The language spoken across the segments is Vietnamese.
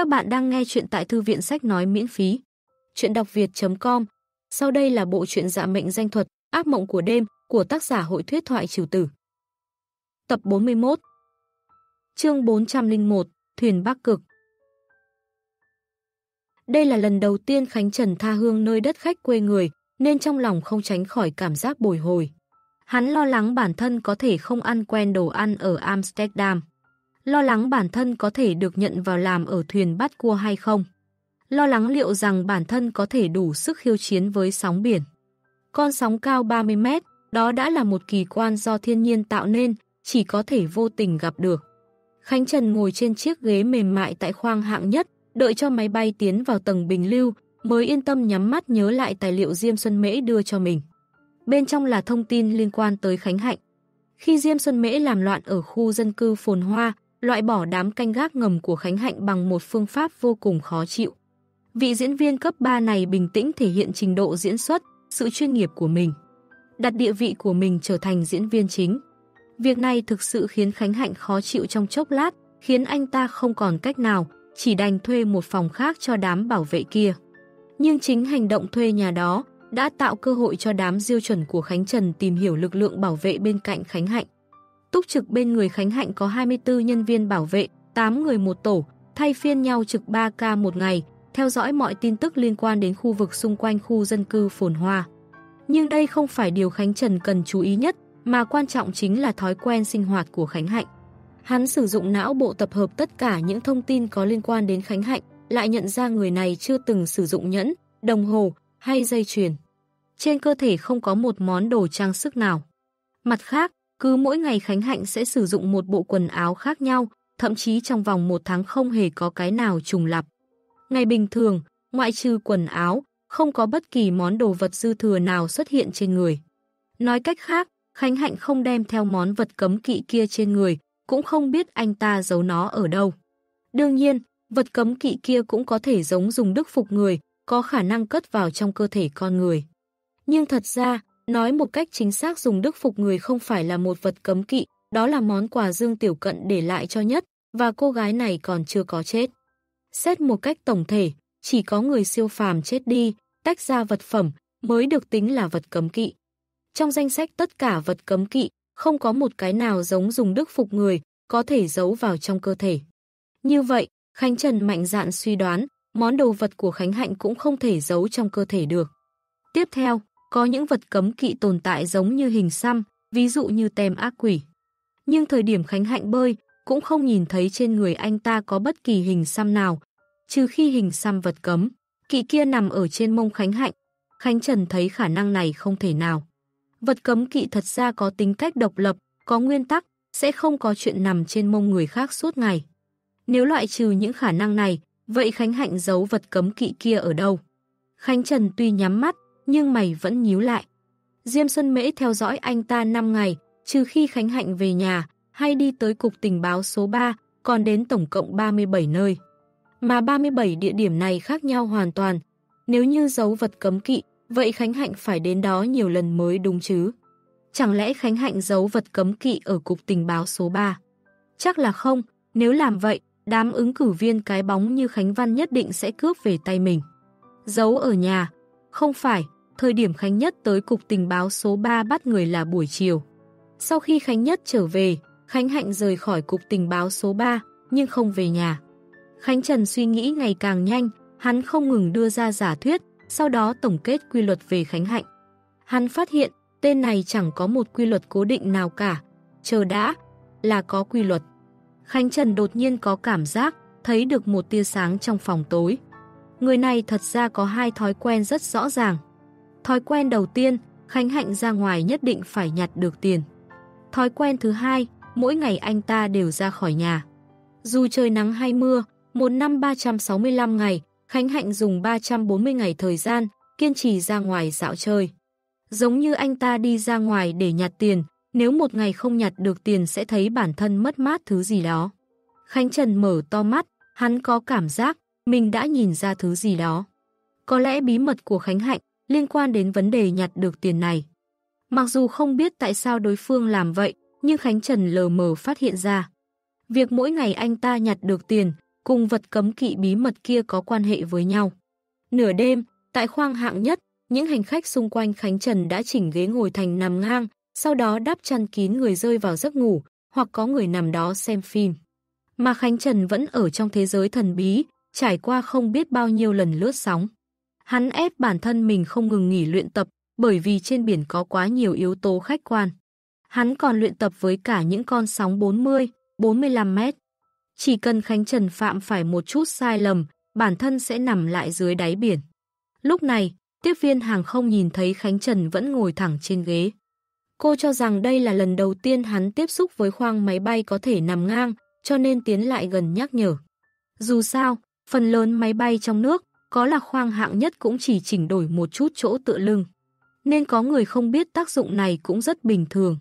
Các bạn đang nghe chuyện tại thư viện sách nói miễn phí. Chuyện đọc việt.com Sau đây là bộ truyện dạ mệnh danh thuật Ác mộng của đêm của tác giả hội thuyết thoại trừ tử. Tập 41 Chương 401 Thuyền Bắc Cực Đây là lần đầu tiên Khánh Trần tha hương nơi đất khách quê người, nên trong lòng không tránh khỏi cảm giác bồi hồi. Hắn lo lắng bản thân có thể không ăn quen đồ ăn ở Amsterdam lo lắng bản thân có thể được nhận vào làm ở thuyền bắt cua hay không. Lo lắng liệu rằng bản thân có thể đủ sức khiêu chiến với sóng biển. Con sóng cao 30 mét, đó đã là một kỳ quan do thiên nhiên tạo nên, chỉ có thể vô tình gặp được. Khánh Trần ngồi trên chiếc ghế mềm mại tại khoang hạng nhất, đợi cho máy bay tiến vào tầng bình lưu, mới yên tâm nhắm mắt nhớ lại tài liệu Diêm Xuân Mễ đưa cho mình. Bên trong là thông tin liên quan tới Khánh Hạnh. Khi Diêm Xuân Mễ làm loạn ở khu dân cư phồn hoa, loại bỏ đám canh gác ngầm của Khánh Hạnh bằng một phương pháp vô cùng khó chịu. Vị diễn viên cấp 3 này bình tĩnh thể hiện trình độ diễn xuất, sự chuyên nghiệp của mình. Đặt địa vị của mình trở thành diễn viên chính. Việc này thực sự khiến Khánh Hạnh khó chịu trong chốc lát, khiến anh ta không còn cách nào, chỉ đành thuê một phòng khác cho đám bảo vệ kia. Nhưng chính hành động thuê nhà đó đã tạo cơ hội cho đám diêu chuẩn của Khánh Trần tìm hiểu lực lượng bảo vệ bên cạnh Khánh Hạnh. Túc trực bên người Khánh Hạnh có 24 nhân viên bảo vệ, 8 người một tổ, thay phiên nhau trực 3 ca một ngày, theo dõi mọi tin tức liên quan đến khu vực xung quanh khu dân cư phồn hoa. Nhưng đây không phải điều Khánh Trần cần chú ý nhất, mà quan trọng chính là thói quen sinh hoạt của Khánh Hạnh. Hắn sử dụng não bộ tập hợp tất cả những thông tin có liên quan đến Khánh Hạnh, lại nhận ra người này chưa từng sử dụng nhẫn, đồng hồ hay dây chuyền. Trên cơ thể không có một món đồ trang sức nào. Mặt khác, cứ mỗi ngày Khánh Hạnh sẽ sử dụng một bộ quần áo khác nhau, thậm chí trong vòng một tháng không hề có cái nào trùng lặp. Ngày bình thường, ngoại trừ quần áo, không có bất kỳ món đồ vật dư thừa nào xuất hiện trên người. Nói cách khác, Khánh Hạnh không đem theo món vật cấm kỵ kia trên người, cũng không biết anh ta giấu nó ở đâu. Đương nhiên, vật cấm kỵ kia cũng có thể giống dùng đức phục người, có khả năng cất vào trong cơ thể con người. Nhưng thật ra, Nói một cách chính xác dùng đức phục người không phải là một vật cấm kỵ, đó là món quà Dương Tiểu Cận để lại cho nhất, và cô gái này còn chưa có chết. Xét một cách tổng thể, chỉ có người siêu phàm chết đi, tách ra vật phẩm, mới được tính là vật cấm kỵ. Trong danh sách tất cả vật cấm kỵ, không có một cái nào giống dùng đức phục người, có thể giấu vào trong cơ thể. Như vậy, Khánh Trần mạnh dạn suy đoán, món đồ vật của Khánh Hạnh cũng không thể giấu trong cơ thể được. Tiếp theo, có những vật cấm kỵ tồn tại giống như hình xăm, ví dụ như tem ác quỷ. Nhưng thời điểm Khánh Hạnh bơi, cũng không nhìn thấy trên người anh ta có bất kỳ hình xăm nào, trừ khi hình xăm vật cấm. Kỵ kia nằm ở trên mông Khánh Hạnh. Khánh Trần thấy khả năng này không thể nào. Vật cấm kỵ thật ra có tính cách độc lập, có nguyên tắc, sẽ không có chuyện nằm trên mông người khác suốt ngày. Nếu loại trừ những khả năng này, vậy Khánh Hạnh giấu vật cấm kỵ kia ở đâu? Khánh Trần tuy nhắm mắt, nhưng mày vẫn nhíu lại. Diêm Xuân Mễ theo dõi anh ta 5 ngày, trừ khi Khánh Hạnh về nhà, hay đi tới cục tình báo số 3, còn đến tổng cộng 37 nơi. Mà 37 địa điểm này khác nhau hoàn toàn. Nếu như dấu vật cấm kỵ, vậy Khánh Hạnh phải đến đó nhiều lần mới đúng chứ? Chẳng lẽ Khánh Hạnh giấu vật cấm kỵ ở cục tình báo số 3? Chắc là không, nếu làm vậy, đám ứng cử viên cái bóng như Khánh Văn nhất định sẽ cướp về tay mình. Giấu ở nhà, không phải, thời điểm Khánh Nhất tới cục tình báo số 3 bắt người là buổi chiều. Sau khi Khánh Nhất trở về, Khánh Hạnh rời khỏi cục tình báo số 3, nhưng không về nhà. Khánh Trần suy nghĩ ngày càng nhanh, hắn không ngừng đưa ra giả thuyết, sau đó tổng kết quy luật về Khánh Hạnh. Hắn phát hiện, tên này chẳng có một quy luật cố định nào cả. Chờ đã, là có quy luật. Khánh Trần đột nhiên có cảm giác, thấy được một tia sáng trong phòng tối. Người này thật ra có hai thói quen rất rõ ràng. Thói quen đầu tiên, Khánh Hạnh ra ngoài nhất định phải nhặt được tiền. Thói quen thứ hai, mỗi ngày anh ta đều ra khỏi nhà. Dù trời nắng hay mưa, một năm 365 ngày, Khánh Hạnh dùng 340 ngày thời gian, kiên trì ra ngoài dạo chơi. Giống như anh ta đi ra ngoài để nhặt tiền, nếu một ngày không nhặt được tiền sẽ thấy bản thân mất mát thứ gì đó. Khánh Trần mở to mắt, hắn có cảm giác mình đã nhìn ra thứ gì đó. Có lẽ bí mật của Khánh Hạnh liên quan đến vấn đề nhặt được tiền này. Mặc dù không biết tại sao đối phương làm vậy, nhưng Khánh Trần lờ mờ phát hiện ra. Việc mỗi ngày anh ta nhặt được tiền cùng vật cấm kỵ bí mật kia có quan hệ với nhau. Nửa đêm, tại khoang hạng nhất, những hành khách xung quanh Khánh Trần đã chỉnh ghế ngồi thành nằm ngang, sau đó đắp chăn kín người rơi vào giấc ngủ, hoặc có người nằm đó xem phim. Mà Khánh Trần vẫn ở trong thế giới thần bí, trải qua không biết bao nhiêu lần lướt sóng. Hắn ép bản thân mình không ngừng nghỉ luyện tập, bởi vì trên biển có quá nhiều yếu tố khách quan. Hắn còn luyện tập với cả những con sóng 40, 45 mét. Chỉ cần Khánh Trần phạm phải một chút sai lầm, bản thân sẽ nằm lại dưới đáy biển. Lúc này, tiếp viên hàng không nhìn thấy Khánh Trần vẫn ngồi thẳng trên ghế. Cô cho rằng đây là lần đầu tiên hắn tiếp xúc với khoang máy bay có thể nằm ngang, cho nên tiến lại gần nhắc nhở. Dù sao, phần lớn máy bay trong nước, có là khoang hạng nhất cũng chỉ chỉnh đổi một chút chỗ tựa lưng. Nên có người không biết tác dụng này cũng rất bình thường.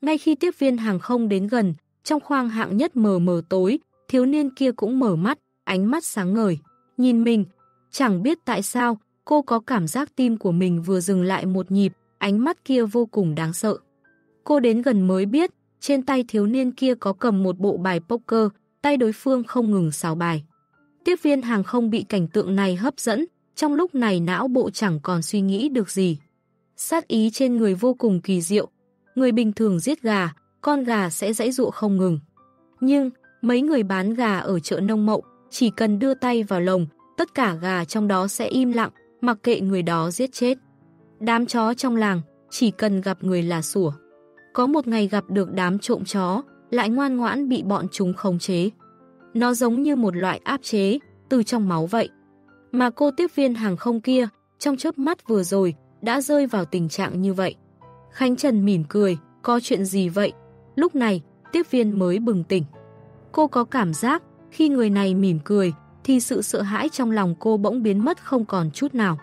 Ngay khi tiếp viên hàng không đến gần, trong khoang hạng nhất mờ mờ tối, thiếu niên kia cũng mở mắt, ánh mắt sáng ngời. Nhìn mình, chẳng biết tại sao, cô có cảm giác tim của mình vừa dừng lại một nhịp, ánh mắt kia vô cùng đáng sợ. Cô đến gần mới biết, trên tay thiếu niên kia có cầm một bộ bài poker, tay đối phương không ngừng xào bài. Tiếp viên hàng không bị cảnh tượng này hấp dẫn, trong lúc này não bộ chẳng còn suy nghĩ được gì. Sát ý trên người vô cùng kỳ diệu. Người bình thường giết gà, con gà sẽ dãy dụa không ngừng. Nhưng, mấy người bán gà ở chợ nông mậu, chỉ cần đưa tay vào lồng, tất cả gà trong đó sẽ im lặng, mặc kệ người đó giết chết. Đám chó trong làng, chỉ cần gặp người là sủa. Có một ngày gặp được đám trộm chó, lại ngoan ngoãn bị bọn chúng khống chế. Nó giống như một loại áp chế, từ trong máu vậy. Mà cô tiếp viên hàng không kia, trong chớp mắt vừa rồi, đã rơi vào tình trạng như vậy. Khánh Trần mỉm cười, có chuyện gì vậy? Lúc này, tiếp viên mới bừng tỉnh. Cô có cảm giác, khi người này mỉm cười, thì sự sợ hãi trong lòng cô bỗng biến mất không còn chút nào.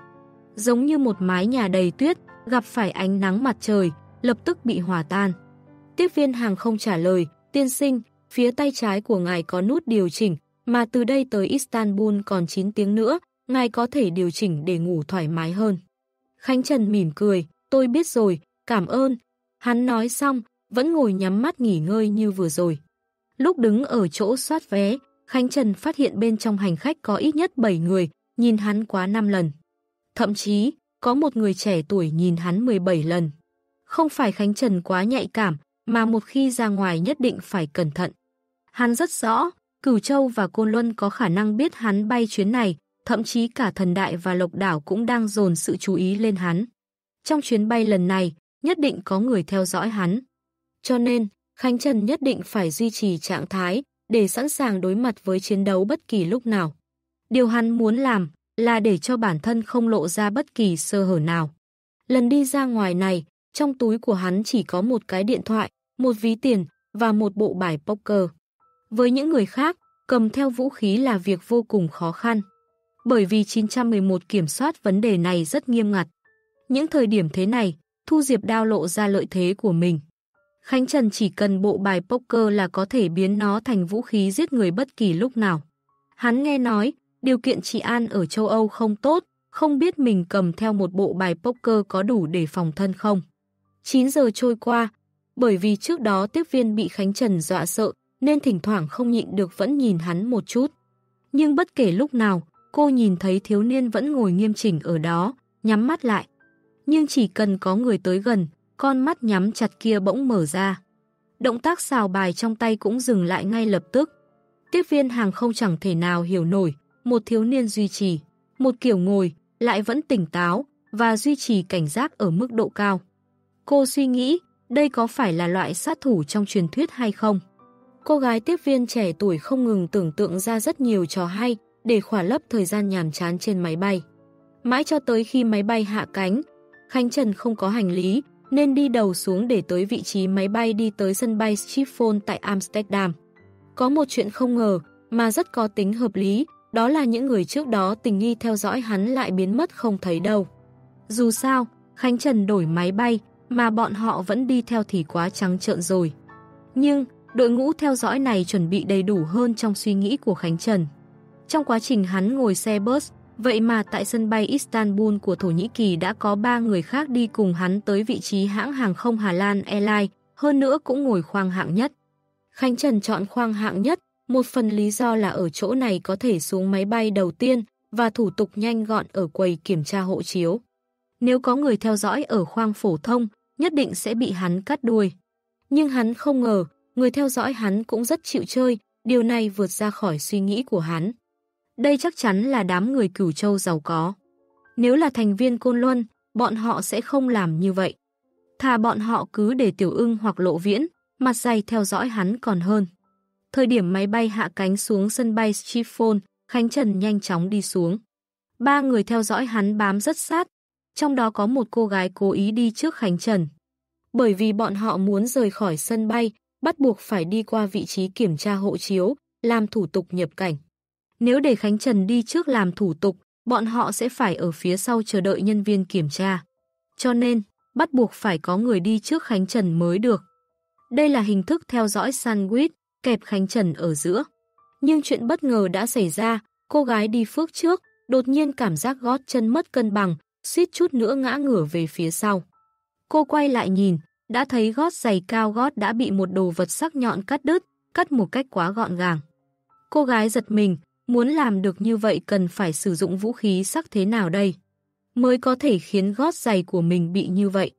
Giống như một mái nhà đầy tuyết, gặp phải ánh nắng mặt trời, lập tức bị hòa tan. Tiếp viên hàng không trả lời, tiên sinh, phía tay trái của ngài có nút điều chỉnh, mà từ đây tới Istanbul còn 9 tiếng nữa, ngài có thể điều chỉnh để ngủ thoải mái hơn. Khánh Trần mỉm cười, tôi biết rồi, cảm ơn. Hắn nói xong, vẫn ngồi nhắm mắt nghỉ ngơi như vừa rồi. Lúc đứng ở chỗ soát vé, Khánh Trần phát hiện bên trong hành khách có ít nhất 7 người, nhìn hắn quá 5 lần. Thậm chí, có một người trẻ tuổi nhìn hắn 17 lần. Không phải Khánh Trần quá nhạy cảm, mà một khi ra ngoài nhất định phải cẩn thận. Hắn rất rõ, Cửu Châu và Côn Luân có khả năng biết hắn bay chuyến này, thậm chí cả thần đại và lộc đảo cũng đang dồn sự chú ý lên hắn. Trong chuyến bay lần này, nhất định có người theo dõi hắn. Cho nên, Khánh Trần nhất định phải duy trì trạng thái để sẵn sàng đối mặt với chiến đấu bất kỳ lúc nào. Điều hắn muốn làm là để cho bản thân không lộ ra bất kỳ sơ hở nào. Lần đi ra ngoài này, trong túi của hắn chỉ có một cái điện thoại, một ví tiền và một bộ bài poker. Với những người khác, cầm theo vũ khí là việc vô cùng khó khăn. Bởi vì 911 kiểm soát vấn đề này rất nghiêm ngặt. Những thời điểm thế này, Thu Diệp đao lộ ra lợi thế của mình. Khánh Trần chỉ cần bộ bài poker là có thể biến nó thành vũ khí giết người bất kỳ lúc nào. Hắn nghe nói, điều kiện trị an ở châu Âu không tốt, không biết mình cầm theo một bộ bài poker có đủ để phòng thân không. 9 giờ trôi qua, bởi vì trước đó tiếp viên bị Khánh Trần dọa sợ, nên thỉnh thoảng không nhịn được vẫn nhìn hắn một chút. Nhưng bất kể lúc nào, cô nhìn thấy thiếu niên vẫn ngồi nghiêm chỉnh ở đó, nhắm mắt lại. Nhưng chỉ cần có người tới gần, con mắt nhắm chặt kia bỗng mở ra. Động tác xào bài trong tay cũng dừng lại ngay lập tức. Tiếp viên hàng không chẳng thể nào hiểu nổi, một thiếu niên duy trì, một kiểu ngồi, lại vẫn tỉnh táo và duy trì cảnh giác ở mức độ cao. Cô suy nghĩ, đây có phải là loại sát thủ trong truyền thuyết hay không? Cô gái tiếp viên trẻ tuổi không ngừng tưởng tượng ra rất nhiều trò hay để khỏa lấp thời gian nhàm chán trên máy bay. Mãi cho tới khi máy bay hạ cánh, Khánh Trần không có hành lý nên đi đầu xuống để tới vị trí máy bay đi tới sân bay Schiphol tại Amsterdam. Có một chuyện không ngờ mà rất có tính hợp lý, đó là những người trước đó tình nghi theo dõi hắn lại biến mất không thấy đâu. Dù sao, Khánh Trần đổi máy bay, mà bọn họ vẫn đi theo thì quá trắng trợn rồi. Nhưng, đội ngũ theo dõi này chuẩn bị đầy đủ hơn trong suy nghĩ của Khánh Trần. Trong quá trình hắn ngồi xe bus, vậy mà tại sân bay Istanbul của Thổ Nhĩ Kỳ đã có 3 người khác đi cùng hắn tới vị trí hãng hàng không Hà Lan Airlines, hơn nữa cũng ngồi khoang hạng nhất. Khánh Trần chọn khoang hạng nhất, Một phần lý do là ở chỗ này có thể xuống máy bay đầu tiên và thủ tục nhanh gọn ở quầy kiểm tra hộ chiếu. Nếu có người theo dõi ở khoang phổ thông, nhất định sẽ bị hắn cắt đuôi. Nhưng hắn không ngờ, người theo dõi hắn cũng rất chịu chơi, điều này vượt ra khỏi suy nghĩ của hắn. Đây chắc chắn là đám người cửu châu giàu có. Nếu là thành viên Côn Luân, bọn họ sẽ không làm như vậy. Thà bọn họ cứ để Tiểu ưng hoặc Lộ Viễn, mặt dày theo dõi hắn còn hơn. Thời điểm máy bay hạ cánh xuống sân bay Schiphol, Khánh Trần nhanh chóng đi xuống. Ba người theo dõi hắn bám rất sát, trong đó có một cô gái cố ý đi trước Khánh Trần. Bởi vì bọn họ muốn rời khỏi sân bay, bắt buộc phải đi qua vị trí kiểm tra hộ chiếu, làm thủ tục nhập cảnh. Nếu để Khánh Trần đi trước làm thủ tục, bọn họ sẽ phải ở phía sau chờ đợi nhân viên kiểm tra. Cho nên, bắt buộc phải có người đi trước Khánh Trần mới được. Đây là hình thức theo dõi sandwich, kẹp Khánh Trần ở giữa. Nhưng chuyện bất ngờ đã xảy ra, cô gái đi phước trước, đột nhiên cảm giác gót chân mất cân bằng, suýt chút nữa ngã ngửa về phía sau. Cô quay lại nhìn, đã thấy gót giày cao gót đã bị một đồ vật sắc nhọn cắt đứt, cắt một cách quá gọn gàng. Cô gái giật mình, muốn làm được như vậy cần phải sử dụng vũ khí sắc thế nào đây? Mới có thể khiến gót giày của mình bị như vậy.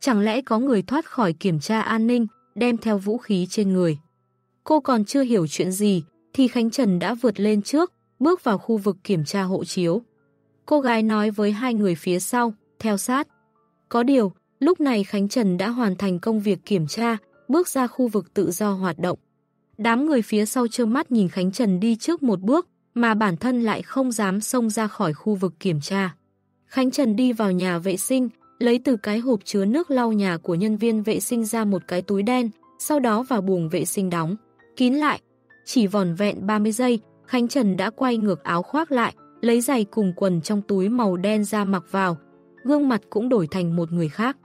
Chẳng lẽ có người thoát khỏi kiểm tra an ninh, đem theo vũ khí trên người? Cô còn chưa hiểu chuyện gì, thì Khánh Trần đã vượt lên trước, bước vào khu vực kiểm tra hộ chiếu. Cô gái nói với hai người phía sau, theo sát. Có điều, lúc này Khánh Trần đã hoàn thành công việc kiểm tra, bước ra khu vực tự do hoạt động. Đám người phía sau trơ mắt nhìn Khánh Trần đi trước một bước, mà bản thân lại không dám xông ra khỏi khu vực kiểm tra. Khánh Trần đi vào nhà vệ sinh, lấy từ cái hộp chứa nước lau nhà của nhân viên vệ sinh ra một cái túi đen, sau đó vào buồng vệ sinh đóng, kín lại. Chỉ vòn vẹn 30 giây, Khánh Trần đã quay ngược áo khoác lại, lấy giày cùng quần trong túi màu đen ra mặc vào, gương mặt cũng đổi thành một người khác.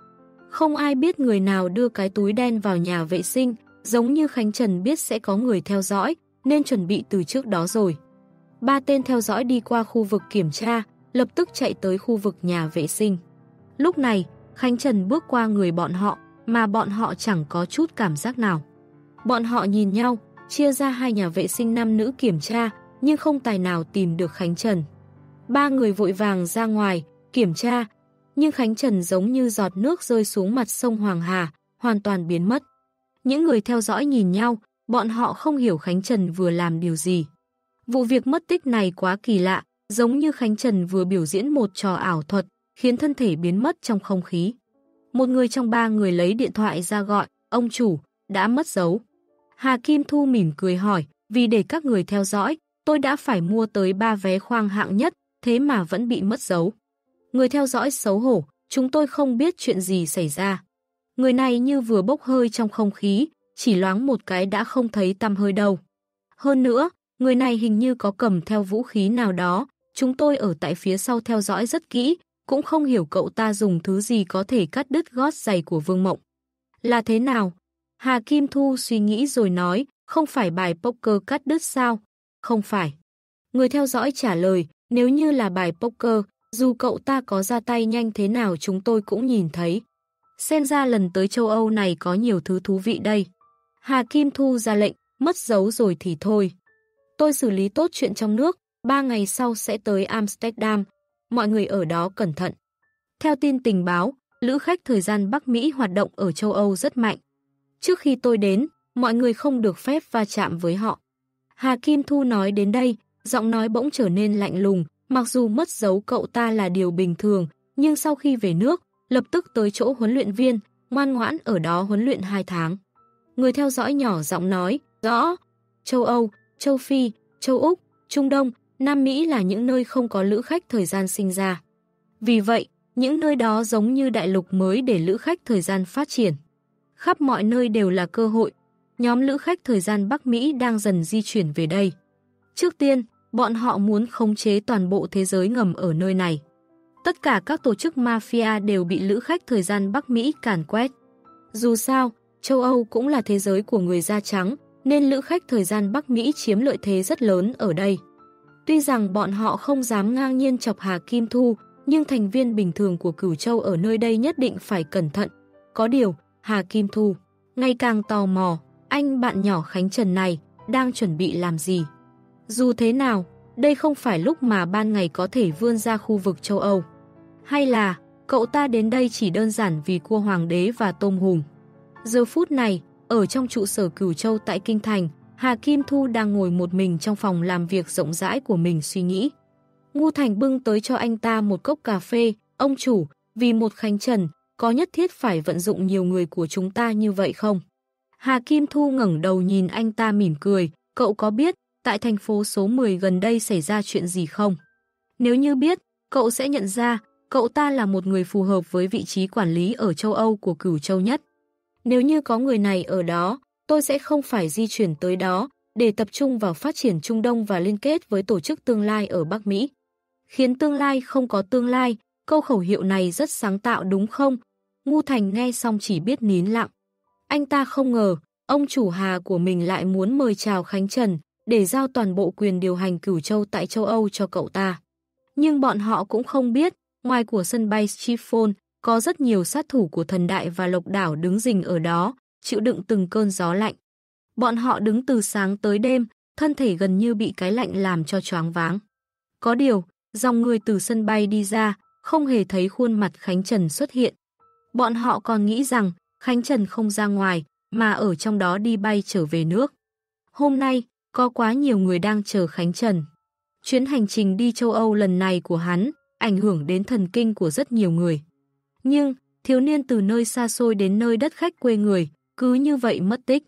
Không ai biết người nào đưa cái túi đen vào nhà vệ sinh, giống như Khánh Trần biết sẽ có người theo dõi, nên chuẩn bị từ trước đó rồi. Ba tên theo dõi đi qua khu vực kiểm tra, lập tức chạy tới khu vực nhà vệ sinh. Lúc này, Khánh Trần bước qua người bọn họ, mà bọn họ chẳng có chút cảm giác nào. Bọn họ nhìn nhau, chia ra hai nhà vệ sinh nam nữ kiểm tra, nhưng không tài nào tìm được Khánh Trần. Ba người vội vàng ra ngoài, kiểm tra, nhưng Khánh Trần giống như giọt nước rơi xuống mặt sông Hoàng Hà, hoàn toàn biến mất. Những người theo dõi nhìn nhau, bọn họ không hiểu Khánh Trần vừa làm điều gì. Vụ việc mất tích này quá kỳ lạ, giống như Khánh Trần vừa biểu diễn một trò ảo thuật, khiến thân thể biến mất trong không khí. Một người trong ba người lấy điện thoại ra gọi, ông chủ, đã mất dấu. Hà Kim Thu mỉm cười hỏi, vì để các người theo dõi, tôi đã phải mua tới ba vé khoang hạng nhất, thế mà vẫn bị mất dấu. Người theo dõi xấu hổ, chúng tôi không biết chuyện gì xảy ra. Người này như vừa bốc hơi trong không khí, chỉ loáng một cái đã không thấy tăm hơi đâu. Hơn nữa, người này hình như có cầm theo vũ khí nào đó, chúng tôi ở tại phía sau theo dõi rất kỹ, cũng không hiểu cậu ta dùng thứ gì có thể cắt đứt gót giày của Vương Mộng. Là thế nào? Hà Kim Thu suy nghĩ rồi nói, không phải bài poker cắt đứt sao? Không phải. Người theo dõi trả lời, nếu như là bài poker, dù cậu ta có ra tay nhanh thế nào chúng tôi cũng nhìn thấy. Xem ra lần tới châu Âu này có nhiều thứ thú vị đây. Hà Kim Thu ra lệnh, mất dấu rồi thì thôi. Tôi xử lý tốt chuyện trong nước, ba ngày sau sẽ tới Amsterdam. Mọi người ở đó cẩn thận. Theo tin tình báo, lữ khách thời gian Bắc Mỹ hoạt động ở châu Âu rất mạnh. Trước khi tôi đến, mọi người không được phép va chạm với họ. Hà Kim Thu nói đến đây, giọng nói bỗng trở nên lạnh lùng, mặc dù mất dấu cậu ta là điều bình thường, nhưng sau khi về nước, lập tức tới chỗ huấn luyện viên, ngoan ngoãn ở đó huấn luyện 2 tháng. Người theo dõi nhỏ giọng nói, rõ, châu Âu, châu Phi, châu Úc, Trung Đông, Nam Mỹ là những nơi không có lữ khách thời gian sinh ra. Vì vậy, những nơi đó giống như đại lục mới để lữ khách thời gian phát triển. Khắp mọi nơi đều là cơ hội. Nhóm lữ khách thời gian Bắc Mỹ đang dần di chuyển về đây. Trước tiên, bọn họ muốn khống chế toàn bộ thế giới ngầm ở nơi này. Tất cả các tổ chức mafia đều bị lữ khách thời gian Bắc Mỹ càn quét. Dù sao, châu Âu cũng là thế giới của người da trắng, nên lữ khách thời gian Bắc Mỹ chiếm lợi thế rất lớn ở đây. Tuy rằng bọn họ không dám ngang nhiên chọc Hà Kim Thu, nhưng thành viên bình thường của Cửu Châu ở nơi đây nhất định phải cẩn thận. Có điều, Hà Kim Thu, ngày càng tò mò, anh bạn nhỏ Khánh Trần này, đang chuẩn bị làm gì. Dù thế nào, đây không phải lúc mà ban ngày có thể vươn ra khu vực châu Âu. Hay là, cậu ta đến đây chỉ đơn giản vì cua hoàng đế và tôm hùm. Giờ phút này, ở trong trụ sở cửu châu tại Kinh Thành, Hà Kim Thu đang ngồi một mình trong phòng làm việc rộng rãi của mình suy nghĩ. Ngu Thành bưng tới cho anh ta một cốc cà phê, ông chủ, vì một khánh trần, có nhất thiết phải vận dụng nhiều người của chúng ta như vậy không? Hà Kim Thu ngẩng đầu nhìn anh ta mỉm cười, cậu có biết tại thành phố số 10 gần đây xảy ra chuyện gì không? Nếu như biết, cậu sẽ nhận ra cậu ta là một người phù hợp với vị trí quản lý ở châu Âu của cửu châu nhất. Nếu như có người này ở đó, tôi sẽ không phải di chuyển tới đó để tập trung vào phát triển Trung Đông và liên kết với tổ chức tương lai ở Bắc Mỹ. Khiến tương lai không có tương lai, câu khẩu hiệu này rất sáng tạo đúng không? Ngu Thành nghe xong chỉ biết nín lặng. Anh ta không ngờ, ông chủ Hà của mình lại muốn mời chào Khánh Trần để giao toàn bộ quyền điều hành cửu châu tại châu Âu cho cậu ta. Nhưng bọn họ cũng không biết, ngoài của sân bay Schiphol, có rất nhiều sát thủ của thần đại và lộc đảo đứng rình ở đó, chịu đựng từng cơn gió lạnh. Bọn họ đứng từ sáng tới đêm, thân thể gần như bị cái lạnh làm cho choáng váng. Có điều, dòng người từ sân bay đi ra, không hề thấy khuôn mặt Khánh Trần xuất hiện. Bọn họ còn nghĩ rằng Khánh Trần không ra ngoài, mà ở trong đó đi bay trở về nước. Hôm nay, có quá nhiều người đang chờ Khánh Trần. Chuyến hành trình đi châu Âu lần này của hắn ảnh hưởng đến thần kinh của rất nhiều người. Nhưng, thiếu niên từ nơi xa xôi đến nơi đất khách quê người, cứ như vậy mất tích.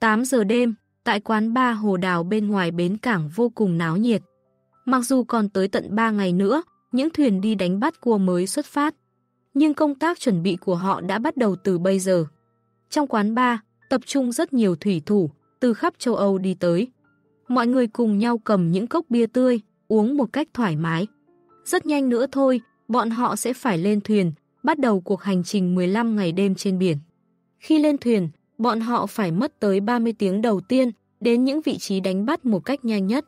8 giờ đêm, tại quán ba Hồ Đào bên ngoài bến cảng vô cùng náo nhiệt. Mặc dù còn tới tận 3 ngày nữa, những thuyền đi đánh bắt cua mới xuất phát. Nhưng công tác chuẩn bị của họ đã bắt đầu từ bây giờ. Trong quán ba, tập trung rất nhiều thủy thủ, từ khắp châu Âu đi tới. Mọi người cùng nhau cầm những cốc bia tươi, uống một cách thoải mái. Rất nhanh nữa thôi, bọn họ sẽ phải lên thuyền, bắt đầu cuộc hành trình 15 ngày đêm trên biển. Khi lên thuyền, bọn họ phải mất tới 30 tiếng đầu tiên đến những vị trí đánh bắt một cách nhanh nhất.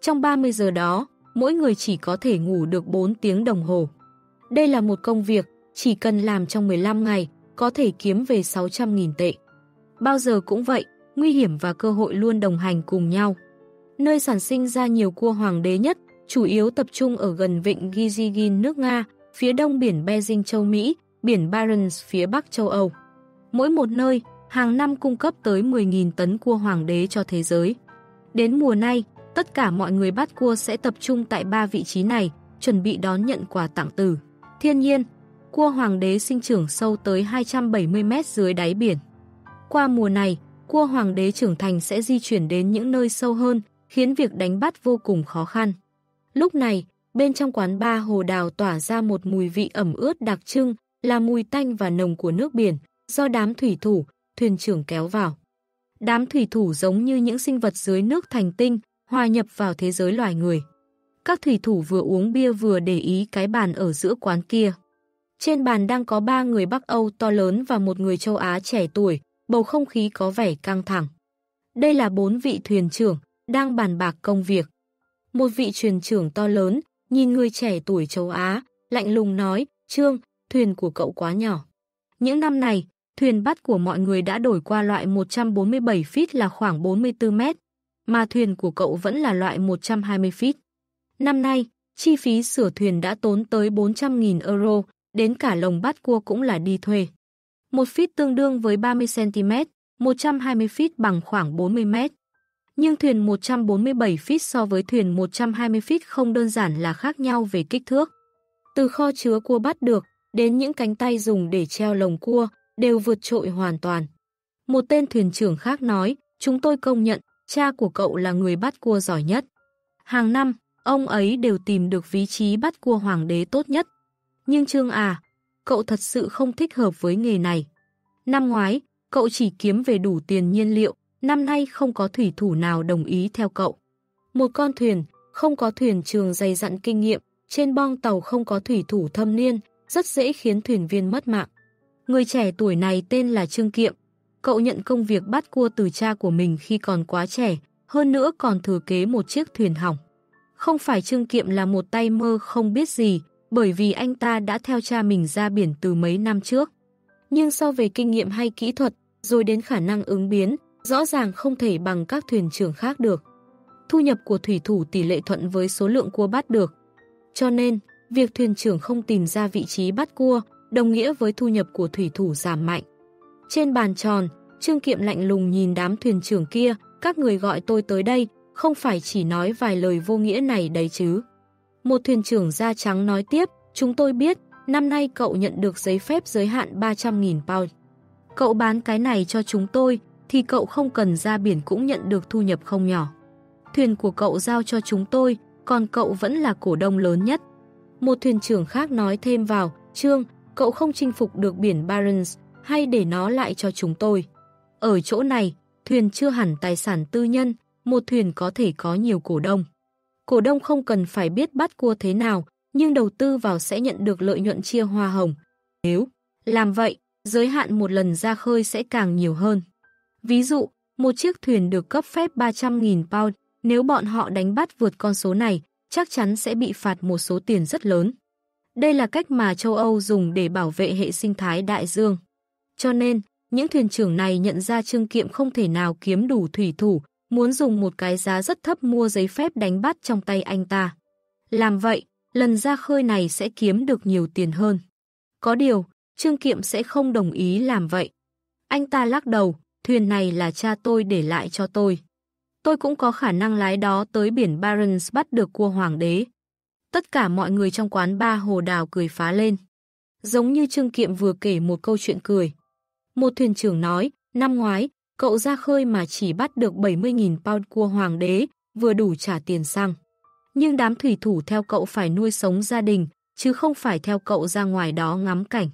Trong 30 giờ đó, mỗi người chỉ có thể ngủ được 4 tiếng đồng hồ. Đây là một công việc, chỉ cần làm trong 15 ngày, có thể kiếm về 600.000 tệ. Bao giờ cũng vậy, nguy hiểm và cơ hội luôn đồng hành cùng nhau. Nơi sản sinh ra nhiều cua hoàng đế nhất, chủ yếu tập trung ở gần vịnh Gizigin nước Nga, phía đông biển Beijing châu Mỹ, biển Barents phía bắc châu Âu. Mỗi một nơi, hàng năm cung cấp tới 10.000 tấn cua hoàng đế cho thế giới. Đến mùa nay, tất cả mọi người bắt cua sẽ tập trung tại ba vị trí này, chuẩn bị đón nhận quà tặng từ Thiên nhiên, cua hoàng đế sinh trưởng sâu tới 270 mét dưới đáy biển. Qua mùa này, cua hoàng đế trưởng thành sẽ di chuyển đến những nơi sâu hơn, khiến việc đánh bắt vô cùng khó khăn. Lúc này, bên trong quán ba hồ đào tỏa ra một mùi vị ẩm ướt đặc trưng, là mùi tanh và nồng của nước biển, do đám thủy thủ, thuyền trưởng kéo vào. Đám thủy thủ giống như những sinh vật dưới nước thành tinh, hòa nhập vào thế giới loài người. Các thủy thủ vừa uống bia vừa để ý cái bàn ở giữa quán kia. Trên bàn đang có ba người Bắc Âu to lớn và một người châu Á trẻ tuổi, bầu không khí có vẻ căng thẳng. Đây là bốn vị thuyền trưởng, đang bàn bạc công việc. Một vị thuyền trưởng to lớn, nhìn người trẻ tuổi châu Á, lạnh lùng nói, Trương, thuyền của cậu quá nhỏ. Những năm này, thuyền bắt của mọi người đã đổi qua loại 147 feet là khoảng 44 mét, mà thuyền của cậu vẫn là loại 120 feet. Năm nay, chi phí sửa thuyền đã tốn tới 400.000 euro, đến cả lồng bắt cua cũng là đi thuê. Một feet tương đương với 30cm, 120 feet bằng khoảng 40 mét. Nhưng thuyền 147 feet so với thuyền 120 feet không đơn giản là khác nhau về kích thước. Từ kho chứa cua bắt được, đến những cánh tay dùng để treo lồng cua, đều vượt trội hoàn toàn. Một tên thuyền trưởng khác nói, chúng tôi công nhận, cha của cậu là người bắt cua giỏi nhất. Hàng năm, ông ấy đều tìm được vị trí bắt cua hoàng đế tốt nhất. Nhưng Trương à, cậu thật sự không thích hợp với nghề này. Năm ngoái, cậu chỉ kiếm về đủ tiền nhiên liệu, năm nay không có thủy thủ nào đồng ý theo cậu. Một con thuyền, không có thuyền trường dày dặn kinh nghiệm, trên bong tàu không có thủy thủ thâm niên, rất dễ khiến thuyền viên mất mạng. Người trẻ tuổi này tên là Trương Kiệm. Cậu nhận công việc bắt cua từ cha của mình khi còn quá trẻ, hơn nữa còn thừa kế một chiếc thuyền hỏng. Không phải Trương Kiệm là một tay mơ không biết gì, bởi vì anh ta đã theo cha mình ra biển từ mấy năm trước. Nhưng so về kinh nghiệm hay kỹ thuật, rồi đến khả năng ứng biến, rõ ràng không thể bằng các thuyền trưởng khác được. Thu nhập của thủy thủ tỷ lệ thuận với số lượng cua bắt được. Cho nên, việc thuyền trưởng không tìm ra vị trí bắt cua, đồng nghĩa với thu nhập của thủy thủ giảm mạnh. Trên bàn tròn, Trương Kiệm lạnh lùng nhìn đám thuyền trưởng kia, các người gọi tôi tới đây, không phải chỉ nói vài lời vô nghĩa này đấy chứ. Một thuyền trưởng da trắng nói tiếp, chúng tôi biết, năm nay cậu nhận được giấy phép giới hạn 300.000 pound. Cậu bán cái này cho chúng tôi, thì cậu không cần ra biển cũng nhận được thu nhập không nhỏ. Thuyền của cậu giao cho chúng tôi, còn cậu vẫn là cổ đông lớn nhất. Một thuyền trưởng khác nói thêm vào, Trương, cậu không chinh phục được biển Barents, hay để nó lại cho chúng tôi. Ở chỗ này, thuyền chưa hẳn tài sản tư nhân, một thuyền có thể có nhiều cổ đông. Cổ đông không cần phải biết bắt cua thế nào, nhưng đầu tư vào sẽ nhận được lợi nhuận chia hoa hồng. Nếu làm vậy, giới hạn một lần ra khơi sẽ càng nhiều hơn. Ví dụ, một chiếc thuyền được cấp phép 300.000 pound, nếu bọn họ đánh bắt vượt con số này, chắc chắn sẽ bị phạt một số tiền rất lớn. Đây là cách mà châu Âu dùng để bảo vệ hệ sinh thái đại dương. Cho nên, những thuyền trưởng này nhận ra Trương Kiệm không thể nào kiếm đủ thủy thủ, muốn dùng một cái giá rất thấp mua giấy phép đánh bắt trong tay anh ta. Làm vậy, lần ra khơi này sẽ kiếm được nhiều tiền hơn. Có điều, Trương Kiệm sẽ không đồng ý làm vậy. Anh ta lắc đầu, thuyền này là cha tôi để lại cho tôi. Tôi cũng có khả năng lái đó tới biển Barents bắt được cua hoàng đế. Tất cả mọi người trong quán ba hồ đào cười phá lên. Giống như Trương Kiệm vừa kể một câu chuyện cười. Một thuyền trưởng nói, năm ngoái, cậu ra khơi mà chỉ bắt được 70.000 pound cua hoàng đế, vừa đủ trả tiền xăng. Nhưng đám thủy thủ theo cậu phải nuôi sống gia đình, chứ không phải theo cậu ra ngoài đó ngắm cảnh.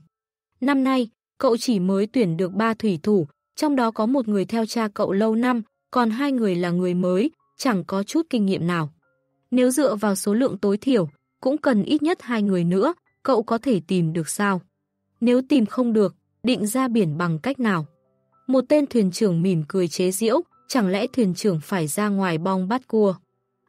Năm nay, cậu chỉ mới tuyển được 3 thủy thủ, trong đó có một người theo cha cậu lâu năm, còn hai người là người mới, chẳng có chút kinh nghiệm nào. Nếu dựa vào số lượng tối thiểu, cũng cần ít nhất hai người nữa, cậu có thể tìm được sao? Nếu tìm không được, định ra biển bằng cách nào? Một tên thuyền trưởng mỉm cười chế giễu, chẳng lẽ thuyền trưởng phải ra ngoài bong bắt cua?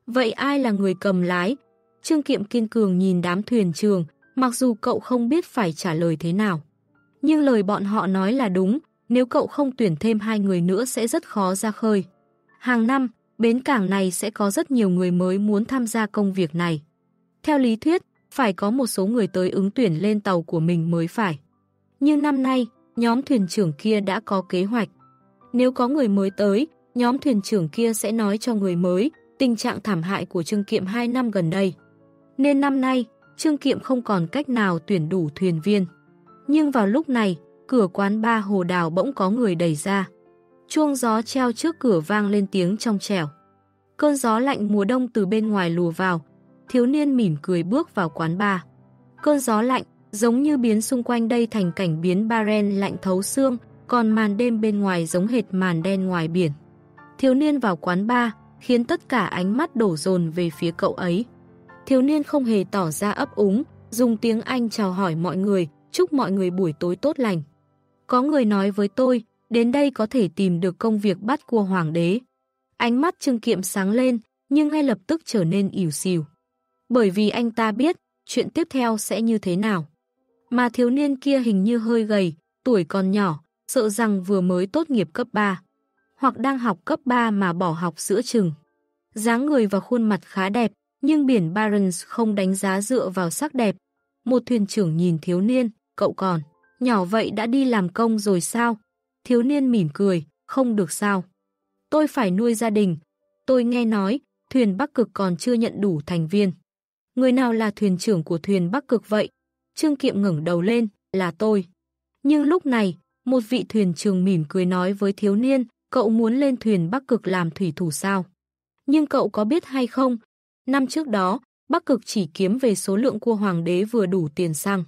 Vậy ai là người cầm lái? Trương Kiệm kiên cường nhìn đám thuyền trường, mặc dù cậu không biết phải trả lời thế nào. Nhưng lời bọn họ nói là đúng, nếu cậu không tuyển thêm hai người nữa sẽ rất khó ra khơi. Hàng năm, bến cảng này sẽ có rất nhiều người mới muốn tham gia công việc này. Theo lý thuyết, phải có một số người tới ứng tuyển lên tàu của mình mới phải. Như năm nay, nhóm thuyền trưởng kia đã có kế hoạch. Nếu có người mới tới, nhóm thuyền trưởng kia sẽ nói cho người mới tình trạng thảm hại của Trương Kiệm 2 năm gần đây. Nên năm nay, Trương Kiệm không còn cách nào tuyển đủ thuyền viên. Nhưng vào lúc này, cửa quán ba hồ đào bỗng có người đẩy ra. Chuông gió treo trước cửa vang lên tiếng trong trẻo. Cơn gió lạnh mùa đông từ bên ngoài lùa vào, thiếu niên mỉm cười bước vào quán ba. Cơn gió lạnh, giống như biến xung quanh đây thành cảnh biến Baren lạnh thấu xương, còn màn đêm bên ngoài giống hệt màn đen ngoài biển. Thiếu niên vào quán ba, khiến tất cả ánh mắt đổ dồn về phía cậu ấy. Thiếu niên không hề tỏ ra ấp úng, dùng tiếng Anh chào hỏi mọi người, chúc mọi người buổi tối tốt lành. Có người nói với tôi, đến đây có thể tìm được công việc bắt cua hoàng đế. Ánh mắt Trương Kiệm sáng lên, nhưng ngay lập tức trở nên ỉu xìu. Bởi vì anh ta biết, chuyện tiếp theo sẽ như thế nào. Mà thiếu niên kia hình như hơi gầy, tuổi còn nhỏ, sợ rằng vừa mới tốt nghiệp cấp 3. Hoặc đang học cấp 3 mà bỏ học giữa chừng. dáng người và khuôn mặt khá đẹp, nhưng biển Barents không đánh giá dựa vào sắc đẹp. Một thuyền trưởng nhìn thiếu niên, cậu còn, nhỏ vậy đã đi làm công rồi sao? Thiếu niên mỉm cười, không được sao. Tôi phải nuôi gia đình. Tôi nghe nói, thuyền Bắc Cực còn chưa nhận đủ thành viên. Người nào là thuyền trưởng của thuyền Bắc Cực vậy? Trương Kiệm ngẩng đầu lên, là tôi. Nhưng lúc này, một vị thuyền trưởng mỉm cười nói với thiếu niên, cậu muốn lên thuyền Bắc Cực làm thủy thủ sao? Nhưng cậu có biết hay không? Năm trước đó, Bắc Cực chỉ kiếm về số lượng cua hoàng đế vừa đủ tiền xăng.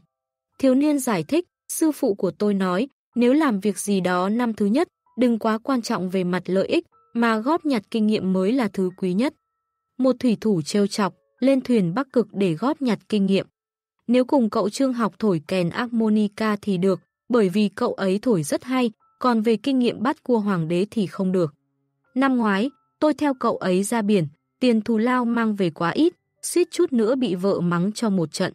Thiếu niên giải thích, sư phụ của tôi nói, nếu làm việc gì đó năm thứ nhất, đừng quá quan trọng về mặt lợi ích, mà góp nhặt kinh nghiệm mới là thứ quý nhất. Một thủy thủ trêu chọc, lên thuyền Bắc Cực để góp nhặt kinh nghiệm. Nếu cùng cậu Trương học thổi kèn harmonica thì được, bởi vì cậu ấy thổi rất hay, còn về kinh nghiệm bắt cua hoàng đế thì không được. Năm ngoái, tôi theo cậu ấy ra biển, tiền thù lao mang về quá ít, suýt chút nữa bị vợ mắng cho một trận.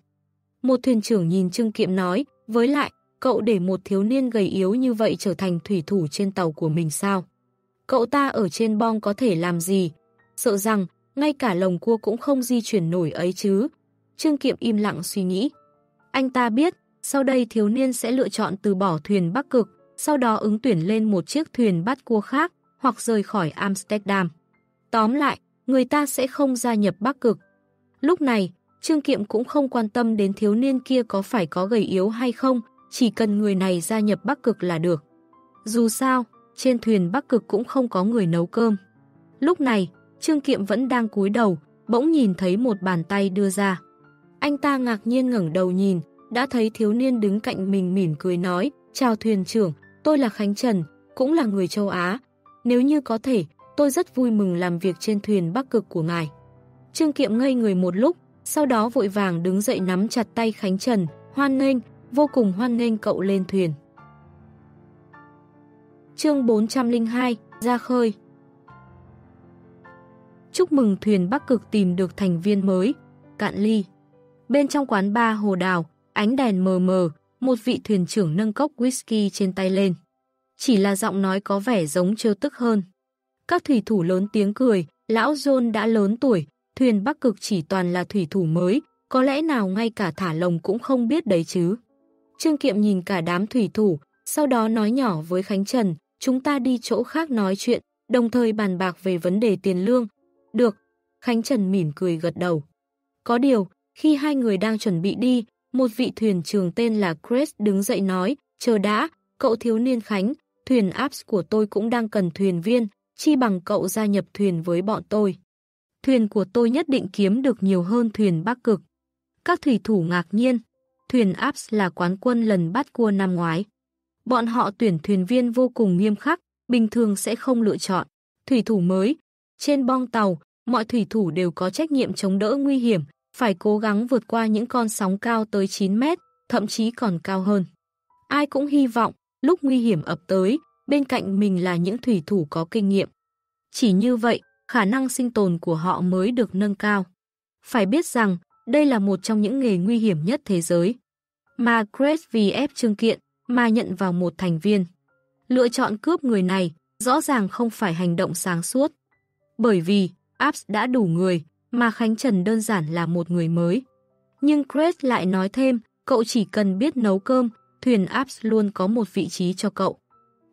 Một thuyền trưởng nhìn Trương Kiệm nói, với lại, cậu để một thiếu niên gầy yếu như vậy trở thành thủy thủ trên tàu của mình sao? cậu ta ở trên bong có thể làm gì? Sợ rằng, ngay cả lồng cua cũng không di chuyển nổi ấy chứ. Trương Kiệm im lặng suy nghĩ. Anh ta biết, sau đây thiếu niên sẽ lựa chọn từ bỏ thuyền Bắc Cực, sau đó ứng tuyển lên một chiếc thuyền bắt cua khác, hoặc rời khỏi Amsterdam. Tóm lại, người ta sẽ không gia nhập Bắc Cực. Lúc này, Trương Kiệm cũng không quan tâm đến thiếu niên kia có phải có gầy yếu hay không, chỉ cần người này gia nhập Bắc Cực là được. Dù sao, trên thuyền Bắc Cực cũng không có người nấu cơm. Lúc này, Trương Kiệm vẫn đang cúi đầu, bỗng nhìn thấy một bàn tay đưa ra. Anh ta ngạc nhiên ngẩng đầu nhìn, đã thấy thiếu niên đứng cạnh mình mỉm cười nói, chào thuyền trưởng, tôi là Khánh Trần, cũng là người châu Á. Nếu như có thể, tôi rất vui mừng làm việc trên thuyền Bắc Cực của ngài. Trương Kiệm ngây người một lúc, sau đó vội vàng đứng dậy nắm chặt tay Khánh Trần, hoan nghênh, vô cùng hoan nghênh cậu lên thuyền. Chương 402, ra khơi. Chúc mừng thuyền Bắc Cực tìm được thành viên mới, cạn ly. Bên trong quán ba hồ đào, ánh đèn mờ mờ, một vị thuyền trưởng nâng cốc whisky trên tay lên. Chỉ là giọng nói có vẻ giống trêu tức hơn. Các thủy thủ lớn tiếng cười, lão John đã lớn tuổi, thuyền Bắc Cực chỉ toàn là thủy thủ mới, có lẽ nào ngay cả thả lồng cũng không biết đấy chứ. Trương Kiệm nhìn cả đám thủy thủ, sau đó nói nhỏ với Khánh Trần, chúng ta đi chỗ khác nói chuyện, đồng thời bàn bạc về vấn đề tiền lương. Được, Khánh Trần mỉm cười gật đầu. Có điều, khi hai người đang chuẩn bị đi, một vị thuyền trường tên là Chris đứng dậy nói, chờ đã, cậu thiếu niên Khánh, thuyền Apps của tôi cũng đang cần thuyền viên, chi bằng cậu gia nhập thuyền với bọn tôi. Thuyền của tôi nhất định kiếm được nhiều hơn thuyền Bắc Cực. Các thủy thủ ngạc nhiên, thuyền Apps là quán quân lần bắt cua năm ngoái. Bọn họ tuyển thuyền viên vô cùng nghiêm khắc, bình thường sẽ không lựa chọn. Thủy thủ mới, trên bong tàu, mọi thủy thủ đều có trách nhiệm chống đỡ nguy hiểm, phải cố gắng vượt qua những con sóng cao tới 9 mét, thậm chí còn cao hơn. Ai cũng hy vọng, lúc nguy hiểm ập tới, bên cạnh mình là những thủy thủ có kinh nghiệm. Chỉ như vậy, khả năng sinh tồn của họ mới được nâng cao. Phải biết rằng, đây là một trong những nghề nguy hiểm nhất thế giới. Mà Grace vì ép Trương Kiện, mà nhận vào một thành viên. Lựa chọn cướp người này, rõ ràng không phải hành động sáng suốt. Bởi vì, Apps đã đủ người, mà Khánh Trần đơn giản là một người mới. Nhưng Grace lại nói thêm, cậu chỉ cần biết nấu cơm, thuyền Apps luôn có một vị trí cho cậu.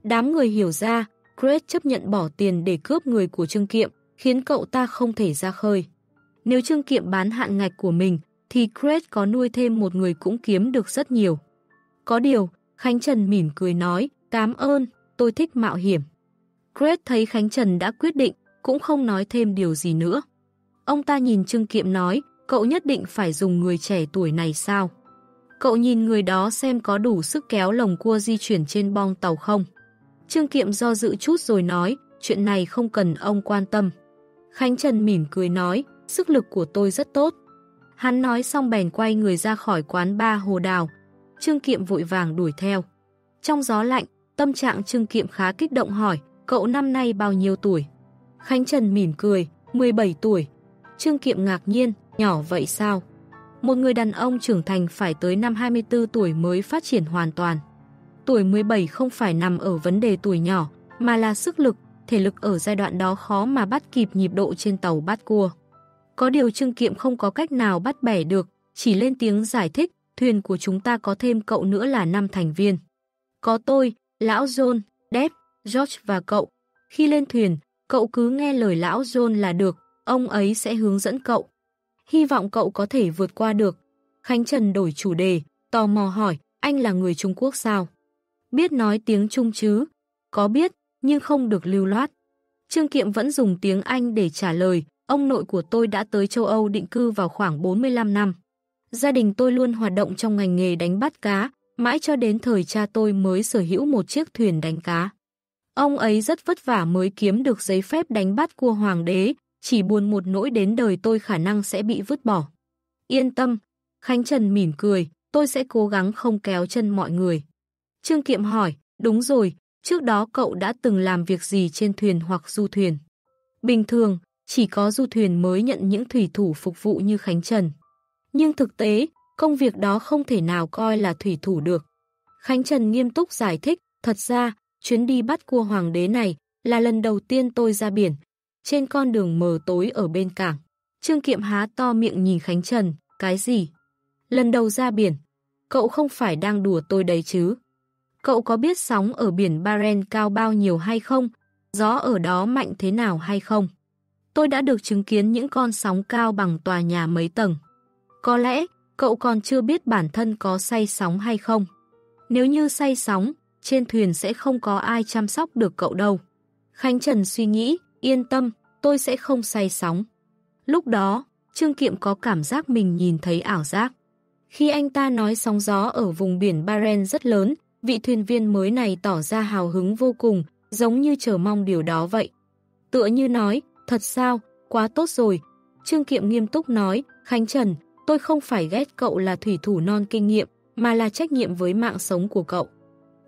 Đám người hiểu ra, Grace chấp nhận bỏ tiền để cướp người của Trương Kiệm, khiến cậu ta không thể ra khơi. Nếu Trương Kiệm bán hạn ngạch của mình, thì Craig có nuôi thêm một người cũng kiếm được rất nhiều. Có điều, Khánh Trần mỉm cười nói, cảm ơn, tôi thích mạo hiểm. Craig thấy Khánh Trần đã quyết định, cũng không nói thêm điều gì nữa. Ông ta nhìn Trương Kiệm nói, cậu nhất định phải dùng người trẻ tuổi này sao? Cậu nhìn người đó xem có đủ sức kéo lồng cua di chuyển trên bong tàu không? Trương Kiệm do dự chút rồi nói, chuyện này không cần ông quan tâm. Khánh Trần mỉm cười nói, sức lực của tôi rất tốt. Hắn nói xong bèn quay người ra khỏi quán ba hồ đào. Trương Kiệm vội vàng đuổi theo. Trong gió lạnh, tâm trạng Trương Kiệm khá kích động hỏi, cậu năm nay bao nhiêu tuổi? Khánh Trần mỉm cười, 17 tuổi. Trương Kiệm ngạc nhiên, nhỏ vậy sao? Một người đàn ông trưởng thành phải tới năm 24 tuổi mới phát triển hoàn toàn. Tuổi 17 không phải nằm ở vấn đề tuổi nhỏ, mà là sức lực, thể lực ở giai đoạn đó khó mà bắt kịp nhịp độ trên tàu bắt cua. Có điều Trương Kiệm không có cách nào bắt bẻ được, chỉ lên tiếng giải thích, thuyền của chúng ta có thêm cậu nữa là 5 thành viên. Có tôi, Lão John, Depp, George và cậu. Khi lên thuyền, cậu cứ nghe lời Lão John là được, ông ấy sẽ hướng dẫn cậu. Hy vọng cậu có thể vượt qua được. Khánh Trần đổi chủ đề, tò mò hỏi, anh là người Trung Quốc sao? Biết nói tiếng Trung chứ? Có biết, nhưng không được lưu loát. Trương Kiệm vẫn dùng tiếng Anh để trả lời, ông nội của tôi đã tới châu Âu định cư vào khoảng 45 năm. Gia đình tôi luôn hoạt động trong ngành nghề đánh bắt cá, mãi cho đến thời cha tôi mới sở hữu một chiếc thuyền đánh cá. Ông ấy rất vất vả mới kiếm được giấy phép đánh bắt cua hoàng đế, chỉ buồn một nỗi đến đời tôi khả năng sẽ bị vứt bỏ. Yên tâm, Khánh Trần mỉm cười, tôi sẽ cố gắng không kéo chân mọi người. Trương Kiệm hỏi, đúng rồi, trước đó cậu đã từng làm việc gì trên thuyền hoặc du thuyền? Bình thường, chỉ có du thuyền mới nhận những thủy thủ phục vụ như Khánh Trần. Nhưng thực tế, công việc đó không thể nào coi là thủy thủ được. Khánh Trần nghiêm túc giải thích, thật ra, chuyến đi bắt cua hoàng đế này, là lần đầu tiên tôi ra biển, trên con đường mờ tối ở bên cảng. Trương Kiệm há to miệng nhìn Khánh Trần, cái gì? Lần đầu ra biển, cậu không phải đang đùa tôi đấy chứ? Cậu có biết sóng ở biển Baren cao bao nhiêu hay không? Gió ở đó mạnh thế nào hay không? Tôi đã được chứng kiến những con sóng cao bằng tòa nhà mấy tầng. Có lẽ, cậu còn chưa biết bản thân có say sóng hay không. Nếu như say sóng, trên thuyền sẽ không có ai chăm sóc được cậu đâu. Khánh Trần suy nghĩ, yên tâm, tôi sẽ không say sóng. Lúc đó, Trương Kiệm có cảm giác mình nhìn thấy ảo giác. Khi anh ta nói sóng gió ở vùng biển Baren rất lớn, vị thuyền viên mới này tỏ ra hào hứng vô cùng, giống như chờ mong điều đó vậy. Tựa như nói, thật sao, quá tốt rồi. Trương Kiệm nghiêm túc nói, Khánh Trần, tôi không phải ghét cậu là thủy thủ non kinh nghiệm, mà là trách nhiệm với mạng sống của cậu.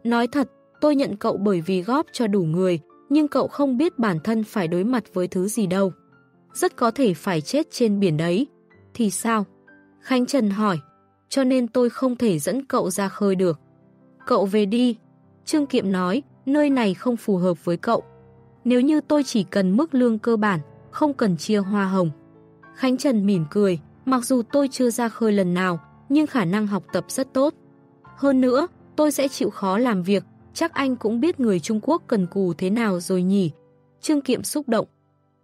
Nói thật, tôi nhận cậu bởi vì góp cho đủ người, nhưng cậu không biết bản thân phải đối mặt với thứ gì đâu. Rất có thể phải chết trên biển đấy. Thì sao? Khánh Trần hỏi, cho nên tôi không thể dẫn cậu ra khơi được. Cậu về đi. Trương Kiệm nói, nơi này không phù hợp với cậu. Nếu như tôi chỉ cần mức lương cơ bản, không cần chia hoa hồng. Khánh Trần mỉm cười, mặc dù tôi chưa ra khơi lần nào, nhưng khả năng học tập rất tốt. Hơn nữa, tôi sẽ chịu khó làm việc, chắc anh cũng biết người Trung Quốc cần cù thế nào rồi nhỉ. Trương Kiệm xúc động.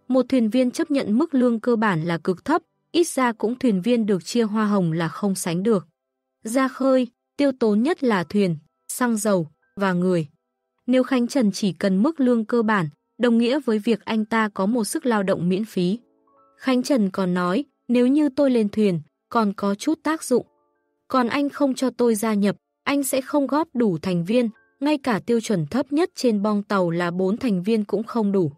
Một thuyền viên chấp nhận mức lương cơ bản là cực thấp, ít ra cũng thuyền viên được chia hoa hồng là không sánh được. Ra khơi, tiêu tốn nhất là thuyền, xăng dầu và người. Nếu Khánh Trần chỉ cần mức lương cơ bản, đồng nghĩa với việc anh ta có một sức lao động miễn phí. Khánh Trần còn nói, nếu như tôi lên thuyền, còn có chút tác dụng. Còn anh không cho tôi gia nhập, anh sẽ không góp đủ thành viên, ngay cả tiêu chuẩn thấp nhất trên bong tàu là 4 thành viên cũng không đủ.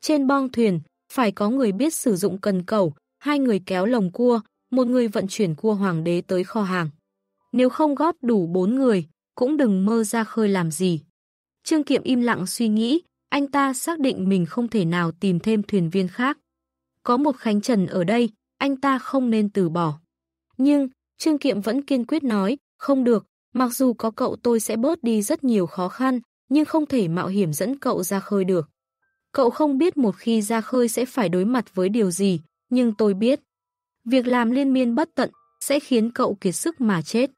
Trên bong thuyền, phải có người biết sử dụng cần cầu, hai người kéo lồng cua, một người vận chuyển cua hoàng đế tới kho hàng. Nếu không góp đủ 4 người, cũng đừng mơ ra khơi làm gì. Trương Kiệm im lặng suy nghĩ, anh ta xác định mình không thể nào tìm thêm thuyền viên khác. Có một Khánh Trần ở đây, anh ta không nên từ bỏ. Nhưng, Trương Kiệm vẫn kiên quyết nói, không được, mặc dù có cậu tôi sẽ bớt đi rất nhiều khó khăn, nhưng không thể mạo hiểm dẫn cậu ra khơi được. Cậu không biết một khi ra khơi sẽ phải đối mặt với điều gì, nhưng tôi biết. Việc làm liên miên bất tận sẽ khiến cậu kiệt sức mà chết.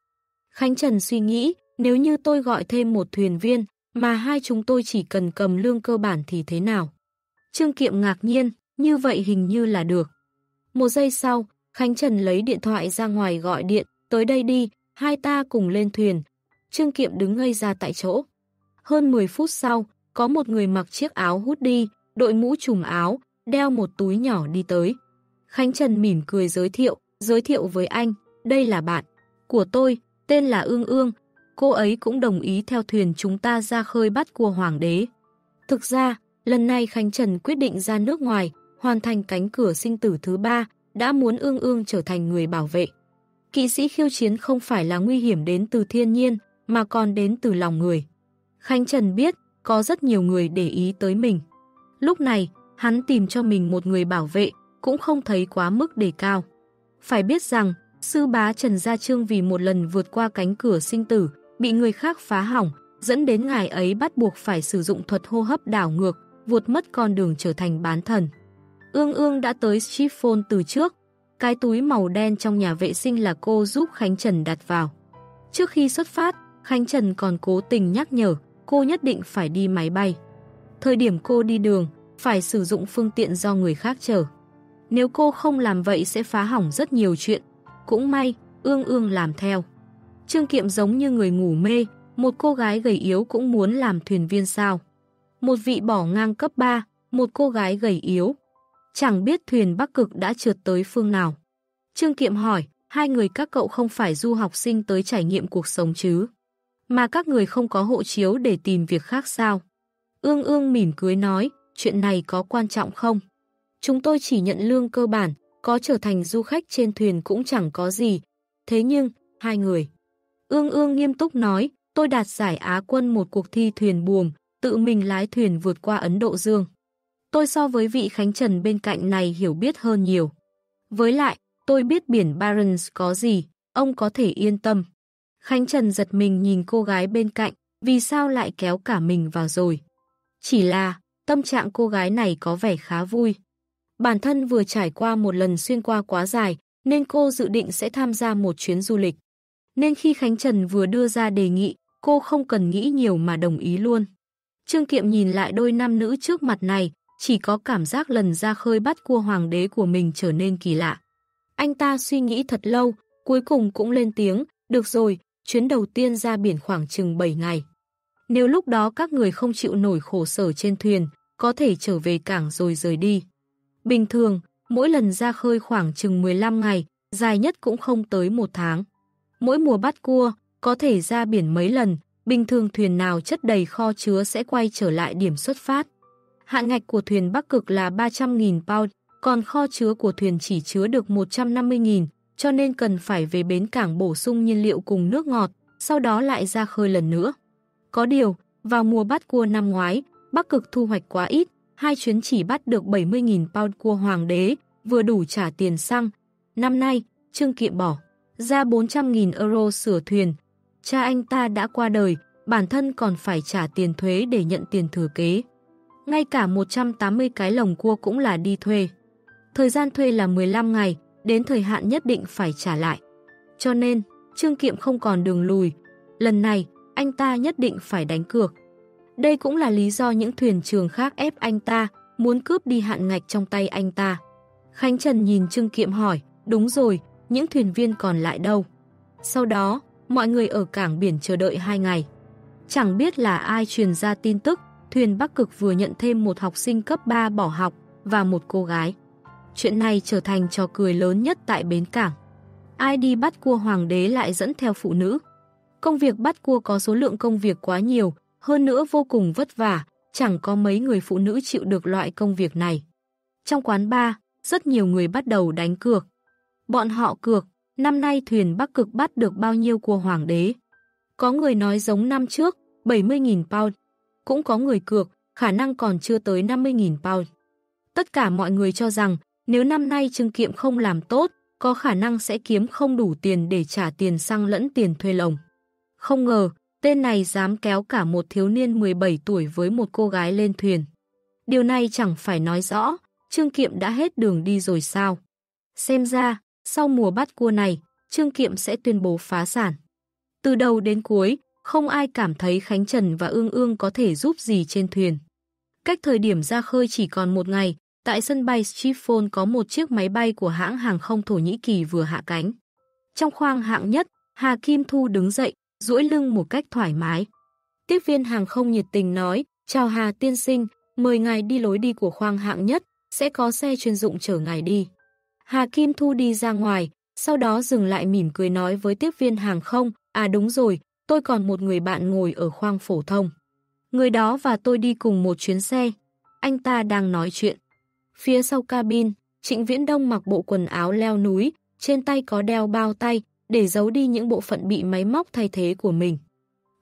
Khánh Trần suy nghĩ, nếu như tôi gọi thêm một thuyền viên, mà hai chúng tôi chỉ cần cầm lương cơ bản thì thế nào? Trương Kiệm ngạc nhiên, như vậy hình như là được. Một giây sau, Khánh Trần lấy điện thoại ra ngoài gọi điện, tới đây đi, hai ta cùng lên thuyền. Trương Kiệm đứng ngây ra tại chỗ. Hơn 10 phút sau, có một người mặc chiếc áo hút đi, đội mũ trùm áo, đeo một túi nhỏ đi tới. Khánh Trần mỉm cười giới thiệu, giới thiệu với anh, đây là bạn của tôi, tên là Ương Ương. Cô ấy cũng đồng ý theo thuyền chúng ta ra khơi bắt cua hoàng đế. Thực ra, lần này Khánh Trần quyết định ra nước ngoài, hoàn thành cánh cửa sinh tử thứ ba, đã muốn Ương Ương trở thành người bảo vệ. Kỵ sĩ khiêu chiến không phải là nguy hiểm đến từ thiên nhiên, mà còn đến từ lòng người. Khánh Trần biết, có rất nhiều người để ý tới mình. Lúc này, hắn tìm cho mình một người bảo vệ, cũng không thấy quá mức đề cao. Phải biết rằng, sư bá Trần Gia Trương vì một lần vượt qua cánh cửa sinh tử, bị người khác phá hỏng, dẫn đến ngài ấy bắt buộc phải sử dụng thuật hô hấp đảo ngược, vụt mất con đường trở thành bán thần. Ương ương đã tới Chiffon từ trước, cái túi màu đen trong nhà vệ sinh là cô giúp Khánh Trần đặt vào. Trước khi xuất phát, Khánh Trần còn cố tình nhắc nhở cô nhất định phải đi máy bay. Thời điểm cô đi đường, phải sử dụng phương tiện do người khác chở. Nếu cô không làm vậy sẽ phá hỏng rất nhiều chuyện. Cũng may, ương ương làm theo. Trương Kiệm giống như người ngủ mê, một cô gái gầy yếu cũng muốn làm thuyền viên sao. Một vị bỏ ngang cấp 3, một cô gái gầy yếu. Chẳng biết thuyền Bắc Cực đã trượt tới phương nào. Trương Kiệm hỏi, hai người các cậu không phải du học sinh tới trải nghiệm cuộc sống chứ? Mà các người không có hộ chiếu để tìm việc khác sao? Ương ương mỉm cưới nói, chuyện này có quan trọng không? Chúng tôi chỉ nhận lương cơ bản, có trở thành du khách trên thuyền cũng chẳng có gì. Thế nhưng, hai người. Ương ương nghiêm túc nói, tôi đạt giải Á quân một cuộc thi thuyền buồm, tự mình lái thuyền vượt qua Ấn Độ Dương. Tôi so với vị Khánh Trần bên cạnh này hiểu biết hơn nhiều. Với lại, tôi biết biển Barents có gì, ông có thể yên tâm. Khánh Trần giật mình nhìn cô gái bên cạnh, vì sao lại kéo cả mình vào rồi. Chỉ là, tâm trạng cô gái này có vẻ khá vui. Bản thân vừa trải qua một lần xuyên qua quá dài, nên cô dự định sẽ tham gia một chuyến du lịch. Nên khi Khánh Trần vừa đưa ra đề nghị, cô không cần nghĩ nhiều mà đồng ý luôn. Trương Kiệm nhìn lại đôi nam nữ trước mặt này, chỉ có cảm giác lần ra khơi bắt cua hoàng đế của mình trở nên kỳ lạ. Anh ta suy nghĩ thật lâu, cuối cùng cũng lên tiếng, được rồi, chuyến đầu tiên ra biển khoảng chừng 7 ngày. Nếu lúc đó các người không chịu nổi khổ sở trên thuyền, có thể trở về cảng rồi rời đi. Bình thường, mỗi lần ra khơi khoảng chừng 15 ngày, dài nhất cũng không tới một tháng. Mỗi mùa bắt cua, có thể ra biển mấy lần, bình thường thuyền nào chất đầy kho chứa sẽ quay trở lại điểm xuất phát. Hạn ngạch của thuyền Bắc Cực là 300.000 pound, còn kho chứa của thuyền chỉ chứa được 150.000, cho nên cần phải về bến cảng bổ sung nhiên liệu cùng nước ngọt, sau đó lại ra khơi lần nữa. Có điều, vào mùa bắt cua năm ngoái, Bắc Cực thu hoạch quá ít, hai chuyến chỉ bắt được 70.000 pound cua hoàng đế, vừa đủ trả tiền xăng. Năm nay, Trương Kiệm bỏ ra 400.000 euro sửa thuyền. Cha anh ta đã qua đời, bản thân còn phải trả tiền thuế để nhận tiền thừa kế. Ngay cả 180 cái lồng cua cũng là đi thuê. Thời gian thuê là 15 ngày, đến thời hạn nhất định phải trả lại. Cho nên, Trương Kiệm không còn đường lùi. Lần này, anh ta nhất định phải đánh cược. Đây cũng là lý do những thuyền trường khác ép anh ta, muốn cướp đi hạn ngạch trong tay anh ta. Khánh Trần nhìn Trương Kiệm hỏi, đúng rồi, những thuyền viên còn lại đâu? Sau đó, mọi người ở cảng biển chờ đợi hai ngày. Chẳng biết là ai truyền ra tin tức, thuyền Bắc Cực vừa nhận thêm một học sinh cấp 3 bỏ học và một cô gái. Chuyện này trở thành trò cười lớn nhất tại bến cảng. Ai đi bắt cua hoàng đế lại dẫn theo phụ nữ. Công việc bắt cua có số lượng công việc quá nhiều, hơn nữa vô cùng vất vả, chẳng có mấy người phụ nữ chịu được loại công việc này. Trong quán bar, rất nhiều người bắt đầu đánh cược. Bọn họ cược, năm nay thuyền Bắc Cực bắt được bao nhiêu cua hoàng đế. Có người nói giống năm trước, 70.000 pound. Cũng có người cược, khả năng còn chưa tới 50.000 pound. Tất cả mọi người cho rằng, nếu năm nay Trương Kiệm không làm tốt, có khả năng sẽ kiếm không đủ tiền để trả tiền xăng lẫn tiền thuê lồng. Không ngờ, tên này dám kéo cả một thiếu niên 17 tuổi với một cô gái lên thuyền. Điều này chẳng phải nói rõ, Trương Kiệm đã hết đường đi rồi sao? Xem ra, sau mùa bắt cua này, Trương Kiệm sẽ tuyên bố phá sản. Từ đầu đến cuối, không ai cảm thấy Khánh Trần và Ương Ương có thể giúp gì trên thuyền. Cách thời điểm ra khơi chỉ còn một ngày, tại sân bay Schiphol có một chiếc máy bay của hãng hàng không Thổ Nhĩ Kỳ vừa hạ cánh. Trong khoang hạng nhất, Hà Kim Thu đứng dậy, duỗi lưng một cách thoải mái. Tiếp viên hàng không nhiệt tình nói, chào Hà tiên sinh, mời ngài đi lối đi của khoang hạng nhất, sẽ có xe chuyên dụng chở ngài đi. Hà Kim Thu đi ra ngoài, sau đó dừng lại mỉm cười nói với tiếp viên hàng không, à đúng rồi, tôi còn một người bạn ngồi ở khoang phổ thông. Người đó và tôi đi cùng một chuyến xe. Anh ta đang nói chuyện. Phía sau cabin, Trịnh Viễn Đông mặc bộ quần áo leo núi, trên tay có đeo bao tay, để giấu đi những bộ phận bị máy móc thay thế của mình.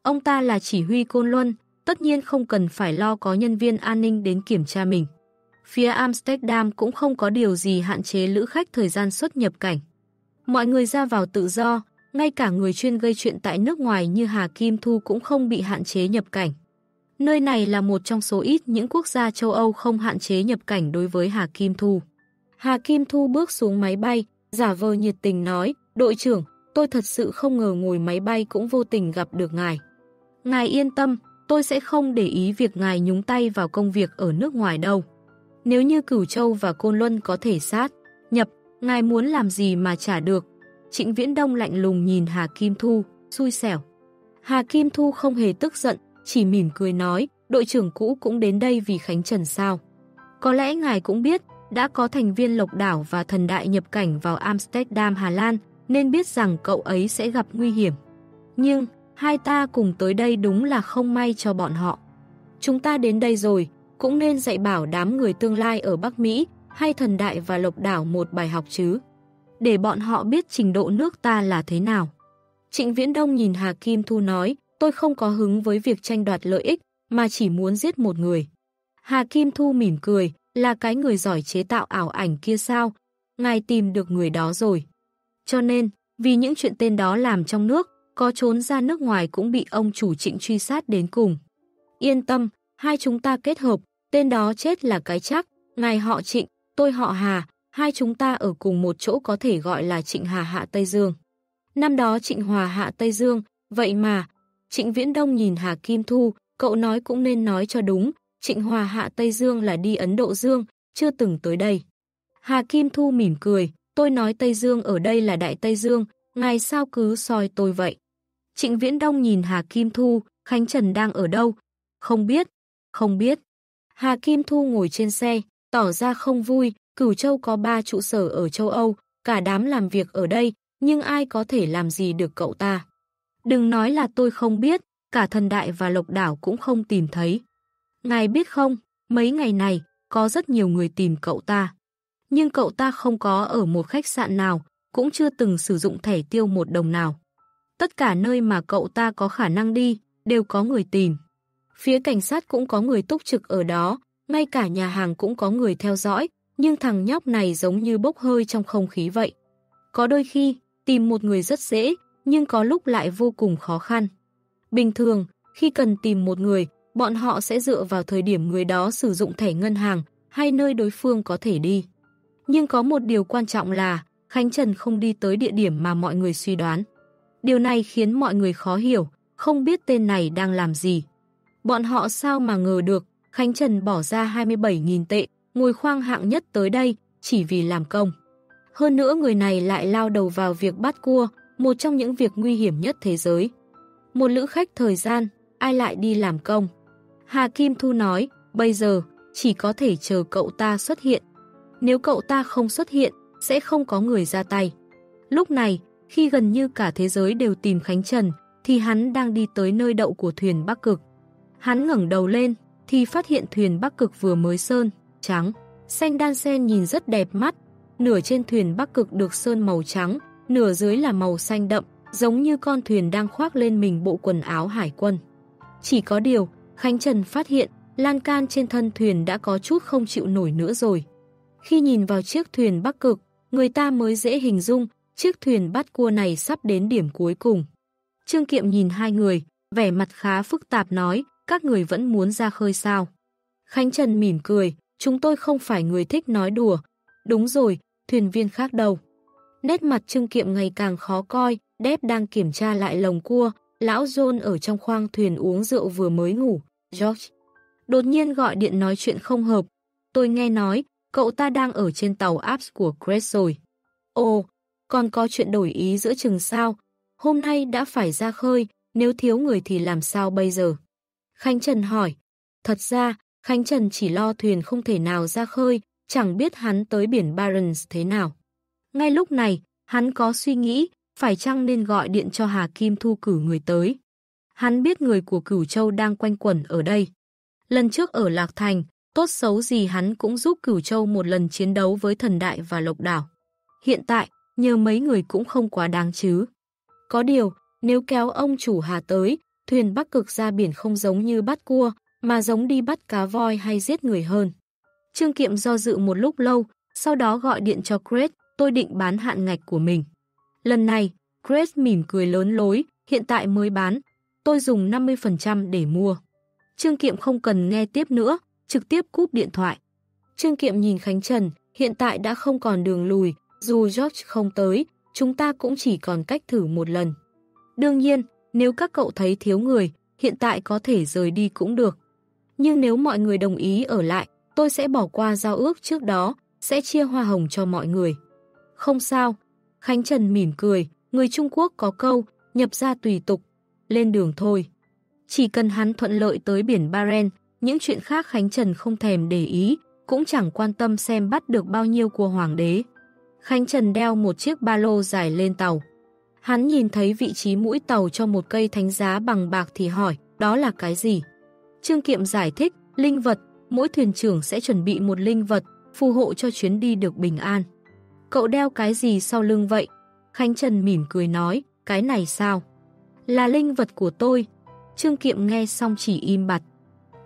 Ông ta là chỉ huy Côn Luân, tất nhiên không cần phải lo có nhân viên an ninh đến kiểm tra mình. Phía Amsterdam cũng không có điều gì hạn chế lữ khách thời gian xuất nhập cảnh. Mọi người ra vào tự do, ngay cả người chuyên gây chuyện tại nước ngoài như Hà Kim Thu cũng không bị hạn chế nhập cảnh. Nơi này là một trong số ít những quốc gia châu Âu không hạn chế nhập cảnh đối với Hà Kim Thu. Hà Kim Thu bước xuống máy bay, giả vờ nhiệt tình nói, đội trưởng, tôi thật sự không ngờ ngồi máy bay cũng vô tình gặp được ngài. Ngài yên tâm, tôi sẽ không để ý việc ngài nhúng tay vào công việc ở nước ngoài đâu. Nếu như Cửu Châu và Côn Luân có thể sát, nhập, ngài muốn làm gì mà trả được. Trịnh Viễn Đông lạnh lùng nhìn Hà Kim Thu, xui xẻo. Hà Kim Thu không hề tức giận, chỉ mỉm cười nói, đội trưởng cũ cũng đến đây vì Khánh Trần sao. Có lẽ ngài cũng biết, đã có thành viên Lộc Đảo và Thần Đại nhập cảnh vào Amsterdam, Hà Lan, nên biết rằng cậu ấy sẽ gặp nguy hiểm. Nhưng, hai ta cùng tới đây đúng là không may cho bọn họ. Chúng ta đến đây rồi, cũng nên dạy bảo đám người tương lai ở Bắc Mỹ hay Thần Đại và Lộc Đảo một bài học chứ. Để bọn họ biết trình độ nước ta là thế nào. Trịnh Viễn Đông nhìn Hà Kim Thu nói, tôi không có hứng với việc tranh đoạt lợi ích, mà chỉ muốn giết một người. Hà Kim Thu mỉm cười, là cái người giỏi chế tạo ảo ảnh kia sao? Ngài tìm được người đó rồi. Cho nên, vì những chuyện tên đó làm trong nước, có trốn ra nước ngoài cũng bị ông chủ trịnh truy sát đến cùng. Yên tâm, hai chúng ta kết hợp, Tên đó chết là cái chắc, ngài họ Trịnh, tôi họ Hà, hai chúng ta ở cùng một chỗ có thể gọi là Trịnh Hà Hạ Tây Dương. Năm đó Trịnh Hòa Hạ Tây Dương, vậy mà, Trịnh Viễn Đông nhìn Hà Kim Thu, cậu nói cũng nên nói cho đúng, Trịnh Hòa Hạ Tây Dương là đi Ấn Độ Dương, chưa từng tới đây. Hà Kim Thu mỉm cười, tôi nói Tây Dương ở đây là Đại Tây Dương, ngài sao cứ soi tôi vậy? Trịnh Viễn Đông nhìn Hà Kim Thu, Khánh Trần đang ở đâu? Không biết, không biết. Hà Kim Thu ngồi trên xe, tỏ ra không vui, Cửu Châu có ba trụ sở ở châu Âu, cả đám làm việc ở đây, nhưng ai có thể làm gì được cậu ta? Đừng nói là tôi không biết, cả thần đại và lộc đảo cũng không tìm thấy. Ngài biết không, mấy ngày này, có rất nhiều người tìm cậu ta. Nhưng cậu ta không có ở một khách sạn nào, cũng chưa từng sử dụng thẻ tiêu một đồng nào. Tất cả nơi mà cậu ta có khả năng đi, đều có người tìm. Phía cảnh sát cũng có người túc trực ở đó, ngay cả nhà hàng cũng có người theo dõi, nhưng thằng nhóc này giống như bốc hơi trong không khí vậy. Có đôi khi, tìm một người rất dễ, nhưng có lúc lại vô cùng khó khăn. Bình thường, khi cần tìm một người, bọn họ sẽ dựa vào thời điểm người đó sử dụng thẻ ngân hàng hay nơi đối phương có thể đi. Nhưng có một điều quan trọng là Khánh Trần không đi tới địa điểm mà mọi người suy đoán. Điều này khiến mọi người khó hiểu, không biết tên này đang làm gì. Bọn họ sao mà ngờ được, Khánh Trần bỏ ra 27.000 tệ, ngồi khoang hạng nhất tới đây, chỉ vì làm công. Hơn nữa người này lại lao đầu vào việc bắt cua, một trong những việc nguy hiểm nhất thế giới. Một lữ khách thời gian, ai lại đi làm công? Hà Kim Thu nói, bây giờ, chỉ có thể chờ cậu ta xuất hiện. Nếu cậu ta không xuất hiện, sẽ không có người ra tay. Lúc này, khi gần như cả thế giới đều tìm Khánh Trần, thì hắn đang đi tới nơi đậu của thuyền Bắc Cực. Hắn ngẩng đầu lên, thì phát hiện thuyền Bắc Cực vừa mới sơn, trắng, xanh đan sen nhìn rất đẹp mắt. Nửa trên thuyền Bắc Cực được sơn màu trắng, nửa dưới là màu xanh đậm, giống như con thuyền đang khoác lên mình bộ quần áo hải quân. Chỉ có điều, Khánh Trần phát hiện lan can trên thân thuyền đã có chút không chịu nổi nữa rồi. Khi nhìn vào chiếc thuyền Bắc Cực, người ta mới dễ hình dung chiếc thuyền bắt cua này sắp đến điểm cuối cùng. Trương Kiệm nhìn hai người, vẻ mặt khá phức tạp nói, các người vẫn muốn ra khơi sao. Khánh Trần mỉm cười, chúng tôi không phải người thích nói đùa. Đúng rồi, thuyền viên khác đâu. Nét mặt Trương Kiệm ngày càng khó coi, Đép đang kiểm tra lại lồng cua, lão John ở trong khoang thuyền uống rượu vừa mới ngủ. George đột nhiên gọi điện nói chuyện không hợp. Tôi nghe nói, cậu ta đang ở trên tàu Apps của Crest rồi. Ồ, còn có chuyện đổi ý giữa chừng sao? Hôm nay đã phải ra khơi, nếu thiếu người thì làm sao bây giờ? Khánh Trần hỏi. Thật ra, Khánh Trần chỉ lo thuyền không thể nào ra khơi, chẳng biết hắn tới biển Barents thế nào. Ngay lúc này, hắn có suy nghĩ, phải chăng nên gọi điện cho Hà Kim Thu cử người tới. Hắn biết người của Cửu Châu đang quanh quẩn ở đây. Lần trước ở Lạc Thành, tốt xấu gì hắn cũng giúp Cửu Châu một lần chiến đấu với thần đại và lộc đảo. Hiện tại, nhờ mấy người cũng không quá đáng chứ. Có điều, nếu kéo ông chủ Hà tới, thuyền bắc cực ra biển không giống như bắt cua, mà giống đi bắt cá voi hay giết người hơn. Trương Kiệm do dự một lúc lâu, sau đó gọi điện cho Chris, tôi định bán hạn ngạch của mình. Lần này, Chris mỉm cười lớn lối, hiện tại mới bán, tôi dùng 50% để mua. Trương Kiệm không cần nghe tiếp nữa, trực tiếp cúp điện thoại. Trương Kiệm nhìn Khánh Trần, hiện tại đã không còn đường lùi, dù George không tới, chúng ta cũng chỉ còn cách thử một lần. Đương nhiên, nếu các cậu thấy thiếu người, hiện tại có thể rời đi cũng được. Nhưng nếu mọi người đồng ý ở lại, tôi sẽ bỏ qua giao ước trước đó, sẽ chia hoa hồng cho mọi người. Không sao. Khánh Trần mỉm cười, người Trung Quốc có câu, nhập ra tùy tục, lên đường thôi. Chỉ cần hắn thuận lợi tới biển Baren, những chuyện khác Khánh Trần không thèm để ý, cũng chẳng quan tâm xem bắt được bao nhiêu của hoàng đế. Khánh Trần đeo một chiếc ba lô dài lên tàu. Hắn nhìn thấy vị trí mũi tàu cho một cây thánh giá bằng bạc thì hỏi, đó là cái gì? Trương Kiệm giải thích, linh vật, mỗi thuyền trưởng sẽ chuẩn bị một linh vật, phù hộ cho chuyến đi được bình an. Cậu đeo cái gì sau lưng vậy? Khánh Trần mỉm cười nói, cái này sao? Là linh vật của tôi. Trương Kiệm nghe xong chỉ im bặt.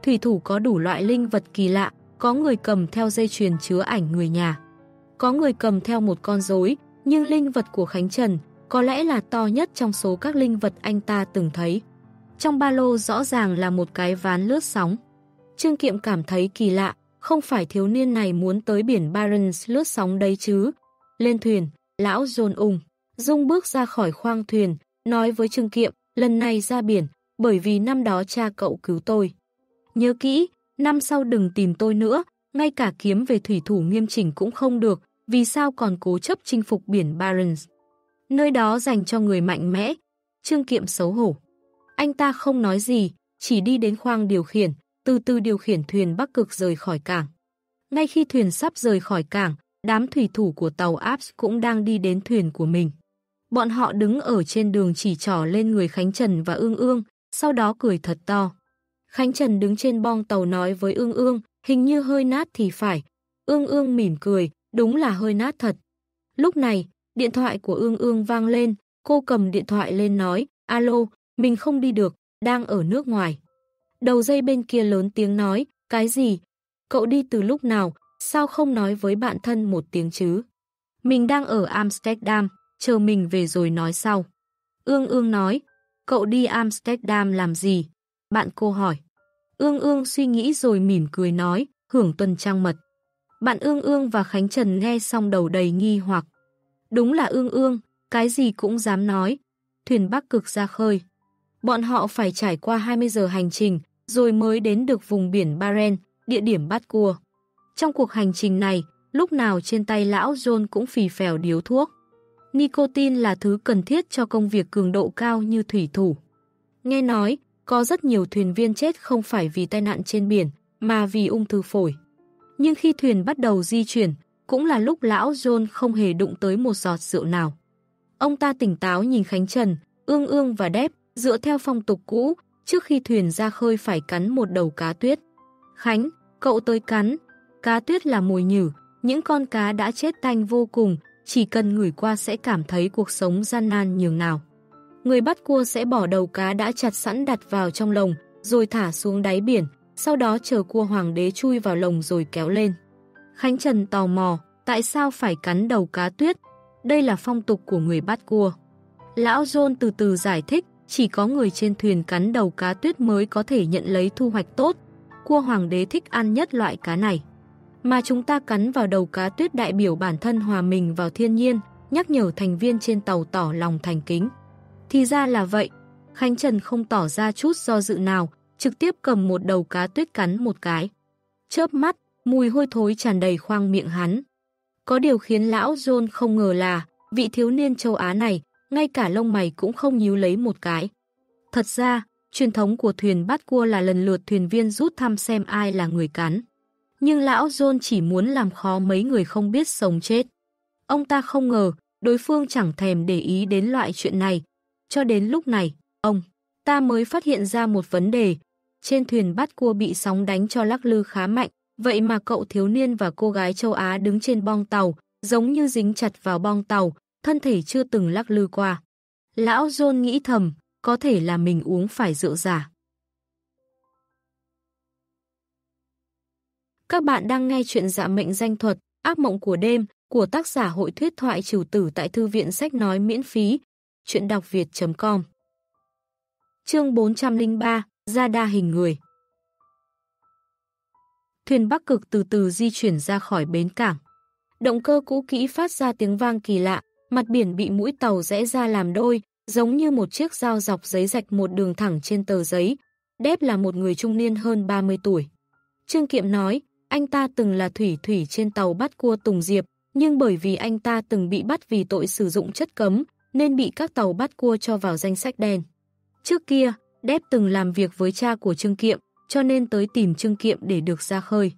Thủy thủ có đủ loại linh vật kỳ lạ, có người cầm theo dây chuyền chứa ảnh người nhà. Có người cầm theo một con rối, nhưng linh vật của Khánh Trần có lẽ là to nhất trong số các linh vật anh ta từng thấy. Trong ba lô rõ ràng là một cái ván lướt sóng. Trương Kiệm cảm thấy kỳ lạ, không phải thiếu niên này muốn tới biển Barents lướt sóng đấy chứ. Lên thuyền, lão John ung, Dung bước ra khỏi khoang thuyền, nói với Trương Kiệm, lần này ra biển, bởi vì năm đó cha cậu cứu tôi. Nhớ kỹ, năm sau đừng tìm tôi nữa, ngay cả kiếm về thủy thủ nghiêm chỉnh cũng không được, vì sao còn cố chấp chinh phục biển Barents. Nơi đó dành cho người mạnh mẽ. Trương Kiệm xấu hổ. Anh ta không nói gì, chỉ đi đến khoang điều khiển, từ từ điều khiển thuyền Bắc Cực rời khỏi cảng. Ngay khi thuyền sắp rời khỏi cảng, đám thủy thủ của tàu Aps cũng đang đi đến thuyền của mình. Bọn họ đứng ở trên đường chỉ trỏ lên người Khánh Trần và Ương Ương, sau đó cười thật to. Khánh Trần đứng trên bong tàu nói với Ương Ương, hình như hơi nát thì phải. Ương Ương mỉm cười, đúng là hơi nát thật. Lúc này, điện thoại của Ương Ương vang lên, cô cầm điện thoại lên nói, alo, mình không đi được, đang ở nước ngoài. Đầu dây bên kia lớn tiếng nói, cái gì? Cậu đi từ lúc nào, sao không nói với bạn thân một tiếng chứ? Mình đang ở Amsterdam, chờ mình về rồi nói sau. Ương ương nói, cậu đi Amsterdam làm gì? Bạn cô hỏi. Ương ương suy nghĩ rồi mỉm cười nói, hưởng tuần trăng mật. Bạn ương ương và Khánh Trần nghe xong đầu đầy nghi hoặc. Đúng là ương ương, cái gì cũng dám nói. Thuyền Bắc Cực ra khơi. Bọn họ phải trải qua 20 giờ hành trình, rồi mới đến được vùng biển Baren, địa điểm bắt cua. Trong cuộc hành trình này, lúc nào trên tay lão John cũng phì phèo điếu thuốc. Nicotine là thứ cần thiết cho công việc cường độ cao như thủy thủ. Nghe nói, có rất nhiều thuyền viên chết không phải vì tai nạn trên biển, mà vì ung thư phổi. Nhưng khi thuyền bắt đầu di chuyển, cũng là lúc lão John không hề đụng tới một giọt rượu nào. Ông ta tỉnh táo nhìn Khánh Trần, ương ương và đép, dựa theo phong tục cũ, trước khi thuyền ra khơi phải cắn một đầu cá tuyết. Khánh, cậu tới cắn. Cá tuyết là mùi nhử, những con cá đã chết tanh vô cùng, chỉ cần ngửi qua sẽ cảm thấy cuộc sống gian nan nhường nào. Người bắt cua sẽ bỏ đầu cá đã chặt sẵn đặt vào trong lồng, rồi thả xuống đáy biển, sau đó chờ cua hoàng đế chui vào lồng rồi kéo lên. Khánh Trần tò mò, tại sao phải cắn đầu cá tuyết? Đây là phong tục của người bắt cua. Lão John từ từ giải thích, chỉ có người trên thuyền cắn đầu cá tuyết mới có thể nhận lấy thu hoạch tốt. Cua hoàng đế thích ăn nhất loại cá này. Mà chúng ta cắn vào đầu cá tuyết đại biểu bản thân hòa mình vào thiên nhiên, nhắc nhở thành viên trên tàu tỏ lòng thành kính. Thì ra là vậy, Khánh Trần không tỏ ra chút do dự nào, trực tiếp cầm một đầu cá tuyết cắn một cái. Chớp mắt, mùi hôi thối tràn đầy khoang miệng hắn. Có điều khiến lão John không ngờ là, vị thiếu niên châu Á này, ngay cả lông mày cũng không nhíu lấy một cái. Thật ra, truyền thống của thuyền bắt cua là lần lượt thuyền viên rút thăm xem ai là người cắn. Nhưng lão John chỉ muốn làm khó mấy người không biết sống chết. Ông ta không ngờ, đối phương chẳng thèm để ý đến loại chuyện này. Cho đến lúc này, ông ta mới phát hiện ra một vấn đề. Trên thuyền bắt cua bị sóng đánh cho lắc lư khá mạnh, vậy mà cậu thiếu niên và cô gái châu Á đứng trên bong tàu, giống như dính chặt vào bong tàu, thân thể chưa từng lắc lư qua. Lão John nghĩ thầm, có thể là mình uống phải rượu giả. Các bạn đang nghe chuyện dạ mệnh danh thuật, ác mộng của đêm, của tác giả hội thuyết thoại trừ tử tại thư viện sách nói miễn phí, chuyện đọc việt.com Chương 403, gia đa hình người Thuyền Bắc Cực từ từ di chuyển ra khỏi bến cảng. Động cơ cũ kỹ phát ra tiếng vang kỳ lạ, Mặt biển bị mũi tàu rẽ ra làm đôi, giống như một chiếc dao dọc giấy rạch một đường thẳng trên tờ giấy. Đép là một người trung niên hơn 30 tuổi. Trương Kiệm nói, anh ta từng là thủy thủy trên tàu bắt cua Tùng Diệp, nhưng bởi vì anh ta từng bị bắt vì tội sử dụng chất cấm, nên bị các tàu bắt cua cho vào danh sách đen. Trước kia, Đép từng làm việc với cha của Trương Kiệm, cho nên tới tìm Trương Kiệm để được ra khơi.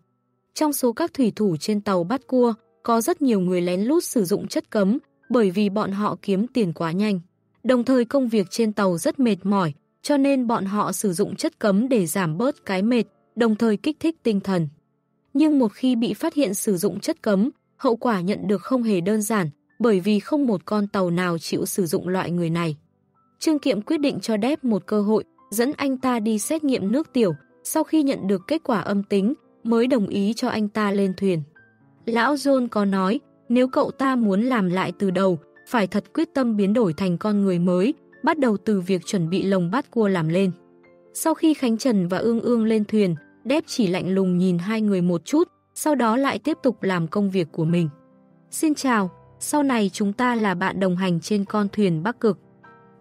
Trong số các thủy thủ trên tàu bắt cua, có rất nhiều người lén lút sử dụng chất cấm, bởi vì bọn họ kiếm tiền quá nhanh. Đồng thời công việc trên tàu rất mệt mỏi, cho nên bọn họ sử dụng chất cấm để giảm bớt cái mệt, đồng thời kích thích tinh thần. Nhưng một khi bị phát hiện sử dụng chất cấm, hậu quả nhận được không hề đơn giản, bởi vì không một con tàu nào chịu sử dụng loại người này. Trương Kiệm quyết định cho Đép một cơ hội, dẫn anh ta đi xét nghiệm nước tiểu, sau khi nhận được kết quả âm tính, mới đồng ý cho anh ta lên thuyền. Lão John có nói, nếu cậu ta muốn làm lại từ đầu, phải thật quyết tâm biến đổi thành con người mới, bắt đầu từ việc chuẩn bị lồng bắt cua làm lên. Sau khi Khánh Trần và Ương Ương lên thuyền, Đép chỉ lạnh lùng nhìn hai người một chút, sau đó lại tiếp tục làm công việc của mình. Xin chào, sau này chúng ta là bạn đồng hành trên con thuyền Bắc Cực.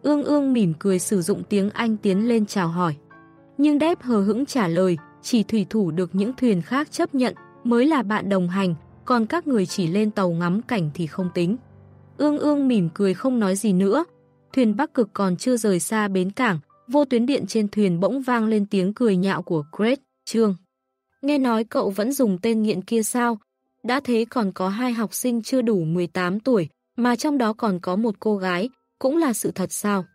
Ương ương mỉm cười sử dụng tiếng Anh tiến lên chào hỏi. Nhưng Đép hờ hững trả lời, chỉ thủy thủ được những thuyền khác chấp nhận mới là bạn đồng hành, còn các người chỉ lên tàu ngắm cảnh thì không tính. Ương ương mỉm cười không nói gì nữa. Thuyền Bắc Cực còn chưa rời xa bến cảng, vô tuyến điện trên thuyền bỗng vang lên tiếng cười nhạo của Great, Trương. Nghe nói cậu vẫn dùng tên nghiện kia sao? Đã thế còn có hai học sinh chưa đủ 18 tuổi, mà trong đó còn có một cô gái, cũng là sự thật sao?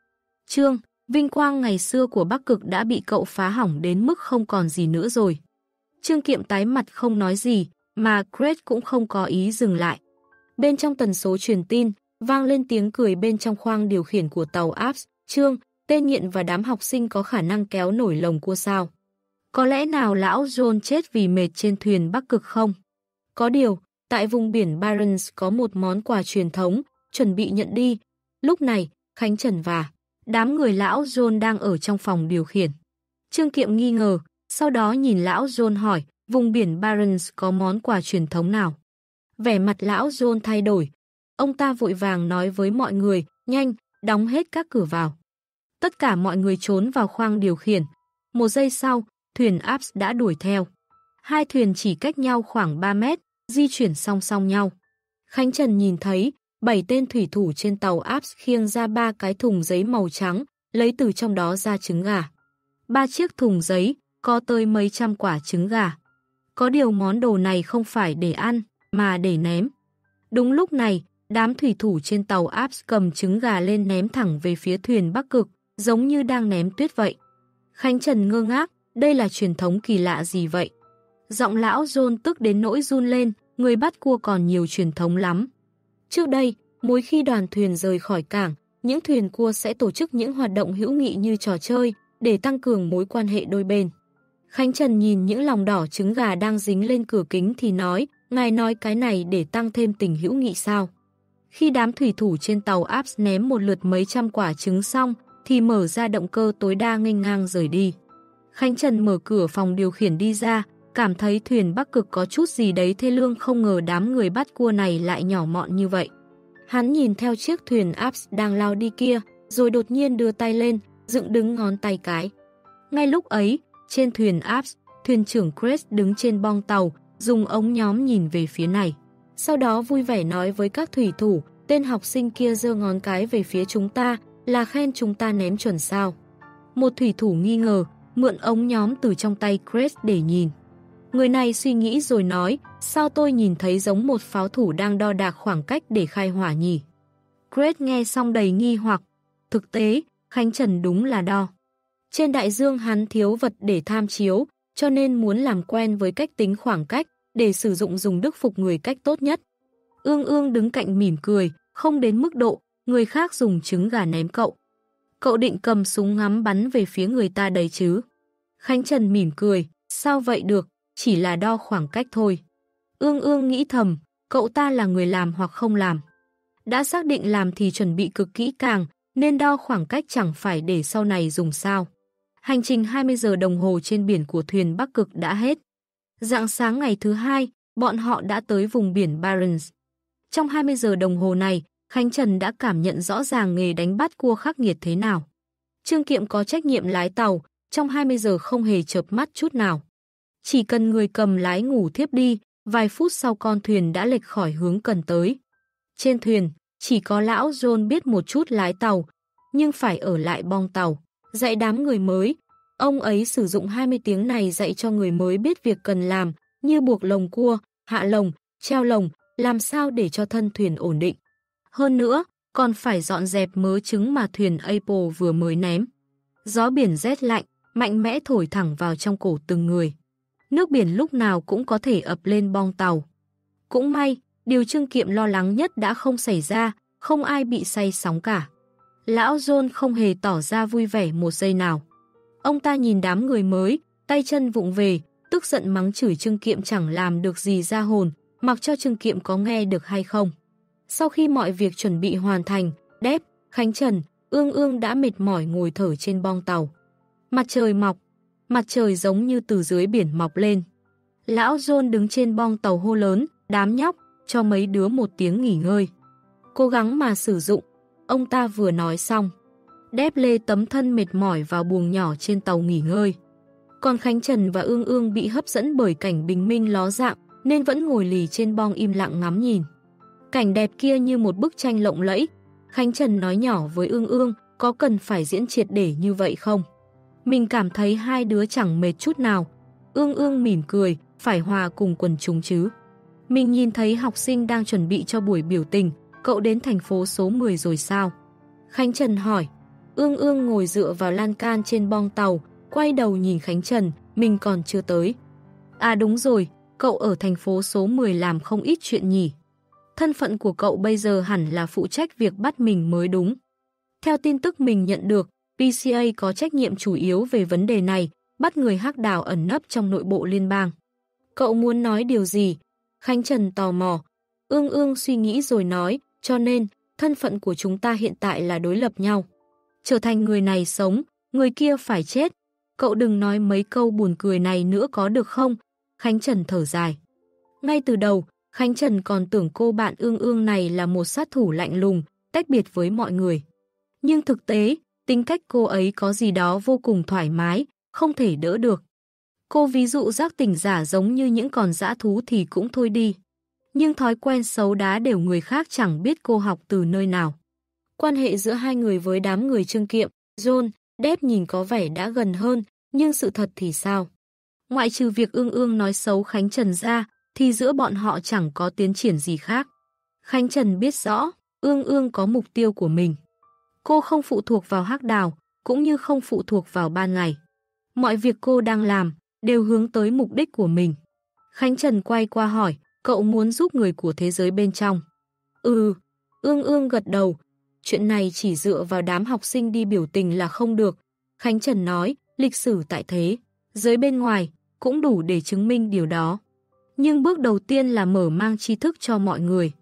Trương, vinh quang ngày xưa của Bắc Cực đã bị cậu phá hỏng đến mức không còn gì nữa rồi. Trương Kiệm tái mặt không nói gì, mà Greg cũng không có ý dừng lại. Bên trong tần số truyền tin, vang lên tiếng cười bên trong khoang điều khiển của tàu Apps. Trương, tên nghiện và đám học sinh có khả năng kéo nổi lồng cua sao. Có lẽ nào lão John chết vì mệt trên thuyền Bắc Cực không? Có điều, tại vùng biển Barents có một món quà truyền thống, chuẩn bị nhận đi. Lúc này, Khánh Trần và đám người lão John đang ở trong phòng điều khiển. Trương Kiệm nghi ngờ, sau đó nhìn lão John hỏi, vùng biển Barents có món quà truyền thống nào? Vẻ mặt lão John thay đổi. Ông ta vội vàng nói với mọi người, nhanh, đóng hết các cửa vào. Tất cả mọi người trốn vào khoang điều khiển. Một giây sau, thuyền Abs đã đuổi theo. Hai thuyền chỉ cách nhau khoảng 3 mét, di chuyển song song nhau. Khánh Trần nhìn thấy, bảy tên thủy thủ trên tàu Aps khiêng ra ba cái thùng giấy màu trắng, lấy từ trong đó ra trứng gà. Ba chiếc thùng giấy, có tới mấy trăm quả trứng gà. Có điều món đồ này không phải để ăn, mà để ném. Đúng lúc này, đám thủy thủ trên tàu Aps cầm trứng gà lên ném thẳng về phía thuyền Bắc Cực, giống như đang ném tuyết vậy. Khánh Trần ngơ ngác, đây là truyền thống kỳ lạ gì vậy? Giọng lão John tức đến nỗi run lên, người bắt cua còn nhiều truyền thống lắm. Trước đây, mỗi khi đoàn thuyền rời khỏi cảng, những thuyền cua sẽ tổ chức những hoạt động hữu nghị như trò chơi để tăng cường mối quan hệ đôi bên. Khánh Trần nhìn những lòng đỏ trứng gà đang dính lên cửa kính thì nói, ngài nói cái này để tăng thêm tình hữu nghị sao? Khi đám thủy thủ trên tàu áp ném một lượt mấy trăm quả trứng xong, thì mở ra động cơ tối đa nghênh ngang rời đi. Khánh Trần mở cửa phòng điều khiển đi ra, cảm thấy thuyền Bắc Cực có chút gì đấy thê lương không ngờ đám người bắt cua này lại nhỏ mọn như vậy. Hắn nhìn theo chiếc thuyền Aps đang lao đi kia, rồi đột nhiên đưa tay lên, dựng đứng ngón tay cái. Ngay lúc ấy, trên thuyền Aps, thuyền trưởng Chris đứng trên bong tàu, dùng ống nhóm nhìn về phía này. Sau đó vui vẻ nói với các thủy thủ, tên học sinh kia giơ ngón cái về phía chúng ta, là khen chúng ta ném chuẩn sao. Một thủy thủ nghi ngờ, mượn ống nhóm từ trong tay Chris để nhìn. Người này suy nghĩ rồi nói, sao tôi nhìn thấy giống một pháo thủ đang đo đạc khoảng cách để khai hỏa nhỉ? Chris nghe xong đầy nghi hoặc. Thực tế, Khánh Trần đúng là đo. Trên đại dương hắn thiếu vật để tham chiếu, cho nên muốn làm quen với cách tính khoảng cách để sử dụng dùng đức phục người cách tốt nhất. Ương ương đứng cạnh mỉm cười, không đến mức độ, người khác dùng trứng gà ném cậu. Cậu định cầm súng ngắm bắn về phía người ta đấy chứ. Khánh Trần mỉm cười, sao vậy được, chỉ là đo khoảng cách thôi. Ương ương nghĩ thầm, cậu ta là người làm hoặc không làm. Đã xác định làm thì chuẩn bị cực kỹ càng, nên đo khoảng cách chẳng phải để sau này dùng sao. Hành trình 20 giờ đồng hồ trên biển của thuyền Bắc Cực đã hết. Dạng sáng ngày thứ hai, bọn họ đã tới vùng biển Barents. Trong 20 giờ đồng hồ này, Khánh Trần đã cảm nhận rõ ràng nghề đánh bắt cua khắc nghiệt thế nào. Trương Kiệm có trách nhiệm lái tàu, trong 20 giờ không hề chợp mắt chút nào. Chỉ cần người cầm lái ngủ thiếp đi, vài phút sau con thuyền đã lệch khỏi hướng cần tới. Trên thuyền, chỉ có lão John biết một chút lái tàu, nhưng phải ở lại bong tàu, dạy đám người mới. Ông ấy sử dụng 20 tiếng này dạy cho người mới biết việc cần làm, như buộc lồng cua, hạ lồng, treo lồng, làm sao để cho thân thuyền ổn định. Hơn nữa, còn phải dọn dẹp mớ trứng mà thuyền Apple vừa mới ném. Gió biển rét lạnh, mạnh mẽ thổi thẳng vào trong cổ từng người. Nước biển lúc nào cũng có thể ập lên bong tàu. Cũng may, điều Trương Kiệm lo lắng nhất đã không xảy ra, không ai bị say sóng cả. Lão John không hề tỏ ra vui vẻ một giây nào. Ông ta nhìn đám người mới, tay chân vụng về, tức giận mắng chửi Trương Kiệm chẳng làm được gì ra hồn, mặc cho Trương Kiệm có nghe được hay không. Sau khi mọi việc chuẩn bị hoàn thành, Đép, Khánh Trần, Ương Ương đã mệt mỏi ngồi thở trên bong tàu. Mặt trời mọc, mặt trời giống như từ dưới biển mọc lên. Lão John đứng trên bong tàu hô lớn, đám nhóc, cho mấy đứa một tiếng nghỉ ngơi. Cố gắng mà sử dụng, ông ta vừa nói xong. Đép lê tấm thân mệt mỏi vào buồng nhỏ trên tàu nghỉ ngơi. Còn Khánh Trần và Ương Ương bị hấp dẫn bởi cảnh bình minh ló dạng, nên vẫn ngồi lì trên bong im lặng ngắm nhìn. Cảnh đẹp kia như một bức tranh lộng lẫy. Khánh Trần nói nhỏ với Ương Ương, có cần phải diễn triệt để như vậy không? Mình cảm thấy hai đứa chẳng mệt chút nào. Ương Ương mỉm cười, phải hòa cùng quần chúng chứ. Mình nhìn thấy học sinh đang chuẩn bị cho buổi biểu tình, cậu đến thành phố số 10 rồi sao? Khánh Trần hỏi. Ương Ương ngồi dựa vào lan can trên bong tàu, quay đầu nhìn Khánh Trần, mình còn chưa tới. À đúng rồi, cậu ở thành phố số 10 làm không ít chuyện nhỉ. Thân phận của cậu bây giờ hẳn là phụ trách việc bắt mình mới đúng. Theo tin tức mình nhận được, PCA có trách nhiệm chủ yếu về vấn đề này, bắt người hắc đảo ẩn nấp trong nội bộ liên bang. Cậu muốn nói điều gì? Khánh Trần tò mò. Ương ương suy nghĩ rồi nói, cho nên, thân phận của chúng ta hiện tại là đối lập nhau. Trở thành người này sống, người kia phải chết. Cậu đừng nói mấy câu buồn cười này nữa có được không? Khánh Trần thở dài. Ngay từ đầu, Khánh Trần còn tưởng cô bạn ương ương này là một sát thủ lạnh lùng, tách biệt với mọi người. Nhưng thực tế, tính cách cô ấy có gì đó vô cùng thoải mái, không thể đỡ được. Cô ví dụ giác tỉnh giả giống như những con dã thú thì cũng thôi đi. Nhưng thói quen xấu đá đều người khác chẳng biết cô học từ nơi nào. Quan hệ giữa hai người với đám người trương kiệm, John, Đép nhìn có vẻ đã gần hơn, nhưng sự thật thì sao? Ngoại trừ việc ương ương nói xấu Khánh Trần ra, thì giữa bọn họ chẳng có tiến triển gì khác. Khánh Trần biết rõ, ương ương có mục tiêu của mình. Cô không phụ thuộc vào hắc đào, cũng như không phụ thuộc vào ban ngày. Mọi việc cô đang làm đều hướng tới mục đích của mình. Khánh Trần quay qua hỏi, cậu muốn giúp người của thế giới bên trong. Ừ, ương ương gật đầu. Chuyện này chỉ dựa vào đám học sinh đi biểu tình là không được. Khánh Trần nói, lịch sử tại thế, giới bên ngoài, cũng đủ để chứng minh điều đó. Nhưng bước đầu tiên là mở mang tri thức cho mọi người.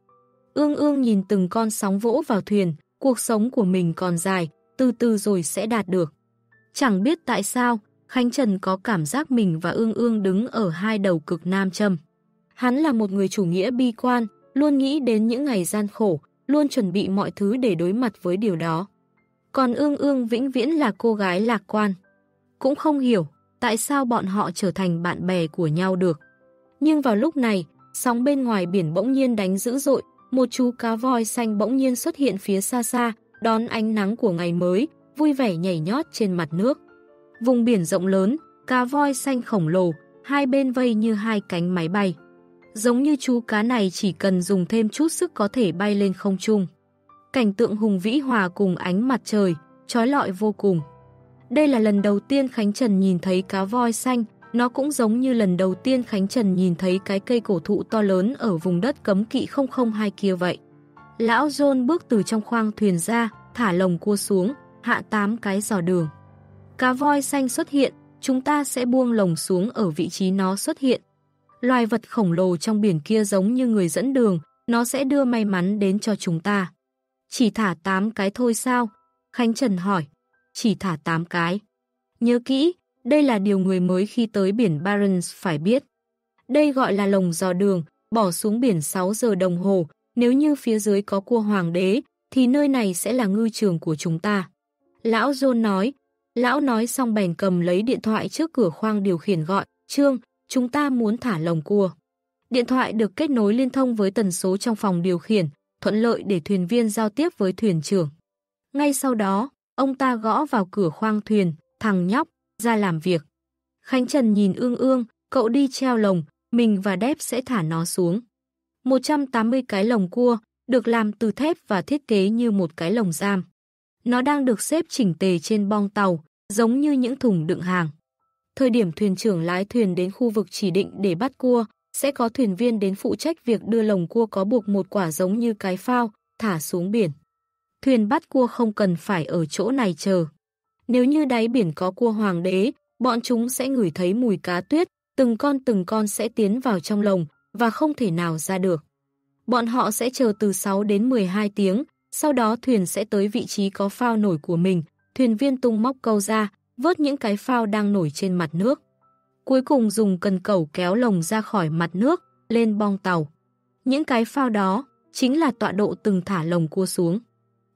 Ương ương nhìn từng con sóng vỗ vào thuyền, cuộc sống của mình còn dài, từ từ rồi sẽ đạt được. Chẳng biết tại sao, Khánh Trần có cảm giác mình và ương ương đứng ở hai đầu cực nam châm. Hắn là một người chủ nghĩa bi quan, luôn nghĩ đến những ngày gian khổ, luôn chuẩn bị mọi thứ để đối mặt với điều đó. Còn ương ương vĩnh viễn là cô gái lạc quan. Cũng không hiểu tại sao bọn họ trở thành bạn bè của nhau được. Nhưng vào lúc này, sóng bên ngoài biển bỗng nhiên đánh dữ dội, một chú cá voi xanh bỗng nhiên xuất hiện phía xa xa, đón ánh nắng của ngày mới, vui vẻ nhảy nhót trên mặt nước. Vùng biển rộng lớn, cá voi xanh khổng lồ, hai bên vây như hai cánh máy bay. Giống như chú cá này chỉ cần dùng thêm chút sức có thể bay lên không trung. Cảnh tượng hùng vĩ hòa cùng ánh mặt trời, trói lọi vô cùng. Đây là lần đầu tiên Khánh Trần nhìn thấy cá voi xanh, nó cũng giống như lần đầu tiên Khánh Trần nhìn thấy cái cây cổ thụ to lớn ở vùng đất cấm kỵ 002 kia vậy. Lão John bước từ trong khoang thuyền ra, thả lồng cua xuống, hạ tám cái giò đường. Cá voi xanh xuất hiện, chúng ta sẽ buông lồng xuống ở vị trí nó xuất hiện. Loài vật khổng lồ trong biển kia giống như người dẫn đường, nó sẽ đưa may mắn đến cho chúng ta. Chỉ thả 8 cái thôi sao? Khánh Trần hỏi. Chỉ thả 8 cái. Nhớ kỹ, đây là điều người mới khi tới biển Barents phải biết. Đây gọi là lồng dò đường, bỏ xuống biển 6 giờ đồng hồ. Nếu như phía dưới có cua hoàng đế, thì nơi này sẽ là ngư trường của chúng ta. Lão John nói, Lão nói xong bèn cầm lấy điện thoại trước cửa khoang điều khiển gọi, Trương, chúng ta muốn thả lồng cua. Điện thoại được kết nối liên thông với tần số trong phòng điều khiển, thuận lợi để thuyền viên giao tiếp với thuyền trưởng. Ngay sau đó, ông ta gõ vào cửa khoang thuyền, thằng nhóc, ra làm việc. Khánh Trần nhìn ương ương, cậu đi treo lồng, mình và Đép sẽ thả nó xuống. 180 cái lồng cua, được làm từ thép và thiết kế như một cái lồng giam. Nó đang được xếp chỉnh tề trên bong tàu, giống như những thùng đựng hàng. Thời điểm thuyền trưởng lái thuyền đến khu vực chỉ định để bắt cua, sẽ có thuyền viên đến phụ trách việc đưa lồng cua có buộc một quả giống như cái phao, thả xuống biển. Thuyền bắt cua không cần phải ở chỗ này chờ. Nếu như đáy biển có cua hoàng đế, bọn chúng sẽ ngửi thấy mùi cá tuyết, từng con từng con sẽ tiến vào trong lồng và không thể nào ra được. Bọn họ sẽ chờ từ 6 đến 12 tiếng, sau đó thuyền sẽ tới vị trí có phao nổi của mình, thuyền viên tung móc câu ra, vớt những cái phao đang nổi trên mặt nước. Cuối cùng dùng cần cẩu kéo lồng ra khỏi mặt nước, lên bong tàu. Những cái phao đó chính là tọa độ từng thả lồng cua xuống.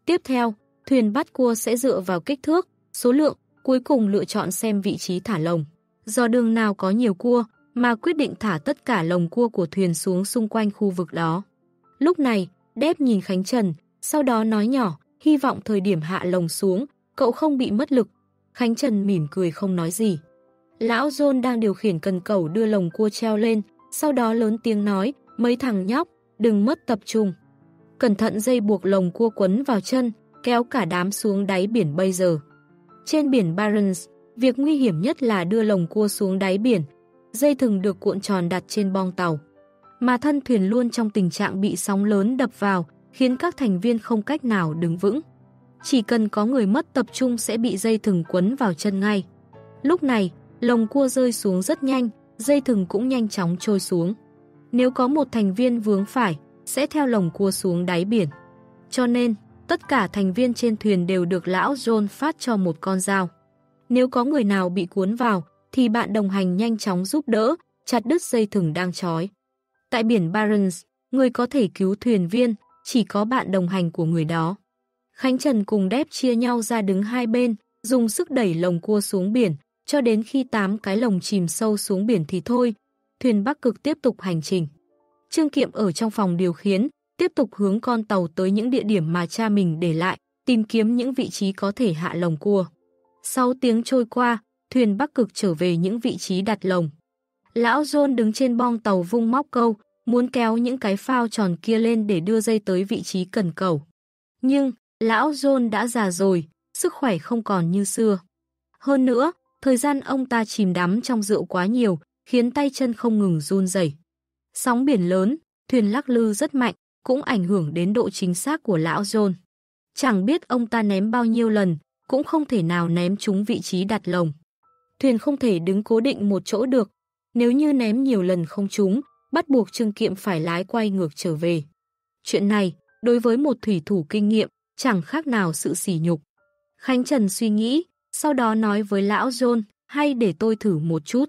Tiếp theo, thuyền bắt cua sẽ dựa vào kích thước, số lượng, cuối cùng lựa chọn xem vị trí thả lồng. Do đường nào có nhiều cua, mà quyết định thả tất cả lồng cua của thuyền xuống xung quanh khu vực đó. Lúc này, Đép nhìn Khánh Trần, sau đó nói nhỏ, hy vọng thời điểm hạ lồng xuống, cậu không bị mất lực. Khánh Trần mỉm cười không nói gì. Lão John đang điều khiển cần cầu đưa lồng cua treo lên, sau đó lớn tiếng nói, mấy thằng nhóc, đừng mất tập trung. Cẩn thận dây buộc lồng cua quấn vào chân, kéo cả đám xuống đáy biển bây giờ. Trên biển Barents, việc nguy hiểm nhất là đưa lồng cua xuống đáy biển. Dây thừng được cuộn tròn đặt trên bong tàu. Mà thân thuyền luôn trong tình trạng bị sóng lớn đập vào, khiến các thành viên không cách nào đứng vững. Chỉ cần có người mất tập trung sẽ bị dây thừng quấn vào chân ngay. Lúc này, lồng cua rơi xuống rất nhanh, dây thừng cũng nhanh chóng trôi xuống. Nếu có một thành viên vướng phải, sẽ theo lồng cua xuống đáy biển. Cho nên, tất cả thành viên trên thuyền đều được lão John phát cho một con dao. Nếu có người nào bị cuốn vào, thì bạn đồng hành nhanh chóng giúp đỡ, chặt đứt dây thừng đang trói. Tại biển Barents, người có thể cứu thuyền viên, chỉ có bạn đồng hành của người đó. Khánh Trần cùng đép chia nhau ra đứng hai bên, dùng sức đẩy lồng cua xuống biển, cho đến khi tám cái lồng chìm sâu xuống biển thì thôi, thuyền Bắc Cực tiếp tục hành trình. Trương Kiệm ở trong phòng điều khiển, tiếp tục hướng con tàu tới những địa điểm mà cha mình để lại, tìm kiếm những vị trí có thể hạ lồng cua. 6 tiếng trôi qua, thuyền Bắc Cực trở về những vị trí đặt lồng. Lão John đứng trên bong tàu vung móc câu, muốn kéo những cái phao tròn kia lên để đưa dây tới vị trí cần cầu. Nhưng, lão John đã già rồi, sức khỏe không còn như xưa. Hơn nữa, thời gian ông ta chìm đắm trong rượu quá nhiều, khiến tay chân không ngừng run rẩy. Sóng biển lớn, thuyền lắc lư rất mạnh, cũng ảnh hưởng đến độ chính xác của lão John. Chẳng biết ông ta ném bao nhiêu lần, cũng không thể nào ném trúng vị trí đặt lồng. Thuyền không thể đứng cố định một chỗ được, nếu như ném nhiều lần không trúng, bắt buộc Trương Kiệm phải lái quay ngược trở về. Chuyện này, đối với một thủy thủ kinh nghiệm, chẳng khác nào sự sỉ nhục. Khánh Trần suy nghĩ, sau đó nói với lão John, hay để tôi thử một chút.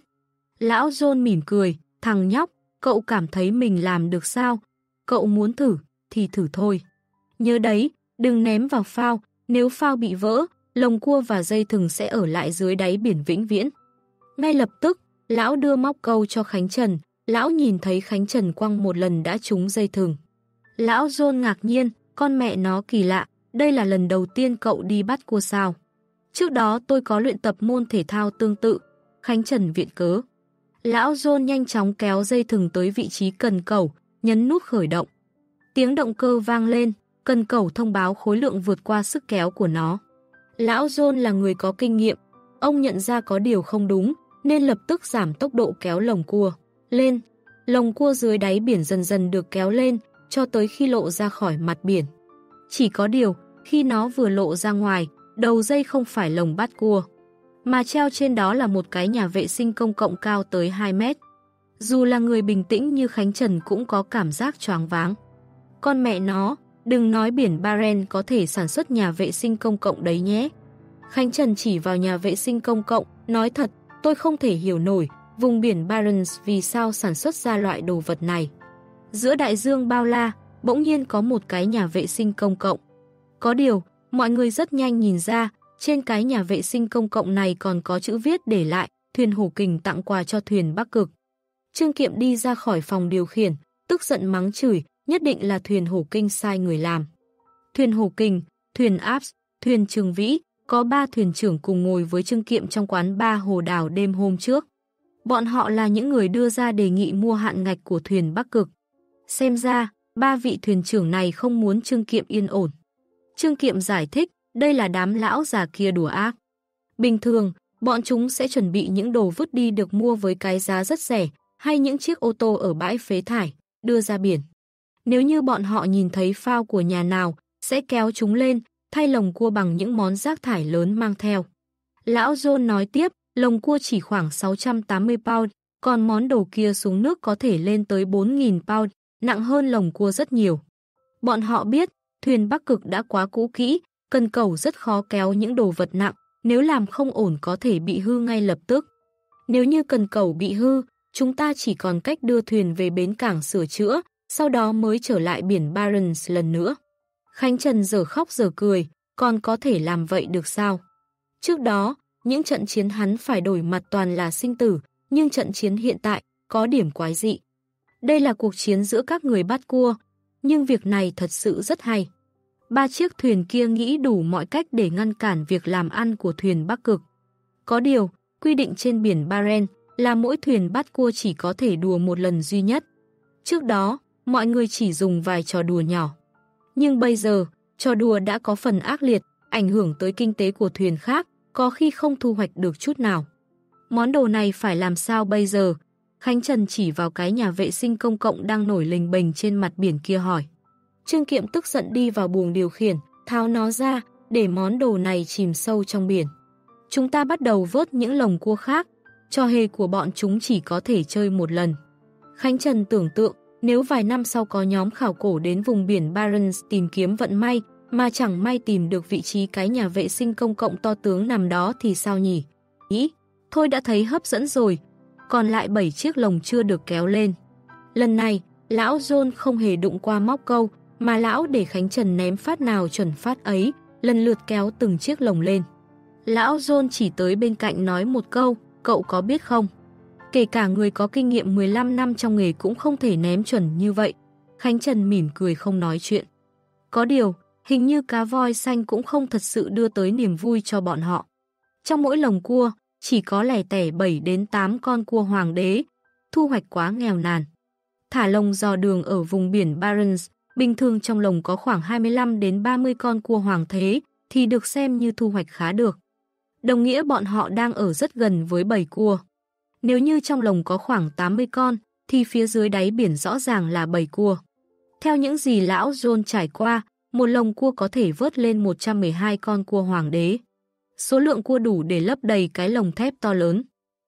Lão John mỉm cười, thằng nhóc, cậu cảm thấy mình làm được sao? Cậu muốn thử, thì thử thôi. Nhớ đấy, đừng ném vào phao, nếu phao bị vỡ, lồng cua và dây thừng sẽ ở lại dưới đáy biển vĩnh viễn. Ngay lập tức, lão đưa móc câu cho Khánh Trần, lão nhìn thấy Khánh Trần quăng một lần đã trúng dây thừng. Lão John ngạc nhiên, con mẹ nó kỳ lạ, đây là lần đầu tiên cậu đi bắt cua sao. Trước đó tôi có luyện tập môn thể thao tương tự, Khánh Trần viện cớ. Lão John nhanh chóng kéo dây thừng tới vị trí cần cầu, nhấn nút khởi động. Tiếng động cơ vang lên, cần cầu thông báo khối lượng vượt qua sức kéo của nó. Lão John là người có kinh nghiệm, ông nhận ra có điều không đúng, nên lập tức giảm tốc độ kéo lồng cua. Lên, lồng cua dưới đáy biển dần dần được kéo lên, cho tới khi lộ ra khỏi mặt biển. Chỉ có điều, khi nó vừa lộ ra ngoài, đầu dây không phải lồng bắt cua, mà treo trên đó là một cái nhà vệ sinh công cộng cao tới 2 mét. Dù là người bình tĩnh như Khánh Trần cũng có cảm giác choáng váng. Con mẹ nó, đừng nói biển Baren có thể sản xuất nhà vệ sinh công cộng đấy nhé. Khánh Trần chỉ vào nhà vệ sinh công cộng, nói thật, tôi không thể hiểu nổi vùng biển Barents vì sao sản xuất ra loại đồ vật này. Giữa đại dương bao la, bỗng nhiên có một cái nhà vệ sinh công cộng. Có điều, mọi người rất nhanh nhìn ra, trên cái nhà vệ sinh công cộng này còn có chữ viết để lại, thuyền hổ kình tặng quà cho thuyền Bắc Cực. Trương Kiệm đi ra khỏi phòng điều khiển, tức giận mắng chửi, nhất định là thuyền hổ kinh sai người làm. Thuyền hổ kình, thuyền Apps, thuyền Trường Vĩ, có ba thuyền trưởng cùng ngồi với Trương Kiệm trong quán ba hồ đảo đêm hôm trước. Bọn họ là những người đưa ra đề nghị mua hạn ngạch của thuyền Bắc Cực. Xem ra, ba vị thuyền trưởng này không muốn Trương Kiệm yên ổn. Trương Kiệm giải thích, đây là đám lão già kia đùa ác. Bình thường, bọn chúng sẽ chuẩn bị những đồ vứt đi được mua với cái giá rất rẻ, hay những chiếc ô tô ở bãi phế thải, đưa ra biển. Nếu như bọn họ nhìn thấy phao của nhà nào, sẽ kéo chúng lên, thay lồng cua bằng những món rác thải lớn mang theo. Lão John nói tiếp, lồng cua chỉ khoảng 680 pound, còn món đồ kia xuống nước có thể lên tới 4.000 pound, nặng hơn lồng cua rất nhiều. Bọn họ biết, thuyền Bắc Cực đã quá cũ kỹ, cần cầu rất khó kéo những đồ vật nặng, nếu làm không ổn có thể bị hư ngay lập tức. Nếu như cần cầu bị hư, chúng ta chỉ còn cách đưa thuyền về bến cảng sửa chữa, sau đó mới trở lại biển Barents lần nữa. Khánh Trần giờ khóc giờ cười, còn có thể làm vậy được sao? Trước đó, những trận chiến hắn phải đổi mặt toàn là sinh tử, nhưng trận chiến hiện tại có điểm quái dị. Đây là cuộc chiến giữa các người bắt cua, nhưng việc này thật sự rất hay. Ba chiếc thuyền kia nghĩ đủ mọi cách để ngăn cản việc làm ăn của thuyền Bắc Cực. Có điều, quy định trên biển Baren là mỗi thuyền bắt cua chỉ có thể đùa một lần duy nhất. Trước đó, mọi người chỉ dùng vài trò đùa nhỏ. Nhưng bây giờ, trò đùa đã có phần ác liệt, ảnh hưởng tới kinh tế của thuyền khác, có khi không thu hoạch được chút nào. Món đồ này phải làm sao bây giờ? Khánh Trần chỉ vào cái nhà vệ sinh công cộng đang nổi lình bềnh trên mặt biển kia hỏi. Trương Kiệm tức giận đi vào buồng điều khiển, tháo nó ra, để món đồ này chìm sâu trong biển. Chúng ta bắt đầu vớt những lồng cua khác, cho hề của bọn chúng chỉ có thể chơi một lần. Khánh Trần tưởng tượng, nếu vài năm sau có nhóm khảo cổ đến vùng biển Barents tìm kiếm vận may, mà chẳng may tìm được vị trí cái nhà vệ sinh công cộng to tướng nằm đó thì sao nhỉ? Ý, thôi đã thấy hấp dẫn rồi, còn lại 7 chiếc lồng chưa được kéo lên. Lần này, lão John không hề đụng qua móc câu, mà lão để Khánh Trần ném phát nào chuẩn phát ấy, lần lượt kéo từng chiếc lồng lên. Lão John chỉ tới bên cạnh nói một câu, cậu có biết không? Kể cả người có kinh nghiệm 15 năm trong nghề cũng không thể ném chuẩn như vậy. Khánh Trần mỉm cười không nói chuyện. Có điều, hình như cá voi xanh cũng không thật sự đưa tới niềm vui cho bọn họ. Trong mỗi lồng cua, chỉ có lẻ tẻ 7 đến 8 con cua hoàng đế, thu hoạch quá nghèo nàn. Thả lồng dò đường ở vùng biển Barents, bình thường trong lồng có khoảng 25 đến 30 con cua hoàng thế, thì được xem như thu hoạch khá được. Đồng nghĩa bọn họ đang ở rất gần với bầy cua. Nếu như trong lồng có khoảng 80 con, thì phía dưới đáy biển rõ ràng là bầy cua. Theo những gì lão John trải qua, một lồng cua có thể vớt lên 112 con cua hoàng đế. Số lượng cua đủ để lấp đầy cái lồng thép to lớn.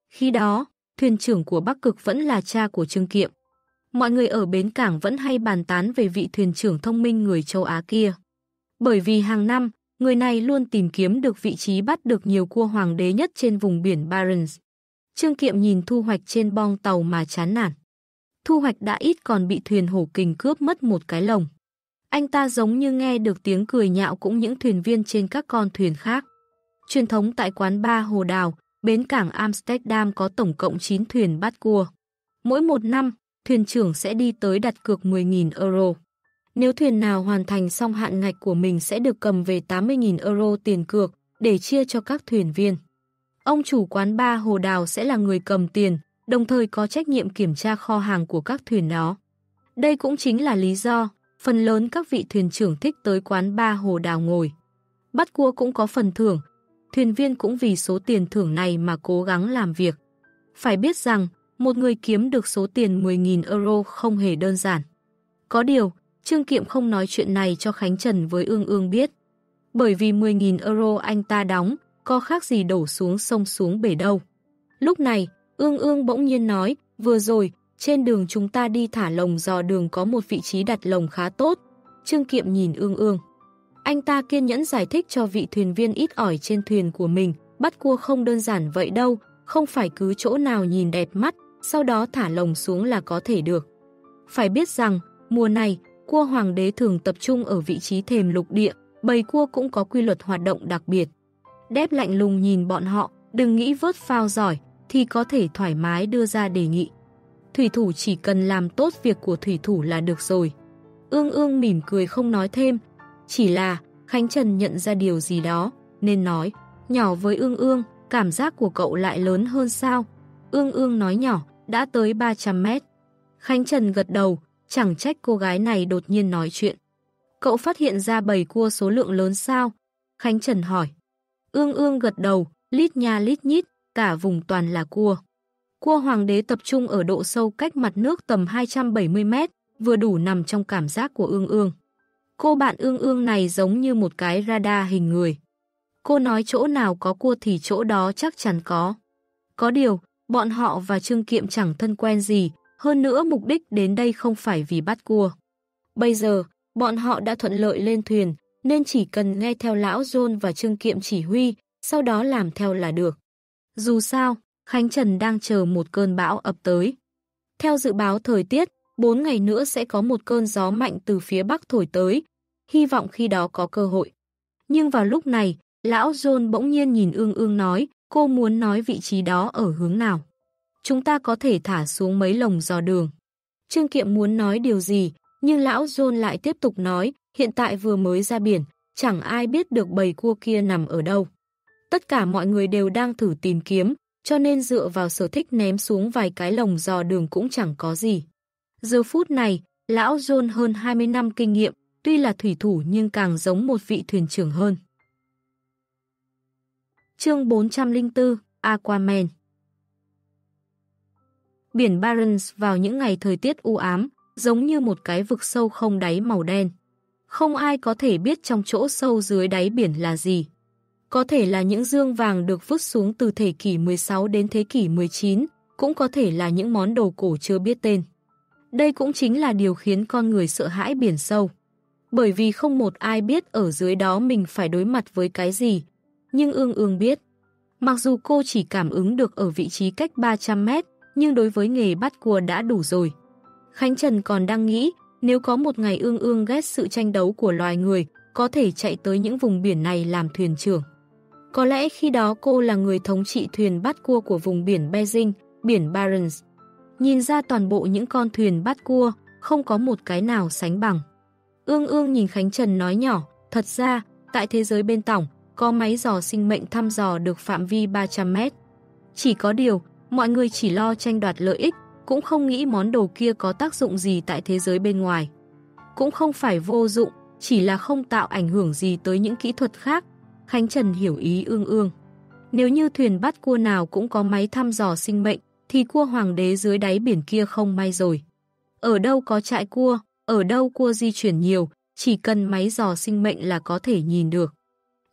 Khi đó, thuyền trưởng của Bắc Cực vẫn là cha của Trương Kiệm. Mọi người ở bến cảng vẫn hay bàn tán về vị thuyền trưởng thông minh người châu Á kia. Bởi vì hàng năm, người này luôn tìm kiếm được vị trí bắt được nhiều cua hoàng đế nhất trên vùng biển Barents. Trương Kiệm nhìn thu hoạch trên bong tàu mà chán nản. Thu hoạch đã ít còn bị thuyền hổ kình cướp mất một cái lồng. Anh ta giống như nghe được tiếng cười nhạo cũng những thuyền viên trên các con thuyền khác. Truyền thống tại quán ba Hồ Đào, bến cảng Amsterdam có tổng cộng 9 thuyền bắt cua. Mỗi một năm, thuyền trưởng sẽ đi tới đặt cược 10.000 euro. Nếu thuyền nào hoàn thành xong hạn ngạch của mình sẽ được cầm về 80.000 euro tiền cược để chia cho các thuyền viên. Ông chủ quán ba Hồ Đào sẽ là người cầm tiền, đồng thời có trách nhiệm kiểm tra kho hàng của các thuyền đó. Đây cũng chính là lý do phần lớn các vị thuyền trưởng thích tới quán ba Hồ Đào ngồi. Bắt cua cũng có phần thưởng, thuyền viên cũng vì số tiền thưởng này mà cố gắng làm việc. Phải biết rằng, một người kiếm được số tiền 10.000 euro không hề đơn giản. Có điều, Trương Kiệm không nói chuyện này cho Khánh Trần với Ương Ương biết. Bởi vì 10.000 euro anh ta đóng, có khác gì đổ xuống sông xuống bể đâu. Lúc này, Ương Ương bỗng nhiên nói, vừa rồi, trên đường chúng ta đi thả lồng dò đường có một vị trí đặt lồng khá tốt. Trương Kiệm nhìn Ương Ương. Anh ta kiên nhẫn giải thích cho vị thuyền viên ít ỏi trên thuyền của mình, bắt cua không đơn giản vậy đâu, không phải cứ chỗ nào nhìn đẹp mắt, sau đó thả lồng xuống là có thể được. Phải biết rằng, mùa này, cua hoàng đế thường tập trung ở vị trí thềm lục địa, bầy cua cũng có quy luật hoạt động đặc biệt. Đép lạnh lùng nhìn bọn họ, đừng nghĩ vớt phao giỏi, thì có thể thoải mái đưa ra đề nghị. Thủy thủ chỉ cần làm tốt việc của thủy thủ là được rồi. Ương ương mỉm cười không nói thêm, chỉ là Khánh Trần nhận ra điều gì đó, nên nói, nhỏ với ương ương, cảm giác của cậu lại lớn hơn sao? Ương ương nói nhỏ, đã tới 300 mét. Khánh Trần gật đầu, chẳng trách cô gái này đột nhiên nói chuyện. Cậu phát hiện ra bầy cua số lượng lớn sao? Khánh Trần hỏi. Ương ương gật đầu, lít nha lít nhít, cả vùng toàn là cua. Cua hoàng đế tập trung ở độ sâu cách mặt nước tầm 270 mét, vừa đủ nằm trong cảm giác của ương ương. Cô bạn ương ương này giống như một cái radar hình người. Cô nói chỗ nào có cua thì chỗ đó chắc chắn có. Có điều, bọn họ và Trương Kiệm chẳng thân quen gì, hơn nữa mục đích đến đây không phải vì bắt cua. Bây giờ, bọn họ đã thuận lợi lên thuyền, nên chỉ cần nghe theo lão John và Trương Kiệm chỉ huy, sau đó làm theo là được. Dù sao, Khánh Trần đang chờ một cơn bão ập tới. Theo dự báo thời tiết, 4 ngày nữa sẽ có một cơn gió mạnh từ phía bắc thổi tới, hy vọng khi đó có cơ hội. Nhưng vào lúc này, lão John bỗng nhiên nhìn ương ương nói, cô muốn nói vị trí đó ở hướng nào. Chúng ta có thể thả xuống mấy lồng giò đường. Trương Kiệm muốn nói điều gì, nhưng lão John lại tiếp tục nói, hiện tại vừa mới ra biển, chẳng ai biết được bầy cua kia nằm ở đâu. Tất cả mọi người đều đang thử tìm kiếm, cho nên dựa vào sở thích ném xuống vài cái lồng giò đường cũng chẳng có gì. Giờ phút này, lão John hơn 20 năm kinh nghiệm, tuy là thủy thủ nhưng càng giống một vị thuyền trưởng hơn. Chương 404 Aquaman Biển Barents vào những ngày thời tiết u ám, giống như một cái vực sâu không đáy màu đen. Không ai có thể biết trong chỗ sâu dưới đáy biển là gì. Có thể là những dương vàng được vứt xuống từ thế kỷ 16 đến thế kỷ 19, cũng có thể là những món đồ cổ chưa biết tên. Đây cũng chính là điều khiến con người sợ hãi biển sâu. Bởi vì không một ai biết ở dưới đó mình phải đối mặt với cái gì. Nhưng ương ương biết. Mặc dù cô chỉ cảm ứng được ở vị trí cách 300 mét, nhưng đối với nghề bắt cua đã đủ rồi. Khánh Trần còn đang nghĩ, nếu có một ngày ương ương ghét sự tranh đấu của loài người, có thể chạy tới những vùng biển này làm thuyền trưởng. Có lẽ khi đó cô là người thống trị thuyền bắt cua của vùng biển Beijing, biển Barents. Nhìn ra toàn bộ những con thuyền bắt cua, không có một cái nào sánh bằng. Ương ương nhìn Khánh Trần nói nhỏ, thật ra, tại thế giới bên tổng, có máy dò sinh mệnh thăm dò được phạm vi 300 mét. Chỉ có điều, mọi người chỉ lo tranh đoạt lợi ích, cũng không nghĩ món đồ kia có tác dụng gì tại thế giới bên ngoài. Cũng không phải vô dụng, chỉ là không tạo ảnh hưởng gì tới những kỹ thuật khác. Khánh Trần hiểu ý ương ương. Nếu như thuyền bắt cua nào cũng có máy thăm dò sinh mệnh, thì cua hoàng đế dưới đáy biển kia không may rồi. Ở đâu có trại cua, ở đâu cua di chuyển nhiều, chỉ cần máy dò sinh mệnh là có thể nhìn được.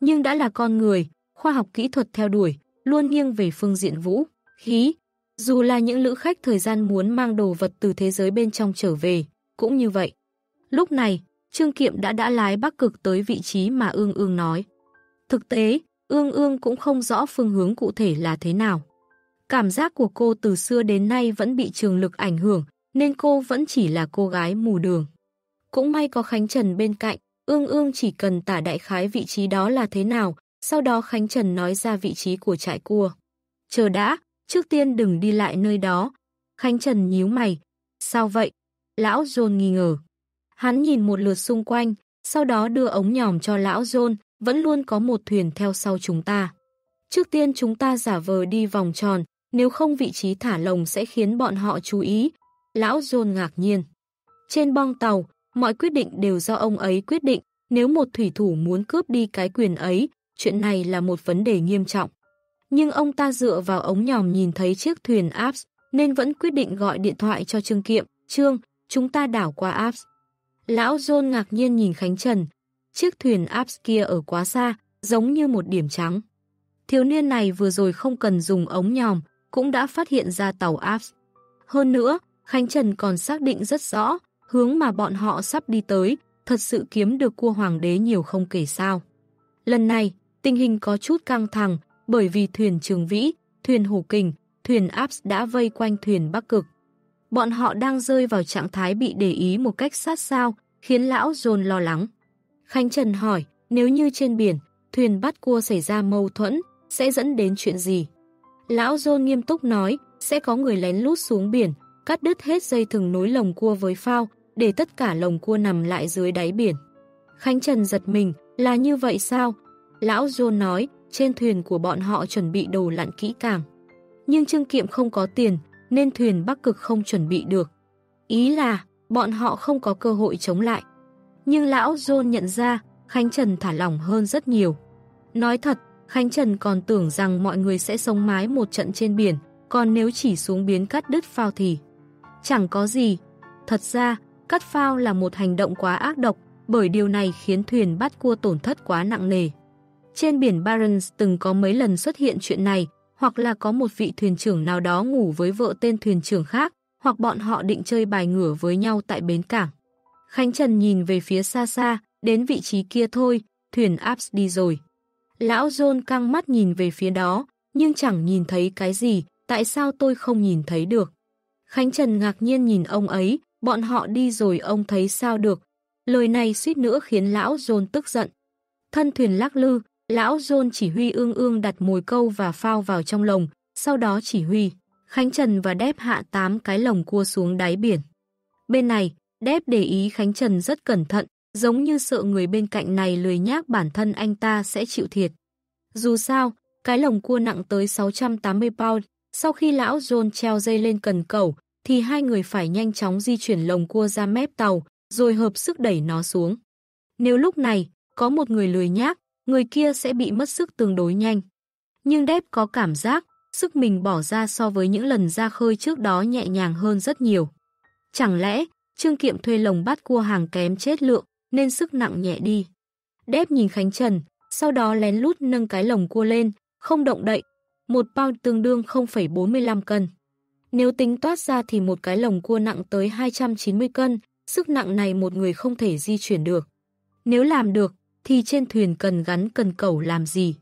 Nhưng đã là con người, khoa học kỹ thuật theo đuổi, luôn nghiêng về phương diện vũ, khí. Dù là những lữ khách thời gian muốn mang đồ vật từ thế giới bên trong trở về, cũng như vậy. Lúc này, Trương Kiệm đã đã lái bắc cực tới vị trí mà ương ương nói. Thực tế, ương ương cũng không rõ phương hướng cụ thể là thế nào. Cảm giác của cô từ xưa đến nay vẫn bị trường lực ảnh hưởng, nên cô vẫn chỉ là cô gái mù đường. Cũng may có Khánh Trần bên cạnh, ương ương chỉ cần tả đại khái vị trí đó là thế nào, sau đó Khánh Trần nói ra vị trí của trại cua. Chờ đã, trước tiên đừng đi lại nơi đó. Khánh Trần nhíu mày. Sao vậy? Lão John nghi ngờ. Hắn nhìn một lượt xung quanh, sau đó đưa ống nhòm cho lão John, vẫn luôn có một thuyền theo sau chúng ta. Trước tiên chúng ta giả vờ đi vòng tròn, nếu không vị trí thả lồng sẽ khiến bọn họ chú ý. Lão John ngạc nhiên. Trên bong tàu, mọi quyết định đều do ông ấy quyết định. Nếu một thủy thủ muốn cướp đi cái quyền ấy, chuyện này là một vấn đề nghiêm trọng. Nhưng ông ta dựa vào ống nhòm nhìn thấy chiếc thuyền Apps, nên vẫn quyết định gọi điện thoại cho Trương Kiệm. Trương, chúng ta đảo qua Apps. Lão John ngạc nhiên nhìn Khánh Trần. Chiếc thuyền Apps kia ở quá xa, giống như một điểm trắng. Thiếu niên này vừa rồi không cần dùng ống nhòm, cũng đã phát hiện ra tàu Apps. Hơn nữa, Khánh Trần còn xác định rất rõ, hướng mà bọn họ sắp đi tới, thật sự kiếm được cua hoàng đế nhiều không kể sao. Lần này, tình hình có chút căng thẳng, bởi vì thuyền Trường Vĩ, thuyền Hồ Kình, thuyền abs đã vây quanh thuyền Bắc Cực. Bọn họ đang rơi vào trạng thái bị để ý một cách sát sao, khiến lão dồn lo lắng. Khánh Trần hỏi, nếu như trên biển, thuyền bắt cua xảy ra mâu thuẫn, sẽ dẫn đến chuyện gì? Lão john nghiêm túc nói, sẽ có người lén lút xuống biển, cắt đứt hết dây thừng nối lồng cua với phao, để tất cả lồng cua nằm lại dưới đáy biển. Khánh Trần giật mình, là như vậy sao? Lão John nói, trên thuyền của bọn họ chuẩn bị đồ lặn kỹ càng. Nhưng Trương Kiệm không có tiền, nên thuyền Bắc Cực không chuẩn bị được. Ý là, bọn họ không có cơ hội chống lại. Nhưng lão John nhận ra, Khánh Trần thả lỏng hơn rất nhiều. Nói thật, Khánh Trần còn tưởng rằng mọi người sẽ sống mái một trận trên biển, còn nếu chỉ xuống biến cắt đứt phao thì chẳng có gì. Thật ra, cắt phao là một hành động quá ác độc, bởi điều này khiến thuyền bắt cua tổn thất quá nặng nề. Trên biển Barents từng có mấy lần xuất hiện chuyện này, hoặc là có một vị thuyền trưởng nào đó ngủ với vợ tên thuyền trưởng khác, hoặc bọn họ định chơi bài ngửa với nhau tại bến cảng. Khánh Trần nhìn về phía xa xa, đến vị trí kia thôi, thuyền abs đi rồi. Lão John căng mắt nhìn về phía đó, nhưng chẳng nhìn thấy cái gì, tại sao tôi không nhìn thấy được? Khánh Trần ngạc nhiên nhìn ông ấy, bọn họ đi rồi ông thấy sao được? Lời này suýt nữa khiến lão John tức giận. Thân thuyền lắc lư, lão John chỉ huy ương ương đặt mồi câu và phao vào trong lồng, sau đó chỉ huy. Khánh Trần và Đép hạ 8 cái lồng cua xuống đáy biển. Bên này, Đép để ý Khánh Trần rất cẩn thận, giống như sợ người bên cạnh này lười nhác bản thân anh ta sẽ chịu thiệt. Dù sao, cái lồng cua nặng tới 680 pound, sau khi lão John treo dây lên cần cầu, thì hai người phải nhanh chóng di chuyển lồng cua ra mép tàu, rồi hợp sức đẩy nó xuống. Nếu lúc này, có một người lười nhác, người kia sẽ bị mất sức tương đối nhanh. Nhưng Đép có cảm giác, sức mình bỏ ra so với những lần ra khơi trước đó nhẹ nhàng hơn rất nhiều. Chẳng lẽ, Trương Kiệm thuê lồng bắt cua hàng kém chết lượng, nên sức nặng nhẹ đi. Đép nhìn Khánh Trần, sau đó lén lút nâng cái lồng cua lên, không động đậy. Một pound tương đương 0,45 cân. Nếu tính toát ra thì một cái lồng cua nặng tới 290 cân, sức nặng này một người không thể di chuyển được. Nếu làm được, thì trên thuyền cần gắn cần cẩu làm gì?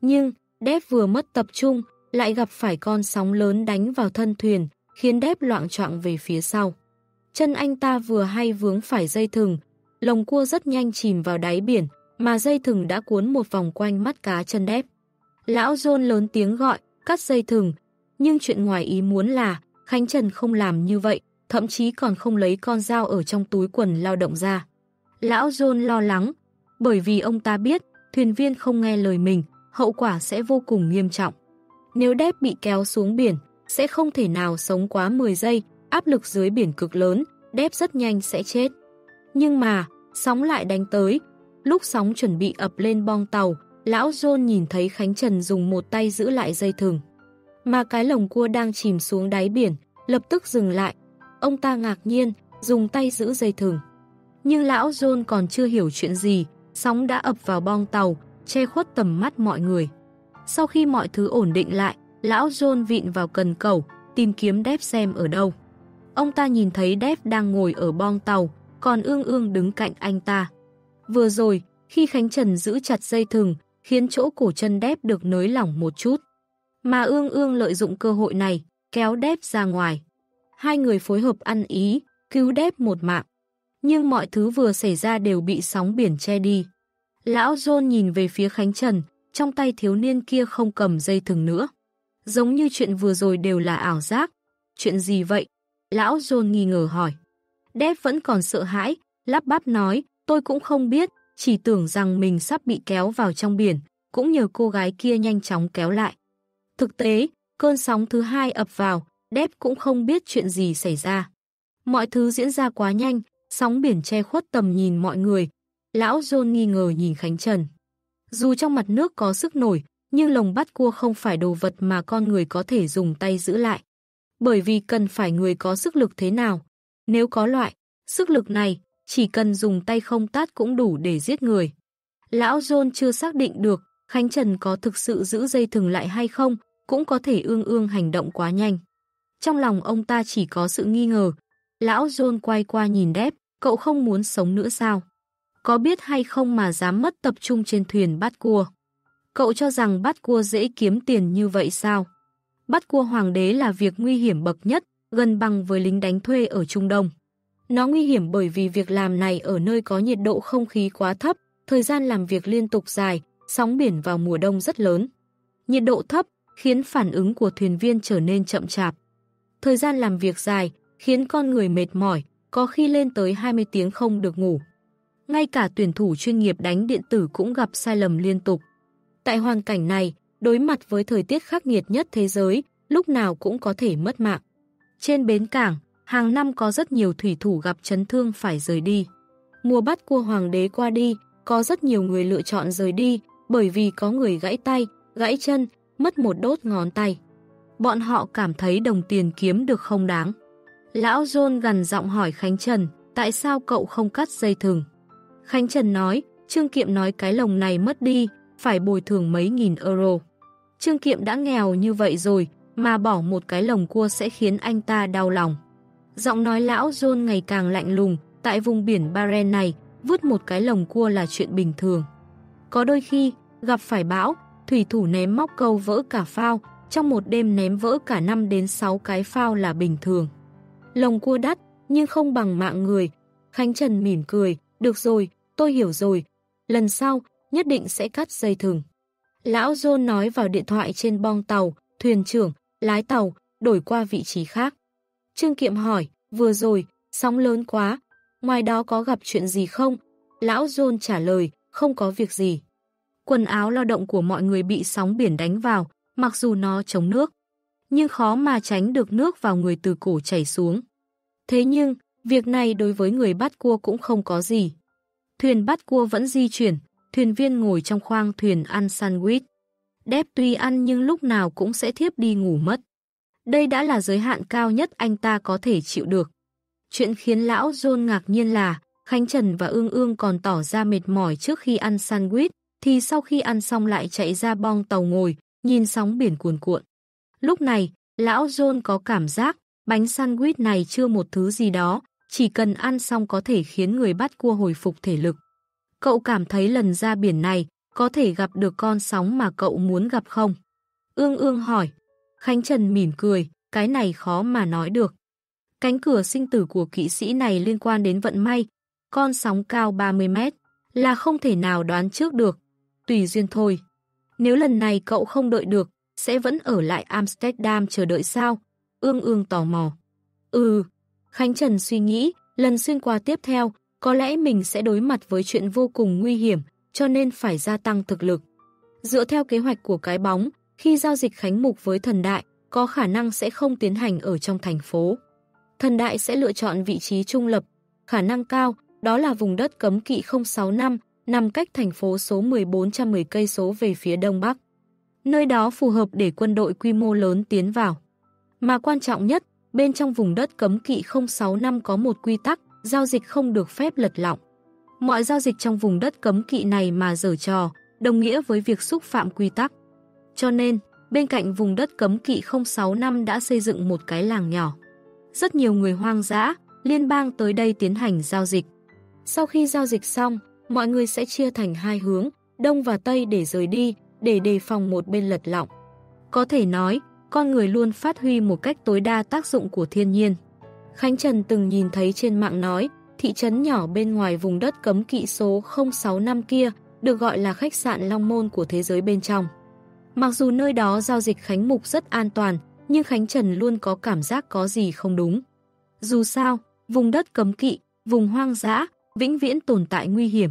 Nhưng, Đép vừa mất tập trung, lại gặp phải con sóng lớn đánh vào thân thuyền, khiến Đép loạn trọng về phía sau. Chân anh ta vừa hay vướng phải dây thừng, lồng cua rất nhanh chìm vào đáy biển, mà dây thừng đã cuốn một vòng quanh mắt cá chân Đép. Lão John lớn tiếng gọi, cắt dây thừng, nhưng chuyện ngoài ý muốn là Khánh Trần không làm như vậy, thậm chí còn không lấy con dao ở trong túi quần lao động ra. Lão John lo lắng, bởi vì ông ta biết thuyền viên không nghe lời mình, hậu quả sẽ vô cùng nghiêm trọng. Nếu đép bị kéo xuống biển, sẽ không thể nào sống quá 10 giây, áp lực dưới biển cực lớn, đép rất nhanh sẽ chết. Nhưng mà, sóng lại đánh tới. Lúc sóng chuẩn bị ập lên bong tàu, lão John nhìn thấy Khánh Trần dùng một tay giữ lại dây thừng. Mà cái lồng cua đang chìm xuống đáy biển, lập tức dừng lại. Ông ta ngạc nhiên, dùng tay giữ dây thừng. Nhưng lão John còn chưa hiểu chuyện gì, sóng đã ập vào bong tàu, che khuất tầm mắt mọi người. Sau khi mọi thứ ổn định lại, lão John vịn vào cần cầu, tìm kiếm Dev xem ở đâu. Ông ta nhìn thấy Dev đang ngồi ở bong tàu, còn ương ương đứng cạnh anh ta. Vừa rồi, khi Khánh Trần giữ chặt dây thừng, khiến chỗ cổ chân Dev được nới lỏng một chút. Mà ương ương lợi dụng cơ hội này, kéo Dev ra ngoài. Hai người phối hợp ăn ý, cứu Dev một mạng. Nhưng mọi thứ vừa xảy ra đều bị sóng biển che đi. Lão John nhìn về phía Khánh Trần, trong tay thiếu niên kia không cầm dây thừng nữa. Giống như chuyện vừa rồi đều là ảo giác. Chuyện gì vậy? Lão John nghi ngờ hỏi. Đép vẫn còn sợ hãi, lắp bắp nói, tôi cũng không biết, chỉ tưởng rằng mình sắp bị kéo vào trong biển, cũng nhờ cô gái kia nhanh chóng kéo lại. Thực tế, cơn sóng thứ hai ập vào, Đép cũng không biết chuyện gì xảy ra. Mọi thứ diễn ra quá nhanh, sóng biển che khuất tầm nhìn mọi người. Lão John nghi ngờ nhìn Khánh Trần. Dù trong mặt nước có sức nổi, nhưng lồng bắt cua không phải đồ vật mà con người có thể dùng tay giữ lại. Bởi vì cần phải người có sức lực thế nào. Nếu có loại, sức lực này, chỉ cần dùng tay không tát cũng đủ để giết người. Lão John chưa xác định được Khánh Trần có thực sự giữ dây thừng lại hay không, cũng có thể ương ương hành động quá nhanh. Trong lòng ông ta chỉ có sự nghi ngờ. Lão John quay qua nhìn đép, cậu không muốn sống nữa sao? Có biết hay không mà dám mất tập trung trên thuyền bắt cua? Cậu cho rằng bắt cua dễ kiếm tiền như vậy sao? Bắt cua hoàng đế là việc nguy hiểm bậc nhất, gần bằng với lính đánh thuê ở Trung Đông. Nó nguy hiểm bởi vì việc làm này ở nơi có nhiệt độ không khí quá thấp, thời gian làm việc liên tục dài, sóng biển vào mùa đông rất lớn. Nhiệt độ thấp khiến phản ứng của thuyền viên trở nên chậm chạp. Thời gian làm việc dài khiến con người mệt mỏi, có khi lên tới 20 tiếng không được ngủ. Ngay cả tuyển thủ chuyên nghiệp đánh điện tử cũng gặp sai lầm liên tục. Tại hoàn cảnh này, đối mặt với thời tiết khắc nghiệt nhất thế giới, lúc nào cũng có thể mất mạng. Trên bến cảng, hàng năm có rất nhiều thủy thủ gặp chấn thương phải rời đi. Mùa bắt cua hoàng đế qua đi, có rất nhiều người lựa chọn rời đi bởi vì có người gãy tay, gãy chân, mất một đốt ngón tay. Bọn họ cảm thấy đồng tiền kiếm được không đáng. Lão John gần giọng hỏi Khánh Trần, tại sao cậu không cắt dây thừng? Khánh Trần nói, Trương Kiệm nói cái lồng này mất đi, phải bồi thường mấy nghìn euro. Trương Kiệm đã nghèo như vậy rồi, mà bỏ một cái lồng cua sẽ khiến anh ta đau lòng. Giọng nói lão John ngày càng lạnh lùng, tại vùng biển Baren này, vứt một cái lồng cua là chuyện bình thường. Có đôi khi, gặp phải bão, thủy thủ ném móc câu vỡ cả phao, trong một đêm ném vỡ cả 5 đến 6 cái phao là bình thường. Lồng cua đắt, nhưng không bằng mạng người. Khánh Trần mỉm cười, được rồi, tôi hiểu rồi. Lần sau, nhất định sẽ cắt dây thừng. Lão John nói vào điện thoại trên bong tàu, thuyền trưởng, lái tàu, đổi qua vị trí khác. Trương Kiệm hỏi, vừa rồi, sóng lớn quá, ngoài đó có gặp chuyện gì không? Lão John trả lời, không có việc gì. Quần áo lao động của mọi người bị sóng biển đánh vào, mặc dù nó chống nước. Nhưng khó mà tránh được nước vào người từ cổ chảy xuống. Thế nhưng, việc này đối với người bắt cua cũng không có gì. Thuyền bắt cua vẫn di chuyển, thuyền viên ngồi trong khoang thuyền ăn sandwich. Đép tuy ăn nhưng lúc nào cũng sẽ thiếp đi ngủ mất. Đây đã là giới hạn cao nhất anh ta có thể chịu được. Chuyện khiến lão John ngạc nhiên là Khánh Trần và Ương Ương còn tỏ ra mệt mỏi trước khi ăn sandwich, thì sau khi ăn xong lại chạy ra bong tàu ngồi, nhìn sóng biển cuồn cuộn. Lúc này, lão John có cảm giác bánh sandwich này chưa một thứ gì đó, chỉ cần ăn xong có thể khiến người bắt cua hồi phục thể lực. Cậu cảm thấy lần ra biển này có thể gặp được con sóng mà cậu muốn gặp không? Ương ương hỏi. Khánh Trần mỉm cười, cái này khó mà nói được. Cánh cửa sinh tử của kỵ sĩ này liên quan đến vận may. Con sóng cao 30 mét là không thể nào đoán trước được. Tùy duyên thôi. Nếu lần này cậu không đợi được, sẽ vẫn ở lại Amsterdam chờ đợi sao? Ương ương tò mò. Ừ. Khánh Trần suy nghĩ, lần xuyên qua tiếp theo, có lẽ mình sẽ đối mặt với chuyện vô cùng nguy hiểm, cho nên phải gia tăng thực lực. Dựa theo kế hoạch của cái bóng, khi giao dịch Khánh Mục với thần đại, có khả năng sẽ không tiến hành ở trong thành phố. Thần đại sẽ lựa chọn vị trí trung lập, khả năng cao, đó là vùng đất cấm kỵ 065, nằm cách thành phố số 1410 cây số về phía đông bắc. Nơi đó phù hợp để quân đội quy mô lớn tiến vào. Mà quan trọng nhất, bên trong vùng đất cấm kỵ 065 có một quy tắc, giao dịch không được phép lật lọng. Mọi giao dịch trong vùng đất cấm kỵ này mà dở trò, đồng nghĩa với việc xúc phạm quy tắc. Cho nên, bên cạnh vùng đất cấm kỵ 065 đã xây dựng một cái làng nhỏ. Rất nhiều người hoang dã, liên bang tới đây tiến hành giao dịch. Sau khi giao dịch xong, mọi người sẽ chia thành hai hướng, đông và tây để rời đi, để đề phòng một bên lật lọng. Có thể nói, con người luôn phát huy một cách tối đa tác dụng của thiên nhiên. Khánh Trần từng nhìn thấy trên mạng nói, thị trấn nhỏ bên ngoài vùng đất cấm kỵ số 065 kia được gọi là khách sạn Long Môn của thế giới bên trong. Mặc dù nơi đó giao dịch Khánh Mục rất an toàn, nhưng Khánh Trần luôn có cảm giác có gì không đúng. Dù sao, vùng đất cấm kỵ, vùng hoang dã, vĩnh viễn tồn tại nguy hiểm.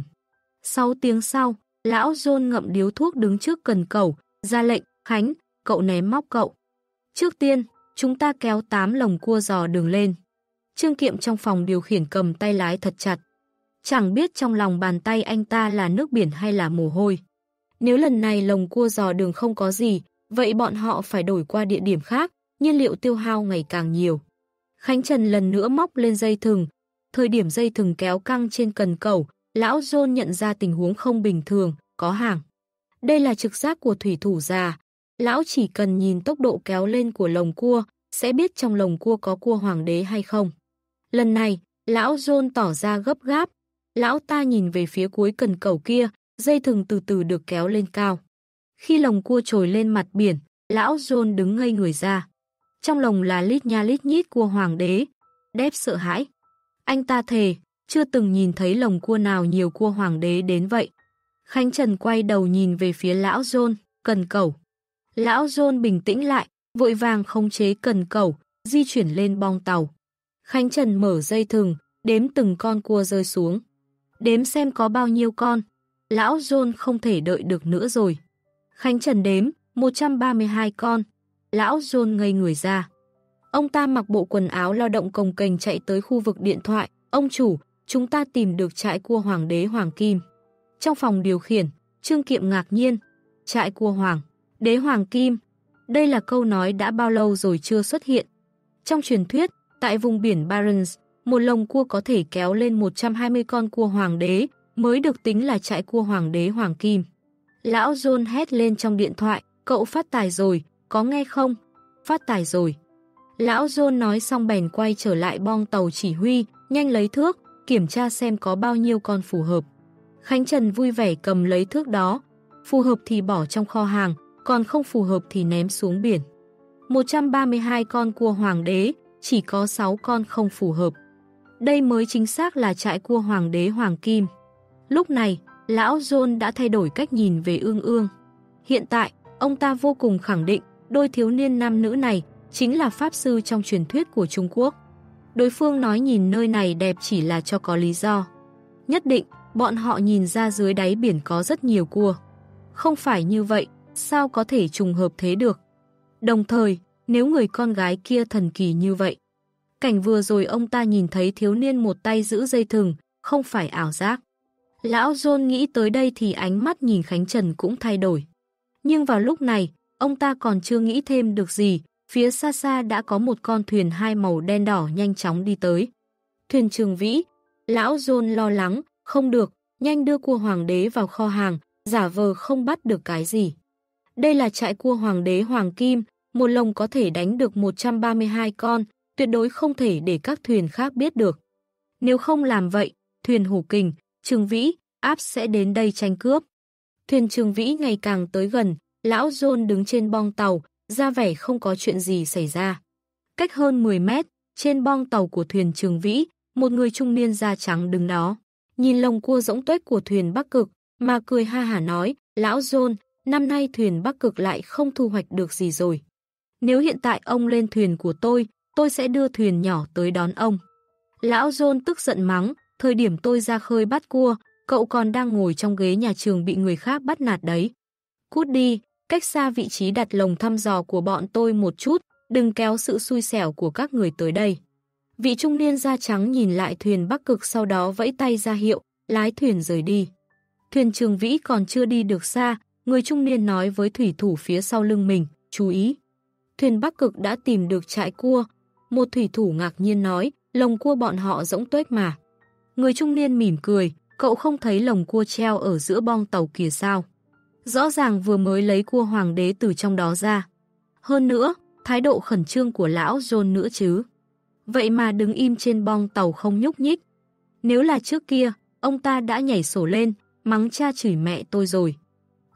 6 tiếng sau, lão John ngậm điếu thuốc đứng trước cần cầu, ra lệnh, Khánh, cậu ném móc cậu. Trước tiên, chúng ta kéo 8 lồng cua giò đường lên. Trương Kiệm trong phòng điều khiển cầm tay lái thật chặt. Chẳng biết trong lòng bàn tay anh ta là nước biển hay là mồ hôi. Nếu lần này lồng cua giò đường không có gì, vậy bọn họ phải đổi qua địa điểm khác, nhiên liệu tiêu hao ngày càng nhiều. Khánh Trần lần nữa móc lên dây thừng. Thời điểm dây thừng kéo căng trên cần cầu, lão John nhận ra tình huống không bình thường, có hàng. Đây là trực giác của thủy thủ già. Lão chỉ cần nhìn tốc độ kéo lên của lồng cua, sẽ biết trong lồng cua có cua hoàng đế hay không. Lần này, lão John tỏ ra gấp gáp. Lão ta nhìn về phía cuối cần cầu kia, dây thừng từ từ được kéo lên cao. Khi lồng cua trồi lên mặt biển, lão John đứng ngây người ra. Trong lồng là lít nha lít nhít cua hoàng đế. Đép sợ hãi. Anh ta thề, chưa từng nhìn thấy lồng cua nào nhiều cua hoàng đế đến vậy. Khánh Trần quay đầu nhìn về phía lão John, cần cầu. Lão John bình tĩnh lại, vội vàng không chế cần cầu, di chuyển lên bong tàu. Khánh Trần mở dây thừng, đếm từng con cua rơi xuống. Đếm xem có bao nhiêu con. Lão John không thể đợi được nữa rồi. Khánh Trần đếm, 132 con. Lão John ngây người ra. Ông ta mặc bộ quần áo lao động cồng cành chạy tới khu vực điện thoại. Ông chủ, chúng ta tìm được trại cua hoàng đế Hoàng Kim. Trong phòng điều khiển, Trương Kiệm ngạc nhiên. Trại cua hoàng, đế Hoàng Kim. Đây là câu nói đã bao lâu rồi chưa xuất hiện. Trong truyền thuyết, tại vùng biển Barents, một lồng cua có thể kéo lên 120 con cua hoàng đế, mới được tính là trại cua hoàng đế Hoàng Kim. Lão John hét lên trong điện thoại, cậu phát tài rồi, có nghe không? Phát tài rồi. Lão John nói xong bèn quay trở lại bong tàu chỉ huy, nhanh lấy thước, kiểm tra xem có bao nhiêu con phù hợp. Khánh Trần vui vẻ cầm lấy thước đó. phù hợp thì bỏ trong kho hàng, còn không phù hợp thì ném xuống biển. 132 con cua hoàng đế, chỉ có 6 con không phù hợp. Đây mới chính xác là trại cua hoàng đế hoàng kim. Lúc này, lão John đã thay đổi cách nhìn về ương ương. Hiện tại, ông ta vô cùng khẳng định đôi thiếu niên nam nữ này chính là pháp sư trong truyền thuyết của Trung Quốc. Đối phương nói nhìn nơi này đẹp chỉ là cho có lý do. Nhất định, bọn họ nhìn ra dưới đáy biển có rất nhiều cua. Không phải như vậy, sao có thể trùng hợp thế được? Đồng thời, nếu người con gái kia thần kỳ như vậy, cảnh vừa rồi ông ta nhìn thấy thiếu niên một tay giữ dây thừng, không phải ảo giác. Lão John nghĩ tới đây thì ánh mắt nhìn Khánh Trần cũng thay đổi. Nhưng vào lúc này, ông ta còn chưa nghĩ thêm được gì, phía xa xa đã có một con thuyền hai màu đen đỏ nhanh chóng đi tới. Thuyền trường vĩ, lão John lo lắng, không được, nhanh đưa cua hoàng đế vào kho hàng, giả vờ không bắt được cái gì. Đây là trại cua hoàng đế hoàng kim, một lồng có thể đánh được 132 con, tuyệt đối không thể để các thuyền khác biết được. Nếu không làm vậy, thuyền hủ kình, trường vĩ, áp sẽ đến đây tranh cướp. Thuyền trường vĩ ngày càng tới gần, lão John đứng trên bong tàu, ra vẻ không có chuyện gì xảy ra. Cách hơn 10 mét, trên bong tàu của thuyền trường vĩ, một người trung niên da trắng đứng đó. Nhìn lồng cua rỗng tuếch của thuyền Bắc Cực, mà cười ha hả nói, lão John, năm nay thuyền Bắc Cực lại không thu hoạch được gì rồi. Nếu hiện tại ông lên thuyền của tôi, tôi sẽ đưa thuyền nhỏ tới đón ông. Lão John tức giận mắng, thời điểm tôi ra khơi bắt cua, cậu còn đang ngồi trong ghế nhà trường bị người khác bắt nạt đấy. Cút đi, cách xa vị trí đặt lồng thăm dò của bọn tôi một chút, đừng kéo sự xui xẻo của các người tới đây. Vị trung niên da trắng nhìn lại thuyền bắc cực sau đó vẫy tay ra hiệu, lái thuyền rời đi. Thuyền trường vĩ còn chưa đi được xa, người trung niên nói với thủy thủ phía sau lưng mình, chú ý. Thuyền bắc cực đã tìm được trại cua. Một thủy thủ ngạc nhiên nói, lồng cua bọn họ rỗng tuếch mà. Người trung niên mỉm cười, cậu không thấy lồng cua treo ở giữa bong tàu kìa sao. Rõ ràng vừa mới lấy cua hoàng đế từ trong đó ra. Hơn nữa, thái độ khẩn trương của lão John nữa chứ. Vậy mà đứng im trên bong tàu không nhúc nhích. Nếu là trước kia, ông ta đã nhảy sổ lên, mắng cha chửi mẹ tôi rồi.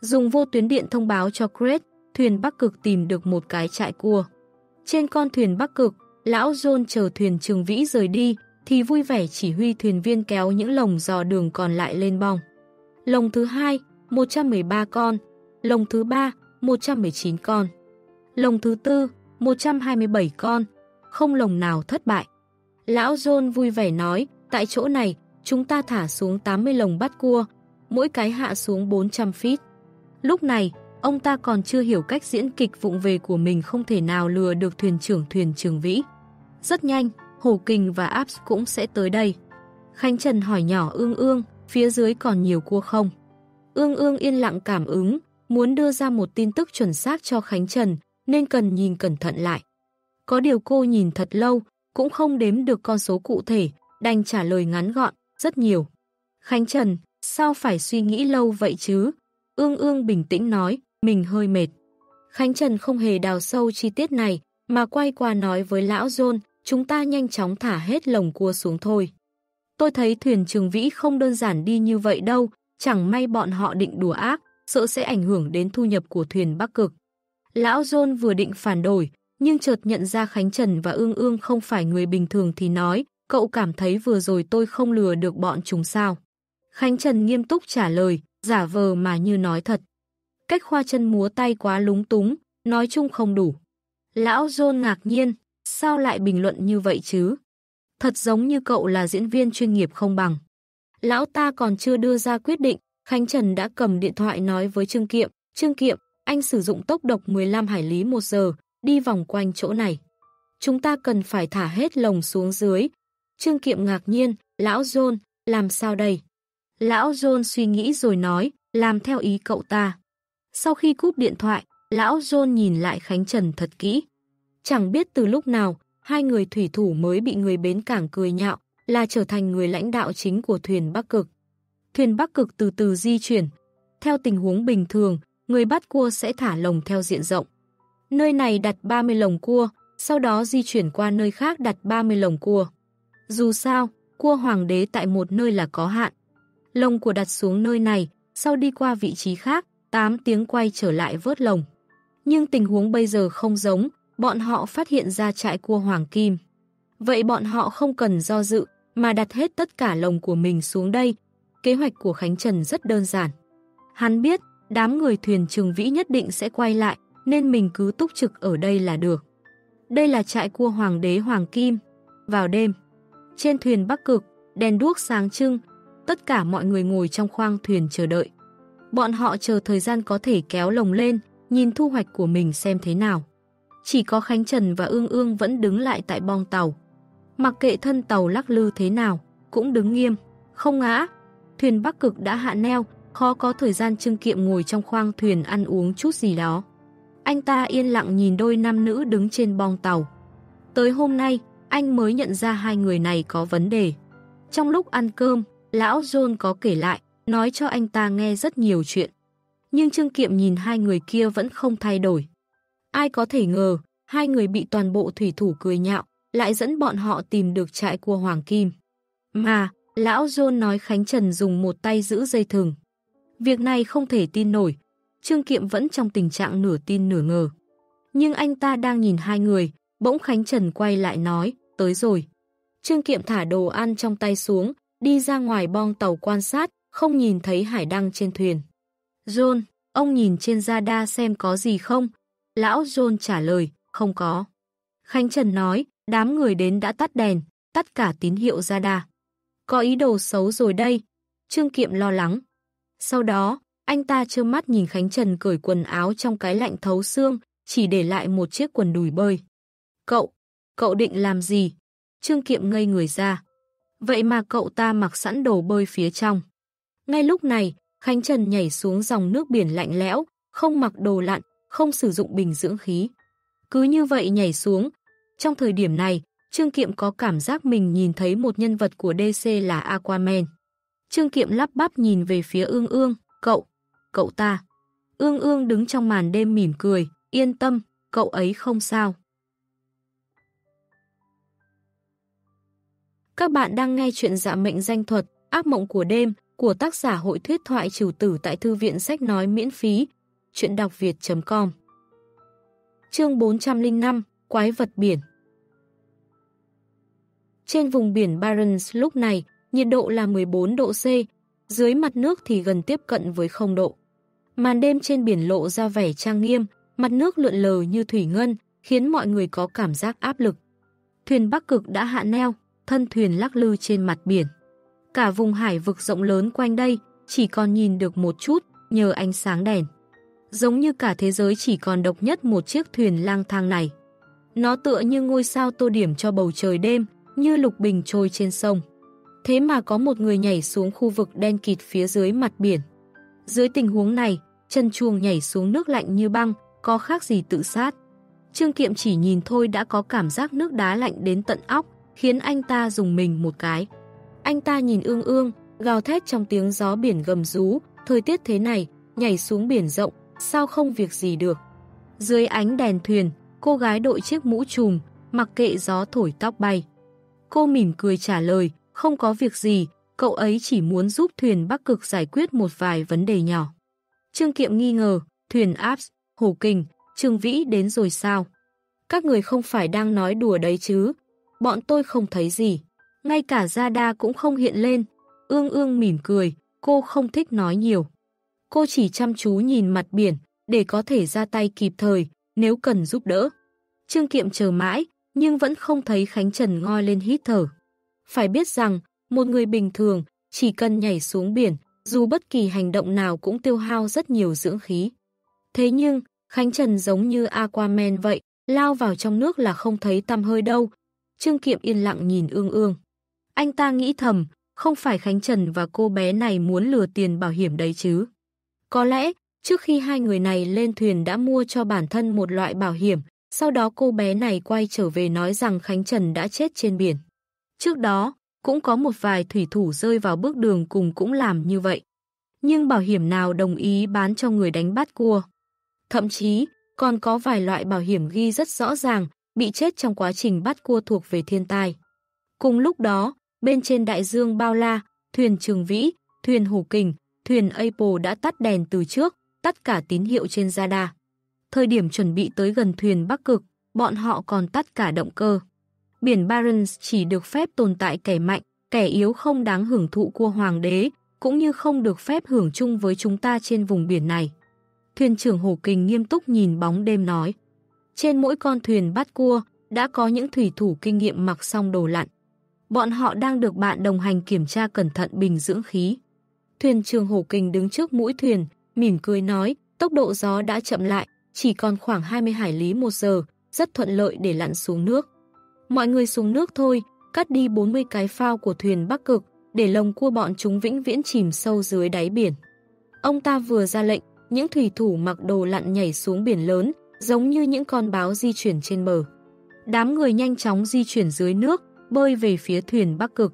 Dùng vô tuyến điện thông báo cho Chris, thuyền Bắc Cực tìm được một cái trại cua. Trên con thuyền Bắc Cực, lão John chờ thuyền Trường Vĩ rời đi, thì vui vẻ chỉ huy thuyền viên kéo những lồng dò đường còn lại lên bong. Lồng thứ hai, 113 con. Lồng thứ ba, 119 con. Lồng thứ tư, 127 con. Không lồng nào thất bại. Lão John vui vẻ nói, tại chỗ này, chúng ta thả xuống 80 lồng bắt cua, mỗi cái hạ xuống 400 feet. Lúc này, ông ta còn chưa hiểu cách diễn kịch vụng về của mình không thể nào lừa được thuyền trưởng thuyền trường vĩ. Rất nhanh, Hồ Kình và abs cũng sẽ tới đây. Khánh Trần hỏi nhỏ ương ương, phía dưới còn nhiều cua không? Ương ương yên lặng cảm ứng, muốn đưa ra một tin tức chuẩn xác cho Khánh Trần, nên cần nhìn cẩn thận lại. Có điều cô nhìn thật lâu, cũng không đếm được con số cụ thể, đành trả lời ngắn gọn, rất nhiều. Khánh Trần, sao phải suy nghĩ lâu vậy chứ? Ương ương bình tĩnh nói, mình hơi mệt. Khánh Trần không hề đào sâu chi tiết này, mà quay qua nói với lão John, chúng ta nhanh chóng thả hết lồng cua xuống thôi. Tôi thấy thuyền trường vĩ không đơn giản đi như vậy đâu, chẳng may bọn họ định đùa ác, sợ sẽ ảnh hưởng đến thu nhập của thuyền Bắc Cực. Lão John vừa định phản đổi, nhưng chợt nhận ra Khánh Trần và Ương Ương không phải người bình thường thì nói, cậu cảm thấy vừa rồi tôi không lừa được bọn chúng sao. Khánh Trần nghiêm túc trả lời, giả vờ mà như nói thật. Cách khoa chân múa tay quá lúng túng, nói chung không đủ. Lão John ngạc nhiên, sao lại bình luận như vậy chứ? Thật giống như cậu là diễn viên chuyên nghiệp không bằng. Lão ta còn chưa đưa ra quyết định, Khánh Trần đã cầm điện thoại nói với Trương Kiệm, Trương Kiệm, anh sử dụng tốc độ 15 hải lý một giờ, đi vòng quanh chỗ này. Chúng ta cần phải thả hết lồng xuống dưới. Trương Kiệm ngạc nhiên, Lão John, làm sao đây? Lão John suy nghĩ rồi nói, làm theo ý cậu ta. Sau khi cúp điện thoại, Lão John nhìn lại Khánh Trần thật kỹ. Chẳng biết từ lúc nào, hai người thủy thủ mới bị người bến cảng cười nhạo, là trở thành người lãnh đạo chính của thuyền Bắc Cực. Thuyền Bắc Cực từ từ di chuyển. Theo tình huống bình thường, người bắt cua sẽ thả lồng theo diện rộng. Nơi này đặt 30 lồng cua, sau đó di chuyển qua nơi khác đặt 30 lồng cua. Dù sao, cua hoàng đế tại một nơi là có hạn. Lồng của đặt xuống nơi này, sau đi qua vị trí khác, 8 tiếng quay trở lại vớt lồng. Nhưng tình huống bây giờ không giống, bọn họ phát hiện ra trại cua Hoàng Kim. Vậy bọn họ không cần do dự, mà đặt hết tất cả lồng của mình xuống đây. Kế hoạch của Khánh Trần rất đơn giản. Hắn biết, đám người thuyền trường vĩ nhất định sẽ quay lại, nên mình cứ túc trực ở đây là được. Đây là trại cua Hoàng đế Hoàng Kim. Vào đêm, trên thuyền Bắc Cực, đèn đuốc sáng trưng, tất cả mọi người ngồi trong khoang thuyền chờ đợi. Bọn họ chờ thời gian có thể kéo lồng lên, nhìn thu hoạch của mình xem thế nào. Chỉ có Khánh Trần và Ương Ương vẫn đứng lại tại bong tàu. Mặc kệ thân tàu lắc lư thế nào, cũng đứng nghiêm, không ngã. Thuyền Bắc Cực đã hạ neo, khó có thời gian Trương Kiệm ngồi trong khoang thuyền ăn uống chút gì đó. Anh ta yên lặng nhìn đôi nam nữ đứng trên bong tàu. Tới hôm nay, anh mới nhận ra hai người này có vấn đề. Trong lúc ăn cơm, lão John có kể lại, nói cho anh ta nghe rất nhiều chuyện. Nhưng Trương Kiệm nhìn hai người kia vẫn không thay đổi. Ai có thể ngờ, hai người bị toàn bộ thủy thủ cười nhạo, lại dẫn bọn họ tìm được trại của Hoàng Kim. Mà, lão John nói Khánh Trần dùng một tay giữ dây thừng. Việc này không thể tin nổi, Trương Kiệm vẫn trong tình trạng nửa tin nửa ngờ. Nhưng anh ta đang nhìn hai người, bỗng Khánh Trần quay lại nói, tới rồi. Trương Kiệm thả đồ ăn trong tay xuống, đi ra ngoài bong tàu quan sát, không nhìn thấy hải đăng trên thuyền. John, ông nhìn trên radar xem có gì không? Lão John trả lời, không có. Khánh Trần nói, đám người đến đã tắt đèn, tắt cả tín hiệu ra đà. Có ý đồ xấu rồi đây. Trương Kiệm lo lắng. Sau đó, anh ta trơ mắt nhìn Khánh Trần cởi quần áo trong cái lạnh thấu xương, chỉ để lại một chiếc quần đùi bơi. Cậu, cậu định làm gì? Trương Kiệm ngây người ra. Vậy mà cậu ta mặc sẵn đồ bơi phía trong. Ngay lúc này, Khánh Trần nhảy xuống dòng nước biển lạnh lẽo, không mặc đồ lặn, không sử dụng bình dưỡng khí. Cứ như vậy nhảy xuống. Trong thời điểm này, Trương Kiệm có cảm giác mình nhìn thấy một nhân vật của DC là Aquaman. Trương Kiệm lắp bắp nhìn về phía ương ương, cậu, cậu ta. Ương ương đứng trong màn đêm mỉm cười, yên tâm, cậu ấy không sao. Các bạn đang nghe chuyện dạ mệnh danh thuật, ác mộng của đêm, của tác giả hội thuyết thoại trừ tử tại thư viện sách nói miễn phí, chuyện đọc việt.com Chương 405, Quái vật biển trên vùng biển Barents lúc này, nhiệt độ là 14 độ C, dưới mặt nước thì gần tiếp cận với 0 độ. Màn đêm trên biển lộ ra vẻ trang nghiêm, mặt nước lượn lờ như thủy ngân, khiến mọi người có cảm giác áp lực. Thuyền Bắc Cực đã hạ neo, thân thuyền lắc lư trên mặt biển. Cả vùng hải vực rộng lớn quanh đây chỉ còn nhìn được một chút nhờ ánh sáng đèn. Giống như cả thế giới chỉ còn độc nhất một chiếc thuyền lang thang này. Nó tựa như ngôi sao tô điểm cho bầu trời đêm, như lục bình trôi trên sông. Thế mà có một người nhảy xuống khu vực đen kịt phía dưới mặt biển. Dưới tình huống này, chân chuông nhảy xuống nước lạnh như băng, có khác gì tự sát. Trương Kiệm chỉ nhìn thôi đã có cảm giác nước đá lạnh đến tận óc, khiến anh ta dùng mình một cái. Anh ta nhìn ương ương, gào thét trong tiếng gió biển gầm rú, thời tiết thế này, nhảy xuống biển rộng, sao không việc gì được. Dưới ánh đèn thuyền, cô gái đội chiếc mũ trùm, mặc kệ gió thổi tóc bay. Cô mỉm cười trả lời, không có việc gì, cậu ấy chỉ muốn giúp thuyền Bắc Cực giải quyết một vài vấn đề nhỏ. Trương Kiệm nghi ngờ, thuyền Abs Hồ Kình, Trương Vĩ đến rồi sao? Các người không phải đang nói đùa đấy chứ? Bọn tôi không thấy gì. Ngay cả gia đa cũng không hiện lên. Ương ương mỉm cười, cô không thích nói nhiều. Cô chỉ chăm chú nhìn mặt biển, để có thể ra tay kịp thời, nếu cần giúp đỡ. Trương Kiệm chờ mãi, nhưng vẫn không thấy Khánh Trần ngoi lên hít thở. Phải biết rằng, một người bình thường, chỉ cần nhảy xuống biển, dù bất kỳ hành động nào cũng tiêu hao rất nhiều dưỡng khí. Thế nhưng, Khánh Trần giống như Aquaman vậy, lao vào trong nước là không thấy tăm hơi đâu. Trương Kiệm yên lặng nhìn ương ương. Anh ta nghĩ thầm, không phải Khánh Trần và cô bé này muốn lừa tiền bảo hiểm đấy chứ. Có lẽ, trước khi hai người này lên thuyền đã mua cho bản thân một loại bảo hiểm, sau đó cô bé này quay trở về nói rằng Khánh Trần đã chết trên biển. Trước đó, cũng có một vài thủy thủ rơi vào bước đường cùng cũng làm như vậy. Nhưng bảo hiểm nào đồng ý bán cho người đánh bắt cua. Thậm chí, còn có vài loại bảo hiểm ghi rất rõ ràng, bị chết trong quá trình bắt cua thuộc về thiên tai. Cùng lúc đó, bên trên đại dương bao la, thuyền Trường Vĩ, thuyền Hồ Kình, thuyền Apple đã tắt đèn từ trước, tất cả tín hiệu trên radar. Thời điểm chuẩn bị tới gần thuyền Bắc Cực, bọn họ còn tắt cả động cơ. Biển Barents chỉ được phép tồn tại kẻ mạnh, kẻ yếu không đáng hưởng thụ của hoàng đế, cũng như không được phép hưởng chung với chúng ta trên vùng biển này. Thuyền trưởng Hồ Kình nghiêm túc nhìn bóng đêm nói. Trên mỗi con thuyền bắt cua, đã có những thủy thủ kinh nghiệm mặc xong đồ lặn. Bọn họ đang được bạn đồng hành kiểm tra cẩn thận bình dưỡng khí. Thuyền trưởng Hồ Kình đứng trước mũi thuyền, mỉm cười nói, tốc độ gió đã chậm lại, chỉ còn khoảng 20 hải lý một giờ, rất thuận lợi để lặn xuống nước. Mọi người xuống nước thôi, cắt đi 40 cái phao của thuyền Bắc Cực, để lồng cua bọn chúng vĩnh viễn chìm sâu dưới đáy biển. Ông ta vừa ra lệnh, những thủy thủ mặc đồ lặn nhảy xuống biển lớn, giống như những con báo di chuyển trên bờ. Đám người nhanh chóng di chuyển dưới nước, bơi về phía thuyền Bắc Cực.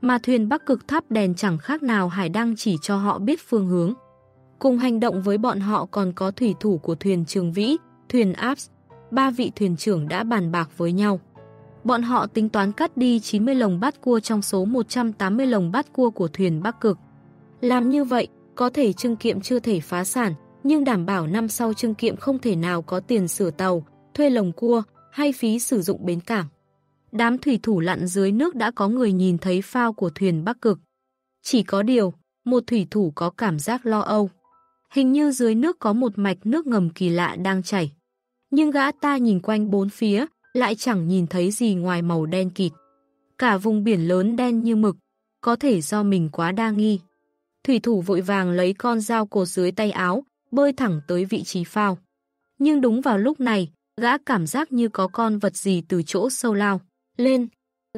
Mà thuyền Bắc Cực thắp đèn chẳng khác nào hải đăng chỉ cho họ biết phương hướng. Cùng hành động với bọn họ còn có thủy thủ của thuyền Trường Vĩ, thuyền Aps. Ba vị thuyền trưởng đã bàn bạc với nhau. Bọn họ tính toán cắt đi 90 lồng bát cua trong số 180 lồng bát cua của thuyền Bắc Cực. Làm như vậy, có thể trưng kiệm chưa thể phá sản, nhưng đảm bảo năm sau trưng kiệm không thể nào có tiền sửa tàu, thuê lồng cua hay phí sử dụng bến cảng. Đám thủy thủ lặn dưới nước đã có người nhìn thấy phao của thuyền Bắc Cực. Chỉ có điều, một thủy thủ có cảm giác lo âu. Hình như dưới nước có một mạch nước ngầm kỳ lạ đang chảy. Nhưng gã ta nhìn quanh bốn phía, lại chẳng nhìn thấy gì ngoài màu đen kịt. Cả vùng biển lớn đen như mực, có thể do mình quá đa nghi. Thủy thủ vội vàng lấy con dao cột dưới tay áo, bơi thẳng tới vị trí phao. Nhưng đúng vào lúc này, gã cảm giác như có con vật gì từ chỗ sâu lao. Lên,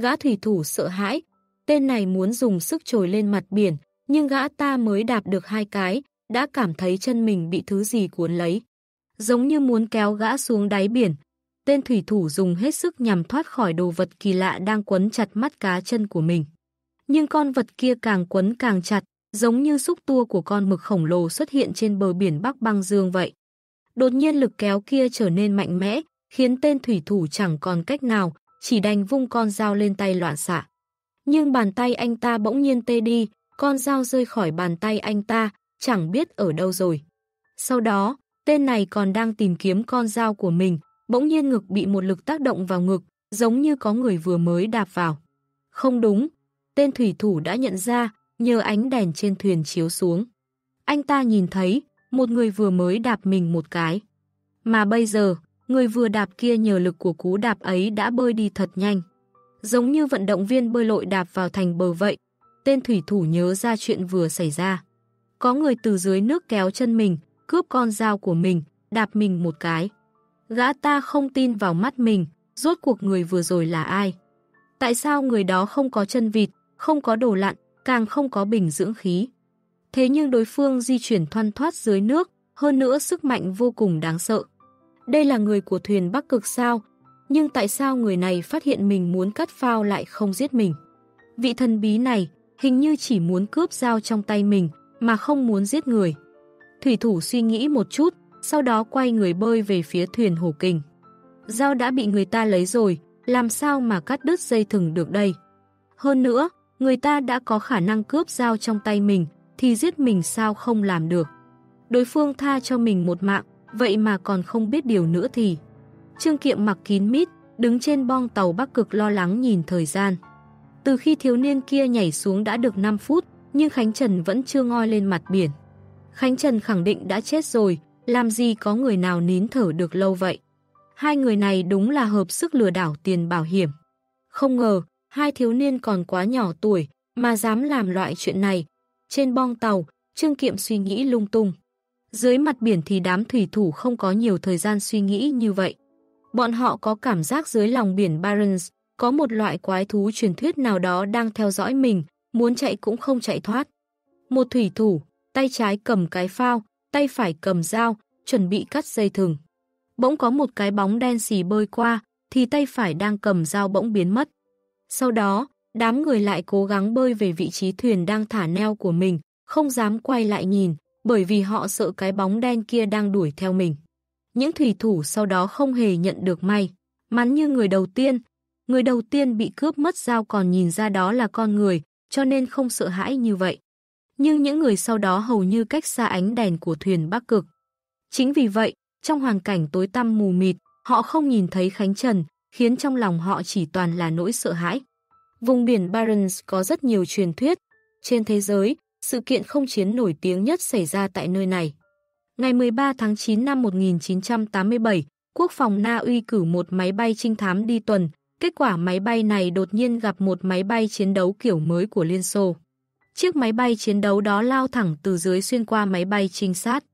gã thủy thủ sợ hãi, tên này muốn dùng sức trồi lên mặt biển, nhưng gã ta mới đạp được hai cái, đã cảm thấy chân mình bị thứ gì cuốn lấy. Giống như muốn kéo gã xuống đáy biển, tên thủy thủ dùng hết sức nhằm thoát khỏi đồ vật kỳ lạ đang quấn chặt mắt cá chân của mình. Nhưng con vật kia càng quấn càng chặt, giống như xúc tua của con mực khổng lồ xuất hiện trên bờ biển Bắc băng dương vậy. Đột nhiên lực kéo kia trở nên mạnh mẽ, khiến tên thủy thủ chẳng còn cách nào, chỉ đành vung con dao lên tay loạn xạ. Nhưng bàn tay anh ta bỗng nhiên tê đi, con dao rơi khỏi bàn tay anh ta, chẳng biết ở đâu rồi. Sau đó, tên này còn đang tìm kiếm con dao của mình, bỗng nhiên ngực bị một lực tác động vào ngực, giống như có người vừa mới đạp vào. Không đúng, tên thủy thủ đã nhận ra, nhờ ánh đèn trên thuyền chiếu xuống. Anh ta nhìn thấy, một người vừa mới đạp mình một cái. Mà bây giờ, người vừa đạp kia nhờ lực của cú đạp ấy đã bơi đi thật nhanh. Giống như vận động viên bơi lội đạp vào thành bờ vậy, tên thủy thủ nhớ ra chuyện vừa xảy ra. Có người từ dưới nước kéo chân mình, cướp con dao của mình, đạp mình một cái. Gã ta không tin vào mắt mình, rốt cuộc người vừa rồi là ai? Tại sao người đó không có chân vịt, không có đồ lặn, càng không có bình dưỡng khí? Thế nhưng đối phương di chuyển thoăn thoát dưới nước, hơn nữa sức mạnh vô cùng đáng sợ. Đây là người của thuyền Bắc Cực sao? Nhưng tại sao người này phát hiện mình muốn cắt phao lại không giết mình? Vị thần bí này hình như chỉ muốn cướp dao trong tay mình mà không muốn giết người. Thủy thủ suy nghĩ một chút, sau đó quay người bơi về phía thuyền Hồ Kình. Dao đã bị người ta lấy rồi, làm sao mà cắt đứt dây thừng được đây? Hơn nữa, người ta đã có khả năng cướp dao trong tay mình, thì giết mình sao không làm được. Đối phương tha cho mình một mạng, vậy mà còn không biết điều nữa thì. Trương Kiệm mặc kín mít, đứng trên bong tàu Bắc Cực lo lắng nhìn thời gian. Từ khi thiếu niên kia nhảy xuống đã được 5 phút, nhưng Khánh Trần vẫn chưa ngoi lên mặt biển. Khánh Trần khẳng định đã chết rồi, làm gì có người nào nín thở được lâu vậy. Hai người này đúng là hợp sức lừa đảo tiền bảo hiểm. Không ngờ, hai thiếu niên còn quá nhỏ tuổi, mà dám làm loại chuyện này. Trên bong tàu, Trương Kiệm suy nghĩ lung tung. Dưới mặt biển thì đám thủy thủ không có nhiều thời gian suy nghĩ như vậy. Bọn họ có cảm giác dưới lòng biển Barents có một loại quái thú truyền thuyết nào đó đang theo dõi mình, muốn chạy cũng không chạy thoát. Một thủy thủ, tay trái cầm cái phao, tay phải cầm dao, chuẩn bị cắt dây thừng. Bỗng có một cái bóng đen xì bơi qua, thì tay phải đang cầm dao bỗng biến mất. Sau đó, đám người lại cố gắng bơi về vị trí thuyền đang thả neo của mình, không dám quay lại nhìn, bởi vì họ sợ cái bóng đen kia đang đuổi theo mình. Những thủy thủ sau đó không hề nhận được may. Mắn như người đầu tiên, người đầu tiên bị cướp mất dao còn nhìn ra đó là con người, cho nên không sợ hãi như vậy. Nhưng những người sau đó hầu như cách xa ánh đèn của thuyền Bắc Cực. Chính vì vậy, trong hoàn cảnh tối tăm mù mịt, họ không nhìn thấy Khánh Trần, khiến trong lòng họ chỉ toàn là nỗi sợ hãi. Vùng biển Barents có rất nhiều truyền thuyết. Trên thế giới, sự kiện không chiến nổi tiếng nhất xảy ra tại nơi này. Ngày 13 tháng 9 năm 1987, Quốc phòng Na Uy cử một máy bay trinh thám đi tuần. Kết quả máy bay này đột nhiên gặp một máy bay chiến đấu kiểu mới của Liên Xô. Chiếc máy bay chiến đấu đó lao thẳng từ dưới xuyên qua máy bay trinh sát.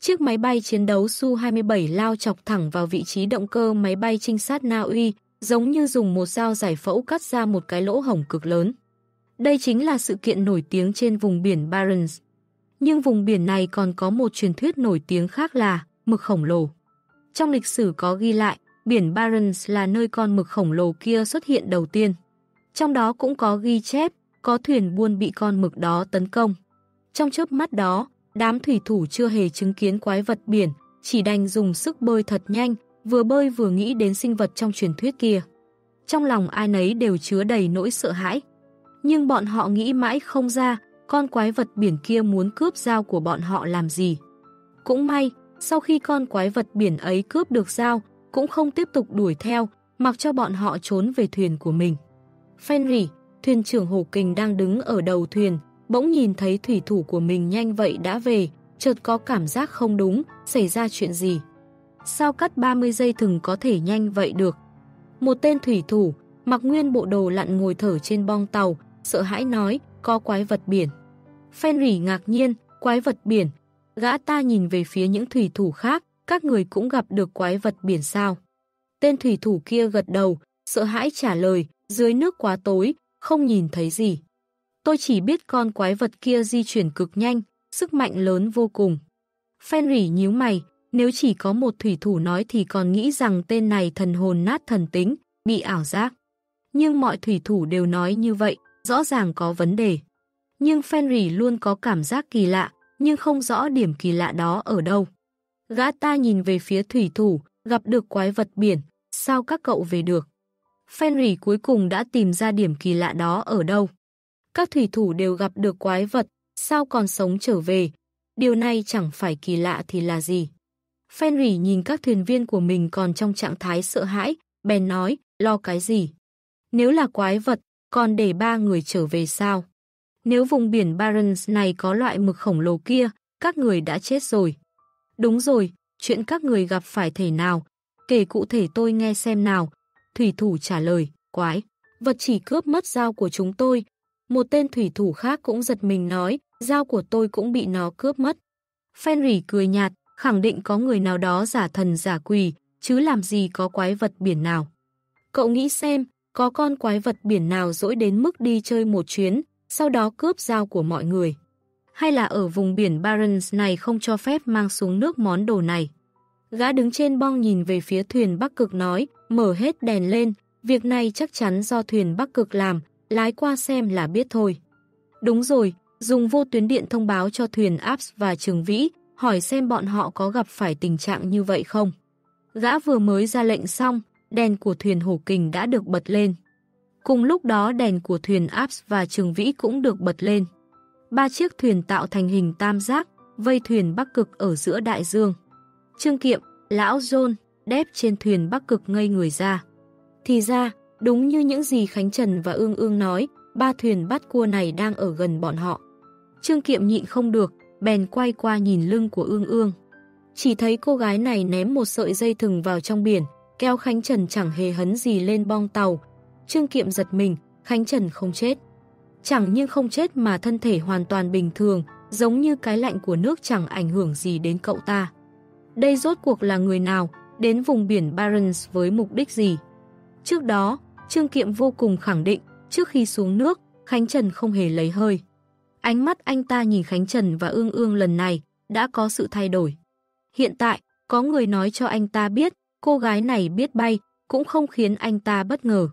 Chiếc máy bay chiến đấu Su-27 lao chọc thẳng vào vị trí động cơ máy bay trinh sát Na Uy, giống như dùng một dao giải phẫu cắt ra một cái lỗ hổng cực lớn. Đây chính là sự kiện nổi tiếng trên vùng biển Barents. Nhưng vùng biển này còn có một truyền thuyết nổi tiếng khác là mực khổng lồ. Trong lịch sử có ghi lại, biển Barents là nơi con mực khổng lồ kia xuất hiện đầu tiên. Trong đó cũng có ghi chép, có thuyền buôn bị con mực đó tấn công. Trong chớp mắt đó, đám thủy thủ chưa hề chứng kiến quái vật biển, chỉ đành dùng sức bơi thật nhanh, vừa bơi vừa nghĩ đến sinh vật trong truyền thuyết kia. Trong lòng ai nấy đều chứa đầy nỗi sợ hãi. Nhưng bọn họ nghĩ mãi không ra, con quái vật biển kia muốn cướp dao của bọn họ làm gì. Cũng may, sau khi con quái vật biển ấy cướp được dao, cũng không tiếp tục đuổi theo, mặc cho bọn họ trốn về thuyền của mình. Fenry, thuyền trưởng Hồ Kình đang đứng ở đầu thuyền, bỗng nhìn thấy thủy thủ của mình nhanh vậy đã về, chợt có cảm giác không đúng, xảy ra chuyện gì. Sao cắt 30 giây thừng có thể nhanh vậy được? Một tên thủy thủ, mặc nguyên bộ đồ lặn ngồi thở trên bong tàu, sợ hãi nói, có quái vật biển. Fenry ngạc nhiên, quái vật biển. Gã ta nhìn về phía những thủy thủ khác, các người cũng gặp được quái vật biển sao. Tên thủy thủ kia gật đầu, sợ hãi trả lời, dưới nước quá tối, không nhìn thấy gì. Tôi chỉ biết con quái vật kia di chuyển cực nhanh, sức mạnh lớn vô cùng. Fenry nhíu mày, nếu chỉ có một thủy thủ nói thì còn nghĩ rằng tên này thần hồn nát thần tính, bị ảo giác. Nhưng mọi thủy thủ đều nói như vậy, rõ ràng có vấn đề. Nhưng Fenry luôn có cảm giác kỳ lạ, nhưng không rõ điểm kỳ lạ đó ở đâu. Gã ta nhìn về phía thủy thủ, gặp được quái vật biển, sao các cậu về được? Fenry cuối cùng đã tìm ra điểm kỳ lạ đó ở đâu. Các thủy thủ đều gặp được quái vật, sao còn sống trở về? Điều này chẳng phải kỳ lạ thì là gì? Fenry nhìn các thuyền viên của mình còn trong trạng thái sợ hãi, bèn nói, lo cái gì? Nếu là quái vật, còn để ba người trở về sao? Nếu vùng biển Barents này có loại mực khổng lồ kia, các người đã chết rồi. Đúng rồi, chuyện các người gặp phải thể nào? Kể cụ thể tôi nghe xem nào. Thủy thủ trả lời, quái, vật chỉ cướp mất dao của chúng tôi. Một tên thủy thủ khác cũng giật mình nói, dao của tôi cũng bị nó cướp mất. Fenry cười nhạt, khẳng định có người nào đó giả thần giả quỷ, chứ làm gì có quái vật biển nào. Cậu nghĩ xem, có con quái vật biển nào dỗi đến mức đi chơi một chuyến, sau đó cướp dao của mọi người. Hay là ở vùng biển Barents này không cho phép mang xuống nước món đồ này. Gã đứng trên bong nhìn về phía thuyền Bắc Cực nói, mở hết đèn lên, việc này chắc chắn do thuyền Bắc Cực làm, lái qua xem là biết thôi. Đúng rồi, dùng vô tuyến điện thông báo cho thuyền Apps và Trường Vĩ, hỏi xem bọn họ có gặp phải tình trạng như vậy không. Gã vừa mới ra lệnh xong, đèn của thuyền Hổ Kình đã được bật lên. Cùng lúc đó đèn của thuyền Apps và Trường Vĩ cũng được bật lên. Ba chiếc thuyền tạo thành hình tam giác, vây thuyền Bắc Cực ở giữa đại dương. Trương Kiệm, Lão John, đép trên thuyền Bắc Cực ngây người ra. Thì ra, đúng như những gì Khánh Trần và Ương Ương nói, ba thuyền bắt cua này đang ở gần bọn họ. Trương Kiệm nhịn không được, bèn quay qua nhìn lưng của Ương Ương. Chỉ thấy cô gái này ném một sợi dây thừng vào trong biển, kéo Khánh Trần chẳng hề hấn gì lên bong tàu. Trương Kiệm giật mình, Khánh Trần không chết. Chẳng nhưng không chết mà thân thể hoàn toàn bình thường, giống như cái lạnh của nước chẳng ảnh hưởng gì đến cậu ta. Đây rốt cuộc là người nào, đến vùng biển Barents với mục đích gì? Trước đó, Trương Kiệm vô cùng khẳng định, trước khi xuống nước, Khánh Trần không hề lấy hơi. Ánh mắt anh ta nhìn Khánh Trần và ương ương lần này đã có sự thay đổi. Hiện tại, có người nói cho anh ta biết cô gái này biết bay, cũng không khiến anh ta bất ngờ.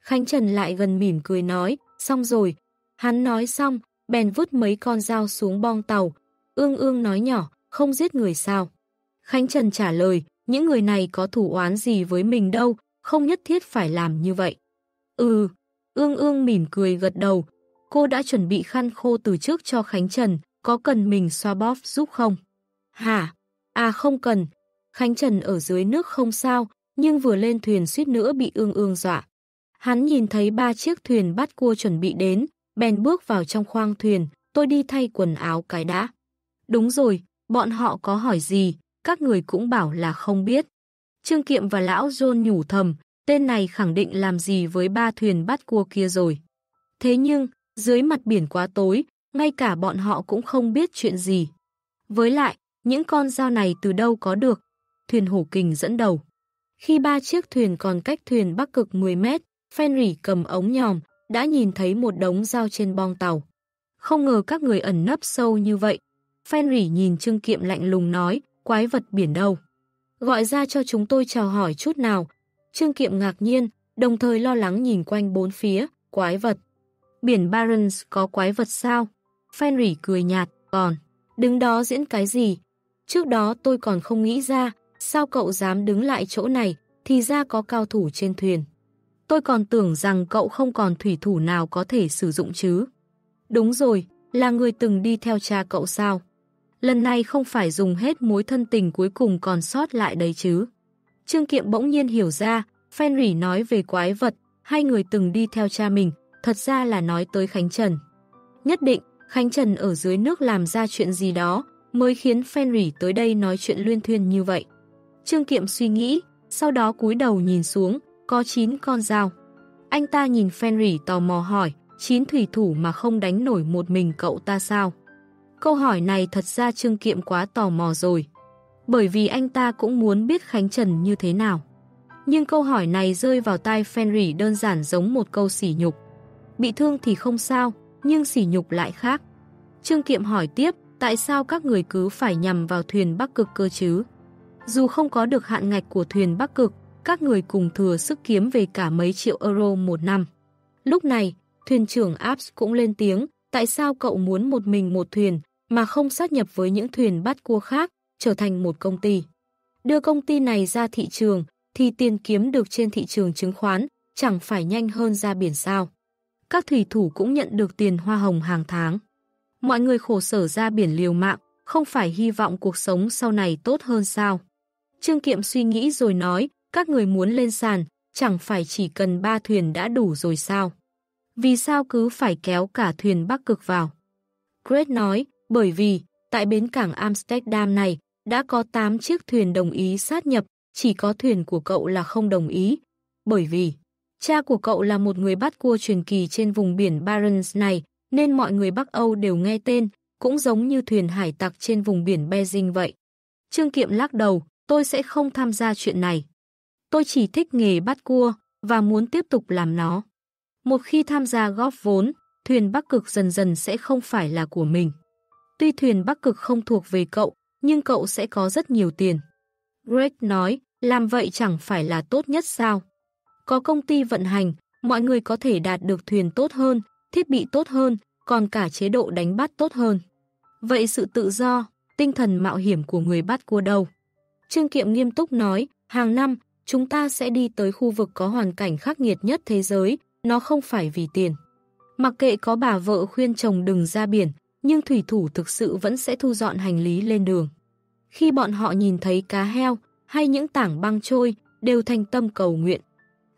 Khánh Trần lại gần mỉm cười nói, xong rồi. Hắn nói xong, bèn vứt mấy con dao xuống bong tàu. Ương ương nói nhỏ, không giết người sao. Khánh Trần trả lời, những người này có thủ oán gì với mình đâu, không nhất thiết phải làm như vậy. Ừ, ương ương mỉm cười gật đầu. cô đã chuẩn bị khăn khô từ trước cho Khánh Trần, có cần mình xoa bóp giúp không? Hả? À không cần. Khánh Trần ở dưới nước không sao, nhưng vừa lên thuyền suýt nữa bị ương ương dọa. Hắn nhìn thấy ba chiếc thuyền bắt cua chuẩn bị đến, bèn bước vào trong khoang thuyền, tôi đi thay quần áo cái đã. Đúng rồi, bọn họ có hỏi gì, các người cũng bảo là không biết. Trương Kiệm và lão John nhủ thầm, tên này khẳng định làm gì với ba thuyền bắt cua kia rồi. Thế nhưng, dưới mặt biển quá tối, ngay cả bọn họ cũng không biết chuyện gì. Với lại, những con dao này từ đâu có được? Thuyền hổ kình dẫn đầu. Khi ba chiếc thuyền còn cách thuyền bắc cực 10 mét, Fenry cầm ống nhòm, đã nhìn thấy một đống dao trên bong tàu. Không ngờ các người ẩn nấp sâu như vậy. Fenry nhìn Trương Kiệm lạnh lùng nói, quái vật biển đâu? Gọi ra cho chúng tôi chào hỏi chút nào. Trương Kiệm ngạc nhiên, đồng thời lo lắng nhìn quanh bốn phía, quái vật. Biển Barents có quái vật sao? Fenry cười nhạt, còn, đứng đó diễn cái gì? Trước đó tôi còn không nghĩ ra, sao cậu dám đứng lại chỗ này, thì ra có cao thủ trên thuyền. Tôi còn tưởng rằng cậu không còn thủy thủ nào có thể sử dụng chứ. Đúng rồi, là người từng đi theo cha cậu sao? Lần này không phải dùng hết mối thân tình cuối cùng còn sót lại đấy chứ. Trương Kiệm bỗng nhiên hiểu ra, Fenry nói về quái vật, hai người từng đi theo cha mình, thật ra là nói tới Khánh Trần. Nhất định, Khánh Trần ở dưới nước làm ra chuyện gì đó, mới khiến Fenry tới đây nói chuyện luyên thuyên như vậy. Trương Kiệm suy nghĩ, sau đó cúi đầu nhìn xuống, có 9 con dao. Anh ta nhìn Fenry tò mò hỏi, 9 thủy thủ mà không đánh nổi một mình cậu ta sao? Câu hỏi này thật ra Trương Kiệm quá tò mò rồi. Bởi vì anh ta cũng muốn biết Khánh Trần như thế nào. Nhưng câu hỏi này rơi vào tai Fenry đơn giản giống một câu sỉ nhục. Bị thương thì không sao, nhưng sỉ nhục lại khác. Trương Kiệm hỏi tiếp, tại sao các người cứ phải nhằm vào thuyền Bắc Cực cơ chứ? Dù không có được hạn ngạch của thuyền Bắc Cực, các người cùng thừa sức kiếm về cả mấy triệu euro một năm. Lúc này, thuyền trưởng Apps cũng lên tiếng, tại sao cậu muốn một mình một thuyền mà không sát nhập với những thuyền bắt cua khác, trở thành một công ty. Đưa công ty này ra thị trường thì tiền kiếm được trên thị trường chứng khoán chẳng phải nhanh hơn ra biển sao. Các thủy thủ cũng nhận được tiền hoa hồng hàng tháng. Mọi người khổ sở ra biển liều mạng, không phải hy vọng cuộc sống sau này tốt hơn sao. Trương Kiệm suy nghĩ rồi nói, các người muốn lên sàn, chẳng phải chỉ cần ba thuyền đã đủ rồi sao? Vì sao cứ phải kéo cả thuyền Bắc Cực vào? Great nói, bởi vì, tại bến cảng Amsterdam này, đã có 8 chiếc thuyền đồng ý sát nhập, chỉ có thuyền của cậu là không đồng ý. Bởi vì, cha của cậu là một người bắt cua truyền kỳ trên vùng biển Barents này, nên mọi người Bắc Âu đều nghe tên, cũng giống như thuyền hải tặc trên vùng biển Beijing vậy. Trương Kiệm lắc đầu, tôi sẽ không tham gia chuyện này. Tôi chỉ thích nghề bắt cua và muốn tiếp tục làm nó. Một khi tham gia góp vốn, thuyền Bắc Cực dần dần sẽ không phải là của mình. Tuy thuyền Bắc Cực không thuộc về cậu, nhưng cậu sẽ có rất nhiều tiền. Greg nói, làm vậy chẳng phải là tốt nhất sao? Có công ty vận hành, mọi người có thể đạt được thuyền tốt hơn, thiết bị tốt hơn, còn cả chế độ đánh bắt tốt hơn. Vậy sự tự do, tinh thần mạo hiểm của người bắt cua đâu? Trương Kiệm nghiêm túc nói, hàng năm, chúng ta sẽ đi tới khu vực có hoàn cảnh khắc nghiệt nhất thế giới, nó không phải vì tiền. Mặc kệ có bà vợ khuyên chồng đừng ra biển, nhưng thủy thủ thực sự vẫn sẽ thu dọn hành lý lên đường. Khi bọn họ nhìn thấy cá heo hay những tảng băng trôi, đều thành tâm cầu nguyện.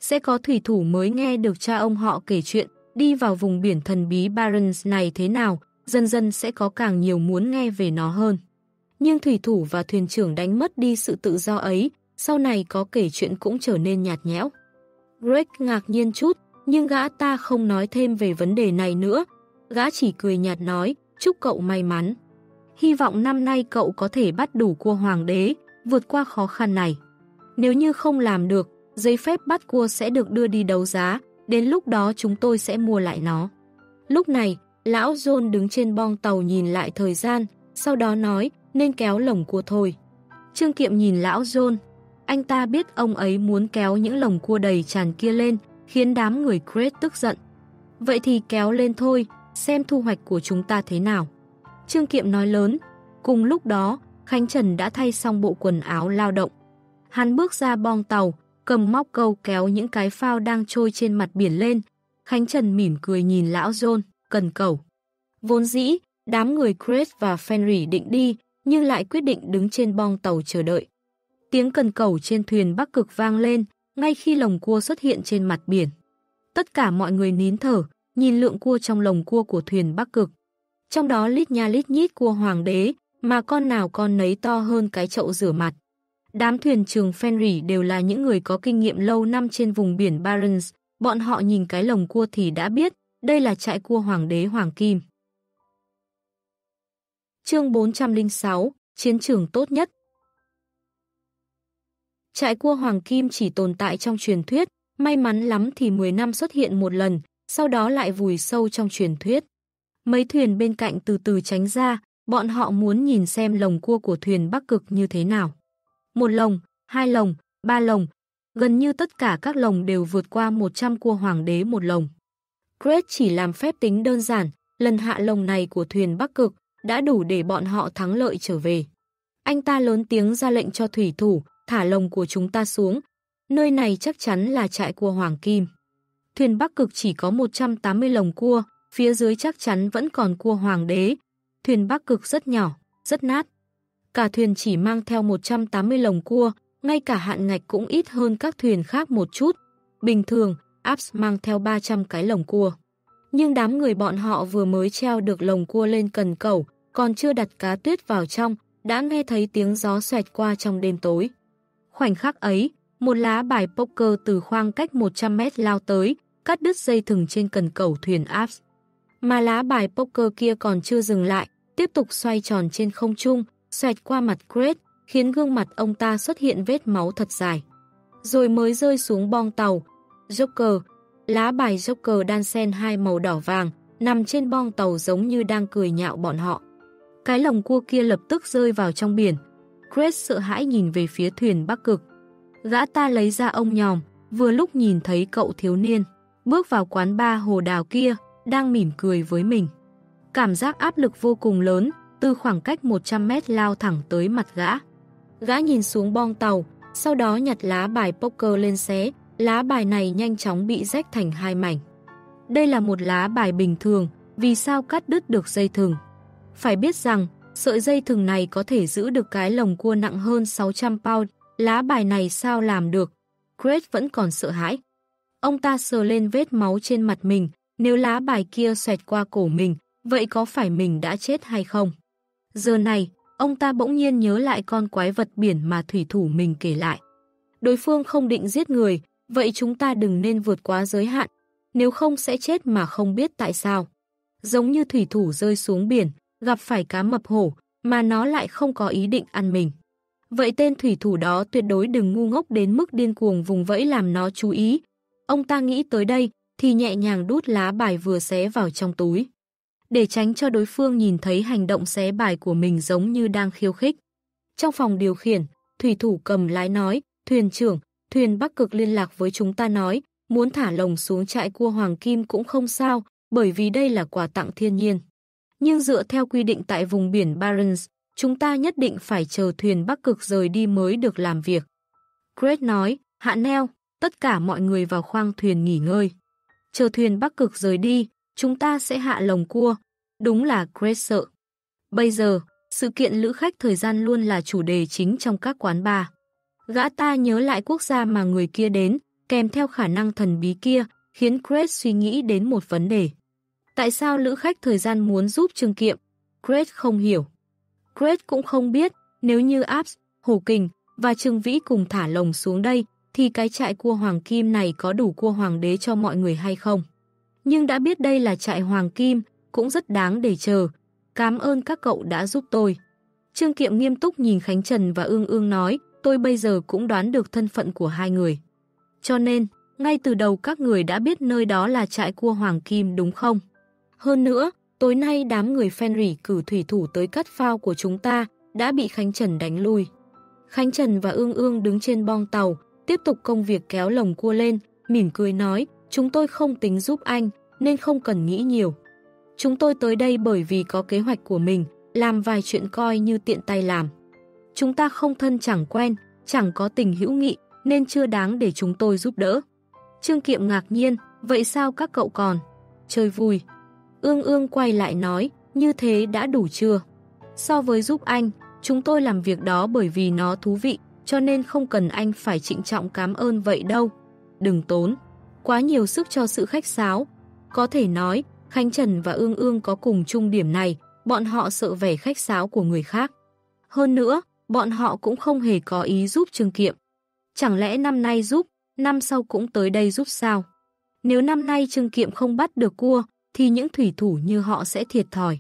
Sẽ có thủy thủ mới nghe được cha ông họ kể chuyện, đi vào vùng biển thần bí Barents này thế nào, dần dần sẽ có càng nhiều muốn nghe về nó hơn. Nhưng thủy thủ và thuyền trưởng đánh mất đi sự tự do ấy, sau này có kể chuyện cũng trở nên nhạt nhẽo. Greg ngạc nhiên chút, nhưng gã ta không nói thêm về vấn đề này nữa. Gã chỉ cười nhạt nói, chúc cậu may mắn. Hy vọng năm nay cậu có thể bắt đủ cua hoàng đế, vượt qua khó khăn này. Nếu như không làm được, giấy phép bắt cua sẽ được đưa đi đấu giá, đến lúc đó chúng tôi sẽ mua lại nó. Lúc này, lão John đứng trên bong tàu nhìn lại thời gian, sau đó nói, nên kéo lồng cua thôi. Trương Kiệm nhìn lão John, anh ta biết ông ấy muốn kéo những lồng cua đầy tràn kia lên, khiến đám người Crete tức giận. Vậy thì kéo lên thôi, xem thu hoạch của chúng ta thế nào. Trương Kiệm nói lớn, cùng lúc đó, Khánh Trần đã thay xong bộ quần áo lao động. Hắn bước ra bong tàu, cầm móc câu kéo những cái phao đang trôi trên mặt biển lên. Khánh Trần mỉm cười nhìn lão John. cần cầu. Vốn dĩ, đám người Chris và Fenry định đi, nhưng lại quyết định đứng trên bong tàu chờ đợi. Tiếng cần cầu trên thuyền Bắc Cực vang lên, ngay khi lồng cua xuất hiện trên mặt biển. Tất cả mọi người nín thở, nhìn lượng cua trong lồng cua của thuyền Bắc Cực. Trong đó lít nha lít nhít cua hoàng đế, mà con nào con nấy to hơn cái chậu rửa mặt. Đám thuyền trường Fenry đều là những người có kinh nghiệm lâu năm trên vùng biển Barents, bọn họ nhìn cái lồng cua thì đã biết, đây là trại cua hoàng đế Hoàng Kim. Chương 406, Chiến trường tốt nhất Trại cua Hoàng Kim chỉ tồn tại trong truyền thuyết, may mắn lắm thì 10 năm xuất hiện một lần, sau đó lại vùi sâu trong truyền thuyết. Mấy thuyền bên cạnh từ từ tránh ra, bọn họ muốn nhìn xem lồng cua của thuyền Bắc Cực như thế nào. Một lồng, hai lồng, ba lồng, gần như tất cả các lồng đều vượt qua 100 cua hoàng đế một lồng. Chris chỉ làm phép tính đơn giản, lần hạ lồng này của thuyền Bắc Cực đã đủ để bọn họ thắng lợi trở về. Anh ta lớn tiếng ra lệnh cho thủy thủ, thả lồng của chúng ta xuống. Nơi này chắc chắn là trại cua Hoàng Kim. Thuyền Bắc Cực chỉ có 180 lồng cua, phía dưới chắc chắn vẫn còn cua Hoàng đế. Thuyền Bắc Cực rất nhỏ, rất nát. Cả thuyền chỉ mang theo 180 lồng cua, ngay cả hạn ngạch cũng ít hơn các thuyền khác một chút. Bình thường, abs mang theo 300 cái lồng cua. Nhưng đám người bọn họ vừa mới treo được lồng cua lên cần cẩu còn chưa đặt cá tuyết vào trong, đã nghe thấy tiếng gió xoẹt qua trong đêm tối. Khoảnh khắc ấy, một lá bài poker từ khoang cách 100 mét lao tới, cắt đứt dây thừng trên cần cầu thuyền ABS. Mà lá bài poker kia còn chưa dừng lại, tiếp tục xoay tròn trên không trung, xoẹt qua mặt Craig, khiến gương mặt ông ta xuất hiện vết máu thật dài. Rồi mới rơi xuống bong tàu. Joker, lá bài Joker đan xen hai màu đỏ vàng, nằm trên bong tàu giống như đang cười nhạo bọn họ. Cái lồng cua kia lập tức rơi vào trong biển. Chris sợ hãi nhìn về phía thuyền Bắc Cực. Gã ta lấy ra ông nhòm, vừa lúc nhìn thấy cậu thiếu niên, bước vào quán ba hồ đào kia, đang mỉm cười với mình. Cảm giác áp lực vô cùng lớn, từ khoảng cách 100 mét lao thẳng tới mặt gã. Gã nhìn xuống bong tàu, sau đó nhặt lá bài poker lên xé, lá bài này nhanh chóng bị rách thành hai mảnh. Đây là một lá bài bình thường, vì sao cắt đứt được dây thừng? Phải biết rằng, sợi dây thừng này có thể giữ được cái lồng cua nặng hơn 600 pound, lá bài này sao làm được? Craig vẫn còn sợ hãi. Ông ta sờ lên vết máu trên mặt mình, nếu lá bài kia xoẹt qua cổ mình, vậy có phải mình đã chết hay không? Giờ này, ông ta bỗng nhiên nhớ lại con quái vật biển mà thủy thủ mình kể lại. Đối phương không định giết người, vậy chúng ta đừng nên vượt quá giới hạn, nếu không sẽ chết mà không biết tại sao. Giống như thủy thủ rơi xuống biển, gặp phải cá mập hổ, mà nó lại không có ý định ăn mình. Vậy tên thủy thủ đó tuyệt đối đừng ngu ngốc đến mức điên cuồng vùng vẫy làm nó chú ý. Ông ta nghĩ tới đây, thì nhẹ nhàng đút lá bài vừa xé vào trong túi để tránh cho đối phương nhìn thấy hành động xé bài của mình giống như đang khiêu khích. Trong phòng điều khiển, thủy thủ cầm lái nói, thuyền trưởng, thuyền Bắc Cực liên lạc với chúng ta nói, muốn thả lồng xuống trại cua Hoàng Kim cũng không sao, bởi vì đây là quà tặng thiên nhiên. Nhưng dựa theo quy định tại vùng biển Barents, chúng ta nhất định phải chờ thuyền Bắc Cực rời đi mới được làm việc. Greg nói, hạ neo, tất cả mọi người vào khoang thuyền nghỉ ngơi. Chờ thuyền Bắc Cực rời đi, chúng ta sẽ hạ lồng cua. Đúng là Greg sợ. Bây giờ, sự kiện lữ khách thời gian luôn là chủ đề chính trong các quán bar. Gã ta nhớ lại quốc gia mà người kia đến, kèm theo khả năng thần bí kia, khiến Chris suy nghĩ đến một vấn đề. Tại sao lữ khách thời gian muốn giúp Trương Kiệm? Grace không hiểu. Grace cũng không biết, nếu như Abs, Hồ Kình và Trương Vĩ cùng thả lồng xuống đây, thì cái trại cua hoàng kim này có đủ cua hoàng đế cho mọi người hay không? nhưng đã biết đây là trại Hoàng Kim, cũng rất đáng để chờ. Cảm ơn các cậu đã giúp tôi. Trương Kiệm nghiêm túc nhìn Khánh Trần và ương ương nói, tôi bây giờ cũng đoán được thân phận của hai người. Cho nên, ngay từ đầu các người đã biết nơi đó là trại cua Hoàng Kim đúng không? Hơn nữa, tối nay đám người Fenry cử thủy thủ tới cắt phao của chúng ta đã bị Khánh Trần đánh lui. Khánh Trần và ương ương đứng trên bong tàu, tiếp tục công việc kéo lồng cua lên, mỉm cười nói, chúng tôi không tính giúp anh, nên không cần nghĩ nhiều. Chúng tôi tới đây bởi vì có kế hoạch của mình, làm vài chuyện coi như tiện tay làm. Chúng ta không thân chẳng quen, chẳng có tình hữu nghị, nên chưa đáng để chúng tôi giúp đỡ. Trương Kiệm ngạc nhiên, vậy sao các cậu còn? Chơi vui. Ương ương quay lại nói, như thế đã đủ chưa? So với giúp anh, chúng tôi làm việc đó bởi vì nó thú vị, cho nên không cần anh phải trịnh trọng cảm ơn vậy đâu. Đừng tốn, quá nhiều sức cho sự khách sáo. Có thể nói, Khánh Trần và Ương Ương có cùng chung điểm này, bọn họ sợ vẻ khách sáo của người khác. Hơn nữa, bọn họ cũng không hề có ý giúp Trương Kiệm. Chẳng lẽ năm nay giúp, năm sau cũng tới đây giúp sao? Nếu năm nay Trương Kiệm không bắt được cua, thì những thủy thủ như họ sẽ thiệt thòi.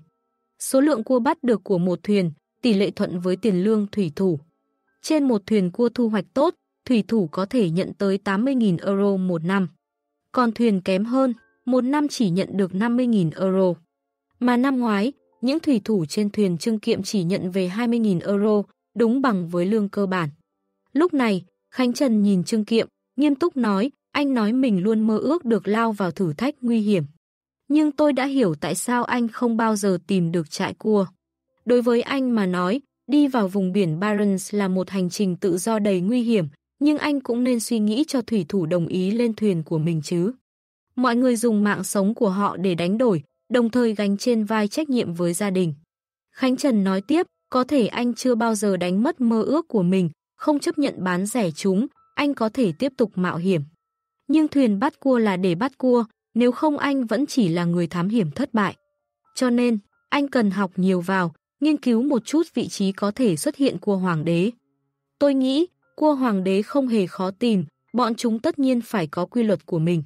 Số lượng cua bắt được của một thuyền, tỷ lệ thuận với tiền lương thủy thủ. Trên một thuyền cua thu hoạch tốt, thủy thủ có thể nhận tới 80.000 euro một năm. Còn thuyền kém hơn, một năm chỉ nhận được 50.000 euro. Mà năm ngoái, những thủy thủ trên thuyền Trương Kiệm chỉ nhận về 20.000 euro, đúng bằng với lương cơ bản. Lúc này, Khánh Trần nhìn Trương Kiệm, nghiêm túc nói, anh nói mình luôn mơ ước được lao vào thử thách nguy hiểm. Nhưng tôi đã hiểu tại sao anh không bao giờ tìm được trại cua. Đối với anh mà nói, đi vào vùng biển Barents là một hành trình tự do đầy nguy hiểm, nhưng anh cũng nên suy nghĩ cho thủy thủ đồng ý lên thuyền của mình chứ. Mọi người dùng mạng sống của họ để đánh đổi, đồng thời gánh trên vai trách nhiệm với gia đình. Khánh Trần nói tiếp, có thể anh chưa bao giờ đánh mất mơ ước của mình, không chấp nhận bán rẻ chúng, anh có thể tiếp tục mạo hiểm. Nhưng thuyền bắt cua là để bắt cua, nếu không anh vẫn chỉ là người thám hiểm thất bại. Cho nên, anh cần học nhiều vào, nghiên cứu một chút vị trí có thể xuất hiện cua hoàng đế. Tôi nghĩ, cua hoàng đế không hề khó tìm, bọn chúng tất nhiên phải có quy luật của mình.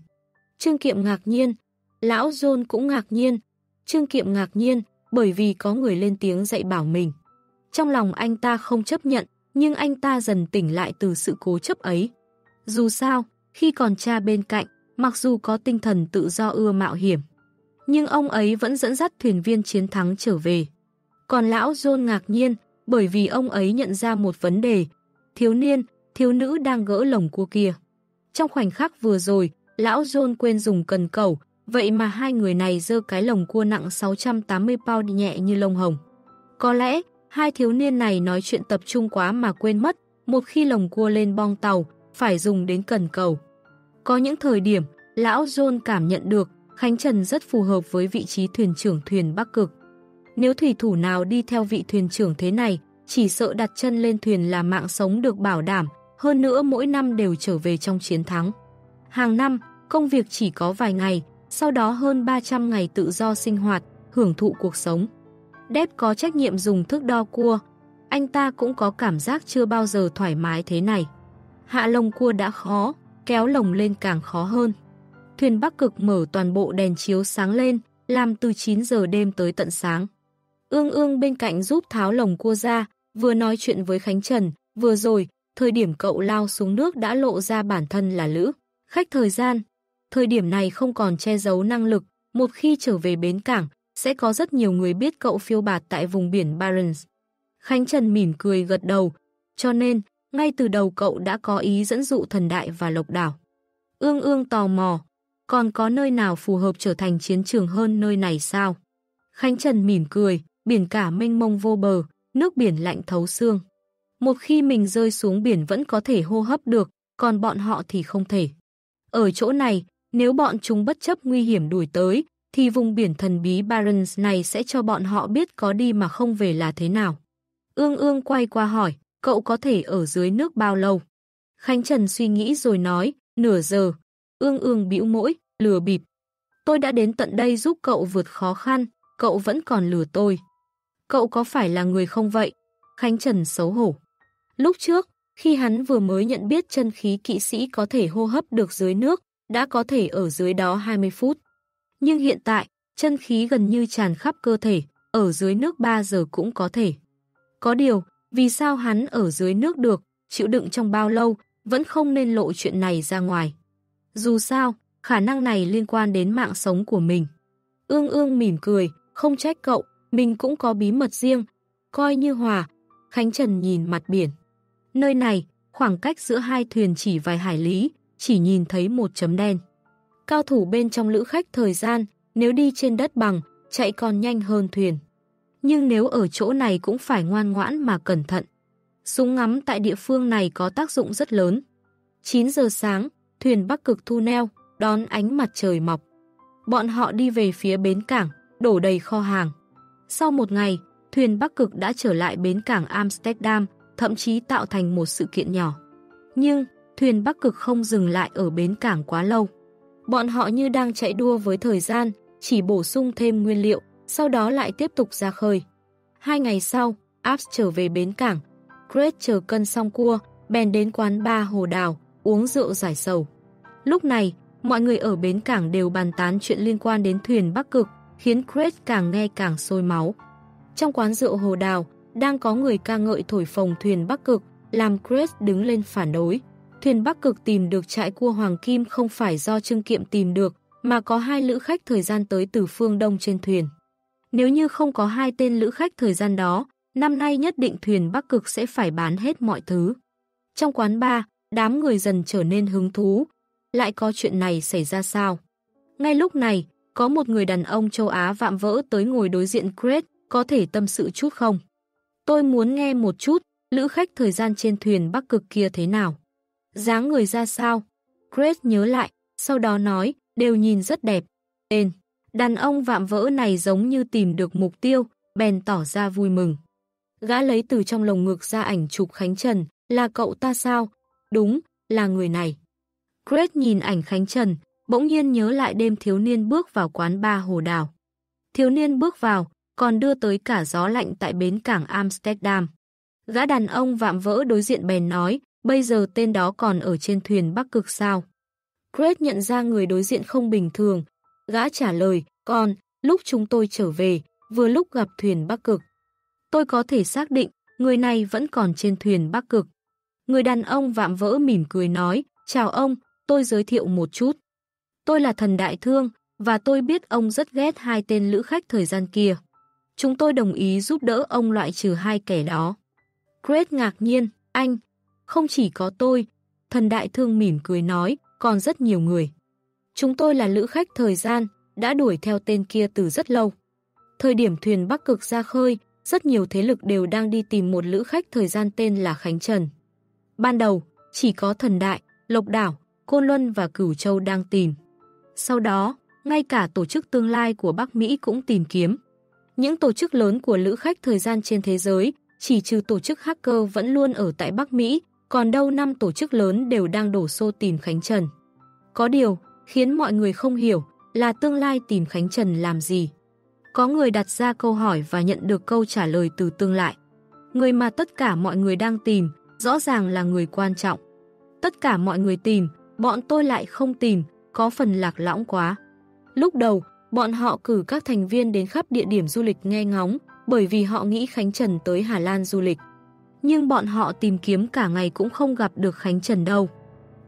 Trương Kiệm ngạc nhiên, Lão John cũng ngạc nhiên, Trương Kiệm ngạc nhiên bởi vì có người lên tiếng dạy bảo mình. Trong lòng anh ta không chấp nhận, nhưng anh ta dần tỉnh lại từ sự cố chấp ấy. Dù sao, khi còn cha bên cạnh, mặc dù có tinh thần tự do ưa mạo hiểm, nhưng ông ấy vẫn dẫn dắt thuyền viên chiến thắng trở về. Còn lão John ngạc nhiên bởi vì ông ấy nhận ra một vấn đề, thiếu niên, thiếu nữ đang gỡ lồng cua kia. Trong khoảnh khắc vừa rồi, lão John quên dùng cần cầu, vậy mà hai người này dơ cái lồng cua nặng 680 pound nhẹ như lông hồng. Có lẽ, hai thiếu niên này nói chuyện tập trung quá mà quên mất, một khi lồng cua lên bong tàu, phải dùng đến cần cầu. Có những thời điểm, lão John cảm nhận được Khánh Trần rất phù hợp với vị trí thuyền trưởng thuyền Bắc Cực. Nếu thủy thủ nào đi theo vị thuyền trưởng thế này, chỉ sợ đặt chân lên thuyền là mạng sống được bảo đảm, hơn nữa mỗi năm đều trở về trong chiến thắng. Hàng năm, công việc chỉ có vài ngày, sau đó hơn 300 ngày tự do sinh hoạt, hưởng thụ cuộc sống. Đép có trách nhiệm dùng thước đo cua, anh ta cũng có cảm giác chưa bao giờ thoải mái thế này. Hạ lồng cua đã khó, kéo lồng lên càng khó hơn. Thuyền Bắc Cực mở toàn bộ đèn chiếu sáng lên, làm từ 9 giờ đêm tới tận sáng. Ương ương bên cạnh giúp tháo lồng cua ra, vừa nói chuyện với Khánh Trần, vừa rồi, thời điểm cậu lao xuống nước đã lộ ra bản thân là Lữ. Khách thời gian, thời điểm này không còn che giấu năng lực, một khi trở về bến cảng, sẽ có rất nhiều người biết cậu phiêu bạt tại vùng biển Barents. Khánh Trần mỉm cười gật đầu, cho nên, ngay từ đầu cậu đã có ý dẫn dụ thần đại và lộc đảo. Ương ương tò mò, còn có nơi nào phù hợp trở thành chiến trường hơn nơi này sao? Khánh Trần mỉm cười, biển cả mênh mông vô bờ, nước biển lạnh thấu xương. Một khi mình rơi xuống biển vẫn có thể hô hấp được, còn bọn họ thì không thể. Ở chỗ này, nếu bọn chúng bất chấp nguy hiểm đuổi tới, thì vùng biển thần bí Barents này sẽ cho bọn họ biết có đi mà không về là thế nào. Ương ương quay qua hỏi, cậu có thể ở dưới nước bao lâu? Khánh Trần suy nghĩ rồi nói, nửa giờ. Ương ương bĩu mũi, lừa bịp. Tôi đã đến tận đây giúp cậu vượt khó khăn, cậu vẫn còn lừa tôi. Cậu có phải là người không vậy? Khánh Trần xấu hổ. Lúc trước, khi hắn vừa mới nhận biết chân khí kỵ sĩ có thể hô hấp được dưới nước, đã có thể ở dưới đó 20 phút. Nhưng hiện tại, chân khí gần như tràn khắp cơ thể, ở dưới nước 3 giờ cũng có thể. Có điều, vì sao hắn ở dưới nước được, chịu đựng trong bao lâu, vẫn không nên lộ chuyện này ra ngoài. Dù sao, khả năng này liên quan đến mạng sống của mình. Ương ương mỉm cười, không trách cậu, mình cũng có bí mật riêng, coi như hòa. Khánh Trần nhìn mặt biển. Nơi này, khoảng cách giữa hai thuyền chỉ vài hải lý, chỉ nhìn thấy một chấm đen. Cao thủ bên trong lữ khách thời gian, nếu đi trên đất bằng, chạy còn nhanh hơn thuyền. Nhưng nếu ở chỗ này cũng phải ngoan ngoãn mà cẩn thận. Súng ngắm tại địa phương này có tác dụng rất lớn. 9 giờ sáng, thuyền Bắc Cực thu neo, đón ánh mặt trời mọc. Bọn họ đi về phía bến cảng, đổ đầy kho hàng. Sau một ngày, thuyền Bắc Cực đã trở lại bến cảng Amsterdam, thậm chí tạo thành một sự kiện nhỏ. Nhưng, thuyền Bắc Cực không dừng lại ở bến cảng quá lâu. Bọn họ như đang chạy đua với thời gian, chỉ bổ sung thêm nguyên liệu, sau đó lại tiếp tục ra khơi. Hai ngày sau, Abs trở về bến cảng. Chris chờ cân xong cua, bèn đến quán ba Hồ Đào, uống rượu giải sầu. Lúc này, mọi người ở bến cảng đều bàn tán chuyện liên quan đến thuyền Bắc Cực, khiến Chris càng nghe càng sôi máu. Trong quán rượu Hồ Đào, đang có người ca ngợi thổi phồng thuyền Bắc Cực, làm Chris đứng lên phản đối. Thuyền Bắc Cực tìm được trại cua Hoàng Kim không phải do Trương Kiệm tìm được, mà có hai lữ khách thời gian tới từ phương Đông trên thuyền. Nếu như không có hai tên lữ khách thời gian đó, năm nay nhất định thuyền Bắc Cực sẽ phải bán hết mọi thứ. Trong quán bar, đám người dần trở nên hứng thú. Lại có chuyện này xảy ra sao? Ngay lúc này, có một người đàn ông châu Á vạm vỡ tới ngồi đối diện Chris, có thể tâm sự chút không? Tôi muốn nghe một chút, lữ khách thời gian trên thuyền Bắc Cực kia thế nào? dáng người ra sao? Chris nhớ lại, sau đó nói, đều nhìn rất đẹp. Tên, đàn ông vạm vỡ này giống như tìm được mục tiêu, bèn tỏ ra vui mừng. Gã lấy từ trong lồng ngực ra ảnh chụp Khánh Trần, là cậu ta sao? Đúng, là người này. Chris nhìn ảnh Khánh Trần, bỗng nhiên nhớ lại đêm thiếu niên bước vào quán ba hồ đào. Thiếu niên bước vào, còn đưa tới cả gió lạnh tại bến cảng Amsterdam. Gã đàn ông vạm vỡ đối diện bèn nói, bây giờ tên đó còn ở trên thuyền Bắc Cực sao? Chris nhận ra người đối diện không bình thường. Gã trả lời, còn, lúc chúng tôi trở về, vừa lúc gặp thuyền Bắc Cực. Tôi có thể xác định, người này vẫn còn trên thuyền Bắc Cực. Người đàn ông vạm vỡ mỉm cười nói, chào ông, tôi giới thiệu một chút. Tôi là thần đại thương, và tôi biết ông rất ghét hai tên lữ khách thời gian kia. Chúng tôi đồng ý giúp đỡ ông loại trừ hai kẻ đó. Great ngạc nhiên, anh, không chỉ có tôi, thần đại thương mỉm cười nói, còn rất nhiều người. Chúng tôi là lữ khách thời gian, đã đuổi theo tên kia từ rất lâu. Thời điểm thuyền Bắc Cực ra khơi, rất nhiều thế lực đều đang đi tìm một lữ khách thời gian tên là Khánh Trần. Ban đầu, chỉ có thần đại, Lộc Đảo, Côn Luân và Cửu Châu đang tìm. Sau đó, ngay cả tổ chức tương lai của Bắc Mỹ cũng tìm kiếm. Những tổ chức lớn của lữ khách thời gian trên thế giới, chỉ trừ tổ chức hacker vẫn luôn ở tại Bắc Mỹ, còn đâu năm tổ chức lớn đều đang đổ xô tìm Khánh Trần. Có điều, khiến mọi người không hiểu là tương lai tìm Khánh Trần làm gì. Có người đặt ra câu hỏi và nhận được câu trả lời từ tương lại. Người mà tất cả mọi người đang tìm, rõ ràng là người quan trọng. Tất cả mọi người tìm, bọn tôi lại không tìm, có phần lạc lõng quá. Lúc đầu, bọn họ cử các thành viên đến khắp địa điểm du lịch nghe ngóng, bởi vì họ nghĩ Khánh Trần tới Hà Lan du lịch nhưng bọn họ tìm kiếm cả ngày cũng không gặp được Khánh Trần đâu.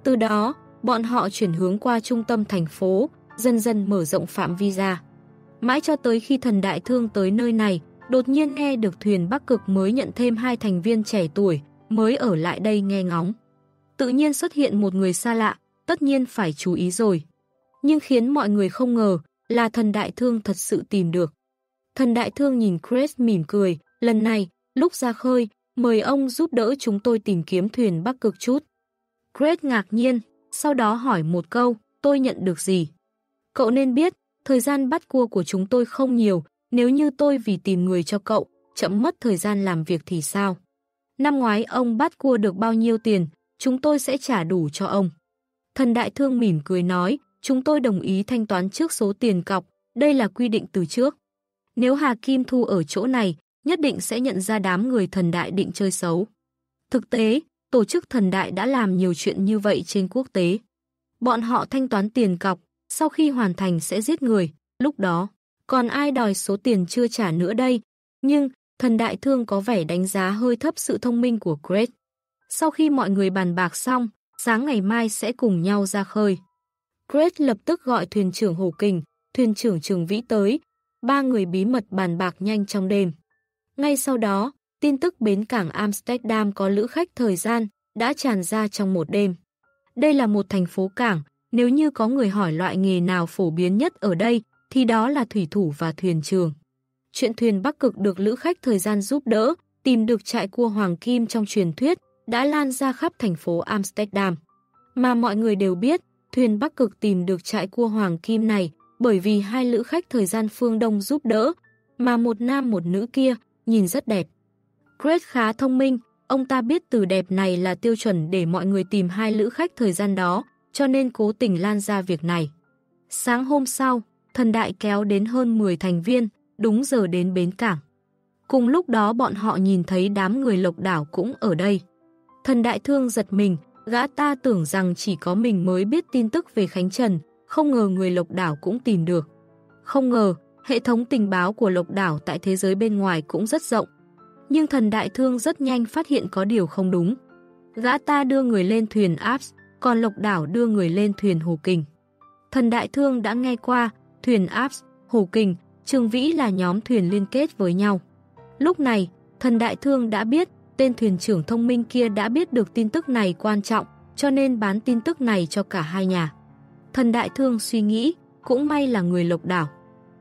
Từ đó, bọn họ chuyển hướng qua trung tâm thành phố, dần dần mở rộng phạm vi ra. Mãi cho tới khi thần đại thương tới nơi này, đột nhiên nghe được thuyền Bắc Cực mới nhận thêm hai thành viên trẻ tuổi, mới ở lại đây nghe ngóng. Tự nhiên xuất hiện một người xa lạ, tất nhiên phải chú ý rồi. Nhưng khiến mọi người không ngờ là thần đại thương thật sự tìm được. Thần đại thương nhìn Chris mỉm cười, lần này, lúc ra khơi, Mời ông giúp đỡ chúng tôi tìm kiếm thuyền Bắc Cực chút. Chris ngạc nhiên, sau đó hỏi một câu, tôi nhận được gì? Cậu nên biết, thời gian bắt cua của chúng tôi không nhiều, nếu như tôi vì tìm người cho cậu, chậm mất thời gian làm việc thì sao? Năm ngoái ông bắt cua được bao nhiêu tiền, chúng tôi sẽ trả đủ cho ông. Thần đại thương mỉm cười nói, chúng tôi đồng ý thanh toán trước số tiền cọc, đây là quy định từ trước. Nếu Hà Kim Thu ở chỗ này, nhất định sẽ nhận ra đám người thần đại định chơi xấu. Thực tế, tổ chức thần đại đã làm nhiều chuyện như vậy trên quốc tế. Bọn họ thanh toán tiền cọc, sau khi hoàn thành sẽ giết người, lúc đó, còn ai đòi số tiền chưa trả nữa đây? Nhưng, thần đại thương có vẻ đánh giá hơi thấp sự thông minh của Greg. Sau khi mọi người bàn bạc xong, sáng ngày mai sẽ cùng nhau ra khơi. Greg lập tức gọi thuyền trưởng Hồ Kình, thuyền trưởng Trường Vĩ tới, ba người bí mật bàn bạc nhanh trong đêm. Ngay sau đó, tin tức bến cảng Amsterdam có lữ khách thời gian đã tràn ra trong một đêm. Đây là một thành phố cảng, nếu như có người hỏi loại nghề nào phổ biến nhất ở đây, thì đó là thủy thủ và thuyền trường. Chuyện thuyền Bắc Cực được lữ khách thời gian giúp đỡ, tìm được trại cua Hoàng Kim trong truyền thuyết, đã lan ra khắp thành phố Amsterdam. Mà mọi người đều biết, thuyền Bắc Cực tìm được trại cua Hoàng Kim này bởi vì hai lữ khách thời gian phương Đông giúp đỡ, mà một nam một nữ kia, nhìn rất đẹp. Greg khá thông minh, ông ta biết từ đẹp này là tiêu chuẩn để mọi người tìm hai lữ khách thời gian đó, cho nên cố tình lan ra việc này. Sáng hôm sau, thần đại kéo đến hơn 10 thành viên, đúng giờ đến bến cảng. Cùng lúc đó bọn họ nhìn thấy đám người lộc đảo cũng ở đây. Thần đại thương giật mình, gã ta tưởng rằng chỉ có mình mới biết tin tức về Khánh Trần, không ngờ người lộc đảo cũng tìm được. Không ngờ, hệ thống tình báo của lộc đảo tại thế giới bên ngoài cũng rất rộng. Nhưng thần đại thương rất nhanh phát hiện có điều không đúng. Gã ta đưa người lên thuyền Abs, còn lộc đảo đưa người lên thuyền Hồ Kình. Thần đại thương đã nghe qua, thuyền Abs, Hồ Kình, Trường Vĩ là nhóm thuyền liên kết với nhau. Lúc này, thần đại thương đã biết tên thuyền trưởng thông minh kia đã biết được tin tức này quan trọng, cho nên bán tin tức này cho cả hai nhà. Thần đại thương suy nghĩ, cũng may là người lộc đảo.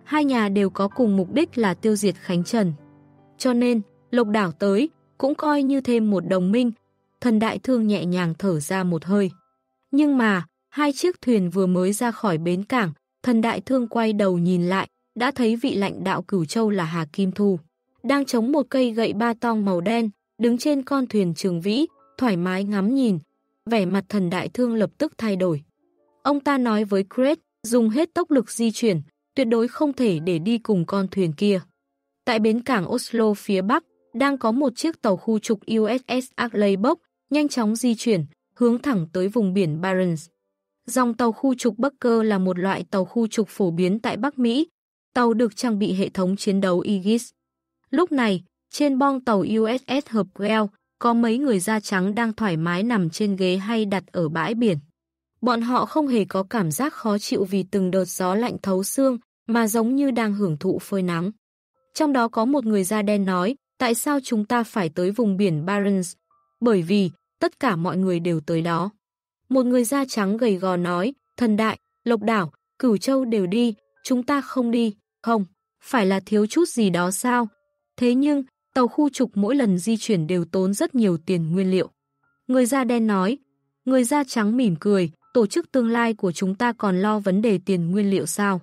Hai nhà đều có cùng mục đích là tiêu diệt Khánh Trần. Cho nên, lộc đảo tới, cũng coi như thêm một đồng minh. Thần đại thương nhẹ nhàng thở ra một hơi. Nhưng mà, hai chiếc thuyền vừa mới ra khỏi bến cảng, thần đại thương quay đầu nhìn lại, đã thấy vị lãnh đạo cửu châu là Hà Kim Thu. Đang chống một cây gậy ba tong màu đen, đứng trên con thuyền trường vĩ, thoải mái ngắm nhìn. Vẻ mặt thần đại thương lập tức thay đổi. Ông ta nói với Craig, dùng hết tốc lực di chuyển, tuyệt đối không thể để đi cùng con thuyền kia. Tại bến cảng Oslo phía Bắc, đang có một chiếc tàu khu trục USS Arleigh nhanh chóng di chuyển, hướng thẳng tới vùng biển Barents. Dòng tàu khu trục Bucker là một loại tàu khu trục phổ biến tại Bắc Mỹ. Tàu được trang bị hệ thống chiến đấu Aegis. Lúc này, trên bong tàu USS Hợp Quell, có mấy người da trắng đang thoải mái nằm trên ghế hay đặt ở bãi biển. Bọn họ không hề có cảm giác khó chịu vì từng đợt gió lạnh thấu xương, mà giống như đang hưởng thụ phơi nắng. Trong đó có một người da đen nói, tại sao chúng ta phải tới vùng biển Barents? Bởi vì, tất cả mọi người đều tới đó. Một người da trắng gầy gò nói, thần đại, lộc đảo, cửu châu đều đi, chúng ta không đi, không, phải là thiếu chút gì đó sao? Thế nhưng, tàu khu trục mỗi lần di chuyển đều tốn rất nhiều tiền nguyên liệu. Người da đen nói, người da trắng mỉm cười, tổ chức tương lai của chúng ta còn lo vấn đề tiền nguyên liệu sao?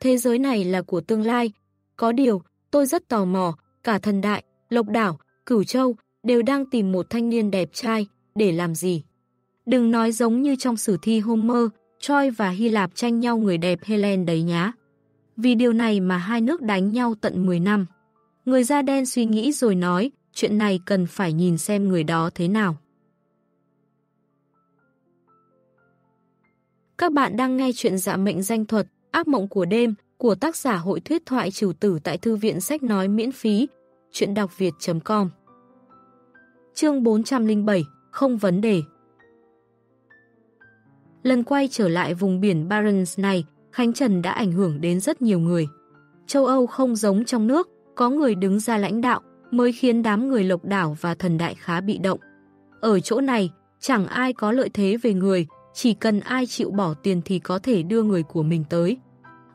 Thế giới này là của tương lai. Có điều, tôi rất tò mò, cả thần đại, lộc đảo, cửu châu đều đang tìm một thanh niên đẹp trai, để làm gì? Đừng nói giống như trong sử thi Homer, Troy và Hy Lạp tranh nhau người đẹp Helen đấy nhá. Vì điều này mà hai nước đánh nhau tận 10 năm. Người da đen suy nghĩ rồi nói, chuyện này cần phải nhìn xem người đó thế nào. Các bạn đang nghe chuyện dạ mệnh danh thuật, ác mộng của đêm, của tác giả hội thuyết thoại trừ tử tại thư viện sách nói miễn phí, chuyện đọc việt.com Chương 407, không vấn đề Lần quay trở lại vùng biển Barents này, Khánh Trần đã ảnh hưởng đến rất nhiều người. Châu Âu không giống trong nước, có người đứng ra lãnh đạo mới khiến đám người lộc đảo và thần đại khá bị động. Ở chỗ này, chẳng ai có lợi thế về người, chỉ cần ai chịu bỏ tiền thì có thể đưa người của mình tới.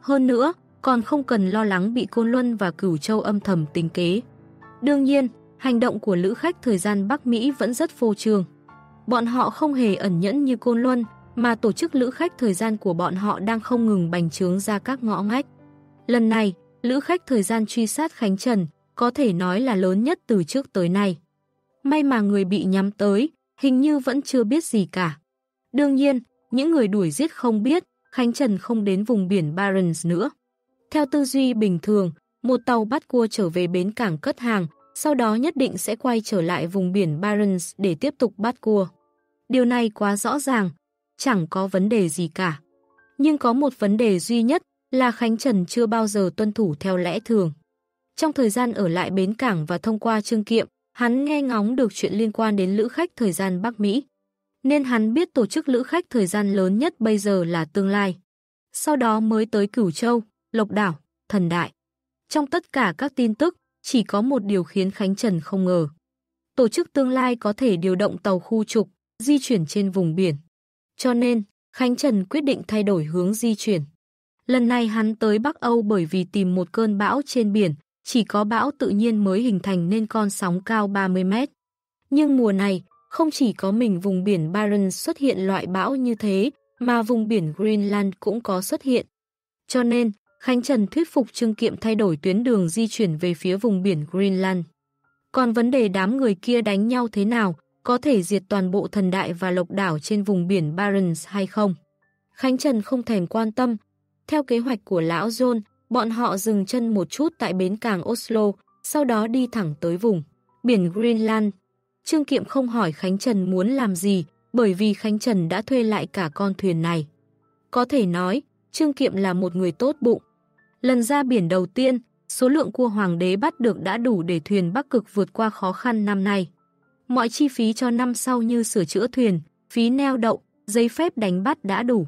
Hơn nữa, còn không cần lo lắng bị Côn Luân và Cửu Châu âm thầm tính kế. Đương nhiên, hành động của lữ khách thời gian Bắc Mỹ vẫn rất phô trương. Bọn họ không hề ẩn nhẫn như Côn Luân, mà tổ chức lữ khách thời gian của bọn họ đang không ngừng bành trướng ra các ngõ ngách. Lần này, lữ khách thời gian truy sát Khánh Trần có thể nói là lớn nhất từ trước tới nay. May mà người bị nhắm tới, hình như vẫn chưa biết gì cả. Đương nhiên, những người đuổi giết không biết, Khánh Trần không đến vùng biển Barents nữa. Theo tư duy bình thường, một tàu bắt cua trở về bến cảng cất hàng, sau đó nhất định sẽ quay trở lại vùng biển Barents để tiếp tục bắt cua. Điều này quá rõ ràng, chẳng có vấn đề gì cả. Nhưng có một vấn đề duy nhất là Khánh Trần chưa bao giờ tuân thủ theo lẽ thường. Trong thời gian ở lại bến cảng và thông qua trương kiệm, hắn nghe ngóng được chuyện liên quan đến lữ khách thời gian Bắc Mỹ. Nên hắn biết tổ chức lữ khách thời gian lớn nhất bây giờ là tương lai. Sau đó mới tới Cửu Châu, Lộc Đảo, Thần Đại. Trong tất cả các tin tức, chỉ có một điều khiến Khánh Trần không ngờ. Tổ chức tương lai có thể điều động tàu khu trục, di chuyển trên vùng biển. Cho nên, Khánh Trần quyết định thay đổi hướng di chuyển. Lần này hắn tới Bắc Âu bởi vì tìm một cơn bão trên biển, chỉ có bão tự nhiên mới hình thành nên con sóng cao 30 mét. Nhưng mùa này, không chỉ có mình vùng biển Barents xuất hiện loại bão như thế, mà vùng biển Greenland cũng có xuất hiện. Cho nên, Khánh Trần thuyết phục Trương Kiệm thay đổi tuyến đường di chuyển về phía vùng biển Greenland. Còn vấn đề đám người kia đánh nhau thế nào, có thể diệt toàn bộ thần đại và lộc đảo trên vùng biển Barents hay không? Khánh Trần không thèm quan tâm. Theo kế hoạch của Lão John, bọn họ dừng chân một chút tại bến cảng Oslo, sau đó đi thẳng tới vùng biển Greenland. Trương Kiệm không hỏi Khánh Trần muốn làm gì, bởi vì Khánh Trần đã thuê lại cả con thuyền này. Có thể nói, Trương Kiệm là một người tốt bụng. Lần ra biển đầu tiên, số lượng cua hoàng đế bắt được đã đủ để thuyền Bắc Cực vượt qua khó khăn năm nay. Mọi chi phí cho năm sau như sửa chữa thuyền, phí neo đậu, giấy phép đánh bắt đã đủ.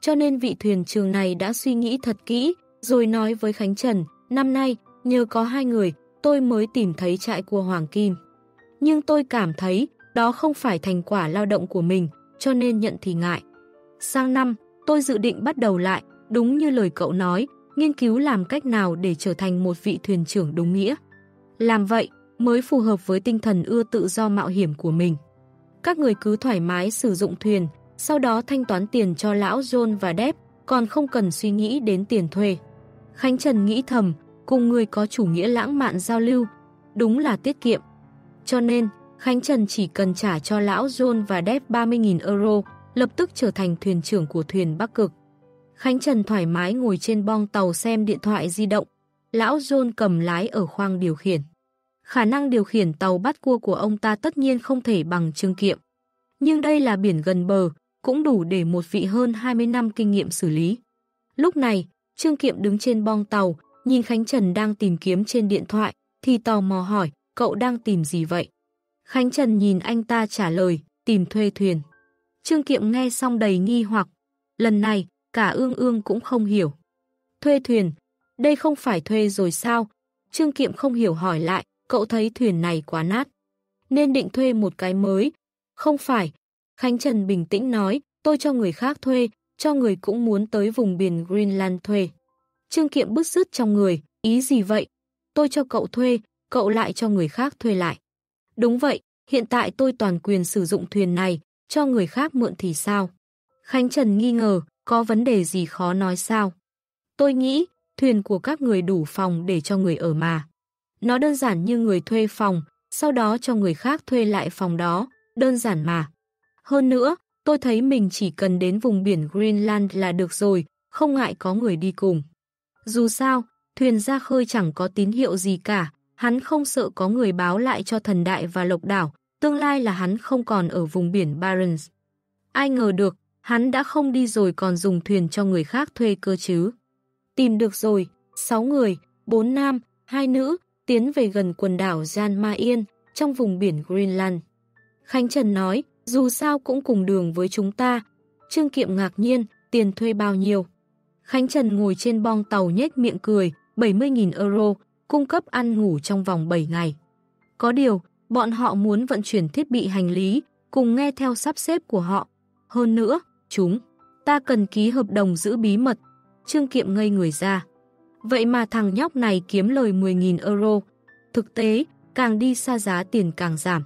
Cho nên vị thuyền trường này đã suy nghĩ thật kỹ, rồi nói với Khánh Trần, năm nay, nhờ có hai người, tôi mới tìm thấy trại của Hoàng Kim. Nhưng tôi cảm thấy, đó không phải thành quả lao động của mình, cho nên nhận thì ngại. Sang năm, tôi dự định bắt đầu lại, đúng như lời cậu nói, nghiên cứu làm cách nào để trở thành một vị thuyền trưởng đúng nghĩa. Làm vậy mới phù hợp với tinh thần ưa tự do mạo hiểm của mình. Các người cứ thoải mái sử dụng thuyền, sau đó thanh toán tiền cho lão John và Deb, còn không cần suy nghĩ đến tiền thuê. Khánh Trần nghĩ thầm, cùng người có chủ nghĩa lãng mạn giao lưu, đúng là tiết kiệm. Cho nên, Khánh Trần chỉ cần trả cho lão John và Deb 30.000 euro, lập tức trở thành thuyền trưởng của thuyền Bắc Cực. Khánh Trần thoải mái ngồi trên bong tàu xem điện thoại di động. Lão John cầm lái ở khoang điều khiển. Khả năng điều khiển tàu bắt cua của ông ta tất nhiên không thể bằng Trương Kiệm. Nhưng đây là biển gần bờ, cũng đủ để một vị hơn 20 năm kinh nghiệm xử lý. Lúc này, Trương Kiệm đứng trên bong tàu, nhìn Khánh Trần đang tìm kiếm trên điện thoại, thì tò mò hỏi, cậu đang tìm gì vậy? Khánh Trần nhìn anh ta trả lời, tìm thuê thuyền. Trương Kiệm nghe xong đầy nghi hoặc. Lần này, cả ương ương cũng không hiểu. Thuê thuyền, đây không phải thuê rồi sao? Trương Kiệm không hiểu hỏi lại, cậu thấy thuyền này quá nát. Nên định thuê một cái mới. Không phải. Khánh Trần bình tĩnh nói, tôi cho người khác thuê, cho người cũng muốn tới vùng biển Greenland thuê. Trương Kiệm bứt rứt trong người, ý gì vậy? Tôi cho cậu thuê, cậu lại cho người khác thuê lại. Đúng vậy, hiện tại tôi toàn quyền sử dụng thuyền này, cho người khác mượn thì sao? Khánh Trần nghi ngờ, có vấn đề gì khó nói sao? Tôi nghĩ, thuyền của các người đủ phòng để cho người ở mà. Nó đơn giản như người thuê phòng, sau đó cho người khác thuê lại phòng đó, đơn giản mà. Hơn nữa, tôi thấy mình chỉ cần đến vùng biển Greenland là được rồi, không ngại có người đi cùng. Dù sao, thuyền ra khơi chẳng có tín hiệu gì cả, hắn không sợ có người báo lại cho thần đại và lộc đảo, tương lai là hắn không còn ở vùng biển Barents. Ai ngờ được, hắn đã không đi rồi còn dùng thuyền cho người khác thuê cơ chứ. Tìm được rồi, 6 người, 4 nam, 2 nữ, tiến về gần quần đảo Jan Ma Yên, trong vùng biển Greenland. Khánh Trần nói, dù sao cũng cùng đường với chúng ta. Trương Kiệm ngạc nhiên, tiền thuê bao nhiêu? Khánh Trần ngồi trên bong tàu nhếch miệng cười, 70.000 euro, cung cấp ăn ngủ trong vòng 7 ngày. Có điều, bọn họ muốn vận chuyển thiết bị hành lý, cùng nghe theo sắp xếp của họ. Hơn nữa, chúng, ta cần ký hợp đồng giữ bí mật. Trương Kiệm ngây người ra. Vậy mà thằng nhóc này kiếm lời 10.000 euro. Thực tế, càng đi xa giá tiền càng giảm.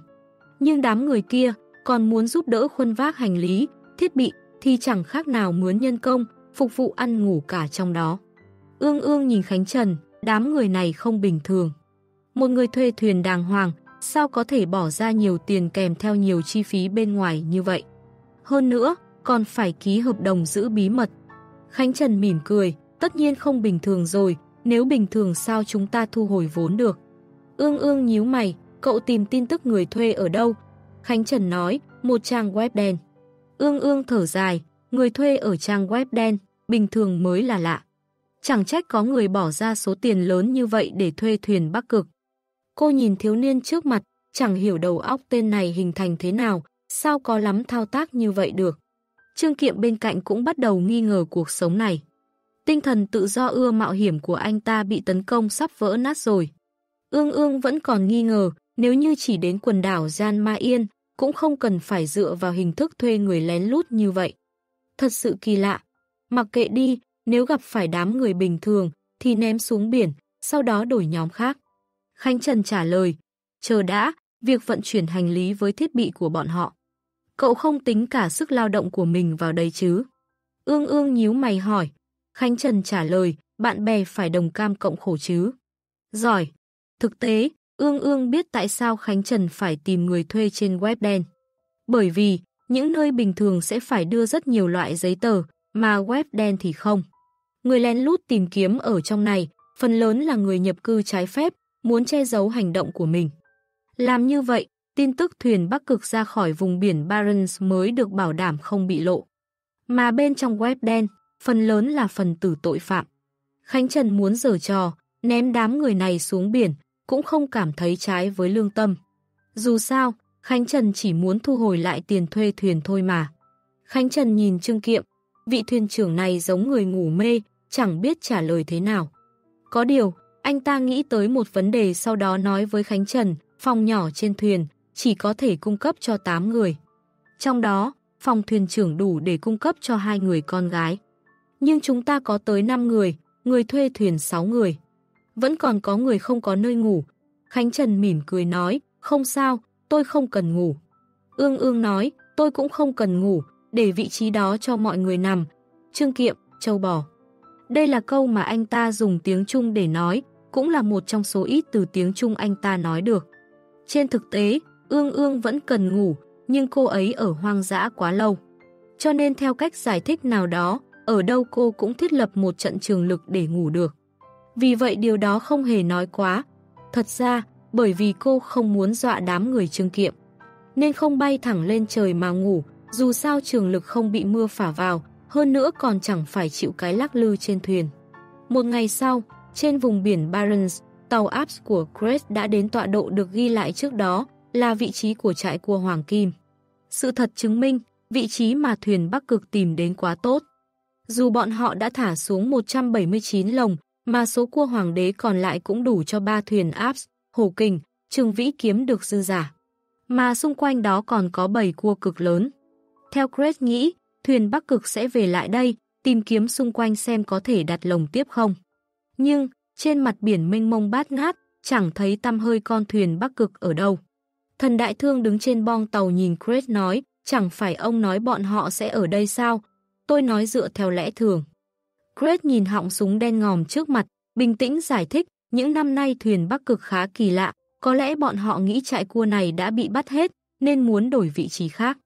Nhưng đám người kia còn muốn giúp đỡ khuân vác hành lý, thiết bị thì chẳng khác nào mướn nhân công, phục vụ ăn ngủ cả trong đó. Ương ương nhìn Khánh Trần, đám người này không bình thường. Một người thuê thuyền đàng hoàng, sao có thể bỏ ra nhiều tiền kèm theo nhiều chi phí bên ngoài như vậy? Hơn nữa, còn phải ký hợp đồng giữ bí mật. Khánh Trần mỉm cười, tất nhiên không bình thường rồi, nếu bình thường sao chúng ta thu hồi vốn được. Ương ương nhíu mày, cậu tìm tin tức người thuê ở đâu? Khánh Trần nói, một trang web đen. Ương ương thở dài, người thuê ở trang web đen, bình thường mới là lạ. Chẳng trách có người bỏ ra số tiền lớn như vậy để thuê thuyền Bắc Cực. Cô nhìn thiếu niên trước mặt, chẳng hiểu đầu óc tên này hình thành thế nào, sao có lắm thao tác như vậy được. Trương Kiệm bên cạnh cũng bắt đầu nghi ngờ cuộc sống này. Tinh thần tự do ưa mạo hiểm của anh ta bị tấn công sắp vỡ nát rồi. Ương ương vẫn còn nghi ngờ, nếu như chỉ đến quần đảo Gian Ma Yên, cũng không cần phải dựa vào hình thức thuê người lén lút như vậy. Thật sự kỳ lạ. Mặc kệ đi, nếu gặp phải đám người bình thường, thì ném xuống biển, sau đó đổi nhóm khác. Khánh Trần trả lời, chờ đã, việc vận chuyển hành lý với thiết bị của bọn họ. Cậu không tính cả sức lao động của mình vào đây chứ? Ương ương nhíu mày hỏi. Khánh Trần trả lời, bạn bè phải đồng cam cộng khổ chứ. Giỏi. Thực tế, ương ương biết tại sao Khánh Trần phải tìm người thuê trên web đen. Bởi vì, những nơi bình thường sẽ phải đưa rất nhiều loại giấy tờ, mà web đen thì không. Người lén lút tìm kiếm ở trong này, phần lớn là người nhập cư trái phép, muốn che giấu hành động của mình. Làm như vậy, tin tức thuyền Bắc Cực ra khỏi vùng biển Barents mới được bảo đảm không bị lộ. Mà bên trong web đen, phần lớn là phần tử tội phạm. Khánh Trần muốn giở trò, ném đám người này xuống biển, cũng không cảm thấy trái với lương tâm. Dù sao, Khánh Trần chỉ muốn thu hồi lại tiền thuê thuyền thôi mà. Khánh Trần nhìn Trương Kiệm, vị thuyền trưởng này giống người ngủ mê, chẳng biết trả lời thế nào. Có điều, anh ta nghĩ tới một vấn đề sau đó nói với Khánh Trần, phòng nhỏ trên thuyền chỉ có thể cung cấp cho 8 người. Trong đó, phòng thuyền trưởng đủ để cung cấp cho hai người con gái. Nhưng chúng ta có tới 5 người, người thuê thuyền 6 người. Vẫn còn có người không có nơi ngủ. Khánh Trần mỉm cười nói, không sao, tôi không cần ngủ. Ương ương nói, tôi cũng không cần ngủ, để vị trí đó cho mọi người nằm. Trương Kiệm, châu bò. Đây là câu mà anh ta dùng tiếng Trung để nói, cũng là một trong số ít từ tiếng Trung anh ta nói được. Trên thực tế, ương ương vẫn cần ngủ, nhưng cô ấy ở hoang dã quá lâu. Cho nên theo cách giải thích nào đó, ở đâu cô cũng thiết lập một trận trường lực để ngủ được. Vì vậy điều đó không hề nói quá. Thật ra, bởi vì cô không muốn dọa đám người trương kiệm. Nên không bay thẳng lên trời mà ngủ, dù sao trường lực không bị mưa phả vào, hơn nữa còn chẳng phải chịu cái lắc lư trên thuyền. Một ngày sau, trên vùng biển Barents, tàu Aps của Crest đã đến tọa độ được ghi lại trước đó, là vị trí của trại cua Hoàng Kim. Sự thật chứng minh, vị trí mà thuyền Bắc Cực tìm đến quá tốt. Dù bọn họ đã thả xuống 179 lồng, mà số cua hoàng đế còn lại cũng đủ cho ba thuyền Abs, Hồ Kình, Trường Vĩ kiếm được dư giả. Mà xung quanh đó còn có 7 cua cực lớn. Theo Chris nghĩ, thuyền Bắc Cực sẽ về lại đây, tìm kiếm xung quanh xem có thể đặt lồng tiếp không. Nhưng, trên mặt biển mênh mông bát ngát, chẳng thấy tăm hơi con thuyền Bắc Cực ở đâu. Thần đại thương đứng trên bong tàu nhìn Chris nói, chẳng phải ông nói bọn họ sẽ ở đây sao? Tôi nói dựa theo lẽ thường. Chris nhìn họng súng đen ngòm trước mặt, bình tĩnh giải thích, những năm nay thuyền Bắc Cực khá kỳ lạ, có lẽ bọn họ nghĩ trại cua này đã bị bắt hết, nên muốn đổi vị trí khác.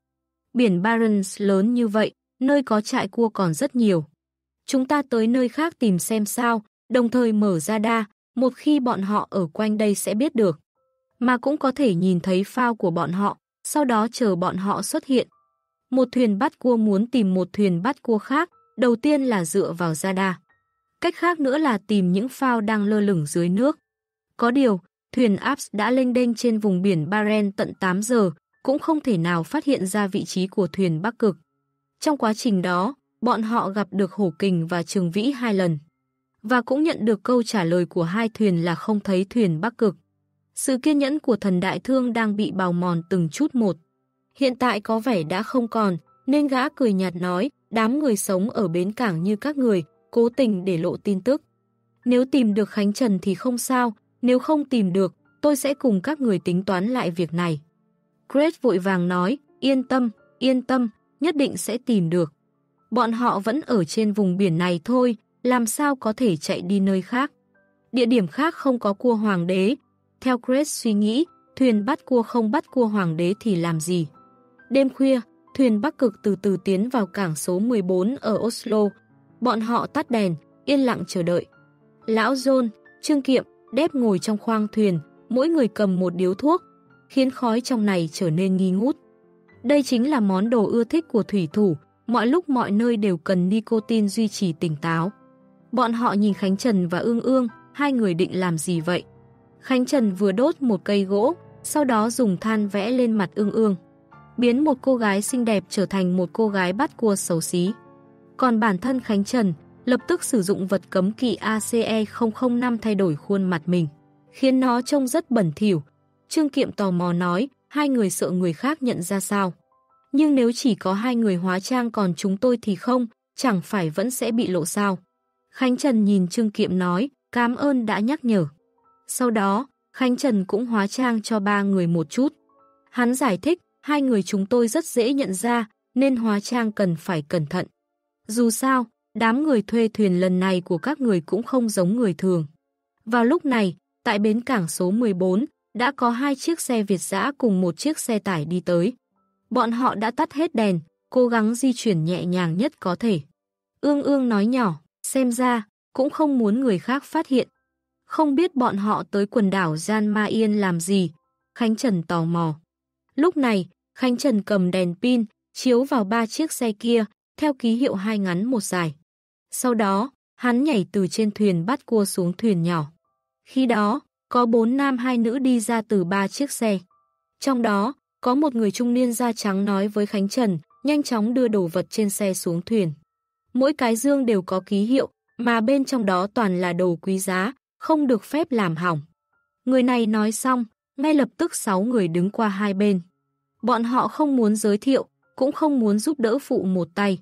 Biển Barents lớn như vậy, nơi có trại cua còn rất nhiều. Chúng ta tới nơi khác tìm xem sao, đồng thời mở ra đa, một khi bọn họ ở quanh đây sẽ biết được. Mà cũng có thể nhìn thấy phao của bọn họ, sau đó chờ bọn họ xuất hiện. Một thuyền bắt cua muốn tìm một thuyền bắt cua khác, đầu tiên là dựa vào ra đa. Cách khác nữa là tìm những phao đang lơ lửng dưới nước. Có điều, thuyền Aps đã lênh đênh trên vùng biển Baren tận 8 giờ, cũng không thể nào phát hiện ra vị trí của thuyền Bắc Cực. Trong quá trình đó, bọn họ gặp được Hổ Kình và Trường Vĩ hai lần. Và cũng nhận được câu trả lời của hai thuyền là không thấy thuyền Bắc Cực. Sự kiên nhẫn của thần đại thương đang bị bào mòn từng chút một. Hiện tại có vẻ đã không còn, nên gã cười nhạt nói, đám người sống ở bến cảng như các người, cố tình để lộ tin tức. Nếu tìm được Khánh Trần thì không sao, nếu không tìm được, tôi sẽ cùng các người tính toán lại việc này. Grace vội vàng nói, yên tâm, yên tâm, nhất định sẽ tìm được. Bọn họ vẫn ở trên vùng biển này thôi, làm sao có thể chạy đi nơi khác. Địa điểm khác không có cua hoàng đế. Theo Grace suy nghĩ, thuyền bắt cua không bắt cua hoàng đế thì làm gì? Đêm khuya, thuyền Bắc Cực từ từ tiến vào cảng số 14 ở Oslo. Bọn họ tắt đèn, yên lặng chờ đợi. Lão John, Trương Kiệm, đép ngồi trong khoang thuyền, mỗi người cầm một điếu thuốc, khiến khói trong này trở nên nghi ngút. Đây chính là món đồ ưa thích của thủy thủ, mọi lúc mọi nơi đều cần nicotine duy trì tỉnh táo. Bọn họ nhìn Khánh Trần và Ương Ương, hai người định làm gì vậy? Khánh Trần vừa đốt một cây gỗ, sau đó dùng than vẽ lên mặt Ương Ương. Biến một cô gái xinh đẹp trở thành một cô gái bắt cua xấu xí. Còn bản thân Khánh Trần lập tức sử dụng vật cấm kỵ ACE 005 thay đổi khuôn mặt mình, khiến nó trông rất bẩn thỉu. Trương Kiệm tò mò nói, hai người sợ người khác nhận ra sao. Nhưng nếu chỉ có hai người hóa trang còn chúng tôi thì không, chẳng phải vẫn sẽ bị lộ sao. Khánh Trần nhìn Trương Kiệm nói, cảm ơn đã nhắc nhở. Sau đó, Khánh Trần cũng hóa trang cho ba người một chút. Hắn giải thích, hai người chúng tôi rất dễ nhận ra, nên hóa trang cần phải cẩn thận. Dù sao, đám người thuê thuyền lần này của các người cũng không giống người thường. Vào lúc này, tại bến cảng số 14, đã có hai chiếc xe Việt dã cùng một chiếc xe tải đi tới. Bọn họ đã tắt hết đèn, cố gắng di chuyển nhẹ nhàng nhất có thể. Ương ương nói nhỏ, xem ra, cũng không muốn người khác phát hiện. Không biết bọn họ tới quần đảo Gian Ma Yên làm gì, Khánh Trần tò mò. Lúc này, Khánh Trần cầm đèn pin, chiếu vào ba chiếc xe kia, theo ký hiệu hai ngắn một dài. Sau đó, hắn nhảy từ trên thuyền bắt cua xuống thuyền nhỏ. Khi đó, có bốn nam hai nữ đi ra từ ba chiếc xe. Trong đó, có một người trung niên da trắng nói với Khánh Trần, nhanh chóng đưa đồ vật trên xe xuống thuyền. Mỗi cái dương đều có ký hiệu, mà bên trong đó toàn là đồ quý giá, không được phép làm hỏng. Người này nói xong, ngay lập tức sáu người đứng qua hai bên. Bọn họ không muốn giới thiệu, cũng không muốn giúp đỡ phụ một tay.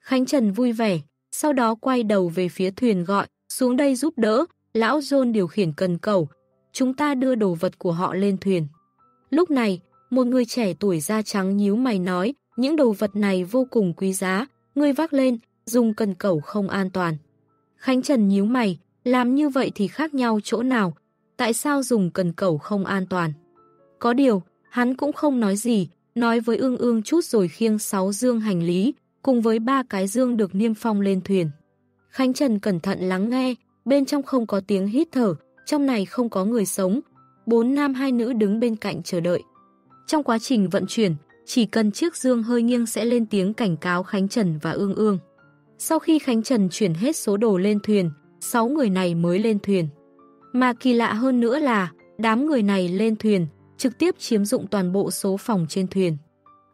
Khánh Trần vui vẻ, sau đó quay đầu về phía thuyền gọi, xuống đây giúp đỡ, lão John điều khiển cần cầu. Chúng ta đưa đồ vật của họ lên thuyền. Lúc này, một người trẻ tuổi da trắng nhíu mày nói, những đồ vật này vô cùng quý giá, ngươi vác lên, dùng cần cầu không an toàn. Khánh Trần nhíu mày, làm như vậy thì khác nhau chỗ nào, tại sao dùng cần cầu không an toàn. Có điều, hắn cũng không nói gì, nói với ương ương chút rồi khiêng 6 dương hành lý, cùng với ba cái dương được niêm phong lên thuyền. Khánh Trần cẩn thận lắng nghe, bên trong không có tiếng hít thở, trong này không có người sống. Bốn nam hai nữ đứng bên cạnh chờ đợi. Trong quá trình vận chuyển, chỉ cần chiếc dương hơi nghiêng sẽ lên tiếng cảnh cáo Khánh Trần và ương ương. Sau khi Khánh Trần chuyển hết số đồ lên thuyền, 6 người này mới lên thuyền. Mà kỳ lạ hơn nữa là, đám người này lên thuyền, trực tiếp chiếm dụng toàn bộ số phòng trên thuyền.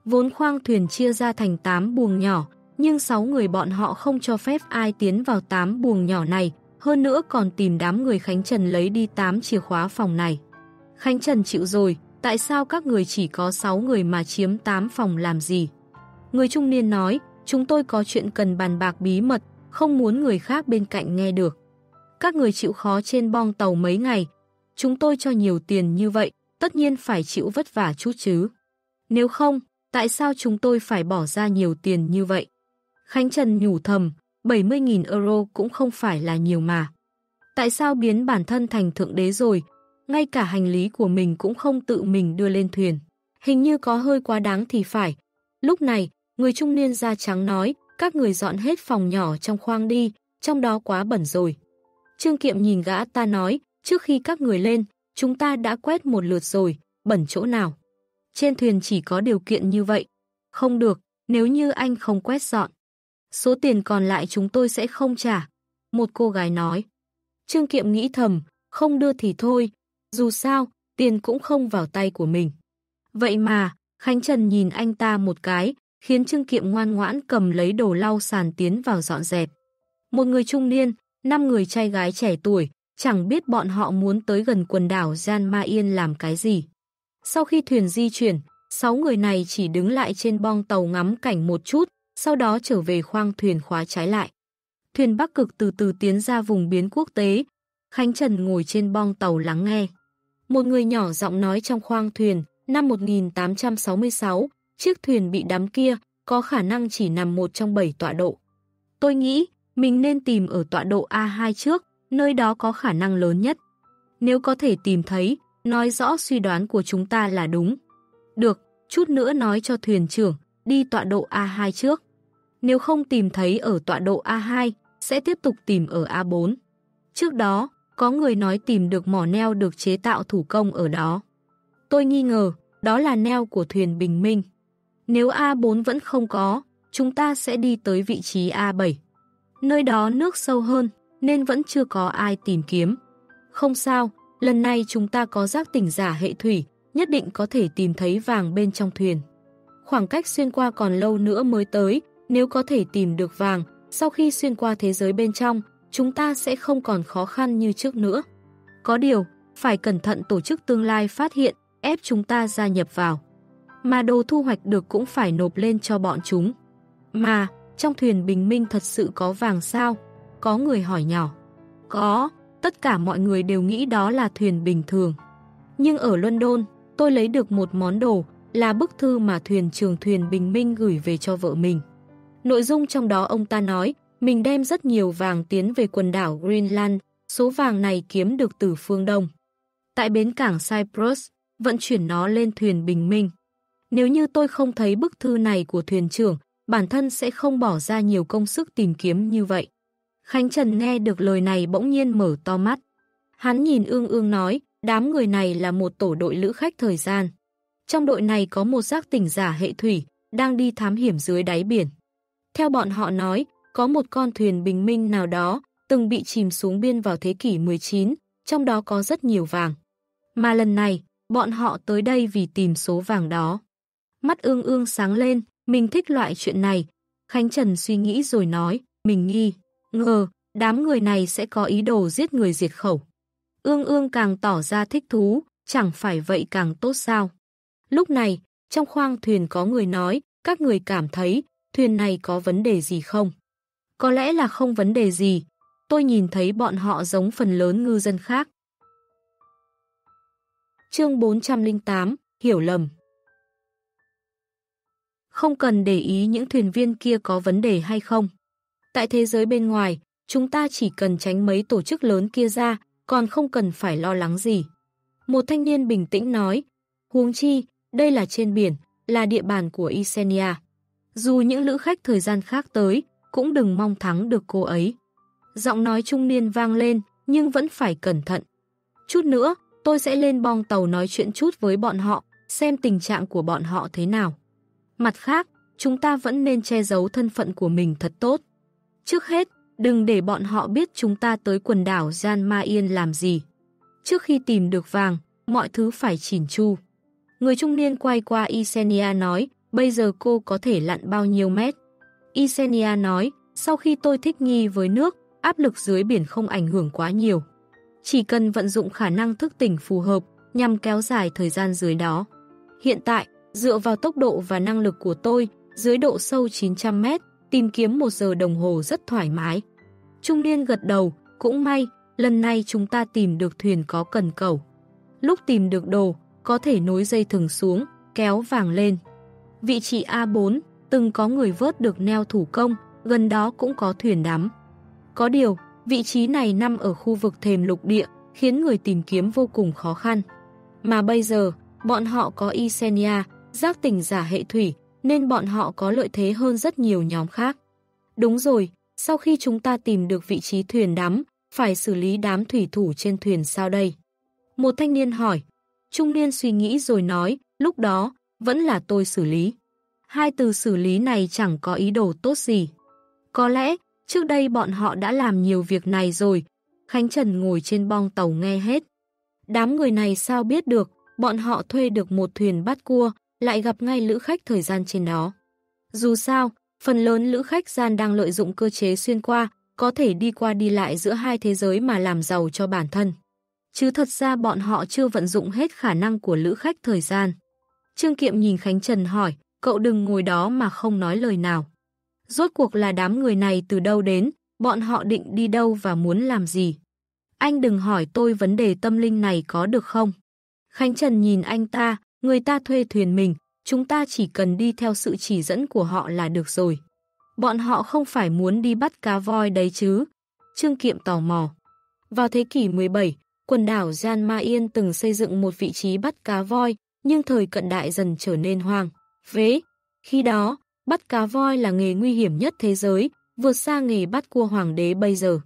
Vốn khoang thuyền chia ra thành 8 buồng nhỏ, nhưng 6 người bọn họ không cho phép ai tiến vào 8 buồng nhỏ này, hơn nữa còn tìm đám người Khánh Trần lấy đi 8 chìa khóa phòng này. Khánh Trần chịu rồi, tại sao các người chỉ có 6 người mà chiếm 8 phòng làm gì? Người trung niên nói, chúng tôi có chuyện cần bàn bạc bí mật, không muốn người khác bên cạnh nghe được. Các người chịu khó trên bong tàu mấy ngày, chúng tôi cho nhiều tiền như vậy, tất nhiên phải chịu vất vả chút chứ. Nếu không, tại sao chúng tôi phải bỏ ra nhiều tiền như vậy? Khánh Trần nhủ thầm, 70.000 euro cũng không phải là nhiều mà. Tại sao biến bản thân thành thượng đế rồi, ngay cả hành lý của mình cũng không tự mình đưa lên thuyền. Hình như có hơi quá đáng thì phải. Lúc này, người trung niên da trắng nói, các người dọn hết phòng nhỏ trong khoang đi, trong đó quá bẩn rồi. Trương Kiệm nhìn gã ta nói, trước khi các người lên, chúng ta đã quét một lượt rồi, bẩn chỗ nào. Trên thuyền chỉ có điều kiện như vậy. Không được, nếu như anh không quét dọn. Số tiền còn lại chúng tôi sẽ không trả. Một cô gái nói. Trương Kiệm nghĩ thầm, không đưa thì thôi. Dù sao, tiền cũng không vào tay của mình. Vậy mà, Khánh Trần nhìn anh ta một cái, khiến Trương Kiệm ngoan ngoãn cầm lấy đồ lau sàn tiến vào dọn dẹp. Một người trung niên, năm người trai gái trẻ tuổi, chẳng biết bọn họ muốn tới gần quần đảo Gian Ma Yên làm cái gì. Sau khi thuyền di chuyển, sáu người này chỉ đứng lại trên bong tàu ngắm cảnh một chút, sau đó trở về khoang thuyền khóa trái lại. Thuyền Bắc Cực từ từ tiến ra vùng biến quốc tế. Khánh Trần ngồi trên bong tàu lắng nghe. Một người nhỏ giọng nói trong khoang thuyền, năm 1866, chiếc thuyền bị đắm kia có khả năng chỉ nằm một trong bảy tọa độ. Tôi nghĩ mình nên tìm ở tọa độ A2 trước, nơi đó có khả năng lớn nhất. Nếu có thể tìm thấy, nói rõ suy đoán của chúng ta là đúng. Được, chút nữa nói cho thuyền trưởng, đi tọa độ A2 trước. Nếu không tìm thấy ở tọa độ A2, sẽ tiếp tục tìm ở A4. Trước đó, có người nói tìm được mỏ neo được chế tạo thủ công ở đó. Tôi nghi ngờ, đó là neo của thuyền Bình Minh. Nếu A4 vẫn không có, chúng ta sẽ đi tới vị trí A7. Nơi đó nước sâu hơn, nên vẫn chưa có ai tìm kiếm. Không sao, lần này chúng ta có giác tỉnh giả hệ thủy, nhất định có thể tìm thấy vàng bên trong thuyền. Khoảng cách xuyên qua còn lâu nữa mới tới, nếu có thể tìm được vàng, sau khi xuyên qua thế giới bên trong, chúng ta sẽ không còn khó khăn như trước nữa. Có điều, phải cẩn thận tổ chức tương lai phát hiện, ép chúng ta gia nhập vào. Mà đồ thu hoạch được cũng phải nộp lên cho bọn chúng. Mà, trong thuyền bình minh thật sự có vàng sao? Có người hỏi nhỏ. Có, tất cả mọi người đều nghĩ đó là thuyền bình thường. Nhưng ở London, tôi lấy được một món đồ, là bức thư mà thuyền trường thuyền bình minh gửi về cho vợ mình. Nội dung trong đó ông ta nói, mình đem rất nhiều vàng tiến về quần đảo Greenland, số vàng này kiếm được từ phương Đông. Tại bến cảng Cyprus, vận chuyển nó lên thuyền bình minh. Nếu như tôi không thấy bức thư này của thuyền trưởng, bản thân sẽ không bỏ ra nhiều công sức tìm kiếm như vậy. Khánh Trần nghe được lời này bỗng nhiên mở to mắt. Hắn nhìn ương ương nói, đám người này là một tổ đội lữ khách thời gian. Trong đội này có một giác tỉnh giả hệ thủy, đang đi thám hiểm dưới đáy biển. Theo bọn họ nói, có một con thuyền bình minh nào đó, từng bị chìm xuống biên vào thế kỷ 19, trong đó có rất nhiều vàng. Mà lần này, bọn họ tới đây vì tìm số vàng đó. Mắt ương ương sáng lên, mình thích loại chuyện này. Khánh Trần suy nghĩ rồi nói, mình nghi, ngờ, đám người này sẽ có ý đồ giết người diệt khẩu. Ương ương càng tỏ ra thích thú, chẳng phải vậy càng tốt sao. Lúc này, trong khoang thuyền có người nói, các người cảm thấy thuyền này có vấn đề gì không? Có lẽ là không vấn đề gì, tôi nhìn thấy bọn họ giống phần lớn ngư dân khác. Chương 408, Hiểu lầm Không cần để ý những thuyền viên kia có vấn đề hay không. Tại thế giới bên ngoài, chúng ta chỉ cần tránh mấy tổ chức lớn kia ra, còn không cần phải lo lắng gì. Một thanh niên bình tĩnh nói, huống chi, đây là trên biển, là địa bàn của Isenia. Dù những lữ khách thời gian khác tới, cũng đừng mong thắng được cô ấy. Giọng nói trung niên vang lên, nhưng vẫn phải cẩn thận. Chút nữa, tôi sẽ lên bong tàu nói chuyện chút với bọn họ, xem tình trạng của bọn họ thế nào. Mặt khác, chúng ta vẫn nên che giấu thân phận của mình thật tốt. Trước hết, đừng để bọn họ biết chúng ta tới quần đảo Gian Ma Yên làm gì. Trước khi tìm được vàng, mọi thứ phải chỉn chu. Người trung niên quay qua Isenia nói, bây giờ cô có thể lặn bao nhiêu mét? Isenia nói, sau khi tôi thích nghi với nước, áp lực dưới biển không ảnh hưởng quá nhiều. Chỉ cần vận dụng khả năng thức tỉnh phù hợp nhằm kéo dài thời gian dưới đó. Hiện tại, dựa vào tốc độ và năng lực của tôi, dưới độ sâu 900 mét, tìm kiếm một giờ đồng hồ rất thoải mái. Trung niên gật đầu, cũng may, lần này chúng ta tìm được thuyền có cần cầu. Lúc tìm được đồ, có thể nối dây thừng xuống, kéo vàng lên. Vị trí A4, từng có người vớt được neo thủ công, gần đó cũng có thuyền đắm. Có điều, vị trí này nằm ở khu vực thềm lục địa, khiến người tìm kiếm vô cùng khó khăn. Mà bây giờ, bọn họ có Isenia, giác tỉnh giả hệ thủy, nên bọn họ có lợi thế hơn rất nhiều nhóm khác. Đúng rồi, sau khi chúng ta tìm được vị trí thuyền đắm, phải xử lý đám thủy thủ trên thuyền sao đây? Một thanh niên hỏi. Trung niên suy nghĩ rồi nói, lúc đó, vẫn là tôi xử lý. Hai từ xử lý này chẳng có ý đồ tốt gì. Có lẽ, trước đây bọn họ đã làm nhiều việc này rồi. Khánh Trần ngồi trên bong tàu nghe hết. Đám người này sao biết được, bọn họ thuê được một thuyền bắt cua, lại gặp ngay lữ khách thời gian trên đó. Dù sao, phần lớn lữ khách gian đang lợi dụng cơ chế xuyên qua, có thể đi qua đi lại giữa hai thế giới mà làm giàu cho bản thân. Chứ thật ra bọn họ chưa vận dụng hết khả năng của lữ khách thời gian. Trương Kiệm nhìn Khánh Trần hỏi, cậu đừng ngồi đó mà không nói lời nào. Rốt cuộc là đám người này từ đâu đến, bọn họ định đi đâu và muốn làm gì. Anh đừng hỏi tôi vấn đề tâm linh này có được không? Khánh Trần nhìn anh ta, người ta thuê thuyền mình, chúng ta chỉ cần đi theo sự chỉ dẫn của họ là được rồi. Bọn họ không phải muốn đi bắt cá voi đấy chứ. Trương Kiệm tò mò. Vào thế kỷ 17, quần đảo Jan Ma Yên từng xây dựng một vị trí bắt cá voi, nhưng thời cận đại dần trở nên hoang. Vế, khi đó, bắt cá voi là nghề nguy hiểm nhất thế giới, vượt xa nghề bắt cua hoàng đế bây giờ.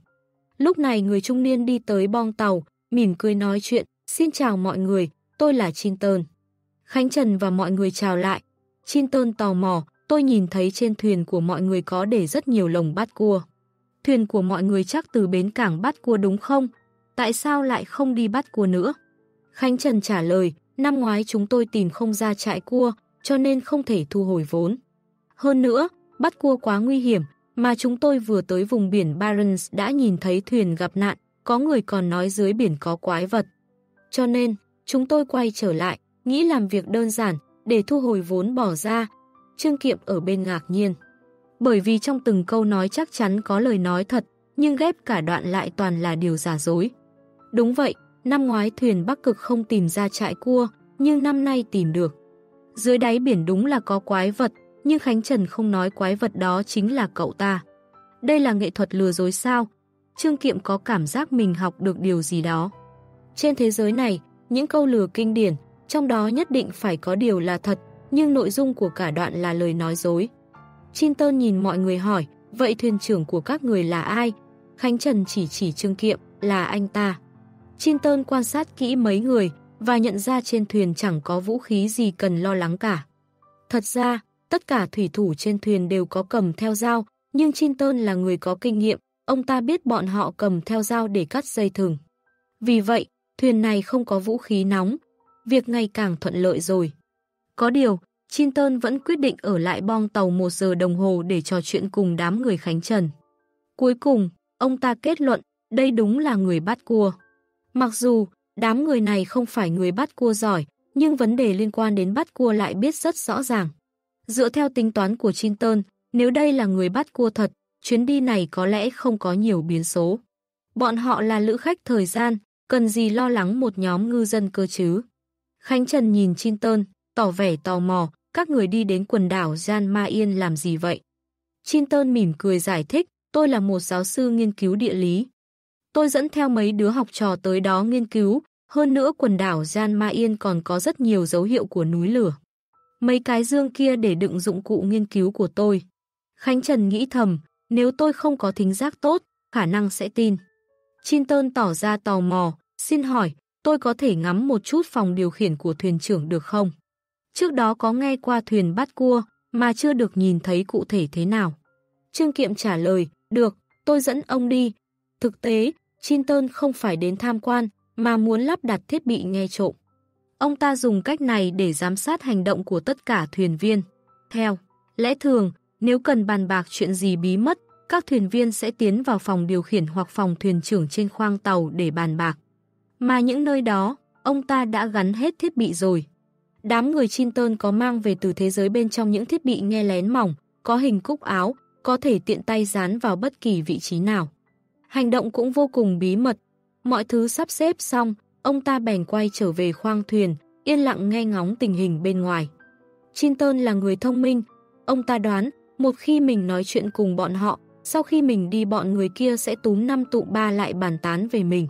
Lúc này người trung niên đi tới bong tàu, mỉm cười nói chuyện, xin chào mọi người, tôi là Chinton. Khánh Trần và mọi người chào lại. Chinton tò mò, tôi nhìn thấy trên thuyền của mọi người có để rất nhiều lồng bắt cua. Thuyền của mọi người chắc từ bến cảng bắt cua đúng không? Tại sao lại không đi bắt cua nữa? Khánh Trần trả lời, năm ngoái chúng tôi tìm không ra trại cua, cho nên không thể thu hồi vốn. Hơn nữa, bắt cua quá nguy hiểm, mà chúng tôi vừa tới vùng biển Barents đã nhìn thấy thuyền gặp nạn, có người còn nói dưới biển có quái vật. Cho nên, chúng tôi quay trở lại, nghĩ làm việc đơn giản, để thu hồi vốn bỏ ra. Trương Kiệm ở bên ngạc nhiên. Bởi vì trong từng câu nói chắc chắn có lời nói thật, nhưng ghép cả đoạn lại toàn là điều giả dối. Đúng vậy, năm ngoái thuyền Bắc Cực không tìm ra trại cua, nhưng năm nay tìm được. Dưới đáy biển đúng là có quái vật, nhưng Khánh Trần không nói quái vật đó chính là cậu ta. Đây là nghệ thuật lừa dối sao? Trương Kiệm có cảm giác mình học được điều gì đó. Trên thế giới này, những câu lừa kinh điển, trong đó nhất định phải có điều là thật, nhưng nội dung của cả đoạn là lời nói dối. Chinton nhìn mọi người hỏi, vậy thuyền trưởng của các người là ai? Khánh Trần chỉ chỉ Trương Kiệm, là anh ta. Chinton quan sát kỹ mấy người và nhận ra trên thuyền chẳng có vũ khí gì cần lo lắng cả. Thật ra, tất cả thủy thủ trên thuyền đều có cầm theo dao, nhưng Chinton là người có kinh nghiệm, ông ta biết bọn họ cầm theo dao để cắt dây thừng. Vì vậy, thuyền này không có vũ khí nóng, việc ngày càng thuận lợi rồi. Có điều, Chinton vẫn quyết định ở lại bong tàu một giờ đồng hồ để trò chuyện cùng đám người Khánh Trần. Cuối cùng, ông ta kết luận, đây đúng là người bắt cua. Mặc dù, đám người này không phải người bắt cua giỏi, nhưng vấn đề liên quan đến bắt cua lại biết rất rõ ràng. Dựa theo tính toán của Chinton, nếu đây là người bắt cua thật, chuyến đi này có lẽ không có nhiều biến số. Bọn họ là lữ khách thời gian, cần gì lo lắng một nhóm ngư dân cơ chứ. Khánh Trần nhìn Chinton, tỏ vẻ tò mò, các người đi đến quần đảo Jan Ma Yên làm gì vậy? Chinton mỉm cười giải thích, tôi là một giáo sư nghiên cứu địa lý. Tôi dẫn theo mấy đứa học trò tới đó nghiên cứu, hơn nữa quần đảo Jan Ma Yên còn có rất nhiều dấu hiệu của núi lửa. Mấy cái dương kia để đựng dụng cụ nghiên cứu của tôi. Khánh Trần nghĩ thầm, nếu tôi không có thính giác tốt, khả năng sẽ tin. Chinton tỏ ra tò mò, xin hỏi, tôi có thể ngắm một chút phòng điều khiển của thuyền trưởng được không? Trước đó có nghe qua thuyền bắt cua, mà chưa được nhìn thấy cụ thể thế nào. Trương Kiệm trả lời, được, tôi dẫn ông đi. Thực tế, Chinton không phải đến tham quan, mà muốn lắp đặt thiết bị nghe trộm. Ông ta dùng cách này để giám sát hành động của tất cả thuyền viên. Theo lẽ thường, nếu cần bàn bạc chuyện gì bí mất, các thuyền viên sẽ tiến vào phòng điều khiển hoặc phòng thuyền trưởng trên khoang tàu để bàn bạc. Mà những nơi đó, ông ta đã gắn hết thiết bị rồi. Đám người Chinton có mang về từ thế giới bên trong những thiết bị nghe lén mỏng, có hình cúc áo, có thể tiện tay dán vào bất kỳ vị trí nào. Hành động cũng vô cùng bí mật. Mọi thứ sắp xếp xong, ông ta bèn quay trở về khoang thuyền, yên lặng nghe ngóng tình hình bên ngoài. Chinton là người thông minh. Ông ta đoán, một khi mình nói chuyện cùng bọn họ, sau khi mình đi bọn người kia sẽ túm năm tụ ba lại bàn tán về mình.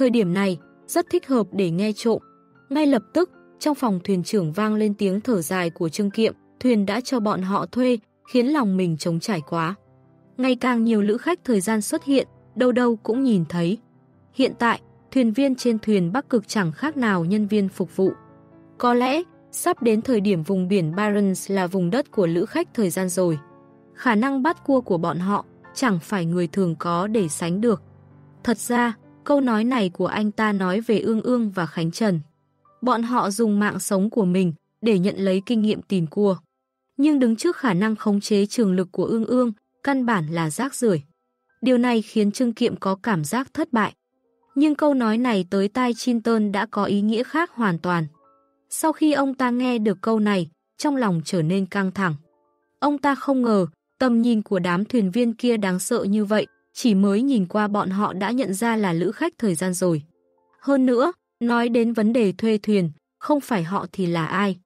Thời điểm này, rất thích hợp để nghe trộm. Ngay lập tức, trong phòng thuyền trưởng vang lên tiếng thở dài của Trương Kiệm, thuyền đã cho bọn họ thuê, khiến lòng mình trống trải quá. Ngày càng nhiều lữ khách thời gian xuất hiện, đâu đâu cũng nhìn thấy. Hiện tại, thuyền viên trên thuyền Bắc Cực chẳng khác nào nhân viên phục vụ. Có lẽ, sắp đến thời điểm vùng biển Barents là vùng đất của lữ khách thời gian rồi. Khả năng bắt cua của bọn họ chẳng phải người thường có để sánh được. Thật ra, câu nói này của anh ta nói về Ương Ương và Khánh Trần. Bọn họ dùng mạng sống của mình để nhận lấy kinh nghiệm tìm cua. Nhưng đứng trước khả năng khống chế trường lực của Ương Ương, căn bản là rác rưởi. Điều này khiến Trương Kiệm có cảm giác thất bại. Nhưng câu nói này tới tai Chinton đã có ý nghĩa khác hoàn toàn. Sau khi ông ta nghe được câu này, trong lòng trở nên căng thẳng. Ông ta không ngờ, tầm nhìn của đám thuyền viên kia đáng sợ như vậy, chỉ mới nhìn qua bọn họ đã nhận ra là lữ khách thời gian rồi. Hơn nữa, nói đến vấn đề thuê thuyền, không phải họ thì là ai.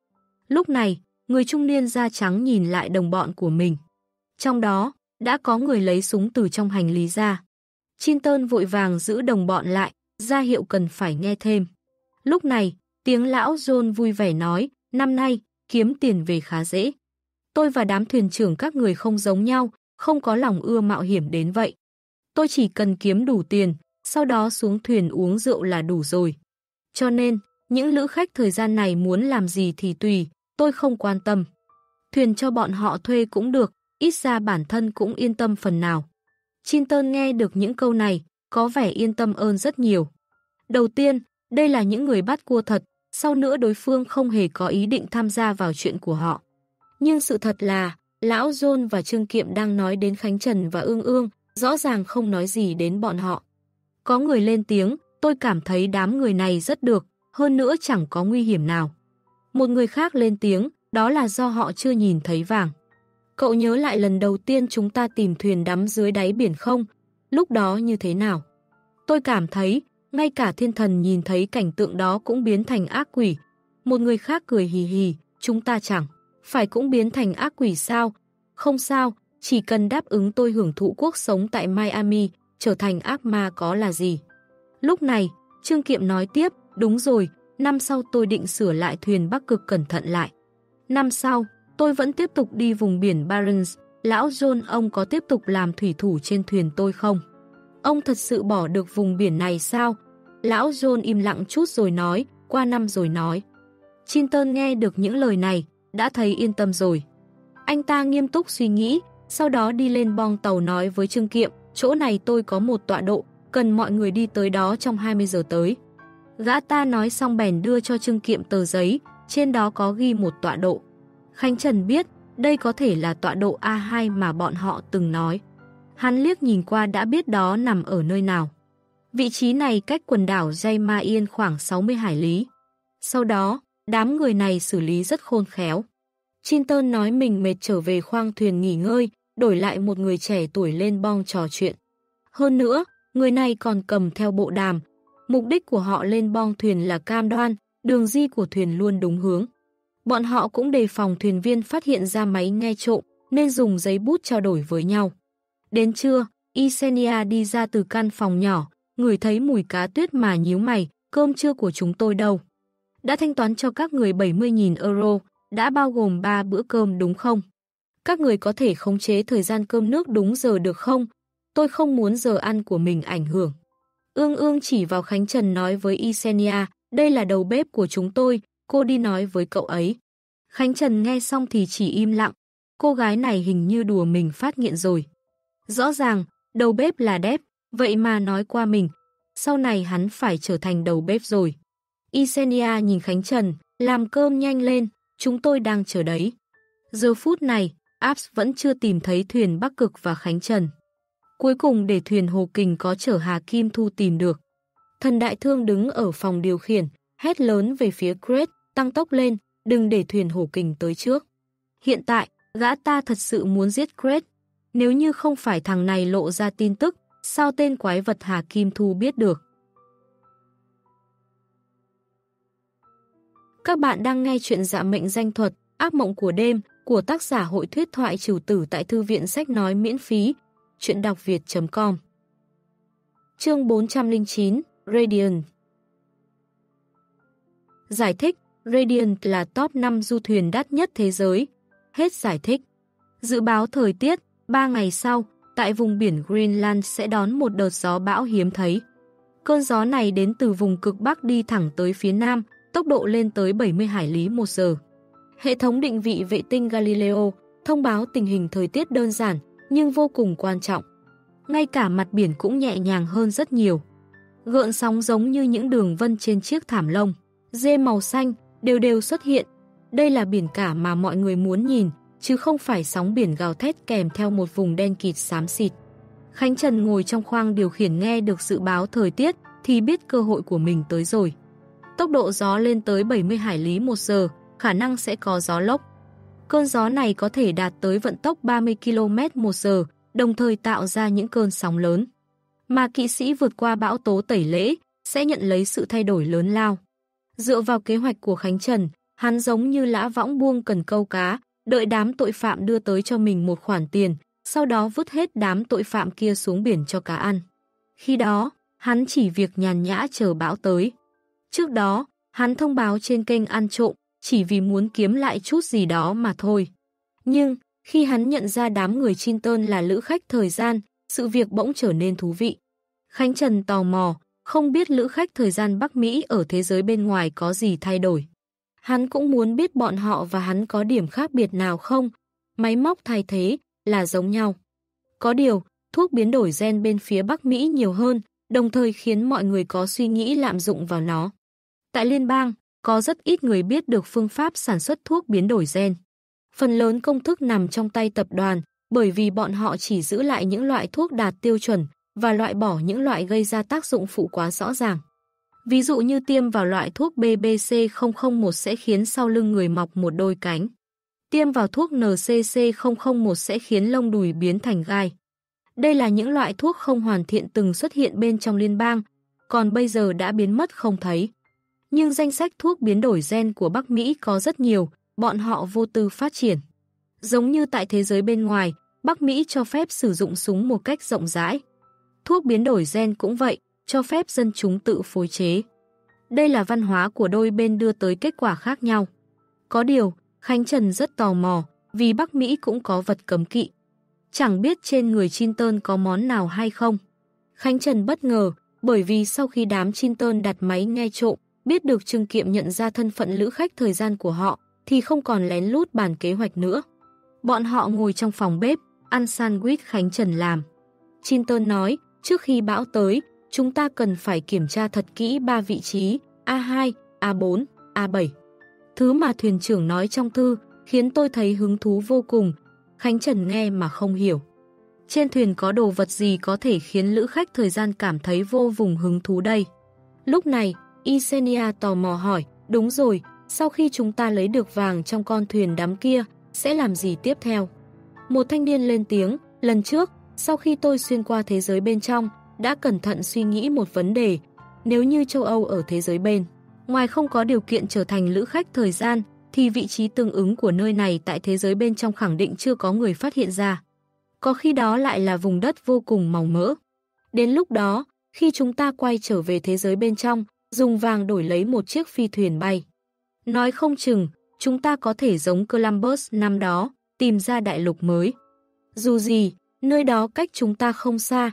Lúc này, người trung niên da trắng nhìn lại đồng bọn của mình. Trong đó, đã có người lấy súng từ trong hành lý ra. Chinton vội vàng giữ đồng bọn lại, ra hiệu cần phải nghe thêm. Lúc này, tiếng lão John vui vẻ nói, năm nay, kiếm tiền về khá dễ. Tôi và đám thuyền trưởng các người không giống nhau, không có lòng ưa mạo hiểm đến vậy. Tôi chỉ cần kiếm đủ tiền, sau đó xuống thuyền uống rượu là đủ rồi. Cho nên, những lữ khách thời gian này muốn làm gì thì tùy, tôi không quan tâm. Thuyền cho bọn họ thuê cũng được, ít ra bản thân cũng yên tâm phần nào. Chinton nghe được những câu này, có vẻ yên tâm ơn rất nhiều. Đầu tiên, đây là những người bắt cua thật, sau nữa đối phương không hề có ý định tham gia vào chuyện của họ. Nhưng sự thật là, Lão John và Trương Kiệm đang nói đến Khánh Trần và Ương Ương, rõ ràng không nói gì đến bọn họ. Có người lên tiếng, tôi cảm thấy đám người này rất được, hơn nữa chẳng có nguy hiểm nào. Một người khác lên tiếng, đó là do họ chưa nhìn thấy vàng. Cậu nhớ lại lần đầu tiên chúng ta tìm thuyền đắm dưới đáy biển không? Lúc đó như thế nào? Tôi cảm thấy, ngay cả thiên thần nhìn thấy cảnh tượng đó cũng biến thành ác quỷ. Một người khác cười hì hì, chúng ta chẳng. Phải cũng biến thành ác quỷ sao? Không sao, chỉ cần đáp ứng tôi hưởng thụ cuộc sống tại Miami, trở thành ác ma có là gì. Lúc này, Trương Kiệm nói tiếp, đúng rồi, năm sau tôi định sửa lại thuyền Bắc Cực cẩn thận lại. Năm sau, tôi vẫn tiếp tục đi vùng biển Barents, lão John ông có tiếp tục làm thủy thủ trên thuyền tôi không? Ông thật sự bỏ được vùng biển này sao? Lão John im lặng chút rồi nói, qua năm rồi nói. Chinton nghe được những lời này, đã thấy yên tâm rồi. Anh ta nghiêm túc suy nghĩ, sau đó đi lên bong tàu nói với Trương Kiệm, chỗ này tôi có một tọa độ, cần mọi người đi tới đó trong 20 giờ tới. Gã ta nói xong bèn đưa cho Trương Kiệm tờ giấy, trên đó có ghi một tọa độ. Khánh Trần biết, đây có thể là tọa độ A2 mà bọn họ từng nói. Hắn liếc nhìn qua đã biết đó nằm ở nơi nào. Vị trí này cách quần đảo Jayma Yên khoảng 60 hải lý. Sau đó, đám người này xử lý rất khôn khéo. Chinton nói mình mệt trở về khoang thuyền nghỉ ngơi, đổi lại một người trẻ tuổi lên bong trò chuyện. Hơn nữa, người này còn cầm theo bộ đàm. Mục đích của họ lên bong thuyền là cam đoan, đường di của thuyền luôn đúng hướng. Bọn họ cũng đề phòng thuyền viên phát hiện ra máy nghe trộm, nên dùng giấy bút trao đổi với nhau. Đến trưa, Isenia đi ra từ căn phòng nhỏ, người thấy mùi cá tuyết mà nhíu mày, cơm trưa của chúng tôi đâu. Đã thanh toán cho các người 70.000 euro, đã bao gồm 3 bữa cơm đúng không? Các người có thể khống chế thời gian cơm nước đúng giờ được không? Tôi không muốn giờ ăn của mình ảnh hưởng. Ương ương chỉ vào Khánh Trần nói với Isenia, đây là đầu bếp của chúng tôi, cô đi nói với cậu ấy. Khánh Trần nghe xong thì chỉ im lặng, cô gái này hình như đùa mình phát nghiện rồi. Rõ ràng, đầu bếp là đép, vậy mà nói qua mình, sau này hắn phải trở thành đầu bếp rồi. Isenia nhìn Khánh Trần, làm cơm nhanh lên, chúng tôi đang chờ đấy. Giờ phút này, Apps vẫn chưa tìm thấy thuyền Bắc Cực và Khánh Trần. Cuối cùng để thuyền Hồ Kình có chở Hà Kim Thu tìm được. Thần Đại Thương đứng ở phòng điều khiển, hét lớn về phía Crete, tăng tốc lên, đừng để thuyền Hồ Kình tới trước. Hiện tại, gã ta thật sự muốn giết Crete. Nếu như không phải thằng này lộ ra tin tức, sao tên quái vật Hà Kim Thu biết được? Các bạn đang nghe chuyện dạ mệnh danh thuật, ác mộng của đêm, của tác giả hội thuyết thoại trừ tử tại thư viện sách nói miễn phí, chuyện đọc việt.com Chương 409, Radiant Giải thích, Radiant là top 5 du thuyền đắt nhất thế giới. Hết giải thích. Dự báo thời tiết, 3 ngày sau, tại vùng biển Greenland sẽ đón một đợt gió bão hiếm thấy. Cơn gió này đến từ vùng cực Bắc đi thẳng tới phía Nam, tốc độ lên tới 70 hải lý một giờ. Hệ thống định vị vệ tinh Galileo thông báo tình hình thời tiết đơn giản nhưng vô cùng quan trọng. Ngay cả mặt biển cũng nhẹ nhàng hơn rất nhiều. Gợn sóng giống như những đường vân trên chiếc thảm lông. Dê màu xanh đều đều xuất hiện. Đây là biển cả mà mọi người muốn nhìn, chứ không phải sóng biển gào thét kèm theo một vùng đen kịt xám xịt. Khánh Trần ngồi trong khoang điều khiển nghe được dự báo thời tiết thì biết cơ hội của mình tới rồi. Tốc độ gió lên tới 70 hải lý một giờ, khả năng sẽ có gió lốc. Cơn gió này có thể đạt tới vận tốc 30 km một giờ, đồng thời tạo ra những cơn sóng lớn. Mà kỵ sĩ vượt qua bão tố tẩy lễ sẽ nhận lấy sự thay đổi lớn lao. Dựa vào kế hoạch của Khánh Trần, hắn giống như lã võng buông cần câu cá, đợi đám tội phạm đưa tới cho mình một khoản tiền, sau đó vứt hết đám tội phạm kia xuống biển cho cá ăn. Khi đó, hắn chỉ việc nhàn nhã chờ bão tới. Trước đó, hắn thông báo trên kênh ăn trộm, chỉ vì muốn kiếm lại chút gì đó mà thôi. Nhưng, khi hắn nhận ra đám người Chinton là lữ khách thời gian, sự việc bỗng trở nên thú vị. Khánh Trần tò mò, không biết lữ khách thời gian Bắc Mỹ ở thế giới bên ngoài có gì thay đổi. Hắn cũng muốn biết bọn họ và hắn có điểm khác biệt nào không, máy móc thay thế là giống nhau. Có điều, thuốc biến đổi gen bên phía Bắc Mỹ nhiều hơn, đồng thời khiến mọi người có suy nghĩ lạm dụng vào nó. Tại liên bang, có rất ít người biết được phương pháp sản xuất thuốc biến đổi gen. Phần lớn công thức nằm trong tay tập đoàn, bởi vì bọn họ chỉ giữ lại những loại thuốc đạt tiêu chuẩn và loại bỏ những loại gây ra tác dụng phụ quá rõ ràng. Ví dụ như tiêm vào loại thuốc BBC001 sẽ khiến sau lưng người mọc một đôi cánh. Tiêm vào thuốc NCC001 sẽ khiến lông đùi biến thành gai. Đây là những loại thuốc không hoàn thiện từng xuất hiện bên trong liên bang, còn bây giờ đã biến mất không thấy nhưng danh sách thuốc biến đổi gen của Bắc Mỹ có rất nhiều, bọn họ vô tư phát triển. Giống như tại thế giới bên ngoài, Bắc Mỹ cho phép sử dụng súng một cách rộng rãi. Thuốc biến đổi gen cũng vậy, cho phép dân chúng tự phối chế. Đây là văn hóa của đôi bên đưa tới kết quả khác nhau. Có điều, Khánh Trần rất tò mò, vì Bắc Mỹ cũng có vật cấm kỵ. Chẳng biết trên người Chinton có món nào hay không. Khánh Trần bất ngờ, bởi vì sau khi đám Chinton đặt máy nghe trộm, biết được Trương Kiệm nhận ra thân phận lữ khách thời gian của họ, thì không còn lén lút bàn kế hoạch nữa. Bọn họ ngồi trong phòng bếp, ăn sandwich Khánh Trần làm. Chinton nói, trước khi bão tới, chúng ta cần phải kiểm tra thật kỹ ba vị trí A2, A4, A7. Thứ mà thuyền trưởng nói trong thư khiến tôi thấy hứng thú vô cùng. Khánh Trần nghe mà không hiểu. Trên thuyền có đồ vật gì có thể khiến lữ khách thời gian cảm thấy vô vùng hứng thú đây? Lúc này, Isenia tò mò hỏi, đúng rồi, sau khi chúng ta lấy được vàng trong con thuyền đám kia, sẽ làm gì tiếp theo? Một thanh niên lên tiếng, lần trước, sau khi tôi xuyên qua thế giới bên trong, đã cẩn thận suy nghĩ một vấn đề. Nếu như châu Âu ở thế giới bên, ngoài không có điều kiện trở thành lữ khách thời gian, thì vị trí tương ứng của nơi này tại thế giới bên trong khẳng định chưa có người phát hiện ra. Có khi đó lại là vùng đất vô cùng màu mỡ. Đến lúc đó, khi chúng ta quay trở về thế giới bên trong, dùng vàng đổi lấy một chiếc phi thuyền bay. Nói không chừng, chúng ta có thể giống Columbus năm đó, tìm ra đại lục mới. Dù gì, nơi đó cách chúng ta không xa.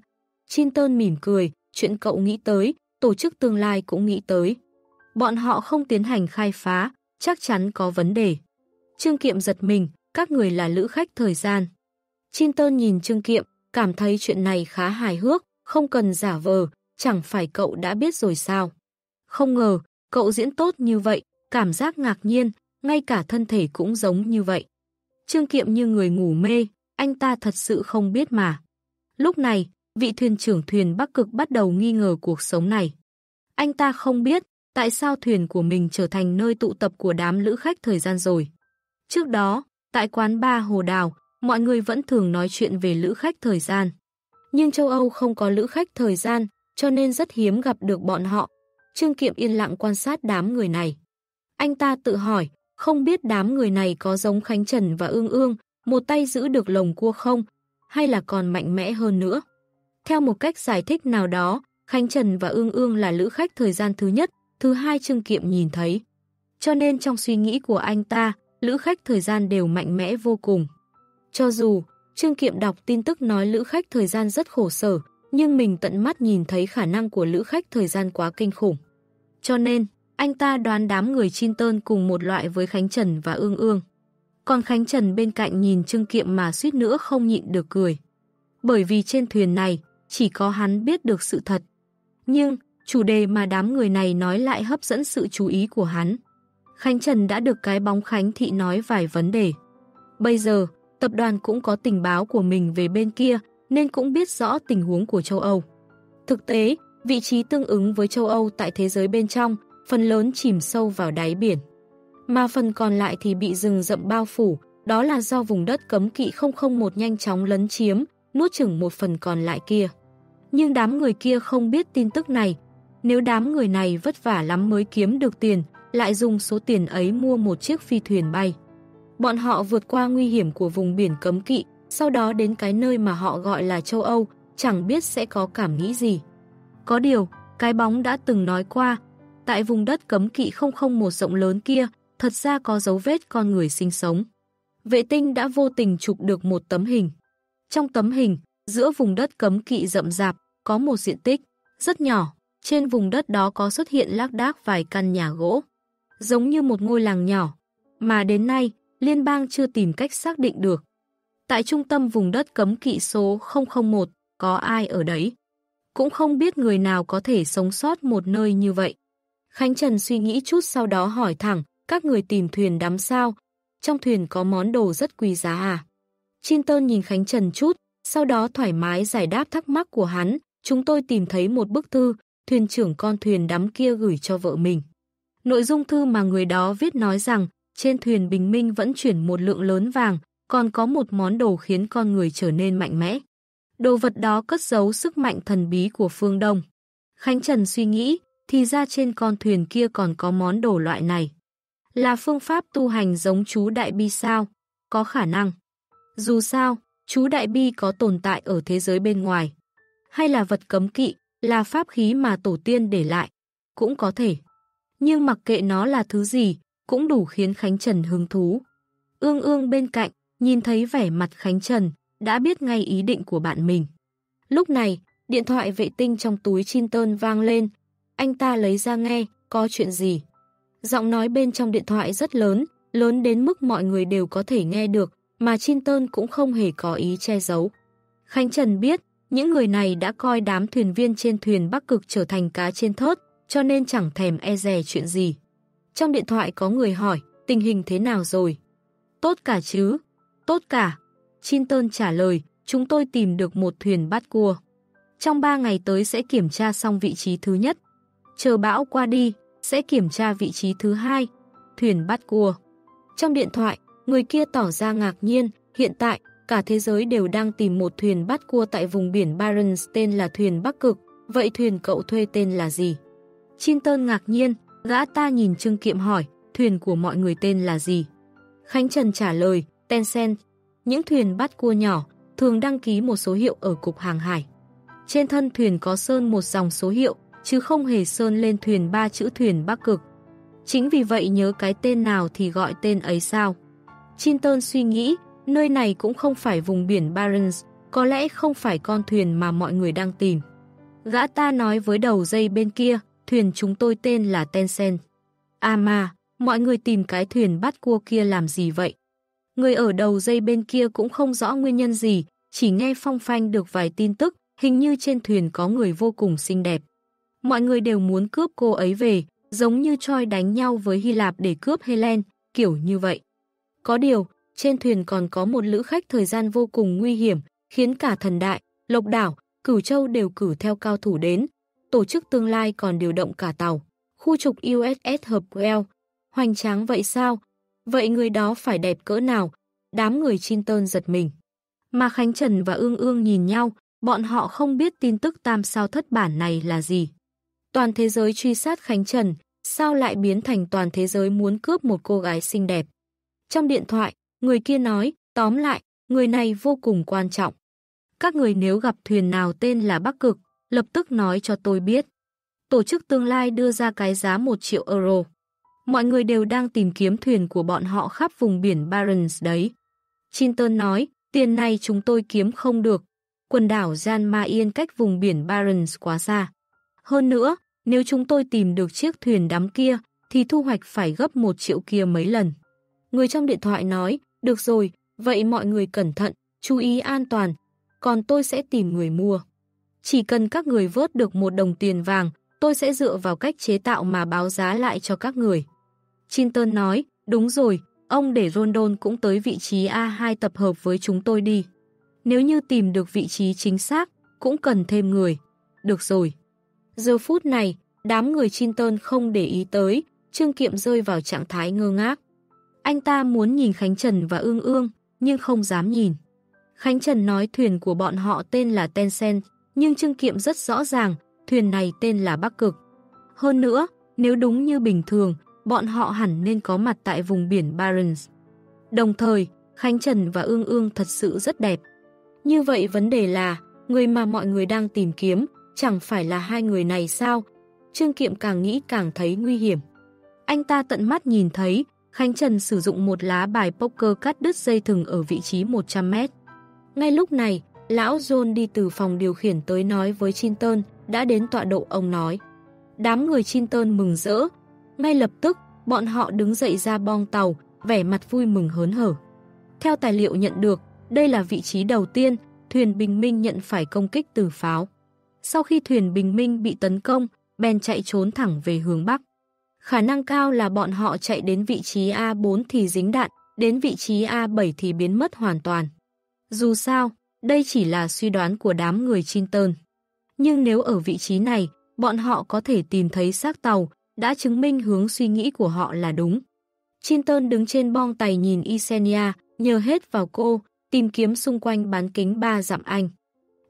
Chinton mỉm cười, chuyện cậu nghĩ tới, tổ chức tương lai cũng nghĩ tới. Bọn họ không tiến hành khai phá, chắc chắn có vấn đề. Trương Kiệm giật mình, các người là lữ khách thời gian. Chinton nhìn Trương Kiệm, cảm thấy chuyện này khá hài hước, không cần giả vờ, chẳng phải cậu đã biết rồi sao. Không ngờ, cậu diễn tốt như vậy, cảm giác ngạc nhiên, ngay cả thân thể cũng giống như vậy. Trương Kiệm như người ngủ mê, anh ta thật sự không biết mà. Lúc này, vị thuyền trưởng thuyền Bắc Cực bắt đầu nghi ngờ cuộc sống này. Anh ta không biết tại sao thuyền của mình trở thành nơi tụ tập của đám lữ khách thời gian rồi. Trước đó, tại quán ba Hồ Đào, mọi người vẫn thường nói chuyện về lữ khách thời gian. Nhưng châu Âu không có lữ khách thời gian, cho nên rất hiếm gặp được bọn họ. Trương Kiệm yên lặng quan sát đám người này. Anh ta tự hỏi, không biết đám người này có giống Khánh Trần và Ương Ương, một tay giữ được lồng cua không, hay là còn mạnh mẽ hơn nữa. Theo một cách giải thích nào đó, Khánh Trần và Ương Ương là lữ khách thời gian thứ nhất, thứ hai Trương Kiệm nhìn thấy. Cho nên trong suy nghĩ của anh ta, lữ khách thời gian đều mạnh mẽ vô cùng. Cho dù, Trương Kiệm đọc tin tức nói lữ khách thời gian rất khổ sở, nhưng mình tận mắt nhìn thấy khả năng của lữ khách thời gian quá kinh khủng. Cho nên, anh ta đoán đám người Chin Tơn cùng một loại với Khánh Trần và Ương Ương. Còn Khánh Trần bên cạnh nhìn Trương Kiệm mà suýt nữa không nhịn được cười. Bởi vì trên thuyền này, chỉ có hắn biết được sự thật. Nhưng, chủ đề mà đám người này nói lại hấp dẫn sự chú ý của hắn. Khánh Trần đã được cái bóng Khánh Thị nói vài vấn đề. Bây giờ, tập đoàn cũng có tình báo của mình về bên kia, nên cũng biết rõ tình huống của châu Âu. Thực tế, vị trí tương ứng với châu Âu tại thế giới bên trong, phần lớn chìm sâu vào đáy biển. Mà phần còn lại thì bị rừng rậm bao phủ, đó là do vùng đất cấm kỵ 001 nhanh chóng lấn chiếm, nuốt chửng một phần còn lại kia. Nhưng đám người kia không biết tin tức này. Nếu đám người này vất vả lắm mới kiếm được tiền, lại dùng số tiền ấy mua một chiếc phi thuyền bay. Bọn họ vượt qua nguy hiểm của vùng biển cấm kỵ, sau đó đến cái nơi mà họ gọi là châu Âu, chẳng biết sẽ có cảm nghĩ gì. Có điều, cái bóng đã từng nói qua, tại vùng đất cấm kỵ 001 rộng lớn kia, thật ra có dấu vết con người sinh sống. Vệ tinh đã vô tình chụp được một tấm hình. Trong tấm hình, giữa vùng đất cấm kỵ rậm rạp, có một diện tích rất nhỏ. Trên vùng đất đó có xuất hiện lác đác vài căn nhà gỗ, giống như một ngôi làng nhỏ, mà đến nay, liên bang chưa tìm cách xác định được. Tại trung tâm vùng đất cấm kỵ số 001, có ai ở đấy? Cũng không biết người nào có thể sống sót một nơi như vậy. Khánh Trần suy nghĩ chút sau đó hỏi thẳng, các người tìm thuyền đắm sao? Trong thuyền có món đồ rất quý giá à? Chinton nhìn Khánh Trần chút, sau đó thoải mái giải đáp thắc mắc của hắn. Chúng tôi tìm thấy một bức thư, thuyền trưởng con thuyền đắm kia gửi cho vợ mình. Nội dung thư mà người đó viết nói rằng, trên thuyền Bình Minh vẫn chuyển một lượng lớn vàng, còn có một món đồ khiến con người trở nên mạnh mẽ. Đồ vật đó cất giấu sức mạnh thần bí của phương Đông. Khánh Trần suy nghĩ, thì ra trên con thuyền kia còn có món đồ loại này. Là phương pháp tu hành giống chú Đại Bi sao? Có khả năng. Dù sao, chú Đại Bi có tồn tại ở thế giới bên ngoài. Hay là vật cấm kỵ, là pháp khí mà tổ tiên để lại. Cũng có thể. Nhưng mặc kệ nó là thứ gì, cũng đủ khiến Khánh Trần hứng thú. Ương ương bên cạnh, nhìn thấy vẻ mặt Khánh Trần, đã biết ngay ý định của bạn mình. Lúc này, điện thoại vệ tinh trong túi Chinton vang lên. Anh ta lấy ra nghe, có chuyện gì? Giọng nói bên trong điện thoại rất lớn, lớn đến mức mọi người đều có thể nghe được, mà Chinton cũng không hề có ý che giấu. Khánh Trần biết, những người này đã coi đám thuyền viên trên thuyền Bắc Cực trở thành cá trên thớt, cho nên chẳng thèm e rè chuyện gì. Trong điện thoại có người hỏi, tình hình thế nào rồi? Tốt cả chứ? Tốt cả. Chinton trả lời, chúng tôi tìm được một thuyền bắt cua. Trong 3 ngày tới sẽ kiểm tra xong vị trí thứ nhất. Chờ bão qua đi, sẽ kiểm tra vị trí thứ hai, thuyền bắt cua. Trong điện thoại, người kia tỏ ra ngạc nhiên, hiện tại, cả thế giới đều đang tìm một thuyền bắt cua tại vùng biển Barents tên là thuyền Bắc Cực, vậy thuyền cậu thuê tên là gì? Chinton ngạc nhiên, gã ta nhìn Trương Kiệm hỏi, thuyền của mọi người tên là gì? Khánh Trần trả lời, Tencent. Những thuyền bắt cua nhỏ, thường đăng ký một số hiệu ở Cục Hàng Hải. Trên thân thuyền có sơn một dòng số hiệu, chứ không hề sơn lên thuyền ba chữ thuyền Bắc Cực. Chính vì vậy nhớ cái tên nào thì gọi tên ấy sao? Chinton suy nghĩ, nơi này cũng không phải vùng biển Barents, có lẽ không phải con thuyền mà mọi người đang tìm. Gã ta nói với đầu dây bên kia, thuyền chúng tôi tên là Tencent. À mà, mọi người tìm cái thuyền bắt cua kia làm gì vậy? Người ở đầu dây bên kia cũng không rõ nguyên nhân gì, chỉ nghe phong phanh được vài tin tức, hình như trên thuyền có người vô cùng xinh đẹp. Mọi người đều muốn cướp cô ấy về, giống như Troy đánh nhau với Hy Lạp để cướp Helen, kiểu như vậy. Có điều, trên thuyền còn có một lữ khách thời gian vô cùng nguy hiểm, khiến cả thần đại, lộc đảo, cửu châu đều cử theo cao thủ đến. Tổ chức tương lai còn điều động cả tàu. Khu trục USS Hợp Quell. Hoành tráng vậy sao? Vậy người đó phải đẹp cỡ nào? Đám người Chinton giật mình. Mà Khánh Trần và Ương Ương nhìn nhau, bọn họ không biết tin tức tam sao thất bản này là gì. Toàn thế giới truy sát Khánh Trần, sao lại biến thành toàn thế giới muốn cướp một cô gái xinh đẹp? Trong điện thoại, người kia nói, tóm lại, người này vô cùng quan trọng. Các người nếu gặp thuyền nào tên là Bắc Cực, lập tức nói cho tôi biết. Tổ chức tương lai đưa ra cái giá 1 triệu euro. Mọi người đều đang tìm kiếm thuyền của bọn họ khắp vùng biển Barents đấy. Chinton nói, tiền này chúng tôi kiếm không được. Quần đảo Jan Ma Yên cách vùng biển Barents quá xa. Hơn nữa, nếu chúng tôi tìm được chiếc thuyền đắm kia, thì thu hoạch phải gấp một triệu kia mấy lần. Người trong điện thoại nói, được rồi, vậy mọi người cẩn thận, chú ý an toàn, còn tôi sẽ tìm người mua. Chỉ cần các người vớt được một đồng tiền vàng, tôi sẽ dựa vào cách chế tạo mà báo giá lại cho các người. Chinton nói, đúng rồi, ông để Rondon cũng tới vị trí A2 tập hợp với chúng tôi đi. Nếu như tìm được vị trí chính xác, cũng cần thêm người. Được rồi. Giờ phút này, đám người Chinton không để ý tới, Trương Kiệm rơi vào trạng thái ngơ ngác. Anh ta muốn nhìn Khánh Trần và Ương Ương, nhưng không dám nhìn. Khánh Trần nói thuyền của bọn họ tên là Tencent, nhưng Trương Kiệm rất rõ ràng, thuyền này tên là Bắc Cực. Hơn nữa, nếu đúng như bình thường, bọn họ hẳn nên có mặt tại vùng biển Barents. Đồng thời, Khánh Trần và Ương Ương thật sự rất đẹp. Như vậy vấn đề là, người mà mọi người đang tìm kiếm, chẳng phải là hai người này sao? Trương Kiệm càng nghĩ càng thấy nguy hiểm. Anh ta tận mắt nhìn thấy, Khánh Trần sử dụng một lá bài poker cắt đứt dây thừng ở vị trí 100 mét. Ngay lúc này, lão John đi từ phòng điều khiển tới nói với Chinton, đã đến tọa độ ông nói. Đám người Chinton mừng rỡ. Ngay lập tức, bọn họ đứng dậy ra bong tàu, vẻ mặt vui mừng hớn hở. Theo tài liệu nhận được, đây là vị trí đầu tiên, thuyền Bình Minh nhận phải công kích từ pháo. Sau khi thuyền Bình Minh bị tấn công, Ben chạy trốn thẳng về hướng Bắc. Khả năng cao là bọn họ chạy đến vị trí A4 thì dính đạn, đến vị trí A7 thì biến mất hoàn toàn. Dù sao, đây chỉ là suy đoán của đám người Chinton. Nhưng nếu ở vị trí này, bọn họ có thể tìm thấy xác tàu, đã chứng minh hướng suy nghĩ của họ là đúng. Chinton đứng trên bong tay nhìn Isenia, nhờ hết vào cô, tìm kiếm xung quanh bán kính 3 dặm anh.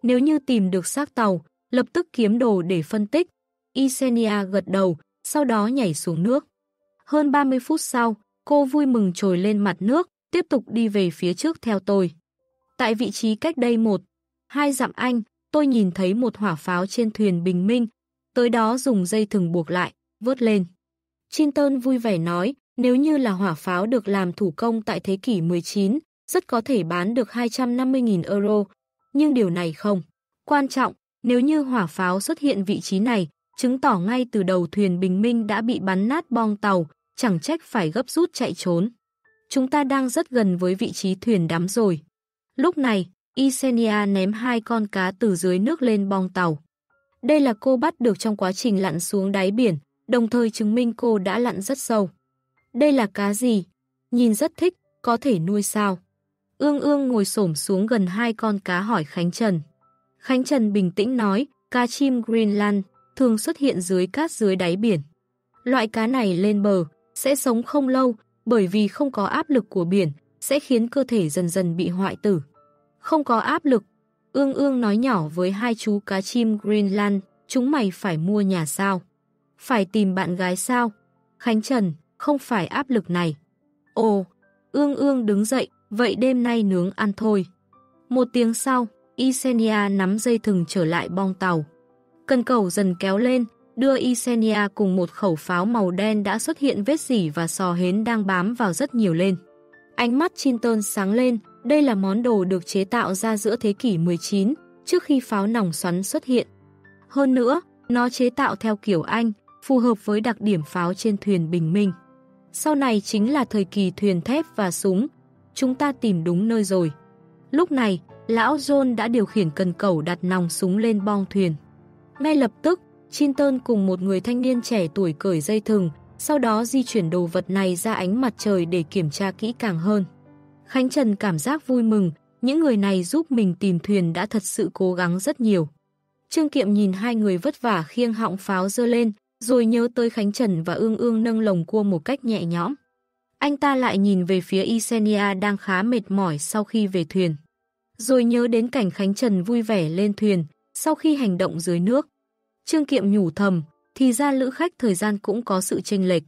Nếu như tìm được xác tàu, lập tức kiếm đồ để phân tích. Isenia gật đầu, sau đó nhảy xuống nước. Hơn 30 phút sau, cô vui mừng trồi lên mặt nước, tiếp tục đi về phía trước theo tôi. Tại vị trí cách đây một, hai dặm anh, tôi nhìn thấy một hỏa pháo trên thuyền bình minh, tới đó dùng dây thừng buộc lại, vớt lên. Chinton vui vẻ nói, nếu như là hỏa pháo được làm thủ công tại thế kỷ 19, rất có thể bán được 250.000 euro, nhưng điều này không. Quan trọng, nếu như hỏa pháo xuất hiện vị trí này, chứng tỏ ngay từ đầu thuyền bình minh đã bị bắn nát bong tàu, chẳng trách phải gấp rút chạy trốn. Chúng ta đang rất gần với vị trí thuyền đắm rồi. Lúc này, Isenia ném hai con cá từ dưới nước lên bong tàu. Đây là cô bắt được trong quá trình lặn xuống đáy biển, đồng thời chứng minh cô đã lặn rất sâu. Đây là cá gì? Nhìn rất thích, có thể nuôi sao? Ương ương ngồi xổm xuống gần hai con cá hỏi Khánh Trần. Khánh Trần bình tĩnh nói, cá chim Greenland thường xuất hiện dưới cát dưới đáy biển. Loại cá này lên bờ, sẽ sống không lâu, bởi vì không có áp lực của biển, sẽ khiến cơ thể dần dần bị hoại tử. Không có áp lực, ương ương nói nhỏ với hai chú cá chim Greenland, chúng mày phải mua nhà sao? Phải tìm bạn gái sao? Khánh Trần, không phải áp lực này. Ồ, ương ương đứng dậy, vậy đêm nay nướng ăn thôi. Một tiếng sau, Isenia nắm dây thừng trở lại bong tàu. Cần cầu dần kéo lên, đưa Isenia cùng một khẩu pháo màu đen đã xuất hiện vết dỉ và sò hến đang bám vào rất nhiều lên. Ánh mắt Chinton sáng lên, đây là món đồ được chế tạo ra giữa thế kỷ 19, trước khi pháo nòng xoắn xuất hiện. Hơn nữa, nó chế tạo theo kiểu Anh, phù hợp với đặc điểm pháo trên thuyền bình minh. Sau này chính là thời kỳ thuyền thép và súng. Chúng ta tìm đúng nơi rồi. Lúc này, lão John đã điều khiển cần cầu đặt nòng súng lên bong thuyền. Ngay lập tức, Chinton cùng một người thanh niên trẻ tuổi cởi dây thừng, sau đó di chuyển đồ vật này ra ánh mặt trời để kiểm tra kỹ càng hơn. Khánh Trần cảm giác vui mừng, những người này giúp mình tìm thuyền đã thật sự cố gắng rất nhiều. Trương Kiệm nhìn hai người vất vả khiêng họng pháo dơ lên, rồi nhớ tới Khánh Trần và ương ương nâng lồng cua một cách nhẹ nhõm. Anh ta lại nhìn về phía Isenia đang khá mệt mỏi sau khi về thuyền. Rồi nhớ đến cảnh Khánh Trần vui vẻ lên thuyền, sau khi hành động dưới nước. Trương Kiệm nhủ thầm, thì ra lữ khách thời gian cũng có sự chênh lệch.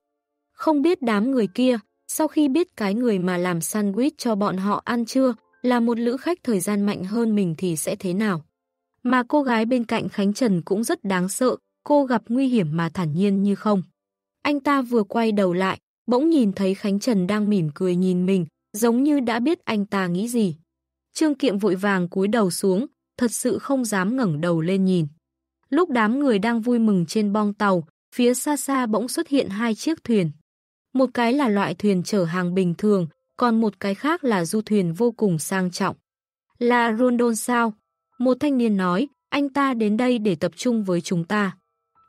Không biết đám người kia, sau khi biết cái người mà làm sandwich cho bọn họ ăn chưa, là một lữ khách thời gian mạnh hơn mình thì sẽ thế nào. Mà cô gái bên cạnh Khánh Trần cũng rất đáng sợ, cô gặp nguy hiểm mà thản nhiên như không. Anh ta vừa quay đầu lại, bỗng nhìn thấy Khánh Trần đang mỉm cười nhìn mình, giống như đã biết anh ta nghĩ gì. Trương Kiệm vội vàng cúi đầu xuống, thật sự không dám ngẩng đầu lên nhìn. Lúc đám người đang vui mừng trên bong tàu, phía xa xa bỗng xuất hiện hai chiếc thuyền. Một cái là loại thuyền chở hàng bình thường, còn một cái khác là du thuyền vô cùng sang trọng. Là Rondon sao? Một thanh niên nói, anh ta đến đây để tập trung với chúng ta.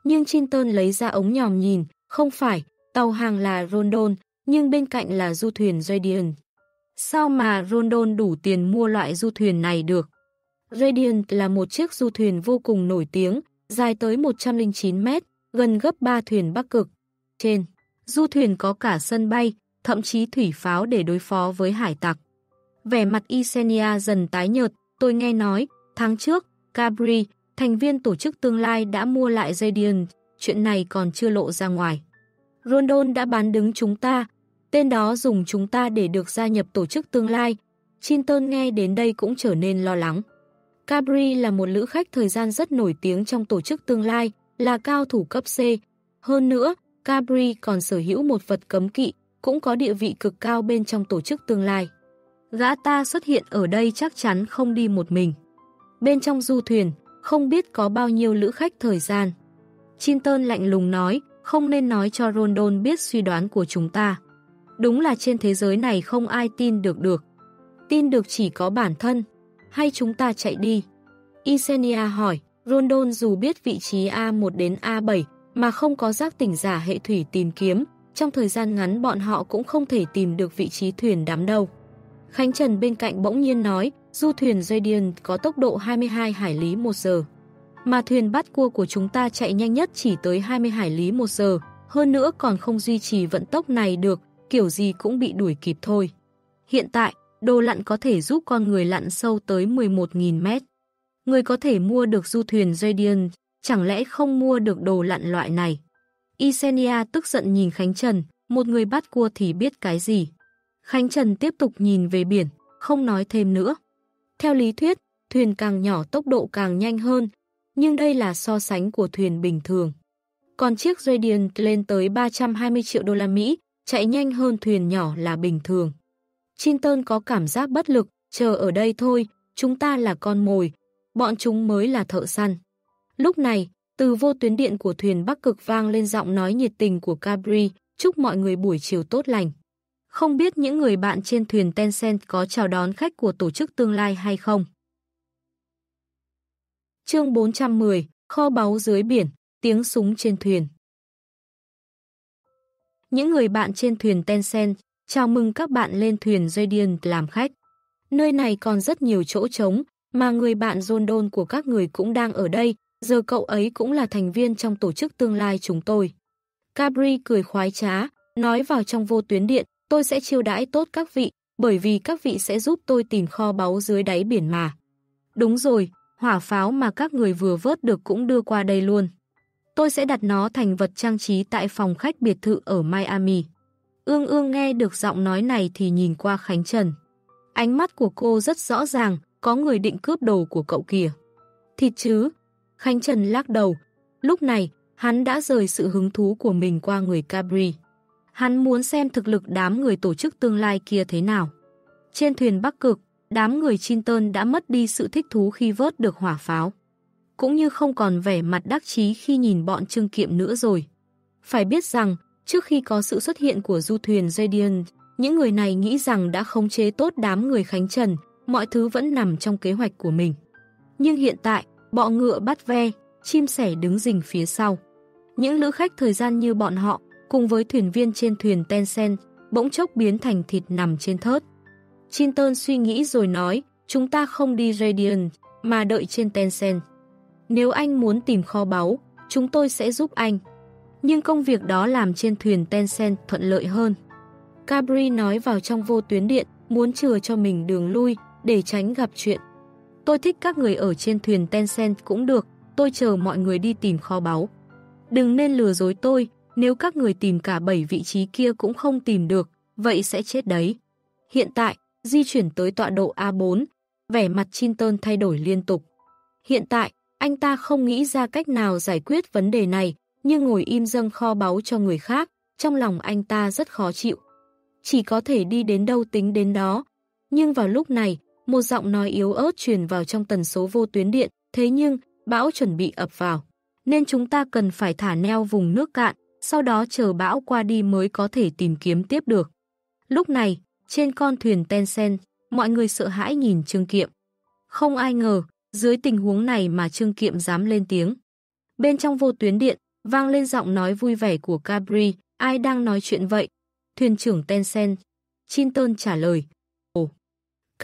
Nhưng Chinton lấy ra ống nhòm nhìn, không phải, tàu hàng là Rondon, nhưng bên cạnh là du thuyền Radiant. Sao mà Rondon đủ tiền mua loại du thuyền này được? Radiant là một chiếc du thuyền vô cùng nổi tiếng, dài tới 109 mét, gần gấp 3 thuyền Bắc Cực. Trên, du thuyền có cả sân bay, thậm chí thủy pháo để đối phó với hải tặc. Vẻ mặt Isenia dần tái nhợt, tôi nghe nói, tháng trước, Cabri, thành viên tổ chức tương lai đã mua lại Zadian, chuyện này còn chưa lộ ra ngoài. Rondon đã bán đứng chúng ta, tên đó dùng chúng ta để được gia nhập tổ chức tương lai. Chinton nghe đến đây cũng trở nên lo lắng. Cabri là một lữ khách thời gian rất nổi tiếng trong tổ chức tương lai, là cao thủ cấp C. Hơn nữa, Cabri còn sở hữu một vật cấm kỵ, cũng có địa vị cực cao bên trong tổ chức tương lai. Gã ta xuất hiện ở đây chắc chắn không đi một mình. Bên trong du thuyền, không biết có bao nhiêu lữ khách thời gian. Chinton lạnh lùng nói, không nên nói cho Rondon biết suy đoán của chúng ta. Đúng là trên thế giới này không ai tin được được. Tin được chỉ có bản thân, hay chúng ta chạy đi? Isenia hỏi, Rondon dù biết vị trí A1 đến A7 mà không có giác tỉnh giả hệ thủy tìm kiếm, trong thời gian ngắn bọn họ cũng không thể tìm được vị trí thuyền đám đâu. Khánh Trần bên cạnh bỗng nhiên nói, du thuyền Radiant có tốc độ 22 hải lý một giờ. Mà thuyền bắt cua của chúng ta chạy nhanh nhất chỉ tới 20 hải lý một giờ, hơn nữa còn không duy trì vận tốc này được, kiểu gì cũng bị đuổi kịp thôi. Hiện tại, đồ lặn có thể giúp con người lặn sâu tới 11.000 mét. Người có thể mua được du thuyền Radiant, chẳng lẽ không mua được đồ lặn loại này? Isenia tức giận nhìn Khánh Trần, một người bắt cua thì biết cái gì. Khánh Trần tiếp tục nhìn về biển, không nói thêm nữa. Theo lý thuyết, thuyền càng nhỏ tốc độ càng nhanh hơn, nhưng đây là so sánh của thuyền bình thường. Còn chiếc Radiant lên tới 320 triệu đô la Mỹ, chạy nhanh hơn thuyền nhỏ là bình thường. Chinton có cảm giác bất lực, chờ ở đây thôi, chúng ta là con mồi, bọn chúng mới là thợ săn. Lúc này, từ vô tuyến điện của thuyền Bắc Cực vang lên giọng nói nhiệt tình của Cabri, chúc mọi người buổi chiều tốt lành. Không biết những người bạn trên thuyền Tencent có chào đón khách của tổ chức tương lai hay không? Chương 410, kho báu dưới biển, tiếng súng trên thuyền. Những người bạn trên thuyền Tencent, chào mừng các bạn lên thuyền Radiant làm khách. Nơi này còn rất nhiều chỗ trống, mà người bạn Rondon của các người cũng đang ở đây, giờ cậu ấy cũng là thành viên trong tổ chức tương lai chúng tôi. Cabri cười khoái trá, nói vào trong vô tuyến điện, tôi sẽ chiêu đãi tốt các vị, bởi vì các vị sẽ giúp tôi tìm kho báu dưới đáy biển mà. Đúng rồi, hỏa pháo mà các người vừa vớt được cũng đưa qua đây luôn. Tôi sẽ đặt nó thành vật trang trí tại phòng khách biệt thự ở Miami. Ương ương nghe được giọng nói này thì nhìn qua Khánh Trần. Ánh mắt của cô rất rõ ràng, có người định cướp đồ của cậu kìa. Thịt chứ? Khánh Trần lắc đầu. Lúc này, hắn đã rời sự hứng thú của mình qua người Cabri. Hắn muốn xem thực lực đám người tổ chức tương lai kia thế nào. Trên thuyền Bắc Cực, đám người Chinton đã mất đi sự thích thú khi vớt được hỏa pháo. Cũng như không còn vẻ mặt đắc chí khi nhìn bọn trương kiệm nữa rồi. Phải biết rằng, trước khi có sự xuất hiện của du thuyền Radiant, những người này nghĩ rằng đã khống chế tốt đám người Khánh Trần, mọi thứ vẫn nằm trong kế hoạch của mình. Nhưng hiện tại, bọ ngựa bắt ve, chim sẻ đứng rình phía sau. Những lữ khách thời gian như bọn họ, cùng với thuyền viên trên thuyền Tencent, bỗng chốc biến thành thịt nằm trên thớt. Chinton suy nghĩ rồi nói, chúng ta không đi Radiant, mà đợi trên Tencent. Nếu anh muốn tìm kho báu, chúng tôi sẽ giúp anh. Nhưng công việc đó làm trên thuyền Tencent thuận lợi hơn. Cabri nói vào trong vô tuyến điện, muốn chừa cho mình đường lui, để tránh gặp chuyện. Tôi thích các người ở trên thuyền Tencent cũng được, tôi chờ mọi người đi tìm kho báu. Đừng nên lừa dối tôi, nếu các người tìm cả 7 vị trí kia cũng không tìm được, vậy sẽ chết đấy. Hiện tại, di chuyển tới tọa độ A4, vẻ mặt Chinton thay đổi liên tục. Hiện tại, anh ta không nghĩ ra cách nào giải quyết vấn đề này, nhưng ngồi im dâng kho báu cho người khác, trong lòng anh ta rất khó chịu. Chỉ có thể đi đến đâu tính đến đó. Nhưng vào lúc này, một giọng nói yếu ớt truyền vào trong tần số vô tuyến điện, thế nhưng, bão chuẩn bị ập vào. Nên chúng ta cần phải thả neo vùng nước cạn, sau đó chờ bão qua đi mới có thể tìm kiếm tiếp được. Lúc này, trên con thuyền Tencent, mọi người sợ hãi nhìn Trương Kiệm. Không ai ngờ, dưới tình huống này mà Trương Kiệm dám lên tiếng. Bên trong vô tuyến điện, vang lên giọng nói vui vẻ của Cabri, ai đang nói chuyện vậy? Thuyền trưởng Tencent. Chinton trả lời.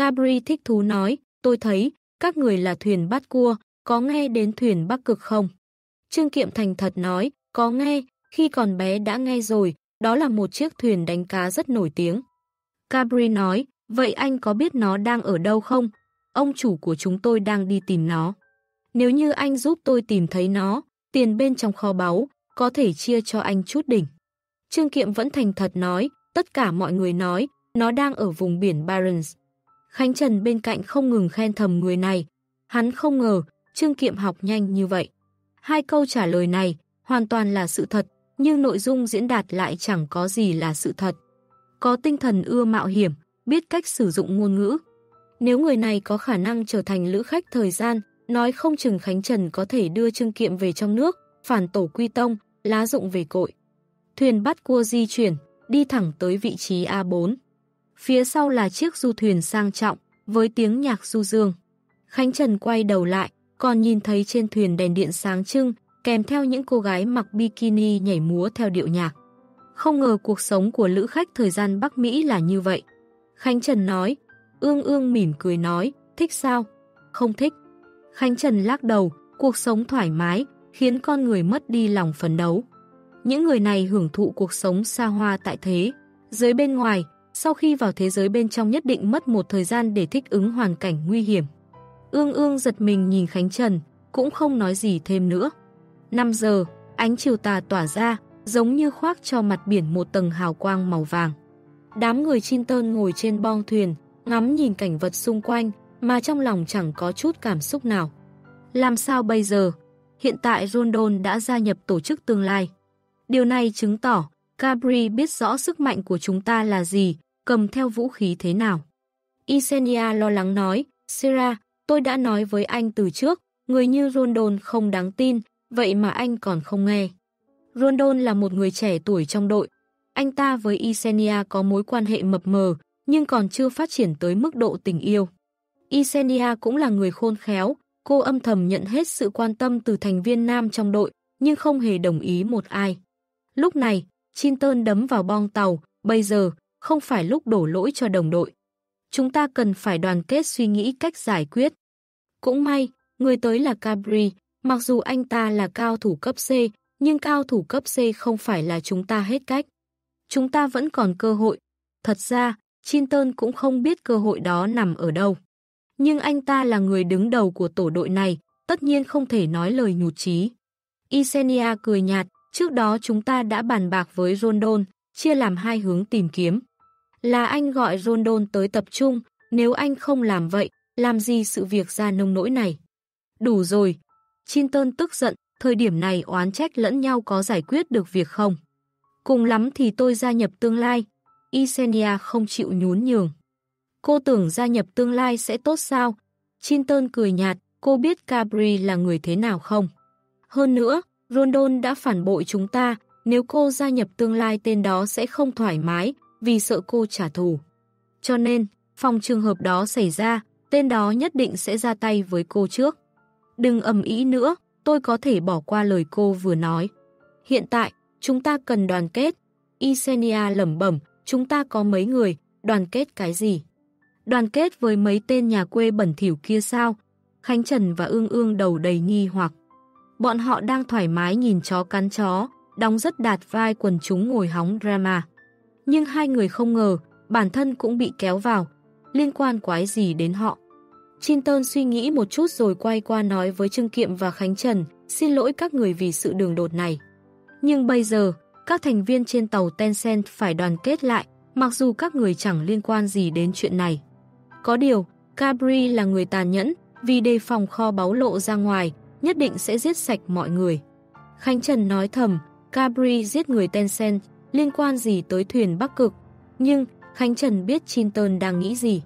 Cabri thích thú nói, tôi thấy, các người là thuyền bắt cua, có nghe đến thuyền bắc cực không? Trương Kiệm thành thật nói, có nghe, khi còn bé đã nghe rồi, đó là một chiếc thuyền đánh cá rất nổi tiếng. Cabri nói, vậy anh có biết nó đang ở đâu không? Ông chủ của chúng tôi đang đi tìm nó. Nếu như anh giúp tôi tìm thấy nó, tiền bên trong kho báu, có thể chia cho anh chút đỉnh. Trương Kiệm vẫn thành thật nói, tất cả mọi người nói, nó đang ở vùng biển Barents. Khánh Trần bên cạnh không ngừng khen thầm người này. Hắn không ngờ, Trương Kiệm học nhanh như vậy. Hai câu trả lời này hoàn toàn là sự thật, nhưng nội dung diễn đạt lại chẳng có gì là sự thật. Có tinh thần ưa mạo hiểm, biết cách sử dụng ngôn ngữ. Nếu người này có khả năng trở thành lữ khách thời gian, nói không chừng Khánh Trần có thể đưa Trương Kiệm về trong nước, phản tổ quy tông, lá dụng về cội. Thuyền bắt cua di chuyển, đi thẳng tới vị trí A4. Phía sau là chiếc du thuyền sang trọng, với tiếng nhạc du dương. Khánh Trần quay đầu lại, còn nhìn thấy trên thuyền đèn điện sáng trưng, kèm theo những cô gái mặc bikini nhảy múa theo điệu nhạc. Không ngờ cuộc sống của lữ khách thời gian Bắc Mỹ là như vậy. Khánh Trần nói, ương ương mỉm cười nói, thích sao? Không thích. Khánh Trần lắc đầu, cuộc sống thoải mái, khiến con người mất đi lòng phấn đấu. Những người này hưởng thụ cuộc sống xa hoa tại thế. Dưới bên ngoài, sau khi vào thế giới bên trong nhất định mất một thời gian để thích ứng hoàn cảnh nguy hiểm. Ương ương giật mình nhìn Khánh Trần, cũng không nói gì thêm nữa. 5 giờ, ánh chiều tà tỏa ra, giống như khoác cho mặt biển một tầng hào quang màu vàng. Đám người Chinton ngồi trên bong thuyền, ngắm nhìn cảnh vật xung quanh, mà trong lòng chẳng có chút cảm xúc nào. Làm sao bây giờ? Hiện tại Rondon đã gia nhập tổ chức tương lai. Điều này chứng tỏ Cabri biết rõ sức mạnh của chúng ta là gì, cầm theo vũ khí thế nào. Isenia lo lắng nói, "Sera, tôi đã nói với anh từ trước, người như Rondon không đáng tin, vậy mà anh còn không nghe. Rondon là một người trẻ tuổi trong đội. Anh ta với Isenia có mối quan hệ mập mờ, nhưng còn chưa phát triển tới mức độ tình yêu. Isenia cũng là người khôn khéo, cô âm thầm nhận hết sự quan tâm từ thành viên nam trong đội, nhưng không hề đồng ý một ai. Lúc này, Chinton đấm vào bong tàu, bây giờ, không phải lúc đổ lỗi cho đồng đội. Chúng ta cần phải đoàn kết suy nghĩ cách giải quyết. Cũng may, người tới là Cabri, mặc dù anh ta là cao thủ cấp C, nhưng cao thủ cấp C không phải là chúng ta hết cách. Chúng ta vẫn còn cơ hội. Thật ra, Chinton cũng không biết cơ hội đó nằm ở đâu. Nhưng anh ta là người đứng đầu của tổ đội này, tất nhiên không thể nói lời nhụt chí. Isenia cười nhạt, trước đó chúng ta đã bàn bạc với Rondon, chia làm hai hướng tìm kiếm. Là anh gọi Rondon tới tập trung, nếu anh không làm vậy, làm gì sự việc ra nông nỗi này. Đủ rồi. Chinton tức giận, thời điểm này oán trách lẫn nhau có giải quyết được việc không. Cùng lắm thì tôi gia nhập tương lai. Isenia không chịu nhún nhường. Cô tưởng gia nhập tương lai sẽ tốt sao? Chinton cười nhạt, cô biết Cabri là người thế nào không? Hơn nữa, Rondon đã phản bội chúng ta, nếu cô gia nhập tương lai tên đó sẽ không thoải mái, vì sợ cô trả thù. Cho nên, phòng trường hợp đó xảy ra, tên đó nhất định sẽ ra tay với cô trước. Đừng ầm ý nữa, tôi có thể bỏ qua lời cô vừa nói. Hiện tại, chúng ta cần đoàn kết. Isenia lẩm bẩm, chúng ta có mấy người, đoàn kết cái gì? Đoàn kết với mấy tên nhà quê bẩn thỉu kia sao? Khánh Trần và Ương Ương đầu đầy nghi hoặc. Bọn họ đang thoải mái nhìn chó cắn chó, đóng rất đạt vai quần chúng ngồi hóng drama. Nhưng hai người không ngờ, bản thân cũng bị kéo vào, liên quan quái gì đến họ. Chinton suy nghĩ một chút rồi quay qua nói với Trương Kiệm và Khánh Trần, xin lỗi các người vì sự đường đột này. Nhưng bây giờ, các thành viên trên tàu Tencent phải đoàn kết lại, mặc dù các người chẳng liên quan gì đến chuyện này. Có điều, Cabri là người tàn nhẫn, vì đề phòng kho báu lộ ra ngoài, nhất định sẽ giết sạch mọi người. Khánh Trần nói thầm, Cabri giết người Tencent, liên quan gì tới thuyền Bắc Cực. Nhưng, Khánh Trần biết Chinton đang nghĩ gì.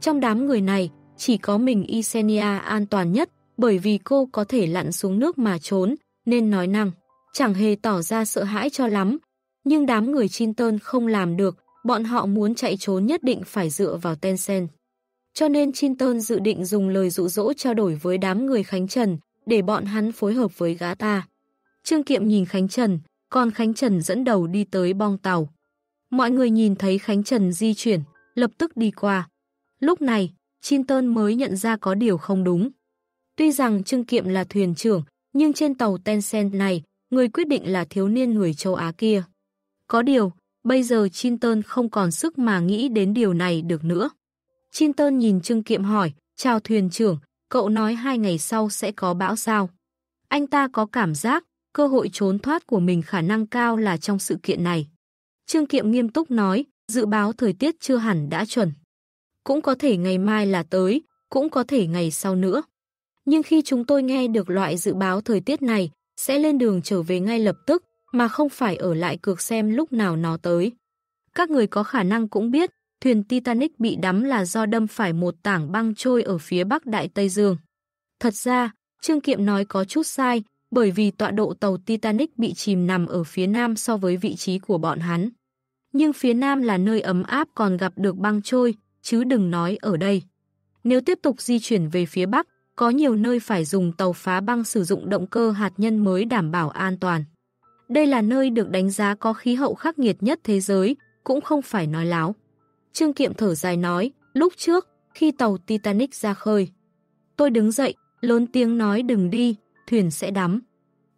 Trong đám người này, chỉ có mình Isenia an toàn nhất, bởi vì cô có thể lặn xuống nước mà trốn, nên nói năng. Chẳng hề tỏ ra sợ hãi cho lắm. Nhưng đám người Chinton không làm được, bọn họ muốn chạy trốn nhất định phải dựa vào Tencent. Cho nên Chinton dự định dùng lời dụ dỗ trao đổi với đám người Khánh Trần, để bọn hắn phối hợp với gã ta. Trương Kiệm nhìn Khánh Trần, còn Khánh Trần dẫn đầu đi tới bong tàu. Mọi người nhìn thấy Khánh Trần di chuyển, lập tức đi qua. Lúc này, Chinton mới nhận ra có điều không đúng. Tuy rằng Trương Kiệm là thuyền trưởng, nhưng trên tàu Tencent này, người quyết định là thiếu niên người châu Á kia. Có điều, bây giờ Chinton không còn sức mà nghĩ đến điều này được nữa. Chinton nhìn Trương Kiệm hỏi, chào thuyền trưởng, cậu nói hai ngày sau sẽ có bão sao. Anh ta có cảm giác, cơ hội trốn thoát của mình khả năng cao là trong sự kiện này. Trương Kiệm nghiêm túc nói, dự báo thời tiết chưa hẳn đã chuẩn. Cũng có thể ngày mai là tới, cũng có thể ngày sau nữa. Nhưng khi chúng tôi nghe được loại dự báo thời tiết này, sẽ lên đường trở về ngay lập tức, mà không phải ở lại cược xem lúc nào nó tới. Các người có khả năng cũng biết, thuyền Titanic bị đắm là do đâm phải một tảng băng trôi ở phía bắc Đại Tây Dương. Thật ra, Trương Kiệm nói có chút sai, bởi vì tọa độ tàu Titanic bị chìm nằm ở phía nam so với vị trí của bọn hắn. Nhưng phía nam là nơi ấm áp còn gặp được băng trôi, chứ đừng nói ở đây. Nếu tiếp tục di chuyển về phía bắc, có nhiều nơi phải dùng tàu phá băng sử dụng động cơ hạt nhân mới đảm bảo an toàn. Đây là nơi được đánh giá có khí hậu khắc nghiệt nhất thế giới, cũng không phải nói láo. Trương Kiệm thở dài nói, lúc trước, khi tàu Titanic ra khơi. Tôi đứng dậy, lớn tiếng nói đừng đi, thuyền sẽ đắm.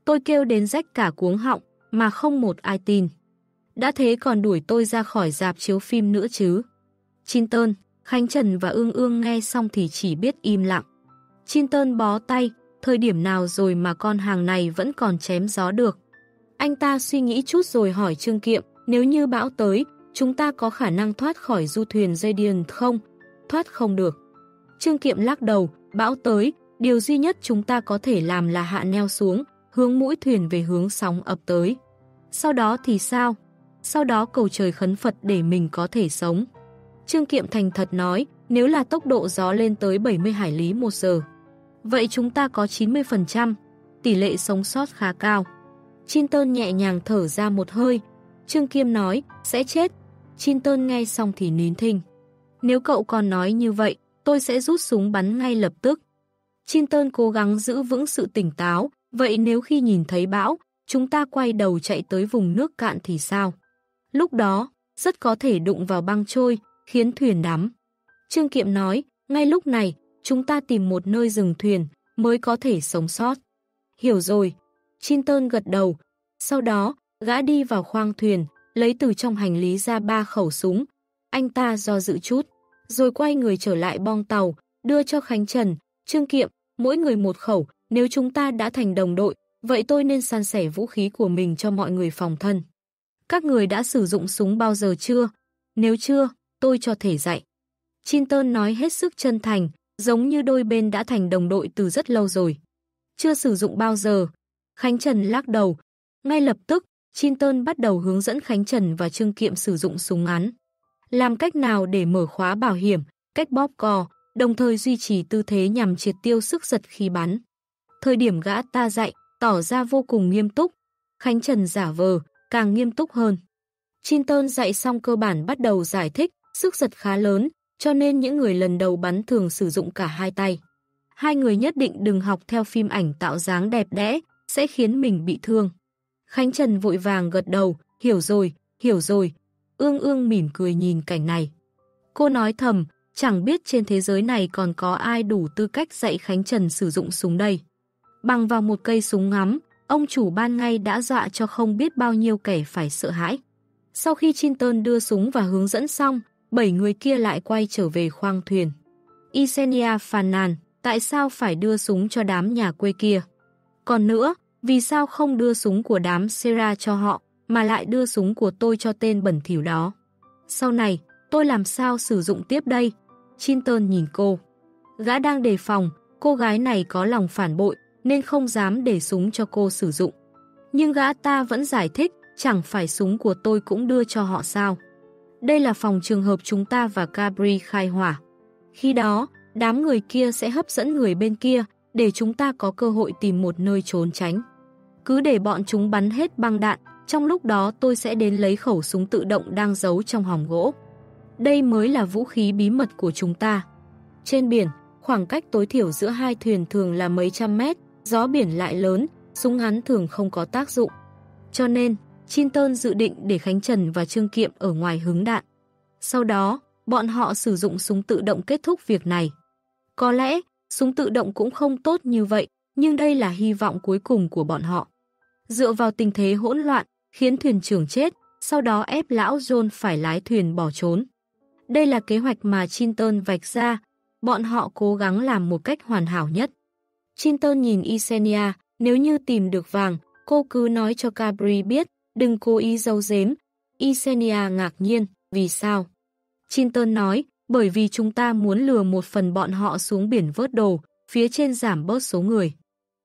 Tôi kêu đến rách cả cuống họng, mà không một ai tin. Đã thế còn đuổi tôi ra khỏi dạp chiếu phim nữa chứ. Chinton, Khánh Trần và Ương Ương nghe xong thì chỉ biết im lặng. Chinton bó tay, thời điểm nào rồi mà con hàng này vẫn còn chém gió được. Anh ta suy nghĩ chút rồi hỏi Trương Kiệm, nếu như bão tới, chúng ta có khả năng thoát khỏi du thuyền dây điền không? Thoát không được. Trương Kiệm lắc đầu, bão tới, điều duy nhất chúng ta có thể làm là hạ neo xuống, hướng mũi thuyền về hướng sóng ập tới. Sau đó thì sao? Sau đó cầu trời khấn Phật để mình có thể sống. Trương Kiệm thành thật nói, nếu là tốc độ gió lên tới 70 hải lý một giờ. Vậy chúng ta có 90%, tỷ lệ sống sót khá cao. Chin Tơn nhẹ nhàng thở ra một hơi. Trương Kiêm nói, sẽ chết. Chinton nghe xong thì nín thinh. Nếu cậu còn nói như vậy, tôi sẽ rút súng bắn ngay lập tức. Chinton cố gắng giữ vững sự tỉnh táo, vậy nếu khi nhìn thấy bão, chúng ta quay đầu chạy tới vùng nước cạn thì sao? Lúc đó, rất có thể đụng vào băng trôi, khiến thuyền đắm. Trương Kiệm nói, ngay lúc này, chúng ta tìm một nơi dừng thuyền mới có thể sống sót. Hiểu rồi. Chinton gật đầu. Sau đó, gã đi vào khoang thuyền, lấy từ trong hành lý ra ba khẩu súng. Anh ta do dự chút, rồi quay người trở lại bong tàu, đưa cho Khánh Trần, Trương Kiệm, mỗi người một khẩu. Nếu chúng ta đã thành đồng đội, vậy tôi nên san sẻ vũ khí của mình cho mọi người phòng thân. Các người đã sử dụng súng bao giờ chưa? Nếu chưa, tôi cho thể dạy. Chinton nói hết sức chân thành, giống như đôi bên đã thành đồng đội từ rất lâu rồi. Chưa sử dụng bao giờ. Khánh Trần lắc đầu. Ngay lập tức, Chinton bắt đầu hướng dẫn Khánh Trần và Trương Kiệm sử dụng súng ngắn. Làm cách nào để mở khóa bảo hiểm, cách bóp cò, đồng thời duy trì tư thế nhằm triệt tiêu sức giật khi bắn. Thời điểm gã ta dạy, tỏ ra vô cùng nghiêm túc. Khánh Trần giả vờ, càng nghiêm túc hơn. Chinton dạy xong cơ bản bắt đầu giải thích, sức giật khá lớn, cho nên những người lần đầu bắn thường sử dụng cả hai tay. Hai người nhất định đừng học theo phim ảnh tạo dáng đẹp đẽ, sẽ khiến mình bị thương. Khánh Trần vội vàng gật đầu, hiểu rồi, hiểu rồi. Ương ương mỉm cười nhìn cảnh này. Cô nói thầm, chẳng biết trên thế giới này còn có ai đủ tư cách dạy Khánh Trần sử dụng súng đây. Bằng vào một cây súng ngắm, ông chủ ban ngay đã dọa cho không biết bao nhiêu kẻ phải sợ hãi. Sau khi Chinton đưa súng và hướng dẫn xong, bảy người kia lại quay trở về khoang thuyền. Isenia phàn nàn, tại sao phải đưa súng cho đám nhà quê kia? Còn nữa, vì sao không đưa súng của đám Sera cho họ, mà lại đưa súng của tôi cho tên bẩn thỉu đó? Sau này, tôi làm sao sử dụng tiếp đây? Chinton nhìn cô. Gã đang đề phòng, cô gái này có lòng phản bội, nên không dám để súng cho cô sử dụng. Nhưng gã ta vẫn giải thích, chẳng phải súng của tôi cũng đưa cho họ sao. Đây là phòng trường hợp chúng ta và Cabri khai hỏa. Khi đó, đám người kia sẽ hấp dẫn người bên kia để chúng ta có cơ hội tìm một nơi trốn tránh. Cứ để bọn chúng bắn hết băng đạn, trong lúc đó tôi sẽ đến lấy khẩu súng tự động đang giấu trong hòm gỗ. Đây mới là vũ khí bí mật của chúng ta. Trên biển, khoảng cách tối thiểu giữa hai thuyền thường là mấy trăm mét, gió biển lại lớn, súng ngắn thường không có tác dụng. Cho nên, Chinton dự định để Khánh Trần và Trương Kiệm ở ngoài hứng đạn. Sau đó, bọn họ sử dụng súng tự động kết thúc việc này. Có lẽ, súng tự động cũng không tốt như vậy, nhưng đây là hy vọng cuối cùng của bọn họ. Dựa vào tình thế hỗn loạn, khiến thuyền trưởng chết, sau đó ép lão John phải lái thuyền bỏ trốn. Đây là kế hoạch mà Chinton vạch ra, bọn họ cố gắng làm một cách hoàn hảo nhất. Chinton nhìn Isenia, nếu như tìm được vàng, cô cứ nói cho Cabri biết, đừng cố ý giấu giếm. Isenia ngạc nhiên, vì sao? Chinton nói, bởi vì chúng ta muốn lừa một phần bọn họ xuống biển vớt đồ, phía trên giảm bớt số người.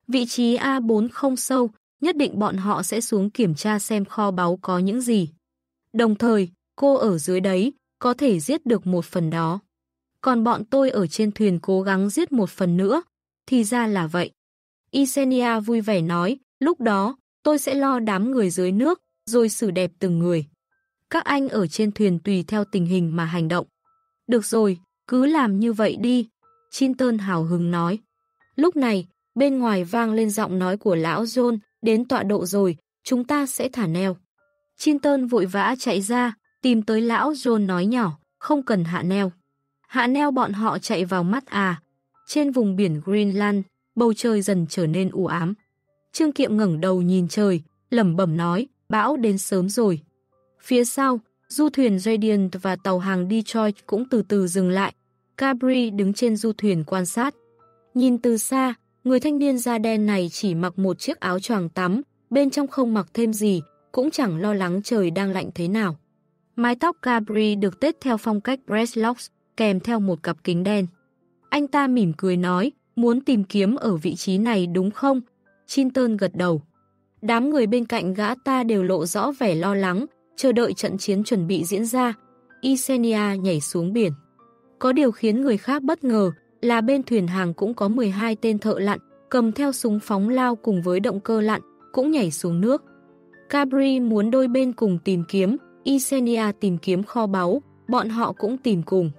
Vị trí A4 không sâu, nhất định bọn họ sẽ xuống kiểm tra xem kho báu có những gì. Đồng thời, cô ở dưới đấy, có thể giết được một phần đó. Còn bọn tôi ở trên thuyền cố gắng giết một phần nữa, thì ra là vậy. Isenia vui vẻ nói, lúc đó, tôi sẽ lo đám người dưới nước, rồi xử đẹp từng người. Các anh ở trên thuyền tùy theo tình hình mà hành động. Được rồi, cứ làm như vậy đi, Chinton hào hứng nói. Lúc này, bên ngoài vang lên giọng nói của lão John, đến tọa độ rồi, chúng ta sẽ thả neo. Chinton vội vã chạy ra, tìm tới lão John nói nhỏ, không cần hạ neo. Hạ neo bọn họ chạy vào mắt à. Trên vùng biển Greenland, bầu trời dần trở nên u ám. Trương Kiệm ngẩng đầu nhìn trời, lẩm bẩm nói, bão đến sớm rồi. Phía sau, du thuyền Radiant và tàu hàng Detroit cũng từ từ dừng lại. Cabri đứng trên du thuyền quan sát. Nhìn từ xa, người thanh niên da đen này chỉ mặc một chiếc áo choàng tắm, bên trong không mặc thêm gì, cũng chẳng lo lắng trời đang lạnh thế nào. Mái tóc Cabri được tết theo phong cách Bresslocks, kèm theo một cặp kính đen. Anh ta mỉm cười nói, muốn tìm kiếm ở vị trí này đúng không? Chinton gật đầu. Đám người bên cạnh gã ta đều lộ rõ vẻ lo lắng, chờ đợi trận chiến chuẩn bị diễn ra. Isenia nhảy xuống biển. Có điều khiến người khác bất ngờ là bên thuyền hàng cũng có 12 tên thợ lặn, cầm theo súng phóng lao cùng với động cơ lặn, cũng nhảy xuống nước. Cabri muốn đôi bên cùng tìm kiếm, Isenia tìm kiếm kho báu, bọn họ cũng tìm cùng.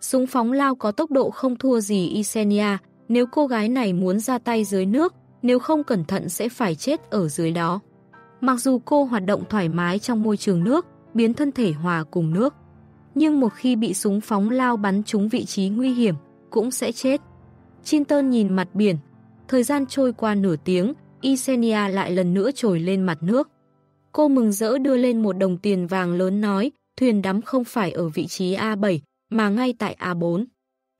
Súng phóng lao có tốc độ không thua gì Isenia, nếu cô gái này muốn ra tay dưới nước, nếu không cẩn thận sẽ phải chết ở dưới đó. Mặc dù cô hoạt động thoải mái trong môi trường nước, biến thân thể hòa cùng nước, nhưng một khi bị súng phóng lao bắn trúng vị trí nguy hiểm, cũng sẽ chết. Chinton nhìn mặt biển, thời gian trôi qua nửa tiếng, Isenia lại lần nữa trồi lên mặt nước. Cô mừng rỡ đưa lên một đồng tiền vàng lớn nói, thuyền đắm không phải ở vị trí A7, mà ngay tại A4.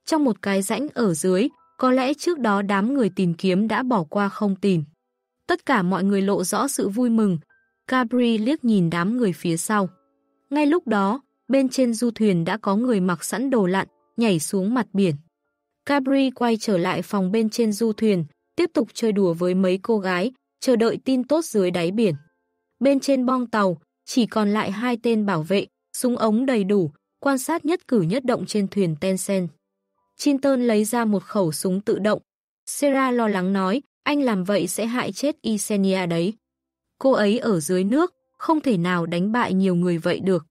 Trong một cái rãnh ở dưới, có lẽ trước đó đám người tìm kiếm đã bỏ qua không tìm. Tất cả mọi người lộ rõ sự vui mừng. gabri liếc nhìn đám người phía sau. Ngay lúc đó, bên trên du thuyền đã có người mặc sẵn đồ lặn, nhảy xuống mặt biển. Cabri quay trở lại phòng bên trên du thuyền, tiếp tục chơi đùa với mấy cô gái, chờ đợi tin tốt dưới đáy biển. Bên trên bong tàu, chỉ còn lại hai tên bảo vệ, súng ống đầy đủ, quan sát nhất cử nhất động trên thuyền Tencent. Chinton lấy ra một khẩu súng tự động. Sarah lo lắng nói, anh làm vậy sẽ hại chết Isenia đấy. Cô ấy ở dưới nước, không thể nào đánh bại nhiều người vậy được.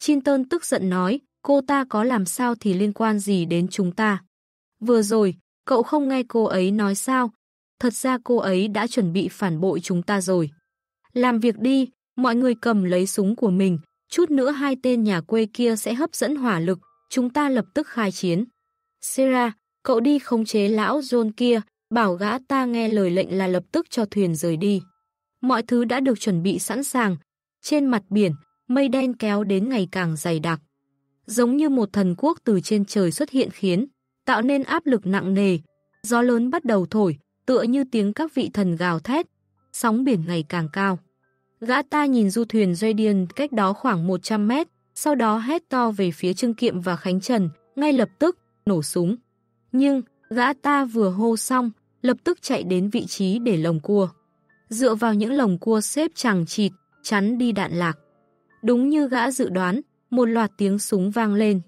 Chinton tức giận nói, cô ta có làm sao thì liên quan gì đến chúng ta. Vừa rồi, cậu không nghe cô ấy nói sao? Thật ra cô ấy đã chuẩn bị phản bội chúng ta rồi. Làm việc đi, mọi người cầm lấy súng của mình, chút nữa hai tên nhà quê kia sẽ hấp dẫn hỏa lực, chúng ta lập tức khai chiến. Sera, cậu đi khống chế lão John kia, bảo gã ta nghe lời lệnh là lập tức cho thuyền rời đi. Mọi thứ đã được chuẩn bị sẵn sàng. Trên mặt biển, mây đen kéo đến ngày càng dày đặc. Giống như một thần quốc từ trên trời xuất hiện khiến, tạo nên áp lực nặng nề. Gió lớn bắt đầu thổi, tựa như tiếng các vị thần gào thét. Sóng biển ngày càng cao. Gã ta nhìn du thuyền Radiant cách đó khoảng 100 mét, sau đó hét to về phía Trương Kiệm và Khánh Trần, ngay lập tức, nổ súng. Nhưng, gã ta vừa hô xong, lập tức chạy đến vị trí để lồng cua. Dựa vào những lồng cua xếp chẳng chịt, chắn đi đạn lạc. Đúng như gã dự đoán, một loạt tiếng súng vang lên.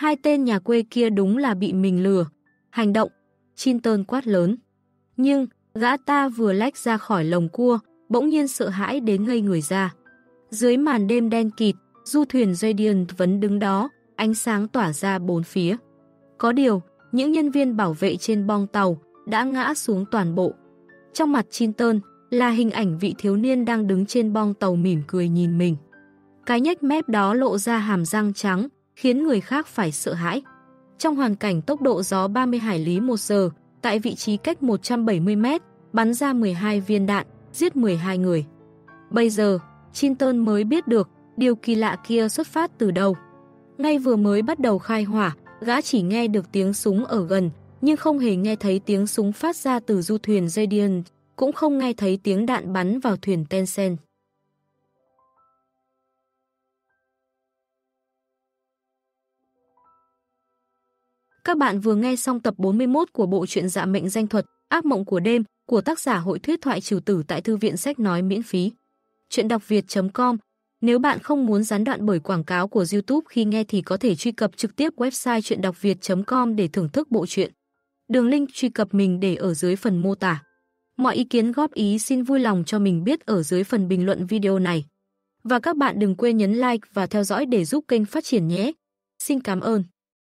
Hai tên nhà quê kia đúng là bị mình lừa. Hành động, Chinton quát lớn. Nhưng, gã ta vừa lách ra khỏi lồng cua, bỗng nhiên sợ hãi đến ngây người ra. Dưới màn đêm đen kịt, du thuyền Radiant vẫn đứng đó, ánh sáng tỏa ra bốn phía. Có điều, những nhân viên bảo vệ trên bong tàu đã ngã xuống toàn bộ. Trong mặt Chinton là hình ảnh vị thiếu niên đang đứng trên bong tàu mỉm cười nhìn mình. Cái nhếch mép đó lộ ra hàm răng trắng, khiến người khác phải sợ hãi. Trong hoàn cảnh tốc độ gió 30 hải lý một giờ, tại vị trí cách 170 mét, bắn ra 12 viên đạn, giết 12 người. Bây giờ, Chinton mới biết được điều kỳ lạ kia xuất phát từ đâu. Ngay vừa mới bắt đầu khai hỏa, gã chỉ nghe được tiếng súng ở gần, nhưng không hề nghe thấy tiếng súng phát ra từ du thuyền Radiant, cũng không nghe thấy tiếng đạn bắn vào thuyền Tencent. Các bạn vừa nghe xong tập 41 của bộ truyện Dạ mệnh danh thuật, Ác mộng của đêm của tác giả hội thuyết thoại trừ tử tại thư viện sách nói miễn phí. Truyện đọc việt.com Nếu bạn không muốn gián đoạn bởi quảng cáo của YouTube khi nghe thì có thể truy cập trực tiếp website chuyện đọc việt.com để thưởng thức bộ truyện. Đường link truy cập mình để ở dưới phần mô tả. Mọi ý kiến góp ý xin vui lòng cho mình biết ở dưới phần bình luận video này. Và các bạn đừng quên nhấn like và theo dõi để giúp kênh phát triển nhé. Xin cảm ơn.